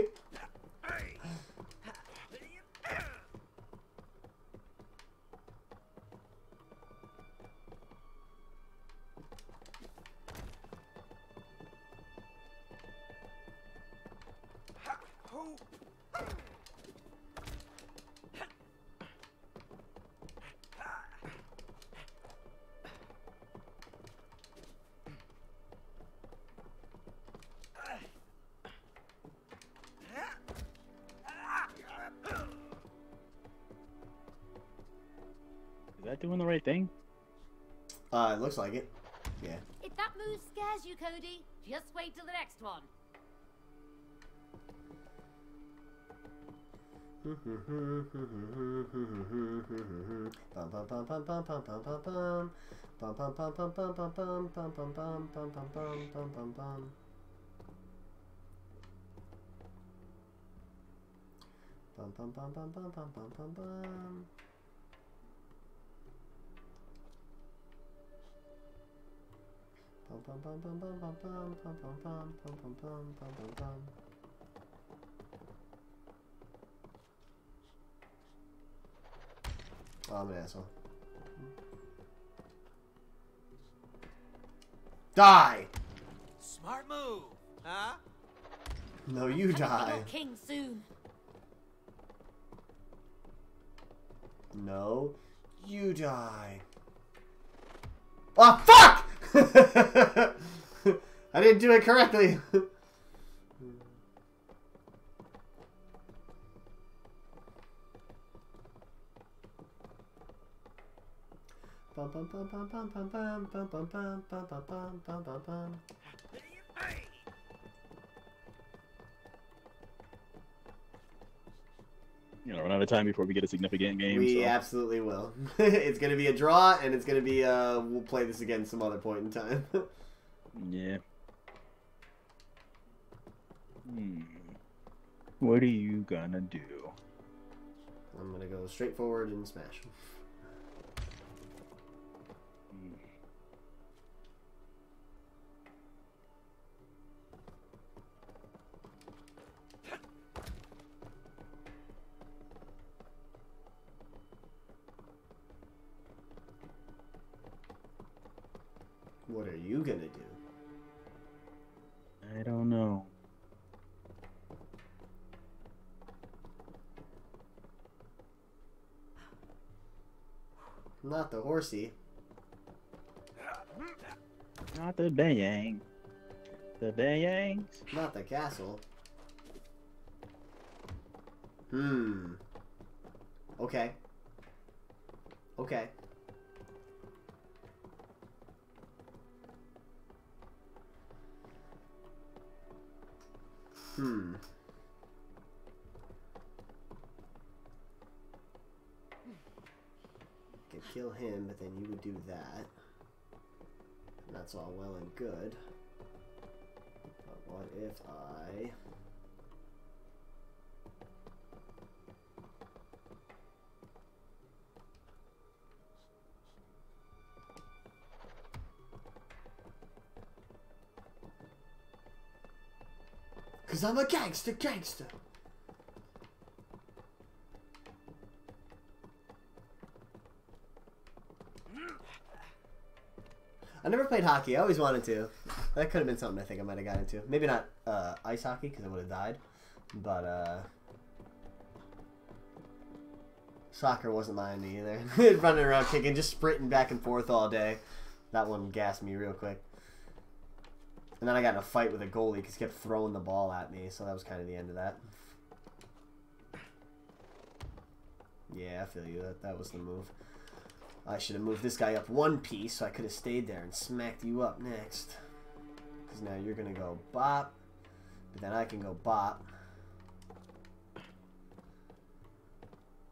doing the right thing? Uh, it looks like it. Yeah. If that move scares you, Cody, just wait till the next one. Oh, I'm an asshole. Die! Smart move, huh? No, you die. King soon. No, you die. Oh, fuck! I didn't do it correctly. Bum, bum, bum, bum, bum, bum, bum, bum, bum, bum, bum, bum, bum, bum, You know, run out of time before we get a significant game. We so. absolutely will. it's gonna be a draw, and it's gonna be uh, we'll play this again some other point in time. Yeah. Hmm. What are you gonna do? I'm gonna go straight forward and smash. Not the horsey. Not the bang. The bangs. Not the castle. Hmm. Okay. Okay. Hmm. Could kill him, but then you would do that. And that's all well and good. But what if I... Cause I'm a gangster, gangster. Never played hockey. I always wanted to. That could have been something I think I might have got into. Maybe not uh, ice hockey because I would have died, but uh, soccer wasn't mine either. Running around kicking, just sprinting back and forth all day. That one gassed me real quick. And then I got in a fight with a goalie because he kept throwing the ball at me, so that was kind of the end of that. Yeah, I feel you. That, that was the move. I should have moved this guy up one piece so I could have stayed there and smacked you up next. Because now you're going to go bop. But then I can go bop.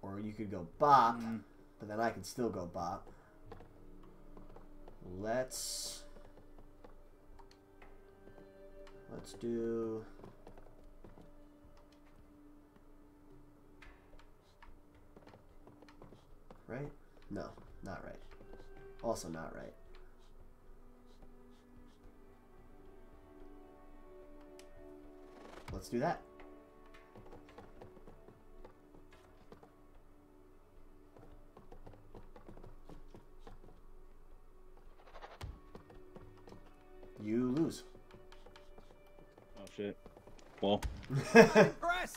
Or you could go bop. Hmm. But then I can still go bop. Let's... Let's do... Right? No, not right. Also not right. Let's do that. You lose. Oh shit. Well,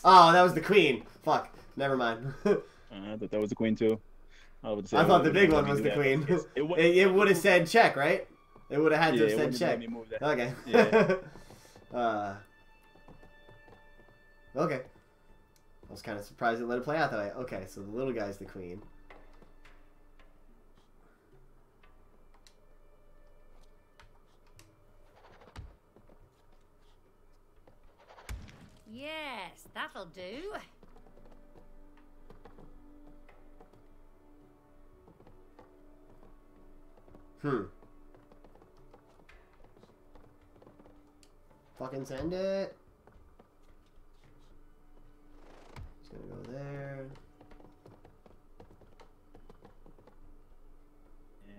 oh, that was the queen. Fuck. Never mind. uh, I thought that was the queen too. I, would say I thought the big one was the queen. It's- It, wa- it, would have said check, right? It would have had Yeah, to it have said wouldn't have let check. me move that. Okay. Yeah. uh, okay. I was kind of surprised it let it play out that way. Okay, so the little guy's the queen. Yes, that'll do. Hmm. Fucking send it. It's gonna go there.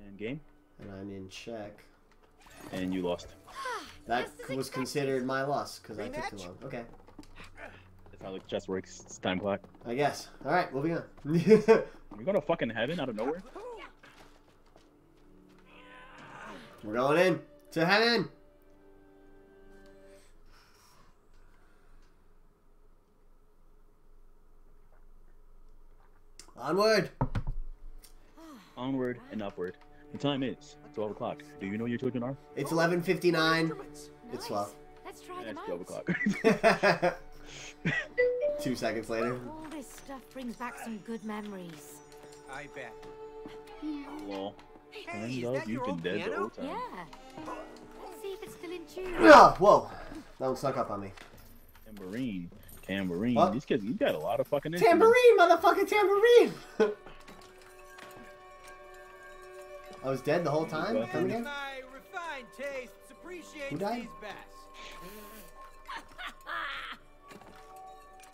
And game. And I'm in check. And you lost. That was considered my loss because I took too long. Okay. That's how like chess works. It's time clock. I guess. Alright, moving on. You go to fucking heaven out of nowhere. We're going in to heaven. Onward. Onward and upward. The time is 12 o'clock. Do you know your children are? It's 11:59. It's 12. Let's try It's them 12 o'clock. Two seconds later. All this stuff brings back some good memories. I bet. Well, Hey, is turns that you've your been old dead the piano? whole time. Yeah. Let's see if it's still in tune. Ah, whoa. That one snuck up on me. Tambourine. Tambourine. What? These kids, you got a lot of fucking instruments. Tambourine, motherfucking tambourine! I was dead the whole time? What? Come again? My refined tastes appreciate Who died? these best.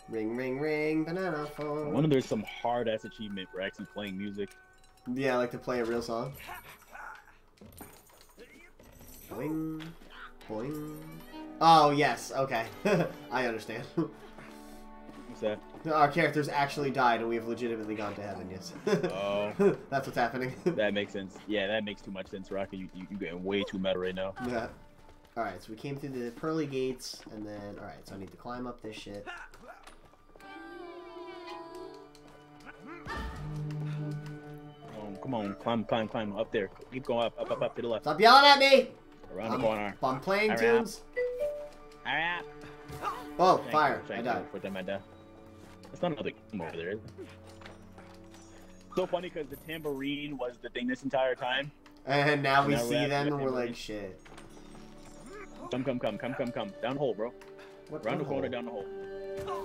Ring, ring, ring, banana phone. I phone. wonder there's some hard ass achievement for actually playing music. Yeah, I like to play a real song. Boing, boing. Oh, yes, okay. I understand. What's that? Our characters actually died, and we have legitimately gone to heaven. Yes. Oh. That's what's happening. That makes sense. Yeah, that makes too much sense, Rocky. You, you, you getting way too meta right now. yeah. All right, so we came through the pearly gates, and then all right, so I need to climb up this shit. Come on, climb, climb, climb up there. Keep going up, up, up, up to the left. Stop yelling at me! Around I'm, the corner. I'm playing Hurry tunes. Hurry up. Oh, Thank fire! You, I died. For them, I died. It's not another game over there. Is it? So funny because the tambourine was the thing this entire time. And now we Now see them, and we're like, shit. Come, come, come, come, come, come. Down the hole, bro. What Around the hole? corner, down the hole.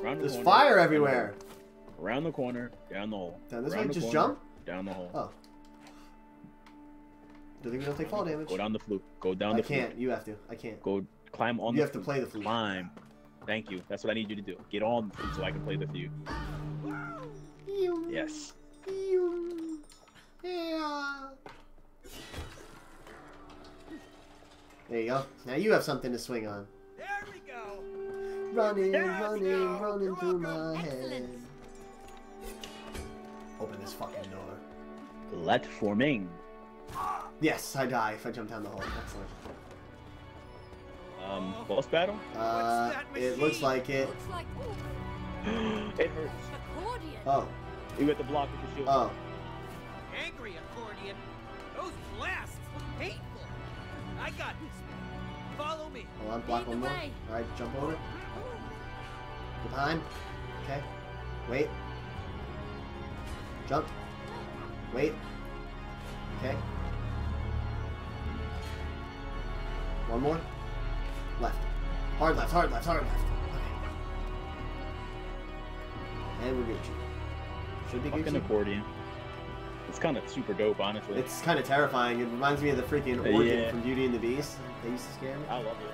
Around the There's corner, fire everywhere. Around the corner, down the hole. Down this Around way, just corner, jump? Down the hole. Oh. Do think we don't take fall damage? Go down the flute. Go down I the flute. I can't. You have to. I can't. Go climb on You the have to play the flute. Climb. Thank you. That's what I need you to do. Get on the flute so I can play the flute. Yes. Yeah. There you go. Now you have something to swing on. There we go. Running, running, running through my head. Open this fucking door. Platforming. Yes, I die if I jump down the hole. Excellent. Um, boss battle? Uh, it looks like it. Looks like it hurts. accordion. Oh. You have the block with your shield. Oh. Angry accordion. Those blasts. painful. I got this. Follow me. Hold on, block Lead one the more. Alright, jump over it. Get behind. Okay. Wait. Jump. Wait. Okay. One more. Left. Hard left, hard left, hard left. Okay. And we're Gucci. Should be Fucking Gucci. accordion. It's kind of super dope, honestly. It's kind of terrifying. It reminds me of the freaking Uh, organ yeah. from Beauty and the Beast. They used to scare me. I love it.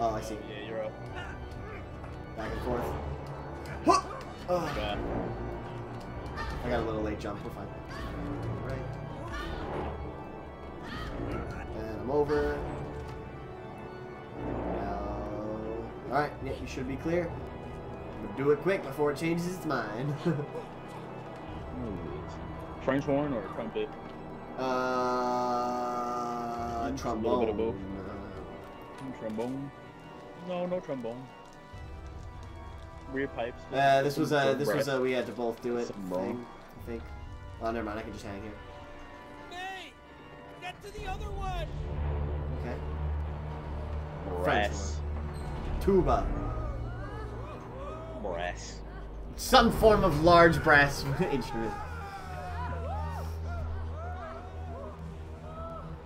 Oh, I see. Yeah, you're up. Back and forth. Huh! Oh, God. I got a little late jump. We're fine. Right. And I'm over. Alright, yeah, you should be clear. Do it quick before it changes its mind. Hmm. French horn or trumpet? uh. Just a little bit of both. Hmm, trombone? No, no trombone. Weird pipes. Uh, this was a. This was a. We had to both do it. Thing. I think. Oh, never mind. I can just hang here. Hey, get to the other one. Okay. Brass. Tuba. Brass. Some form of large brass instrument.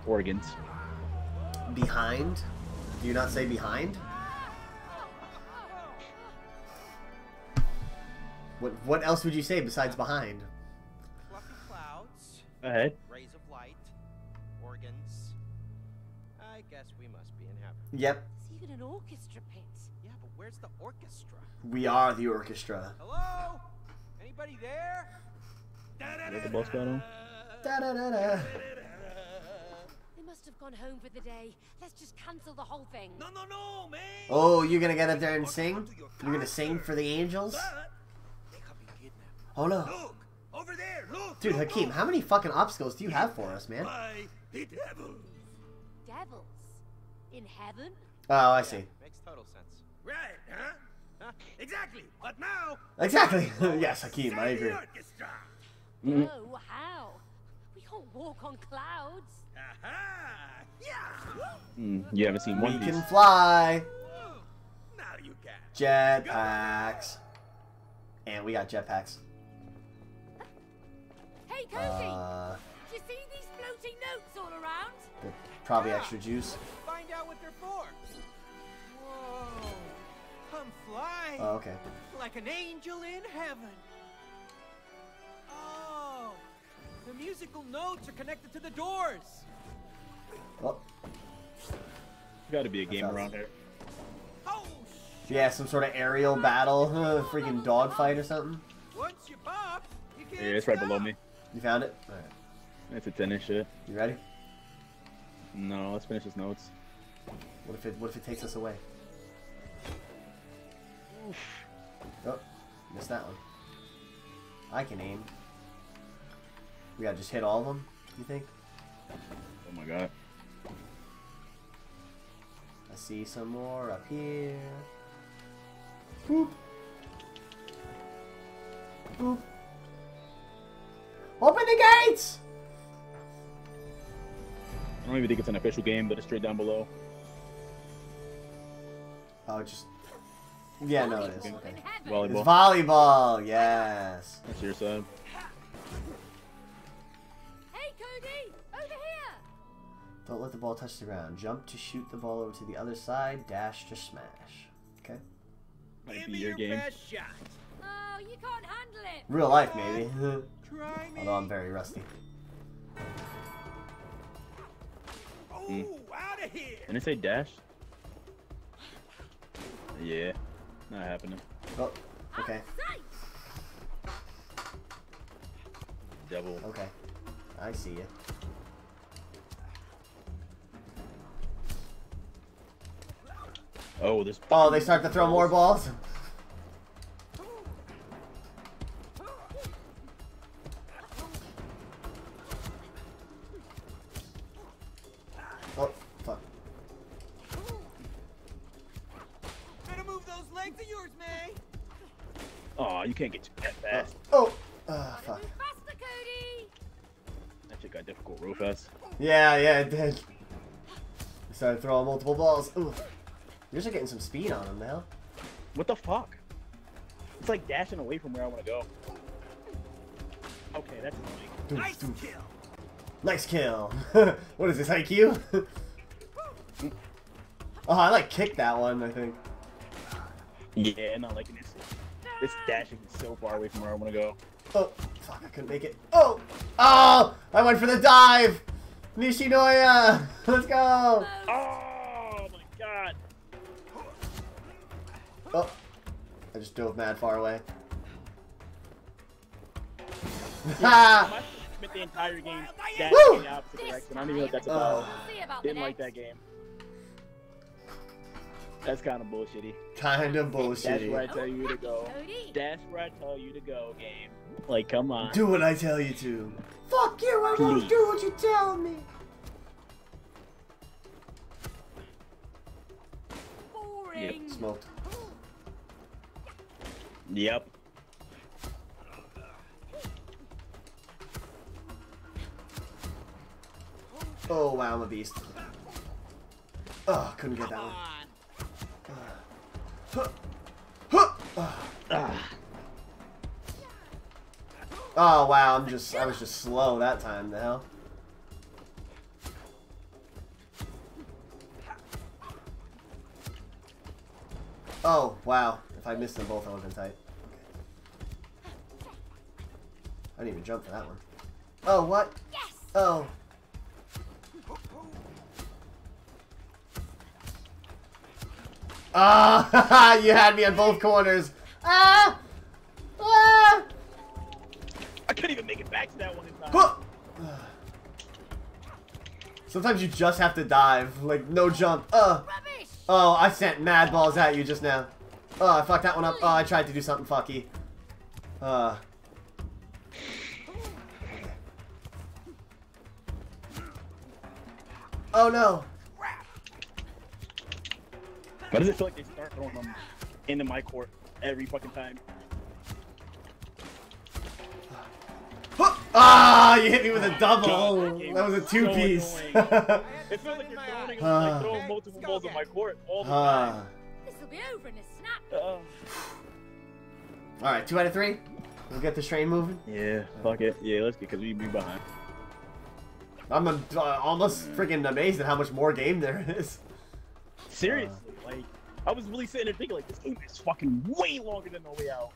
Organs. Behind? Do you not say behind? What What else would you say besides behind? Fluffy clouds. Ahead. Rays of light. Organs. I guess we must be in heaven. Yep, It's even an orchestra pit. Yeah, but where's the orchestra? we are the orchestra. Hello? Anybody there? that the boss battle? Da da da da. They must have gone home for the day. Let's just cancel the whole thing. No, no, no, man. Oh, you're gonna get up there and sing? You're gonna sing for the angels? They could be kidnapped. Oh no. Look, over there. Look. Dude, look, Hakim, look. how many fucking obstacles do you have for us, man? By the devil. Devils in heaven. Oh, I see. Makes total sense. Right, huh? Huh? Exactly. But now. Exactly. yes, Hakim, I agree. orchestra. Mm. Oh, how? We can't walk on clouds. Aha! Yeah. Mm, you haven't seen We One Piece. can fly. Now you can. Jetpacks. And we got jetpacks. Hey, Cody! Uh, Do you see these floating notes all around? they're probably extra juice. Find out what they're for. Whoa. I'm flying. Oh, okay. Like an angel in heaven. Oh. The musical notes are connected to the doors. Oh, Gotta be a game around here. Oh, yeah, some sort of aerial battle, uh, freaking dogfight or something. once you pop, you can't Yeah, it's right stop. below me. You found it? Alright. It's a 10 and shit. You ready? No, let's finish his notes. What if it what if it takes us away? Oh, missed that one. I can aim. We gotta just hit all of them, you think? Oh my god. I see some more up here. Boop. Boop. Open the gates! I don't even think it's an official game, but it's straight down below. Oh, just. Yeah, no, it is. Okay. Volleyball. It's volleyball, yes. That's your side. Hey, Cody! Over here! Don't let the ball touch the ground. Jump to shoot the ball over to the other side. Dash to smash. Okay. Might Give be me your your game. shot. Oh, you can't handle it! Real life, maybe. Try me. Although I'm very rusty. Ooh, hmm. out of here. Didn't it say dash? Yeah. Not happening. Oh, okay. Devil. Okay. I see you. Oh, there's. Oh, they start to throw more balls? You can't get that fast. Oh! Ah, fuck. Faster, Cody! That shit got difficult real fast. Yeah, yeah, it did. They started throwing multiple balls. Ooh. You're just getting some speed on them now. What the fuck? It's like dashing away from where I want to go. Okay, that's annoying. Nice kill. Nice kill. what is this, IQ? oh, I like kicked that one, I think. Yeah, not liking this. This dashing is so far away from where I want to go. Oh, fuck, I couldn't make it. Oh! Oh! I went for the dive! Nishinoya! Let's go! Oh my god! Oh, I just dove mad far away. I spent the entire game dashing Woo! in the opposite. I don't even know what that's about. Oh. Didn't like that game. That's kind of bullshitty. kind of That's where I tell you to go. That's where I tell you to go, game. Like, come on. Do what I tell you to. Fuck you, I won't Please. do what you tell me. Boring. Yep. Smoked. Yep. Oh wow, I'm a beast. Oh, couldn't get that one. Oh wow, I'm just I was just slow that time, the hell. Oh, wow. If I missed them both, I would have been tight. Okay. I didn't even jump for that one. Oh, what? Yes! Oh. Ah, you had me on both corners. Ah! Ah! I couldn't even make it back to that one in time. Huh. Sometimes you just have to dive, like no jump. Uh. Oh, I sent mad balls at you just now. Oh, I fucked that one up. Oh, I tried to do something fucky. Uh. Oh no. Why does it feel like they start throwing them into my court every fucking time? Ah, you hit me with a double. God, That was a two piece. annoying. It feels like you're throwing, Ah. like, throwing multiple balls in my court all the Ah. time. This'll be over in a snap. Uh, Alright, two out of three. We'll get this train moving. yeah, fuck it. Yeah, let's get because we be behind. I'm uh, almost freaking amazed at how much more game there is. Seriously, like I was really sitting there thinking like this game is fucking way longer than No Way Out.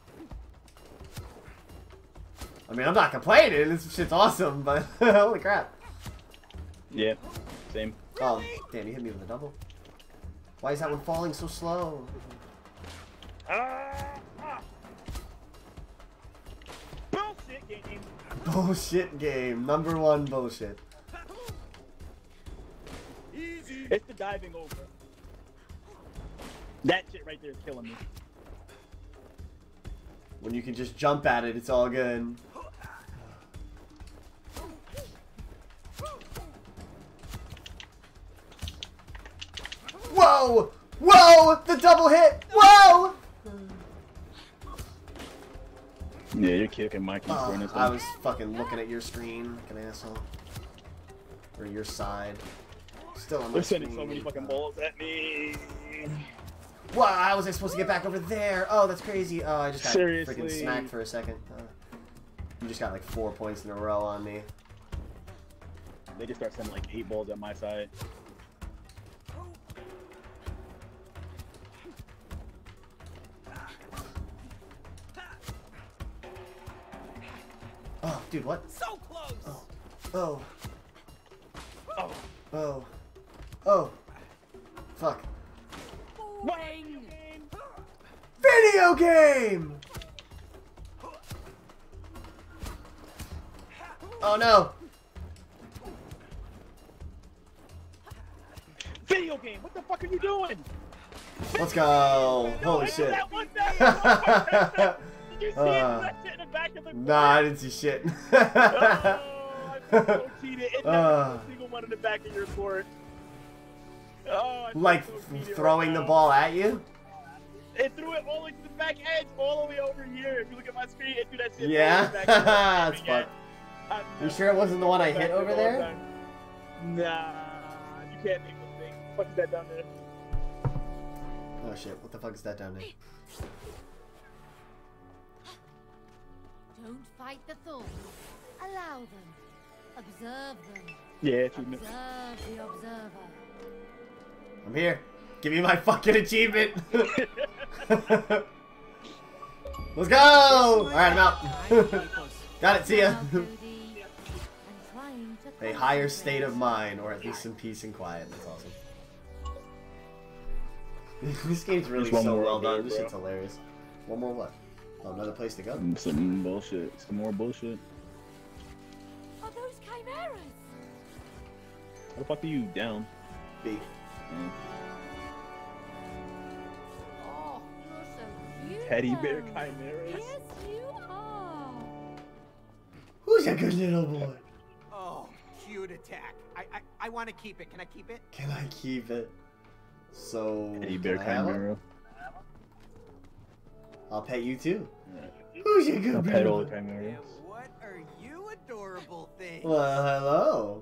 I mean, I'm not complaining. This shit's awesome, but holy crap. Yeah, same. Oh, damn, you hit me with a double. Why is that one falling so slow? Ah, ah. Bullshit game. Bullshit game. Number one bullshit. It's the diving over. That shit right there is killing me. When you can just jump at it, it's all good. Whoa! Whoa! The double hit! Whoa! Yeah, you're kicking my keyboard. Oh, I was fucking looking at your screen like an asshole. Or your side. Still on my They're sending so many fucking balls at me. Wow, how was I supposed to get back over there? Oh, that's crazy. Oh, I just got freaking Seriously? smacked for a second. Uh, you just got like four points in a row on me. They just start sending like eight balls at my side. Oh, dude, what? So close. Oh. Oh. Oh. Oh. Fuck. Video game! Oh no! Video game. What the fuck are you doing? Let's go! No, Holy shit! That one that. Did you see? Uh, That shit in the back of the Nah, I didn't see shit. Oh, I so cheated. It never Uh. a single one in the back of your court. Oh, like throwing the ball at you? It threw it all the way to the back edge, all the way over here. If you look at my screen, it threw that shit. Yeah? all the way back That's edge. fun. You sure it wasn't the one I hit over there? time. Nah, you can't make mistakes. What the fuck is that down there? Oh shit, what the fuck is that down there? Don't fight the thorns. Allow them. Observe them. Yeah, two minutes. Observe the observer. I'm here. Give me my fucking achievement! Let's go! Alright, I'm out. Got it, see ya. Now go deep and trying to A higher state of mind, or at least some peace and quiet. That's awesome. this game's really so well over there, done. This shit's hilarious. One more what? Oh, another place to go? Some bullshit. Some more bullshit. Are those chimeras? What the fuck are you down? B. Mm. Oh, so. Teddy bear now. chimeras. Yes, you are. Who's a good little boy? Oh, cute attack. I I, I want to keep it. Can I keep it? Can I keep it? So, Teddy bear can chimera. I'll pet you too. Who's your good I'll pet all little the chimeras. What are you adorable thing? Well, hello.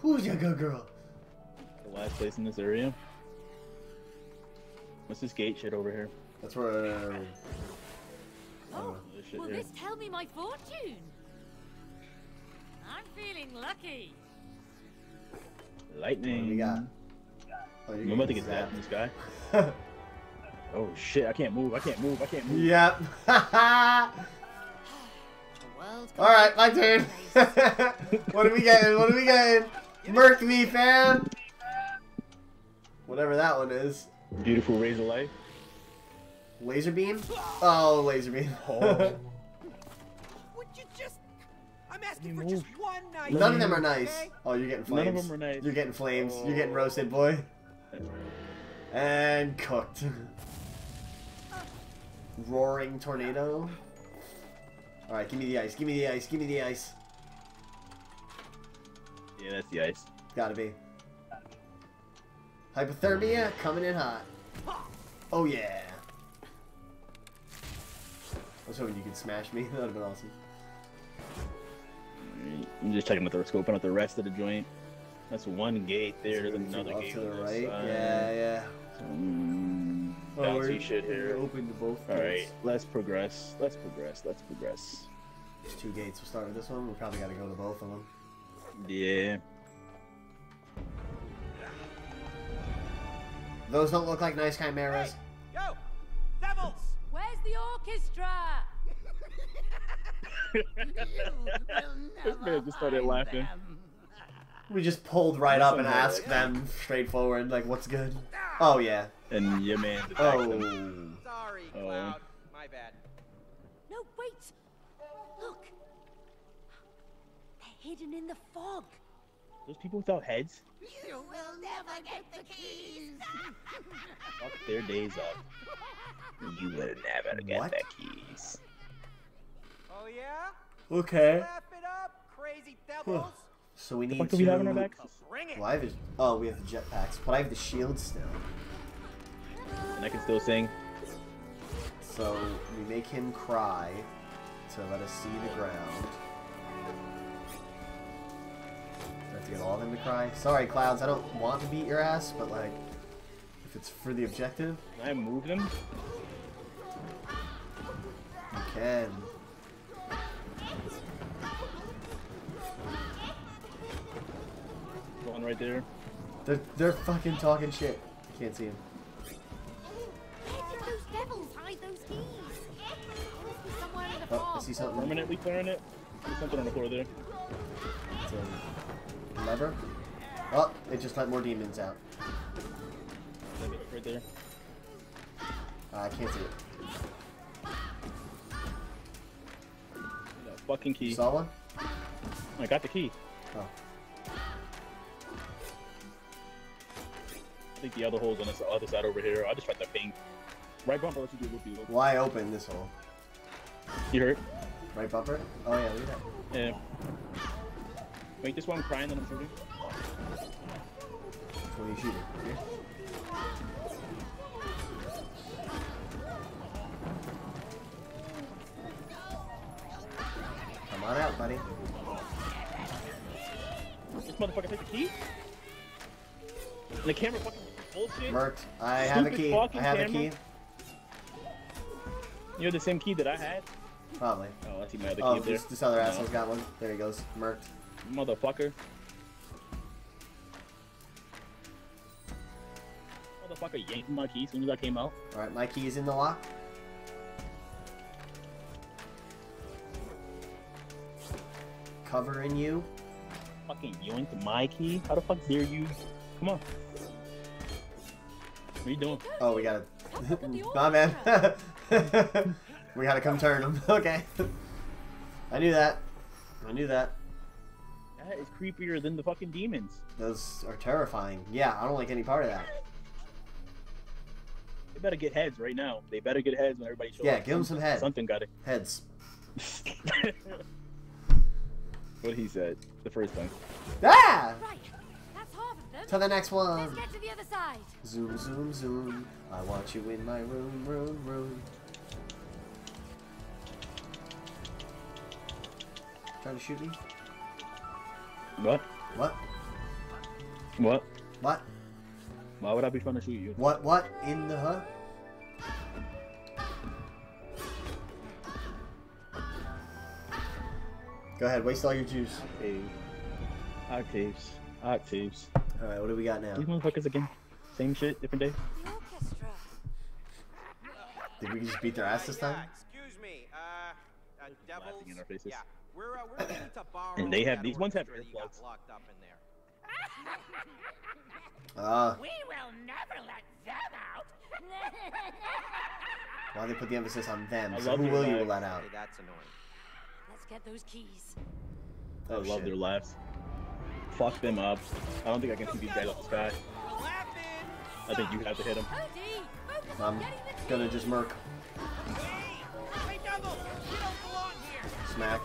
Who's your good girl? The last place in this area. What's this gate shit over here? That's where. Um, oh, uh, This shit will here. this tell me my fortune? I'm feeling lucky. Lightning. What do we got? Oh, you're I'm about to getting get that zapped. from this guy. oh shit! I can't move. I can't move. I can't move. Yep. All right, my turn. what are we getting? What are we getting? Murk me, fam. Whatever that one is. Beautiful razor light. Laser beam? Oh, laser beam. Oh. Would you just? I'm asking for just one night. None of them are nice. okay? Oh, you're getting flames. None of them are nice. You're getting flames. You're getting Oh. roasted, boy. And cooked. Roaring tornado. All right, give me the ice. Give me the ice. Give me the ice. Yeah, that's the ice. Gotta be. Hypothermia coming in hot. Oh yeah. I was hoping you could smash me. That would have been awesome. I'm just checking with the scoping out the rest of the joint. That's one gate there. There's another gate to the right. side. Yeah, yeah. Some Oh, bouncy we're- shit here. open to both All right, gates. let's progress. Let's progress. Let's progress. There's two gates. We'll start with this one. We probably got to go to both of them. Yeah. Those don't look like nice chimeras. Yo, devils! Where's the orchestra? This man just started laughing. We just pulled right up and Somehow. asked them straightforward, like, what's good? Oh, yeah. And your man attacked Oh. them. Sorry, Oh. Cloud. My bad. No, wait. Look. They're hidden in the fog. Those people without heads, You will never get the keys. fuck their days up. You will never get What? the keys. Oh yeah? Okay. Laugh it up, crazy devils. So we need fuck to. do we have on our backs? Bring it. Well, I have his... Oh, we have the jetpacks, but I have the shield still. And I can still sing. So we make him cry to let us see the ground. Do I have to get all of them to cry? Sorry, Clouds, I don't want to beat your ass, but like, if it's for the objective, Can I move them? you can. One right there. They're, they're fucking talking shit. I can't see him. Where did those devils hide those keys? They must be somewhere in the Oh, I fog. see something. Permanently clearing it. There's something on the floor there. Lever. Oh, it just let more demons out. Right there. Uh, I can't see it. The fucking key. Saw one? I got the key. Oh. I think the other hole's on this other side over here. I'll just try to ping. Right bumper lets you do loopy loop. Why open this hole? You hurt? Right bumper? Oh yeah, look at that. Yeah. Wait, this one crying that I'm shooting? One are you shooting? Here? Come on out, buddy. This motherfucker took the key? And the camera fucking bullshit? Merked. I have a key. I have a camera. key. You have the same key that I had? Probably. Oh, I see my other key Oh, up there. this, this other No. asshole's got one. There he goes. Merked. Motherfucker. Motherfucker yanked my key as soon as I came out. Alright, my key is in the lock. Covering you. Fucking yoinked my key? How the fuck dare you? Come on. What are you doing? Oh, we gotta. My man. we gotta come turn him. okay. I knew that. I knew that. That is creepier than the fucking demons. Those are terrifying. Yeah, I don't like any part of that. They better get heads right now. They better get heads when everybody shows Yeah, up. them some heads. Something got it. Heads. what he said the first time. Ah! Right, that's half of them. To the next one. Let's one. get to the other side. Zoom, zoom, zoom. I want you in my room, room, room. Trying to shoot me? What? What? What? What? Why would I be trying to shoot you? What? What? In the huh? Go ahead, waste all your juice. Hey. Octaves. Octaves. Alright, what do we got now? These motherfuckers again. Same shit, different day. Orchestra. Did we just beat their ass this time? Excuse me, uh, uh devils. Laughing in our faces. Yeah, we're uh, we're looking to borrow. And they have- these ones have orchestra that earplugs. Locked up in there. Ah, We will never let them out. why they put the emphasis on them? I So who your will you vibe. let out? Hey, that's annoying. Let's get those keys. I Oh, love shit. their laughs. Fuck them up. I don't think I can see these guys off the sky. I think you have to hit them. Cody, focus on I'm the gonna just murk. Hey, devil! You don't belong here! Smack.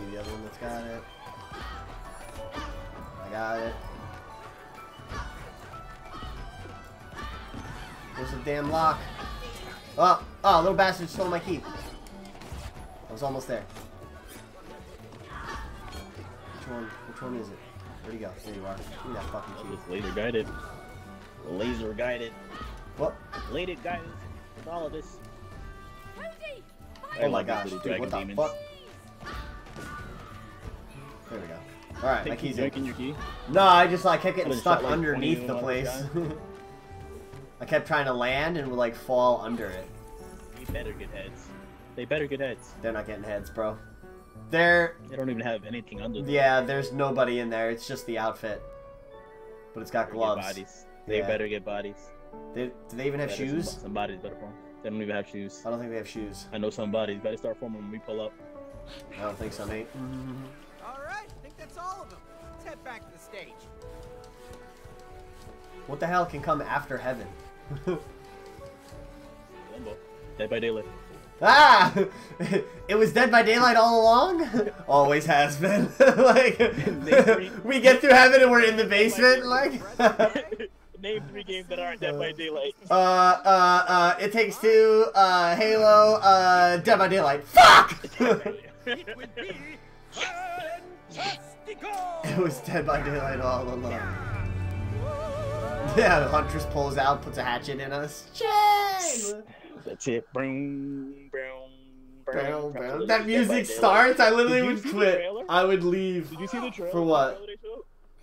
See the other one that's got it. I got it. There's a damn lock. Oh, oh, little bastard stole my key. I was almost there. Which one? Which one is it? Where'd he go? There you are. Give me that fucking key. It's laser guided. Laser guided. What? Laser guided. With all of this. Cody, Oh my love these gosh, dude, what the demons. fuck? There we go. Alright, my key's you in. your key. No, I just like kept getting stuck shot, like, underneath the place. I kept trying to land and would like fall under it. They better get heads. They better get heads. They're not getting heads, bro. They're They don't even have anything under them. yeah, there's nobody in there. It's just the outfit. but it's got Better gloves. Bodies. They Yeah. better get bodies. They, do they even have Better shoes? Some, some bodies better form. They don't even have shoes. I don't think they have shoes. I know some bodies better start forming when we pull up. I don't think so, mate. that's all of them. Let's head back to the stage. What the hell can come after heaven? Dead by Daylight. ah! it was Dead by Daylight all along? Always has been. like, we get through heaven and we're in the basement. Like, Name three games that aren't Dead by Daylight. uh, uh, uh, It Takes Two, uh, Halo, uh, Dead by Daylight. Fuck! it was Dead by Daylight all along. Yeah, the Huntress pulls out, puts a hatchet in us. Chain! That's it. Boom, boom, Boom, boom. boom. That music starts, I literally would quit. I would leave. Did you see the trailer? For what?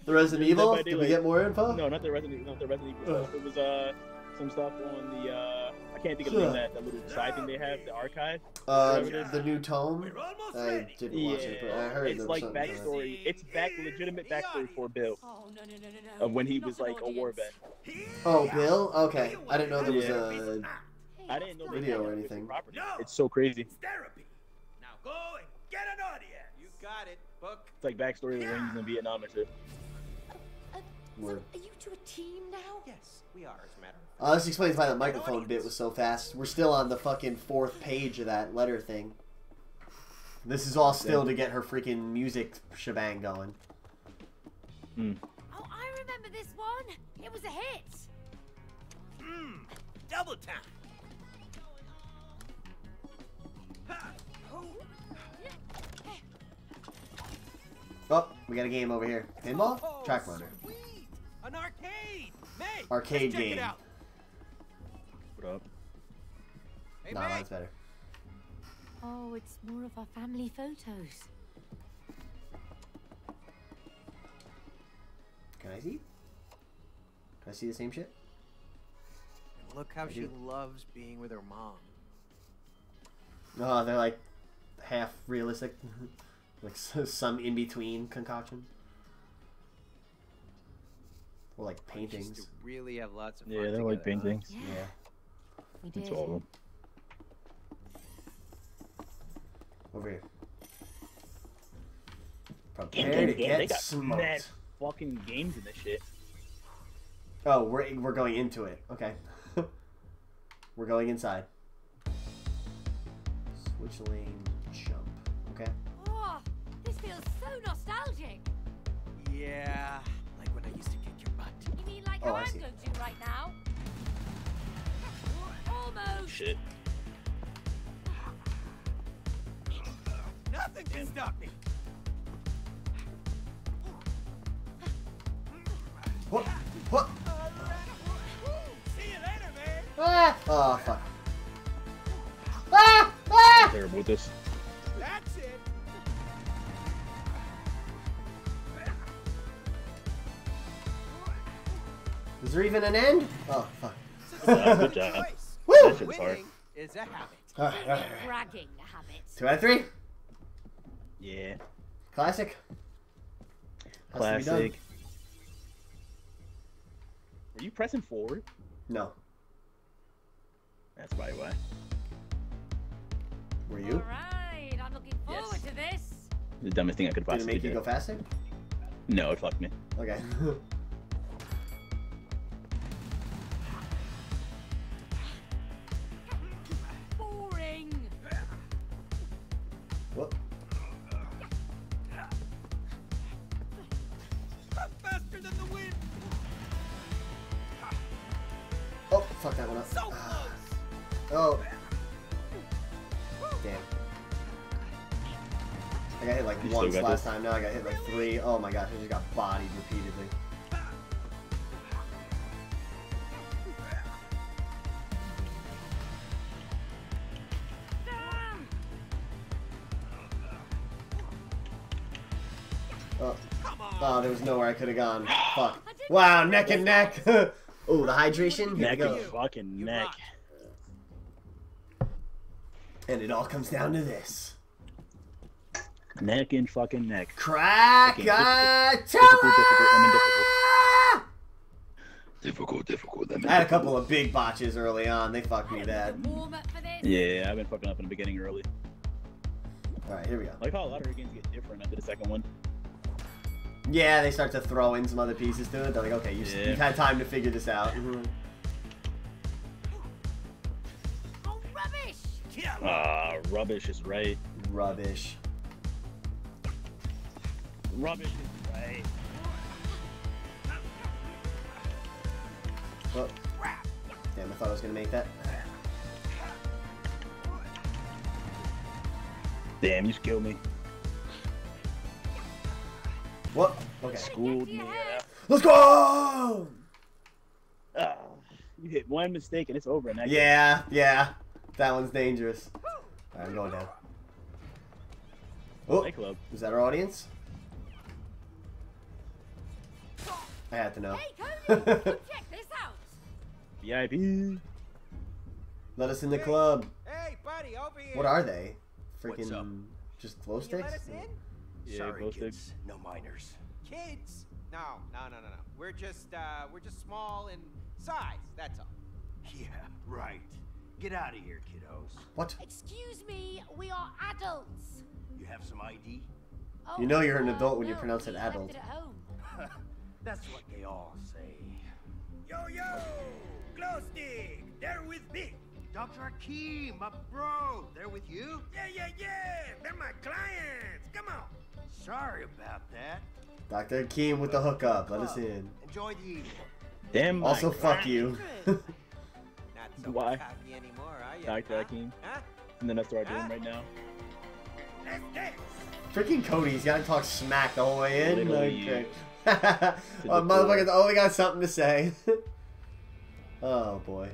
The Resident Evil? Did we get more info? No, not the Resident Evil. Not the Resident Evil. It was uh some stuff on the uh I can't think of the name of that, that little side thing they have, the archive. Uh, Whatever it is. the new tome? I didn't watch it, but I heard it's there was like something to it. backstory. It's back legitimate backstory for Bill. Of when he was like a war vet. Oh, Bill? Okay. I didn't know there was Yeah. a I didn't know video or anything. property. It's so crazy. Therapy. Now go and get an audience. You got it. Book. It's like backstory of when he was in Vietnam and shit. Word. Are you two a team now? Yes, we are, as a matter of Uh, this explains why the microphone bit was so fast. We're still on the fucking fourth page of that letter thing. This is all still to get her freaking music shebang going. Hmm. Oh, I remember this one. It was a hit. Mmm, double time. Oh, we got a game over here. Pinball? Oh, Track runner. sweet. An arcade. May. Arcade let's check game. It out. What up? Hey, Nah, May. mine's better. Oh, it's more of our family photos. Can I see? Can I see the same shit? Look how I she do. loves being with her mom. Oh, they're like half realistic. like some in between concoction. Or like paintings. to really have lots of fun Yeah, they're like together, huh? paintings. Yeah. We That's did. all of them. Over here. Prepare game, to game. get They got smoked. mad fucking games in this shit. Oh, we're we're going into it. Okay. we're going inside. Switch lane, jump. Okay. Oh, this feels so nostalgic. Yeah, like when I used to kick your butt. You mean like Oh, how I I'm see. going to right now? Almost. Shit. Nothing can stop me. What? What? See you later, man. Ah! Oh fuck. Ah! Ah! Terrible with this. That's it. Is there even an end? Oh fuck. Uh, good job. Woo! That shit's hard. Winning is a habit. Alright, Is bragging habit? Two out of three. Yeah. Classic. Has to be done. Classic. Were you pressing forward? No. That's probably why. Were you? right, I'm looking forward Yes. to this. The dumbest thing I Did could it possibly make you do. go faster? No, it fucked me. Okay. Whoop. I'm faster than the wind. Oh, fuck that one up. So Ah. close. Oh. Damn. I got hit like You once last this. time. Now I got hit like three. Oh my gosh, I just got bodied repeatedly. There was nowhere I could have gone. Fuck. Wow, neck and neck. oh, the hydration. Here Neck and fucking neck. And it all comes down to this. Neck and fucking neck. Crack Okay, difficult. Difficult, difficult, I mean difficult. Difficult, difficult. That I had a couple of big botches early on. They fucked me bad. Warm up for this. Yeah, I've been fucking up in the beginning early. All right, here we go. I like how a lot of her games get different after the second one. Yeah, they start to throw in some other pieces to it. They're like, okay, you, Yeah. you've had time to figure this out. Oh, rubbish! Ah, rubbish is right. Rubbish. Rubbish is right. Oh. Damn, I thought I was gonna make that. Damn, you killed me. What? Okay. Schooled me. Let's go! Ah, you hit one mistake and it's over. And that Yeah, yeah. That one's dangerous. Alright, I'm going down. Oh, Nightclub. is that our audience? I had to know. Hey, Cody! Check this out! VIP. Let us in the club. Hey, buddy, over here. What are they? Freaking just glow Can you let sticks? Us in? Yeah, Sorry, glow kids. sticks. No minors. Kids? No, no, no, no, no. We're just, uh, we're just small in size. That's all. Yeah, right. Get out of here, kiddos. What? Excuse me, we are adults. You have some ID? Oh, You know you're an uh, adult when you pronounce it adult. it at home. That's what they all say. Yo, yo! Glow stick! They're with me! Dr. Hakim, my bro, they're with you? Yeah, yeah, yeah! They're my clients! Come on! Sorry about that. Dr. Hakim with the hookup. Let us Well, in. Enjoy the evening. Damn. Also, fuck you. Not so Why? happy anymore, are you? Dr. huh? Hakim. Huh? And then that's what I'm doing right now. Let's dance! Freaking Cody, he's gotta talk smack the whole way in. Literally Okay. the well, oh, motherfuckers core. only got something to say. oh boy.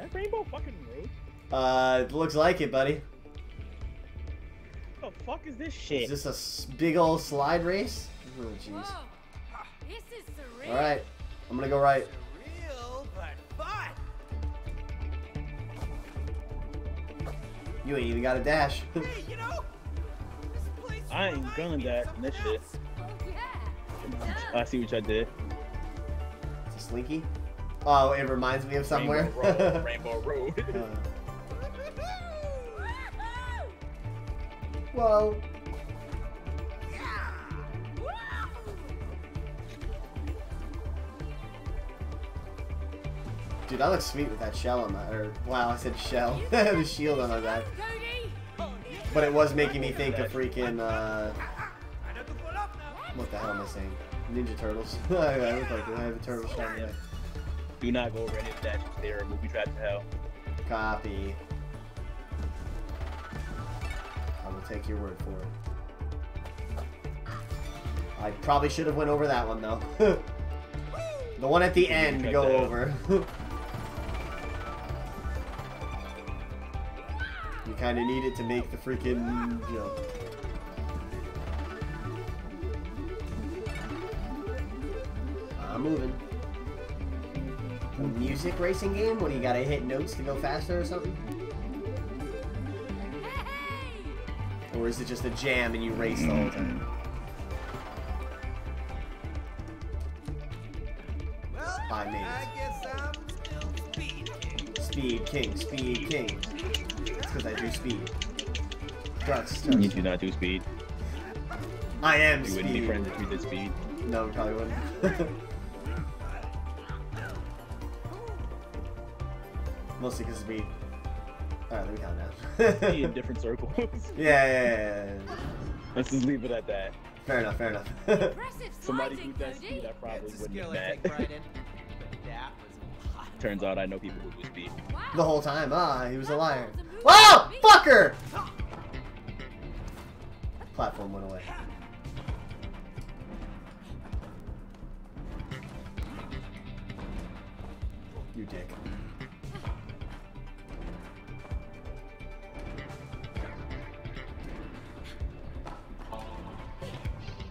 Is that Rainbow fucking road? Uh, it looks like it, buddy. What the fuck is this shit? Is this a big old slide race? Oh jeez. Whoa! This is surreal. All right, I'm gonna go right. Real, but fun. You ain't even got a dash. Hey, you know, this place I ain't gonna that in this shit. Oh, yeah. I see what I did. It's a slinky. Oh, it reminds me of somewhere. Rainbow Road. Rainbow Road. Uh, whoa. Dude, I look sweet with that shell on my, or wow, I said shell. the shield on my back. But it was making me think of freaking, uh, what the hell am I saying? Ninja Turtles. I look like I have a turtle shell on my back. Do not go over any of that. They are be trap to hell. Copy. I will take your word for it. I probably should have went over that one though. the one at the end Cut go over. you kind of need it to make the freaking jump. I'm moving. Music racing game? Do you gotta hit notes to go faster or something? Or is it just a jam and you race the whole mm-hmm. time? Well, I made I guess I'm still speed king. Speed King, Speed It's because I do speed. Ducks, You do not do speed. I am You wouldn't be friends if you did speed. No, probably wouldn't. Mostly because speed. Alright, let me count Be in different circles. yeah, yeah, yeah, yeah. Let's just leave it at that. Fair enough, fair enough. Somebody who does Cody. speed, I probably wouldn't skill be mad. take pride in. But that a lot. Turns out I know people who do speed. the whole time. Ah, he was a liar. Platforms are moving Whoa! to me. Fucker! Platform went away. You dick.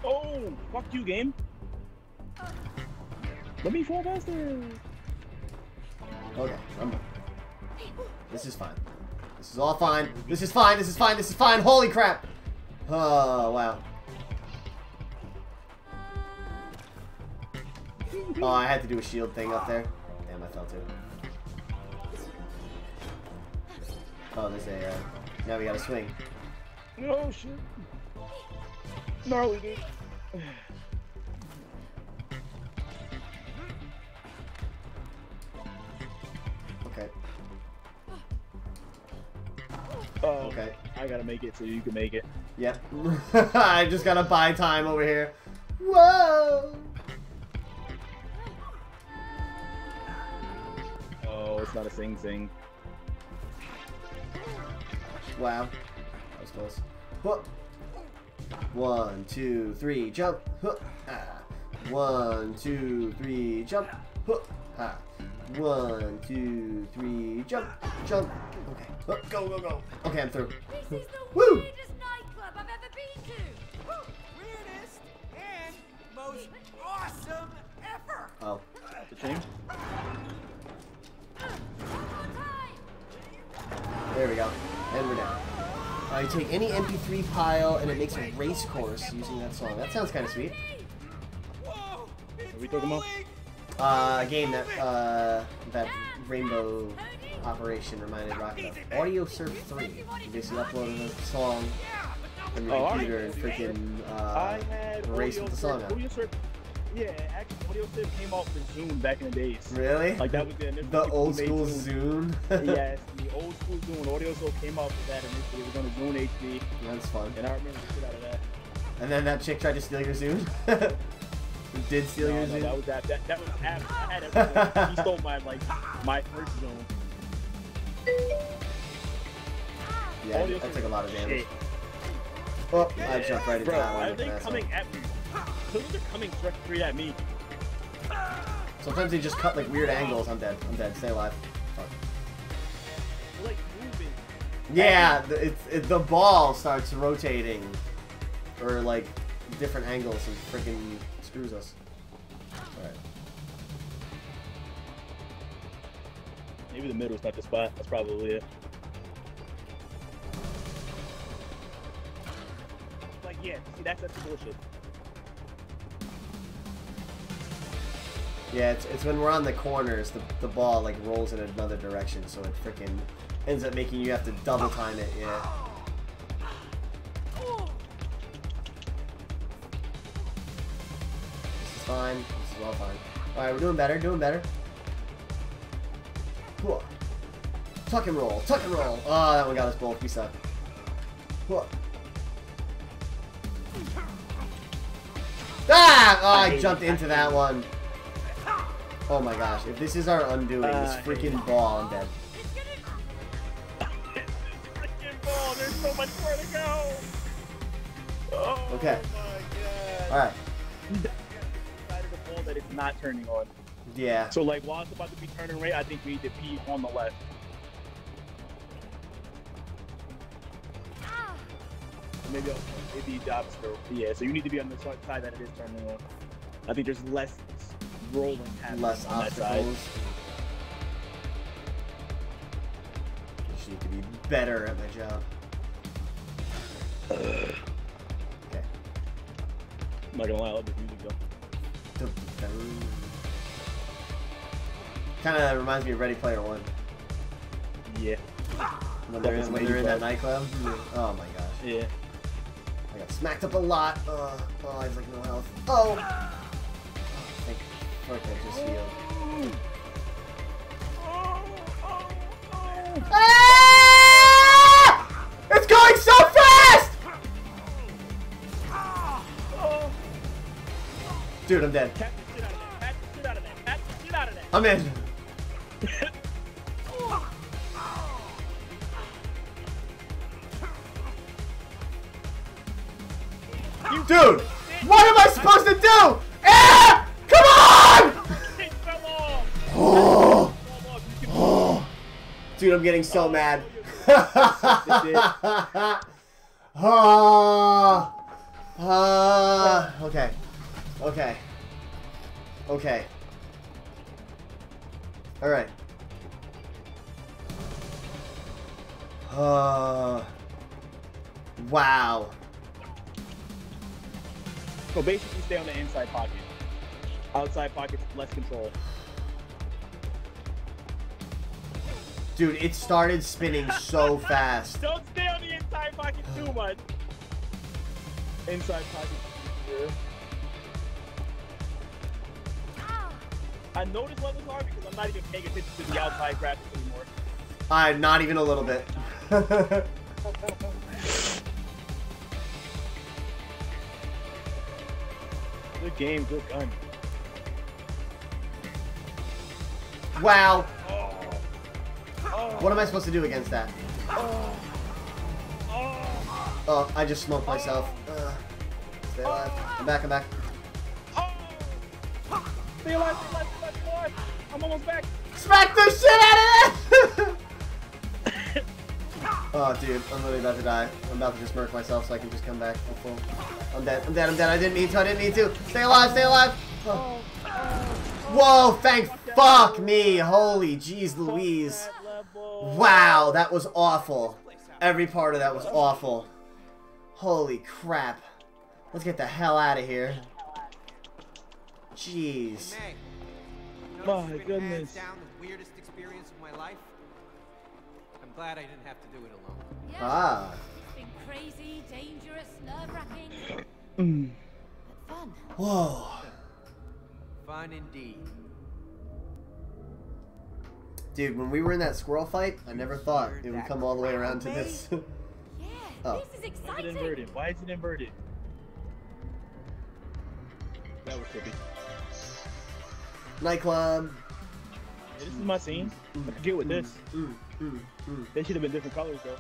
Oh, fuck you, game. Let me fall faster. Okay, I'm. This is fine. This is all fine. This is fine. This is fine. This is fine. Holy crap! Oh wow. Oh, I had to do a shield thing up there. Damn, I fell too. Oh, there's a. Uh, now we gotta swing. No shit. Gnarly, dude. Okay. Oh, Okay. I gotta make it so you can make it. Yep. I just gotta buy time over here. Whoa! Oh, it's not a sing sing. Wow. That was close. Whoop. One, two, three, jump. Huh. Ah. One, two, three, jump. Huh. Ah. One, two, three, jump. Jump. Okay. Huh. Go, go, go. Okay, I'm through. This is the Woo! weirdest nightclub I've ever been to. Weirdest and most awesome ever. Oh. The thing? There we go. And we're down. Uh, you take any MP3 file and it makes a race course using that song. That sounds kind of sweet. Are we talking about? Uh, a game that uh, that Rainbow Operation reminded Rocket of. Audiosurf 3. You basically uploaded a song from your Oh, computer and freaking uh, race with the song on. Yeah, actually, Audiosurf came out for Zune back in the days. Really? Like that was the initial. The old school Zune. Yes, the old school Zune. Audio came out for that initially. It was on a Zune HD. That's fun. And I remember the shit out of that. And then that chick tried to steal your Zune? Did steal No, your no, Zune? that was that. That, that was after I had everything. he stole my like my first Zune. Yeah, Audio that Surf took a lot of damage. shit. Oh, I jumped right into Bro, that one. are they coming at me? Those are coming straight at me. Sometimes they just cut like weird angles. I'm dead. I'm dead. Stay alive. Fuck. Like moving. Yeah, the, it's it, the ball starts rotating, or like different angles and freaking screws us. Alright. Maybe the middle's not the spot. That's probably it. Like, yeah, see, that's that's bullshit. Yeah, it's, it's when we're on the corners, the, the ball like rolls in another direction, so it freaking ends up making you have to double time it. Yeah. This is fine. This is all fine. All right, we're doing better. Doing better. Whoa. Tuck and roll. Tuck and roll. Oh, that one got us both. We suck. Whoa. Ah! Oh, I jumped into that one. Oh my gosh, if this is our undoing, this Uh, freaking ball, I'm dead. Freaking ball, there's so much more to go. Oh Okay. my. Alright. Side of the that it's not turning on. Yeah. So like while it's about to be turning right, I think we need to be on the left. Maybe I'll, maybe the opposite. Yeah, so you need to be on the side that it is turning on. I think there's less rolling happening Less on that obstacles. Just need to be better at my job. Okay. I'm not gonna lie, I love the music though. Kind of reminds me of Ready Player One. Yeah. When they're in, when they're in that amazing. nightclub. Oh my gosh. Yeah. I got smacked up a lot. Uh, oh, I have like no health. Oh! Think, I just healed. Ah! It's going so fast! Dude, I'm dead. I'm in. Dude, what am I supposed to do? Ah! Come on! It fell off. Oh, oh. Dude, I'm getting so mad. Ah, ah, okay. Okay. Okay. Alright. Uh, wow. So basically, stay on the inside pocket. Outside pockets, less control. Dude, it started spinning so fast. Don't stay on the inside pocket too much. Inside pocket. Yeah. I noticed levels are because I'm not even paying attention to the outside graphics anymore. I'm not even a little bit. Good game, good gun. Wow. Oh. What am I supposed to do against that? Oh, oh I just smoked myself. Oh. Ugh. Stay alive. I'm back, I'm back. Stay alive, stay alive, stay alive, stay alive. I'm almost back. Smack the shit out of it! oh, dude, I'm literally about to die. I'm about to just murk myself so I can just come back. I'm full. I'm dead, I'm dead, I'm dead. I didn't need to, I didn't need to. Stay alive, stay alive! Oh. Whoa, thank fuck me! Holy jeez Louise. Wow, that was awful. Every part of that was awful. Holy crap. Let's get the hell out of here. Jeez. Hey, May, you My know, this has been goodness. the weirdest experience of my life. I'm glad I didn't have to do it alone. Ah. It's been crazy, dangerous, nerve-wracking, Mm. but fun. Whoa. Fun indeed. Dude, when we were in that squirrel fight, I never thought it would come all the way around to this. Yeah, Oh. this is oh. Why is it inverted? Why is it inverted? That was trippy. Nightclub. Hey, this is my scene. I could get with this. They should have been different colors though.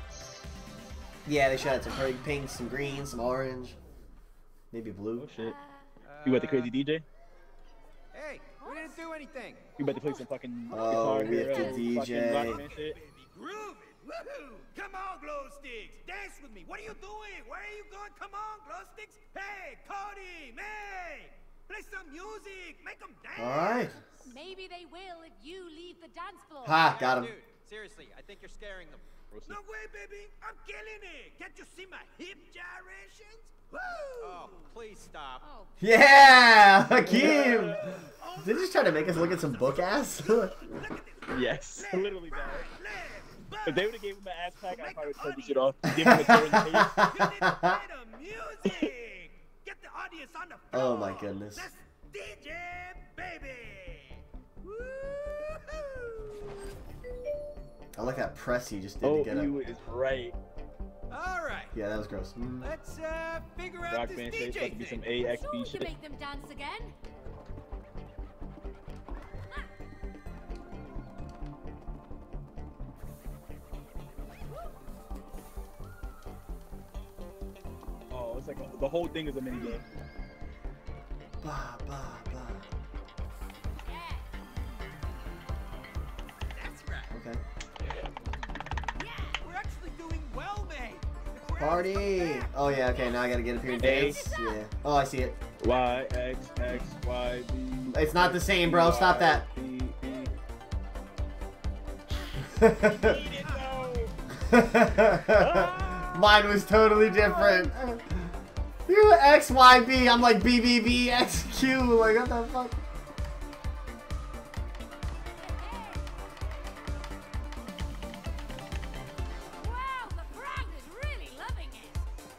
Yeah, they should have some pretty pink, some green, some orange. Maybe blue. Oh shit. You about the crazy uh, DJ? Hey, we didn't do anything. You about to play some fucking Oh, guitar we have to DJ. fucking rock band shit? Groove it. Woohoo! Come on, glow sticks. Dance with me. What are you doing? Where are you going? Come on, glow sticks. Hey, Cody, May. Play some music. Make them dance. Alright. Maybe they will if you leave the dance floor. Ha, got him. Dude, seriously, I think you're scaring them. No way, baby. I'm killing it. Can't you see my hip gyrations? Woo! Oh, please stop. Oh, Yeah! Hakim! Did you just try to make us look at some book ass? Yes, literally that. If they would have gave him an ass pack, I probably would turn the shit off. Give him a tear in the face. You need to play the music. Get the audience on the floor. Oh my goodness. Let's DJ, baby. I like that press he just did Oh, to get you up. is right. All right, Yeah, that was gross. Mm. let's uh, figure out Rock this band shit's DJ about to be thing. some AXB sure shit. make them dance again. Oh, it's like a, the whole thing is a mini game. Bah, bah, bah. That's right. Okay. We're actually doing well, May. Party! Oh yeah, okay, now I gotta get up here and dance. Yeah. Oh, I see it. Y X X Y B. It's not the same, bro. Stop that. B, B. Mine was totally different. You XYB, I'm like BBBXQ. Like, what the fuck?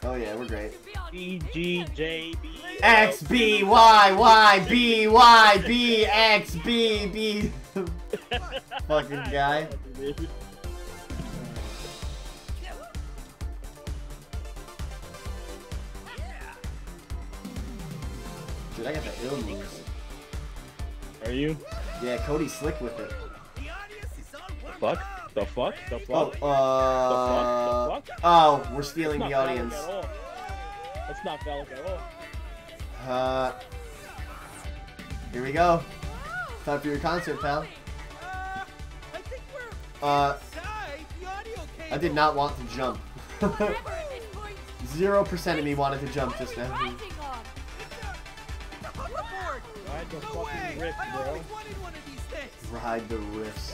Oh yeah, we're great. To B G J B. X B Y Y B Y B X B B. Fucking guy. Dude, I got the ill moves. Are you? Yeah, Cody's slick with it. The audience is all warmed Fuck? The fuck? The Oh, fuck? uh, The fuck? The fuck? oh, we're stealing the audience. That's not phallic at all. Uh, here we go. Time for your concert, pal. Uh, I think we're Uh, the audio cable. I did not want to jump. whatever at this point. Zero percent of me wanted to jump just What now. we writing on? The hoverboard. Ride the No fucking way. riff, bro. always wanted one of these things. Ride the riffs.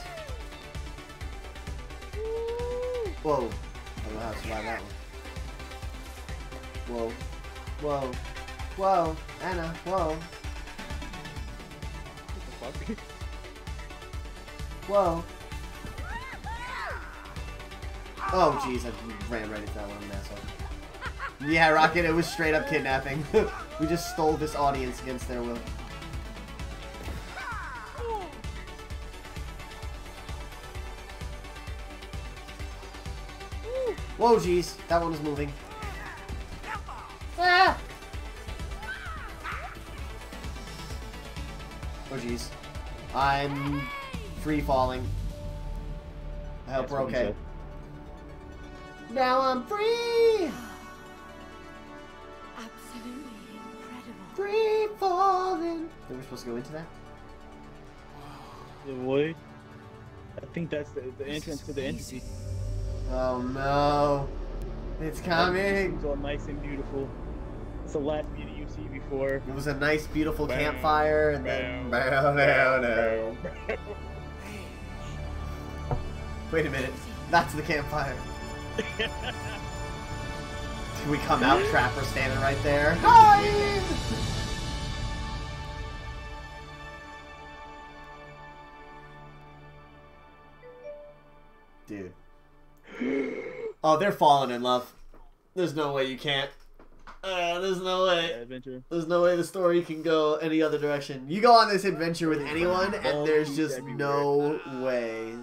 Whoa. I don't know how to survive that one. Whoa. Whoa. Whoa. Anna. Whoa. What the fuck? Whoa. Oh, jeez, I ran right into that one. I'm an asshole. Yeah, Rocket, it was straight up kidnapping. we just stole this audience against their will. Whoa, jeez, that one was moving. Ah! Oh, jeez. I'm free falling. I hope That's we're okay. Now I'm free! Absolutely incredible. Free falling! Think we're supposed to go into that? The void. I think that's the, the entrance to the entity. Oh no. It's coming! It's all nice and beautiful. It's the last beauty you see before. It was a nice, beautiful Bow, campfire, and then. bow, Bow, bow, down, down. Wait a minute. That's the campfire. Can we come out? Trapper standing right there. Hide! Oh, they're falling in love. There's no way you can't. Uh, there's no way. Adventure. There's no way the story can go any other direction. You go on this adventure with anyone, and there's just no way.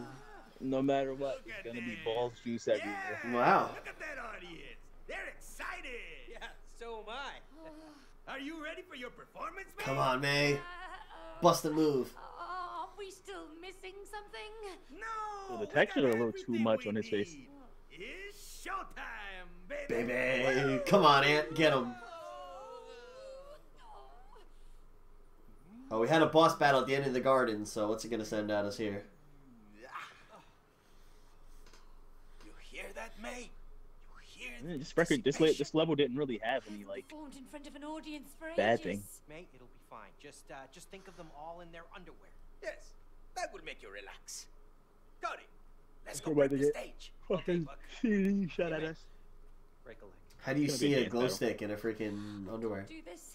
No matter what, it's gonna be balls juice everywhere. Wow. Look at that audience. They're excited. Yeah, so am I. Are you ready for your performance, man? Come on, May. Bust a move. Oh, are we still missing something? No. Well, the texture is a little too much on his face. It's showtime, baby. Baby. Come on, Ant. Get him. Oh, we had a boss battle at the end of the garden, so what's it gonna send at us here? You hear that, May? You hear Yeah, This record, this la- this level didn't really have any like Performed in front of an audience for bad ages. thing. Mate, it'll be fine. Just, uh, just think of them all in their underwear. Yes, that will make you relax. Cody, let's Go go right to the stage. fucking CD shot at us. Break a leg. How do you It's gonna be see a a glow battle. stick in a freaking underwear? Do this.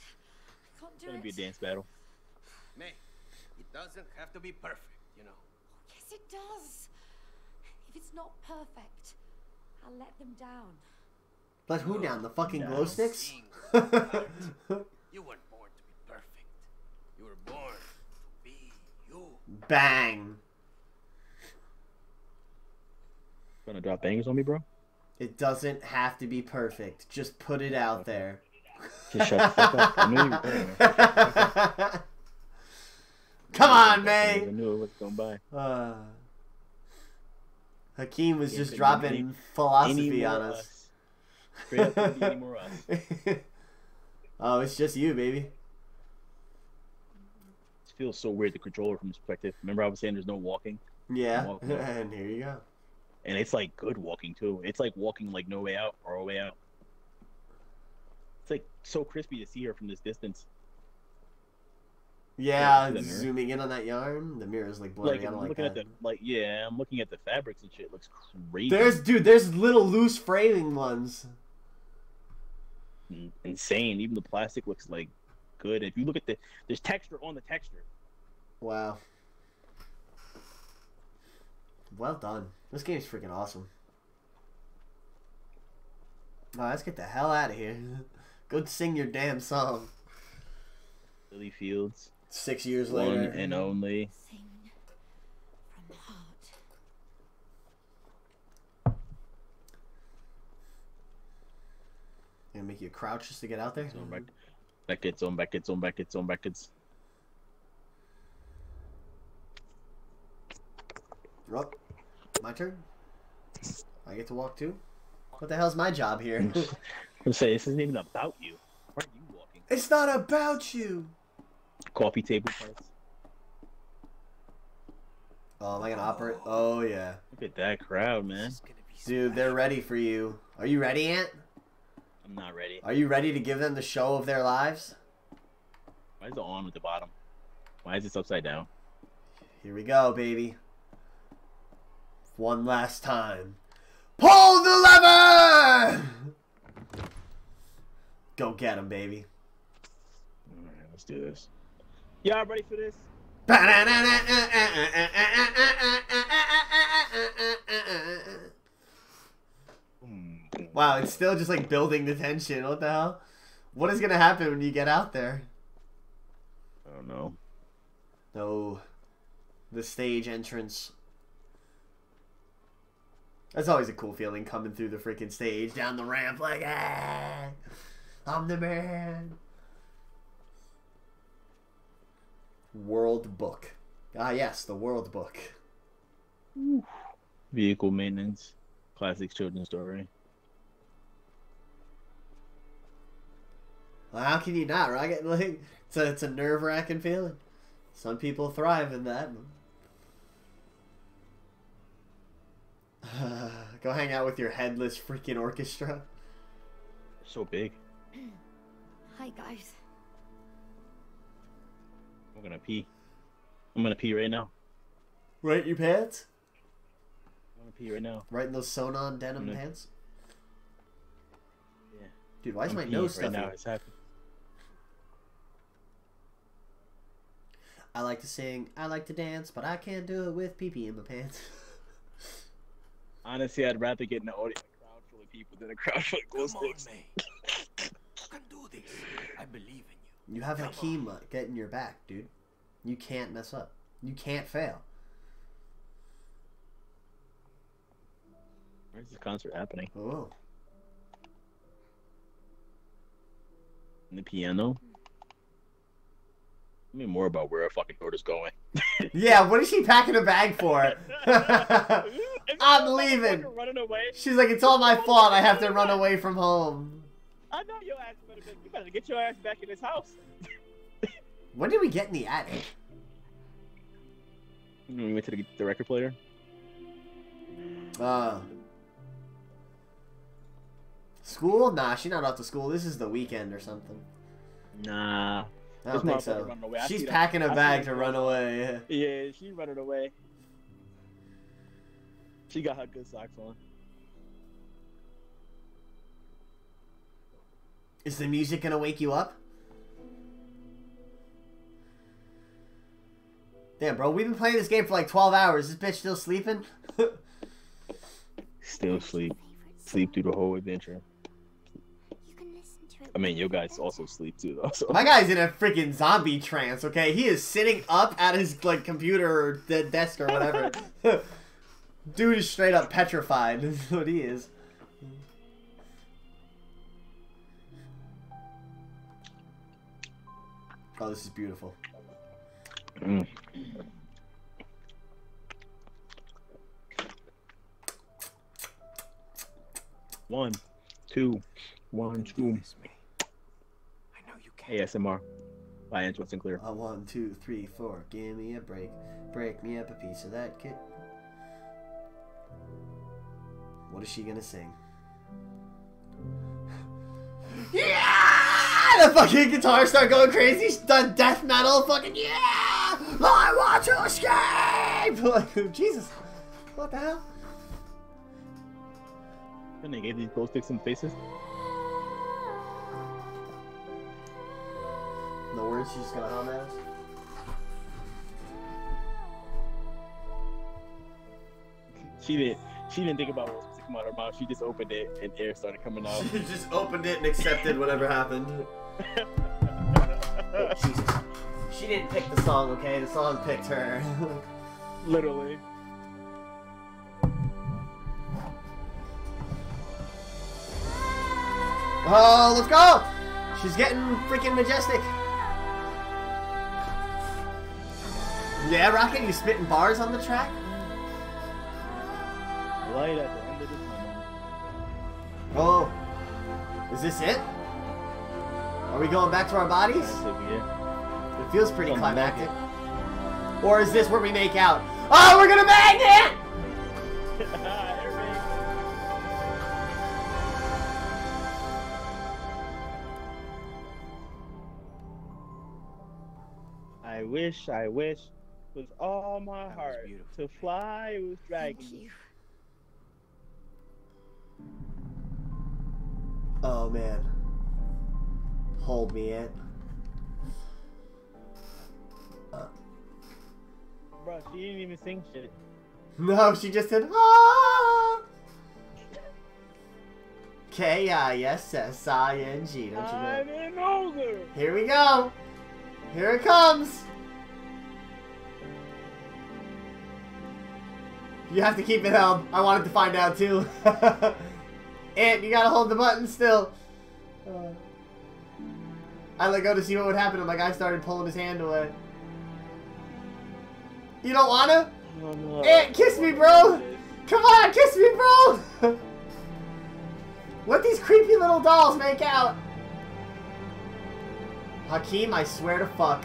I can't It's gonna it. be a dance battle. May, it doesn't have to be perfect, you know. Yes, it does. If it's not perfect, I'll let them down. Let who down? The fucking glow sticks? Sing with heart. you weren't born to be perfect. You were born to be you. Bang. Gonna drop bangers on me, bro? It doesn't have to be perfect. Just put it out there. Just shut the fuck up. I knew you were. Come on, man. I knew it was going by. Uh, Hakim was Can't just dropping any- philosophy any on more us. Straight up, any more us. oh, it's just you, baby. It feels so weird the controller from this perspective. Remember I was saying there's no walking? Yeah, Walking. and here you go. And it's like good walking too. It's like walking like no way out or a way out. It's like so crispy to see her from this distance. Yeah, zooming in on that yarn, the mirror's like Like blurring. I I'm like looking that. at the like yeah, I'm looking at the fabrics and shit. It looks crazy. There's dude, there's little loose framing ones. Mm, insane. Even the plastic looks like good. If you look at the there's texture on the texture. Wow. Well done. This game's freaking awesome. Alright, let's get the hell out of here. Go sing your damn song. Lily Fields. Six years One later. and only. Sing from the heart. Gonna make you crouch just to get out there? Zone back. Beckett, zone Beckett, zone Beckett, zone Oh, my turn? I get to walk too? What the hell's my job here? I'm gonna say this isn't even about you. Why are you walking? it's not about you! Coffee table parts. Oh, am I gonna operate? Oh, yeah. Look at that crowd, man. Dude, they're ready for you. Are you ready, Ant? I'm not ready. Are you ready to give them the show of their lives? Why is the arm at the bottom? Why is this upside down? Here we go, baby. One last time. Pull the lever! Go get him, baby. Alright, let's do this. Y'all ready for this? Wow, it's still just like building the tension. What the hell? What is gonna happen when you get out there? I don't know. No, the stage entrance. That's always a cool feeling coming through the freaking stage down the ramp like, ah, I'm the man. World Book. Ah, yes, the World Book. Vehicle maintenance, classic children's story. Well, how can you not, right? Like, it's a, it's a nerve wracking feeling. Some people thrive in that. Go hang out with your headless freaking orchestra. So big. Hi, guys. I'm gonna pee. I'm gonna pee right now. Right in your pants? I'm gonna pee right now. Right in those Sonon denim gonna- pants? Yeah. Dude, why is I'm my peeing nose right stuffy? now? It's happening. I like to sing, I like to dance, but I can't do it with pee pee in my pants. Honestly, I'd rather get in an audience a crowd full of people than a crowd full of glow Come on, sticks. You can do this. I believe in you. You have Come Hakima uh, getting your back, dude. You can't mess up. You can't fail. Where's this concert happening? Oh. In the piano? Tell me more about where our fucking daughter's going. Yeah, what is she packing a bag for? I'm leaving. Running away. She's like, it's all my fault. I have to run away from home. I know your ass better. be- You better get your ass back in this house. When did we get in the attic? When we went to the, the record player. Uh. School? Nah, she's not off to school. This is the weekend or something. Nah. I don't think so. running away. I She's see that- packing I a see bag to run away. Yeah, she's running away. She got her good socks on. Is the music gonna wake you up? Damn, bro, we've been playing this game for like 12 hours. This bitch still sleeping? Still sleep. Sleep through the whole adventure. I mean, your guys also sleep too, though. So. My guy's in a freaking zombie trance, okay? He is sitting up at his like computer or de- desk or whatever. Dude is straight up petrified. That's what he is. Oh, this is beautiful. Mm. One, two, one, two. ASMR by Angela Sinclair. Uh, one, two, three, four. Give me a break. Break me up a piece of that kit. What is she gonna sing? Yeah! The fucking guitar start going crazy. The death metal. Fucking yeah! I want to escape. Like Jesus, what the hell? And they gave these glow sticks some faces. No words. She's just gonna hum at us. She didn't. She didn't think about what was come out of her mouth. She just opened it and air started coming out. She just opened it and accepted whatever happened. Oh, Jesus. She didn't pick the song, okay? The song picked her. Literally. Oh, let's go! She's getting freaking majestic. Yeah, Rocket, you spitting bars on the track? Light at the end of the tunnel. Oh. Is this it? Are we going back to our bodies? It feels pretty climactic. Or is this where we make out? Oh, we're gonna make it! I wish, I wish, with all my heart, to fly with dragons. Oh man. Hold me, in. Uh, Uh, she didn't even sing shit. No, she just said ah. K I S S I N G. Don't you know? I'm an ogre. Here we go. Here it comes. You have to keep it held. I wanted to find out too. and you gotta hold the button still. Uh, I let go to see what would happen, and my guy started pulling his hand away. You don't wanna? Oh, no. Ant, kiss me, bro! Come on, kiss me, bro! Let these creepy little dolls make out! Hakim, I swear to fuck.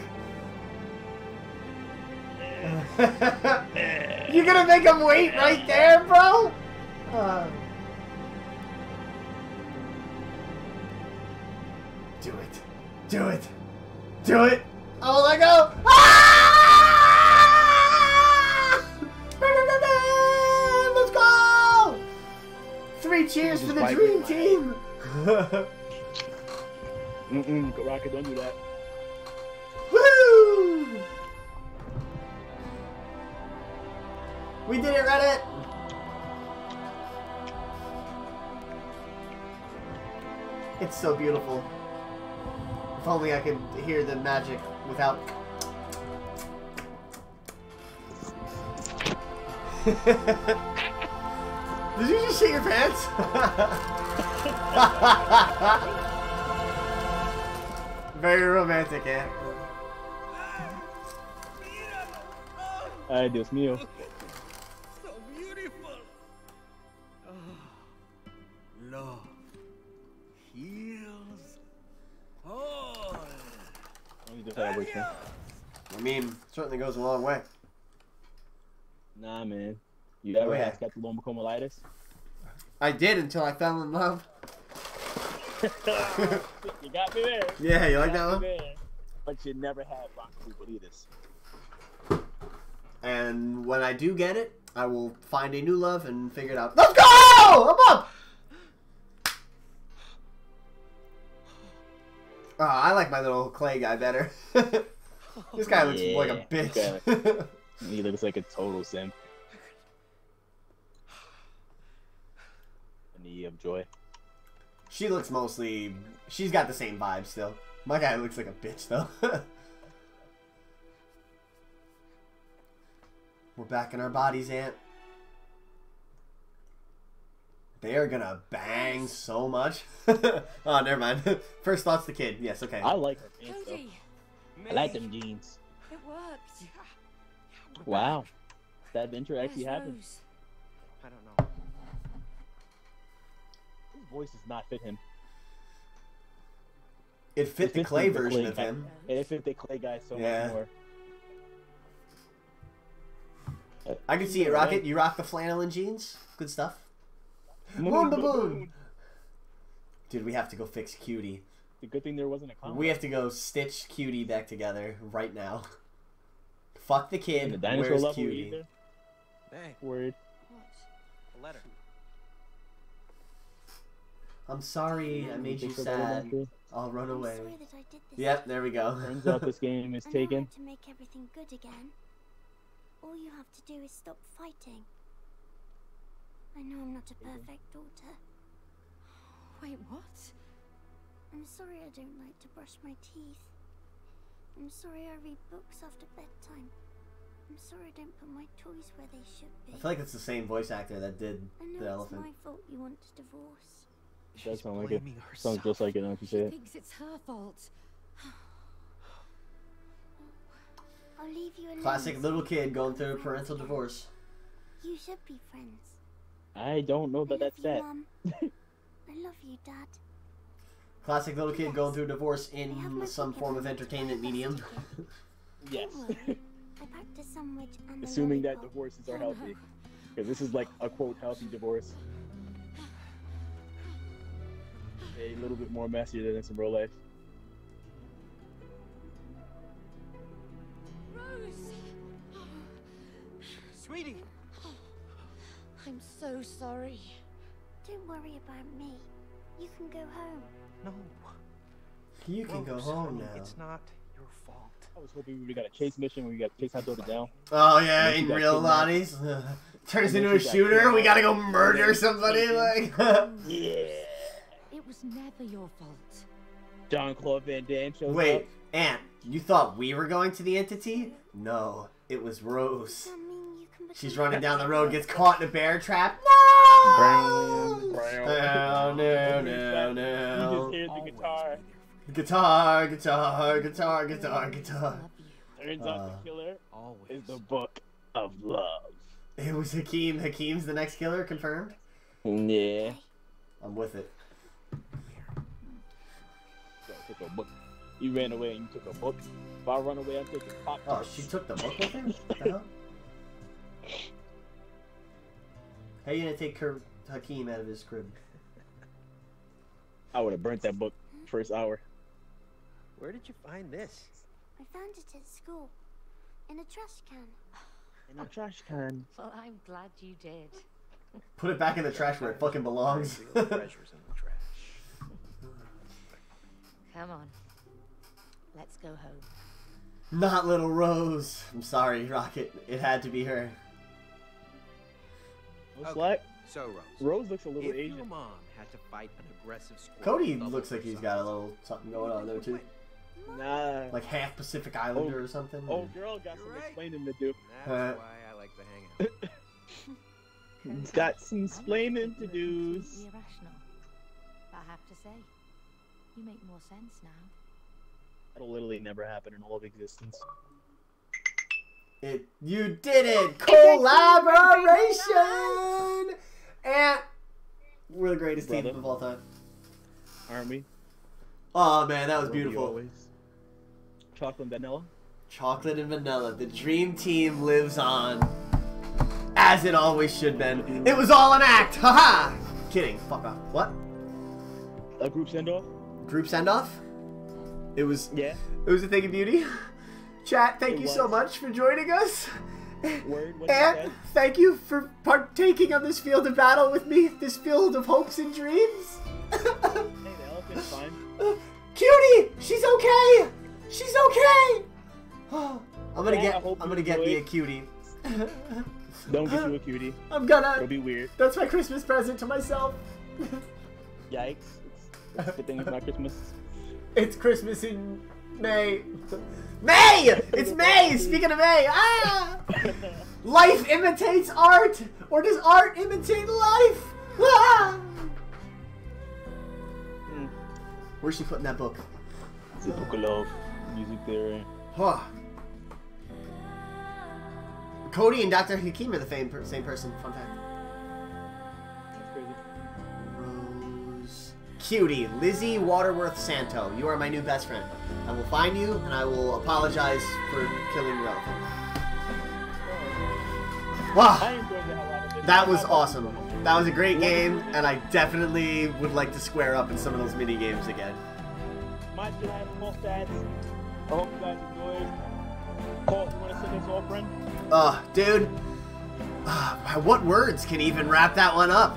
you gonna make him wait right there, bro? Uh, do it. Do it. Do it. Oh, let go. Ah! Let's go! Three cheers for the dream team. Mm-mm, Rocket, don't do that. We did it, Reddit! It's so beautiful. If only I could hear the magic without. Did you just shit your pants? Very romantic, Ant. Ay, Dios mío. Do that with. I mean, certainly goes a long way. Nah, man. You ever Oh, yeah. had scapulomacomalitis? I did until I fell in love. you got me there. Yeah, you like got that me one? there. But you never had bronchiolitis. And when I do get it, I will find a new love and figure it out. Let's go! I'm up! Oh, I like my little clay guy better. this guy looks like a bitch. He looks like a total simp. A knee of joy. she looks mostly. She's got the same vibe still. My guy looks like a bitch though. We're back in our bodies, Ant. They are gonna bang so much. oh, never mind. First thought's the kid. Yes, okay. I like her pants though. I like them jeans. it worked. Wow. That adventure actually Where's happened. Rose? I don't know. His voice does not fit him. It fit It the fits clay the version clay of guy. him. It fit the clay guy so Yeah. much more. I can see it, Rocket. You rock the flannel and jeans. Good stuff. Moon baboon. Dude, we have to go fix Cutie. The good thing there wasn't a comment. We have to go stitch Cutie back together right now. Fuck the kid. And the dinosaur Where's level Cutie? either. Hey, Word. a letter. I'm sorry I made you sad. I'll run away. sorry that I did this. Yep, there we go. Turns out this game is I taken. to make everything good again. All you have to do is stop fighting. I know I'm not a perfect daughter. Wait, what? I'm sorry I don't like to brush my teeth. I'm sorry I read books after bedtime. I'm sorry I don't put my toys where they should be. I feel like it's the same voice actor that did I know the it's elephant. my fault you want a divorce. It does sound like it. blaming Sounds just like it, don't you say it? Thinks it's her fault. I'll leave you alone. Classic little kid going through a parental divorce. You should be friends. I don't know I that that's you, that. I love you, Dad. Classic little kid going through a divorce in some form of entertainment medium. Yes. I packed a sandwich and Assuming that lollipop. divorces are healthy. Because this is like a quote healthy divorce. A little bit more messier than it's in real life. Rose! Sweetie! I'm so sorry. Don't worry about me. You can go home. No. You can go home honey, now. It's not your fault. I was hoping we got a chase mission where we got to chase that daughter down. Oh yeah, And then in real kidnapped. Lonnie's. Turns into a shooter. We gotta go murder somebody. Mm-hmm. Like, Yeah. It was never your fault. John Claude Van Damme shows wait, up. Ant, you thought we were going to the entity? No, it was Rose. She's running down the road, gets caught in a bear trap. Brown, No, brown. no, no, You no. just hear the guitar. Guitar, guitar, guitar, guitar, guitar. Turns out Uh, the killer Always. is the book of love. It was Hakim. Hakim's the next killer, confirmed. Yeah. I'm with it. So took a book. You ran away and you took a book. If I run away, I'm taking pop. Oh, she took the book with her? What the hell? How you gonna take Kur- Hakim out of his crib? I would have burnt that book first hour. Where did you find this? I found it at school. In a trash can. In a trash can. Well, I'm glad you did. Put it back in the trash where it fucking belongs. Treasures in the trash. Come on. Let's go home. Not little Rose. I'm sorry, Rocket. It had to be her. Looks Okay, like So, Rose. Rose looks a little if your Asian. mom had to fight an aggressive Cody looks like he's got a little something going on there too. Nah. Like half Pacific Islander or something. Oh, girl got some You're right. explaining to do. That's Uh, why I like to hang out. He's got some I'm explaining to completely do's. irrational. But I have to say, you make more sense now. That'll literally never happen in all of existence. It, you did it! Collaboration! And we're the greatest team of all time. Aren't we? Oh man, that was beautiful. Always. Chocolate and vanilla. Chocolate and vanilla. The dream team lives on. As it always should been. It was all an act! Haha! Kidding. Fuck off. What? A group send off. Group send off? It was Yeah. it was a thing of beauty. Chat, thank It you so much for joining us. Word. And thank you for partaking on this field of battle with me, this field of hopes and dreams. Hey, the elephant's fine. Cutie, she's okay. She's okay. I'm gonna Yeah, get. I'm gonna get me a cutie. Don't get you a cutie. I'm gonna. It'll be weird. That's my Christmas present to myself. Yikes. It's, it's a good thing it's not Christmas. It's Christmas in May. May! It's May! Speaking of May, ah! Life imitates art! Or does art imitate life? Ah! Hmm. Where's she putting that book? It's a book of love. Music theory. Huh. Cody and Dr. Hakim are the same, per- same person. Fun fact. Cutie, Lizzie Waterworth Santo. You are my new best friend. I will find you and I will apologize for killing your elephant. Wow, enjoyed the hell out of it. that was awesome. That was a great game, and I definitely would like to square up in some of those mini games again. My stats. I hope you guys enjoyed. Paul, you want to send us off, friend? Uh, dude, uh, what words can even wrap that one up?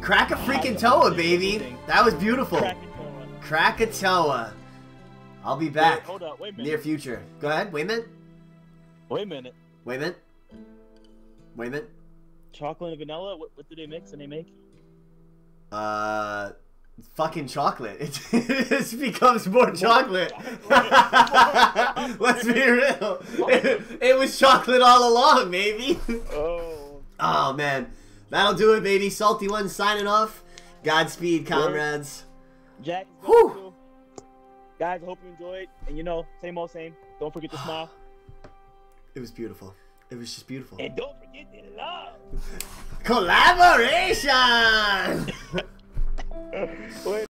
Crack a freaking Toa, baby. That was beautiful. Krakatoa. I'll be back. Wait, hold up. Wait a minute. Near future. Go ahead. Wait a minute. Wait a minute. Wait a minute. Wait a minute. Chocolate and vanilla? What, what do they mix and they make? Uh, fucking chocolate. It just becomes more chocolate. Let's be real. It, it was chocolate all along, maybe. Oh. Oh man, that'll do it, baby. Salty one signing off. Godspeed, comrades. Jack. Whew. Guys, I hope you enjoyed. And you know, same old same. Don't forget to smile. It was beautiful. It was just beautiful. And don't forget to love. Collaboration.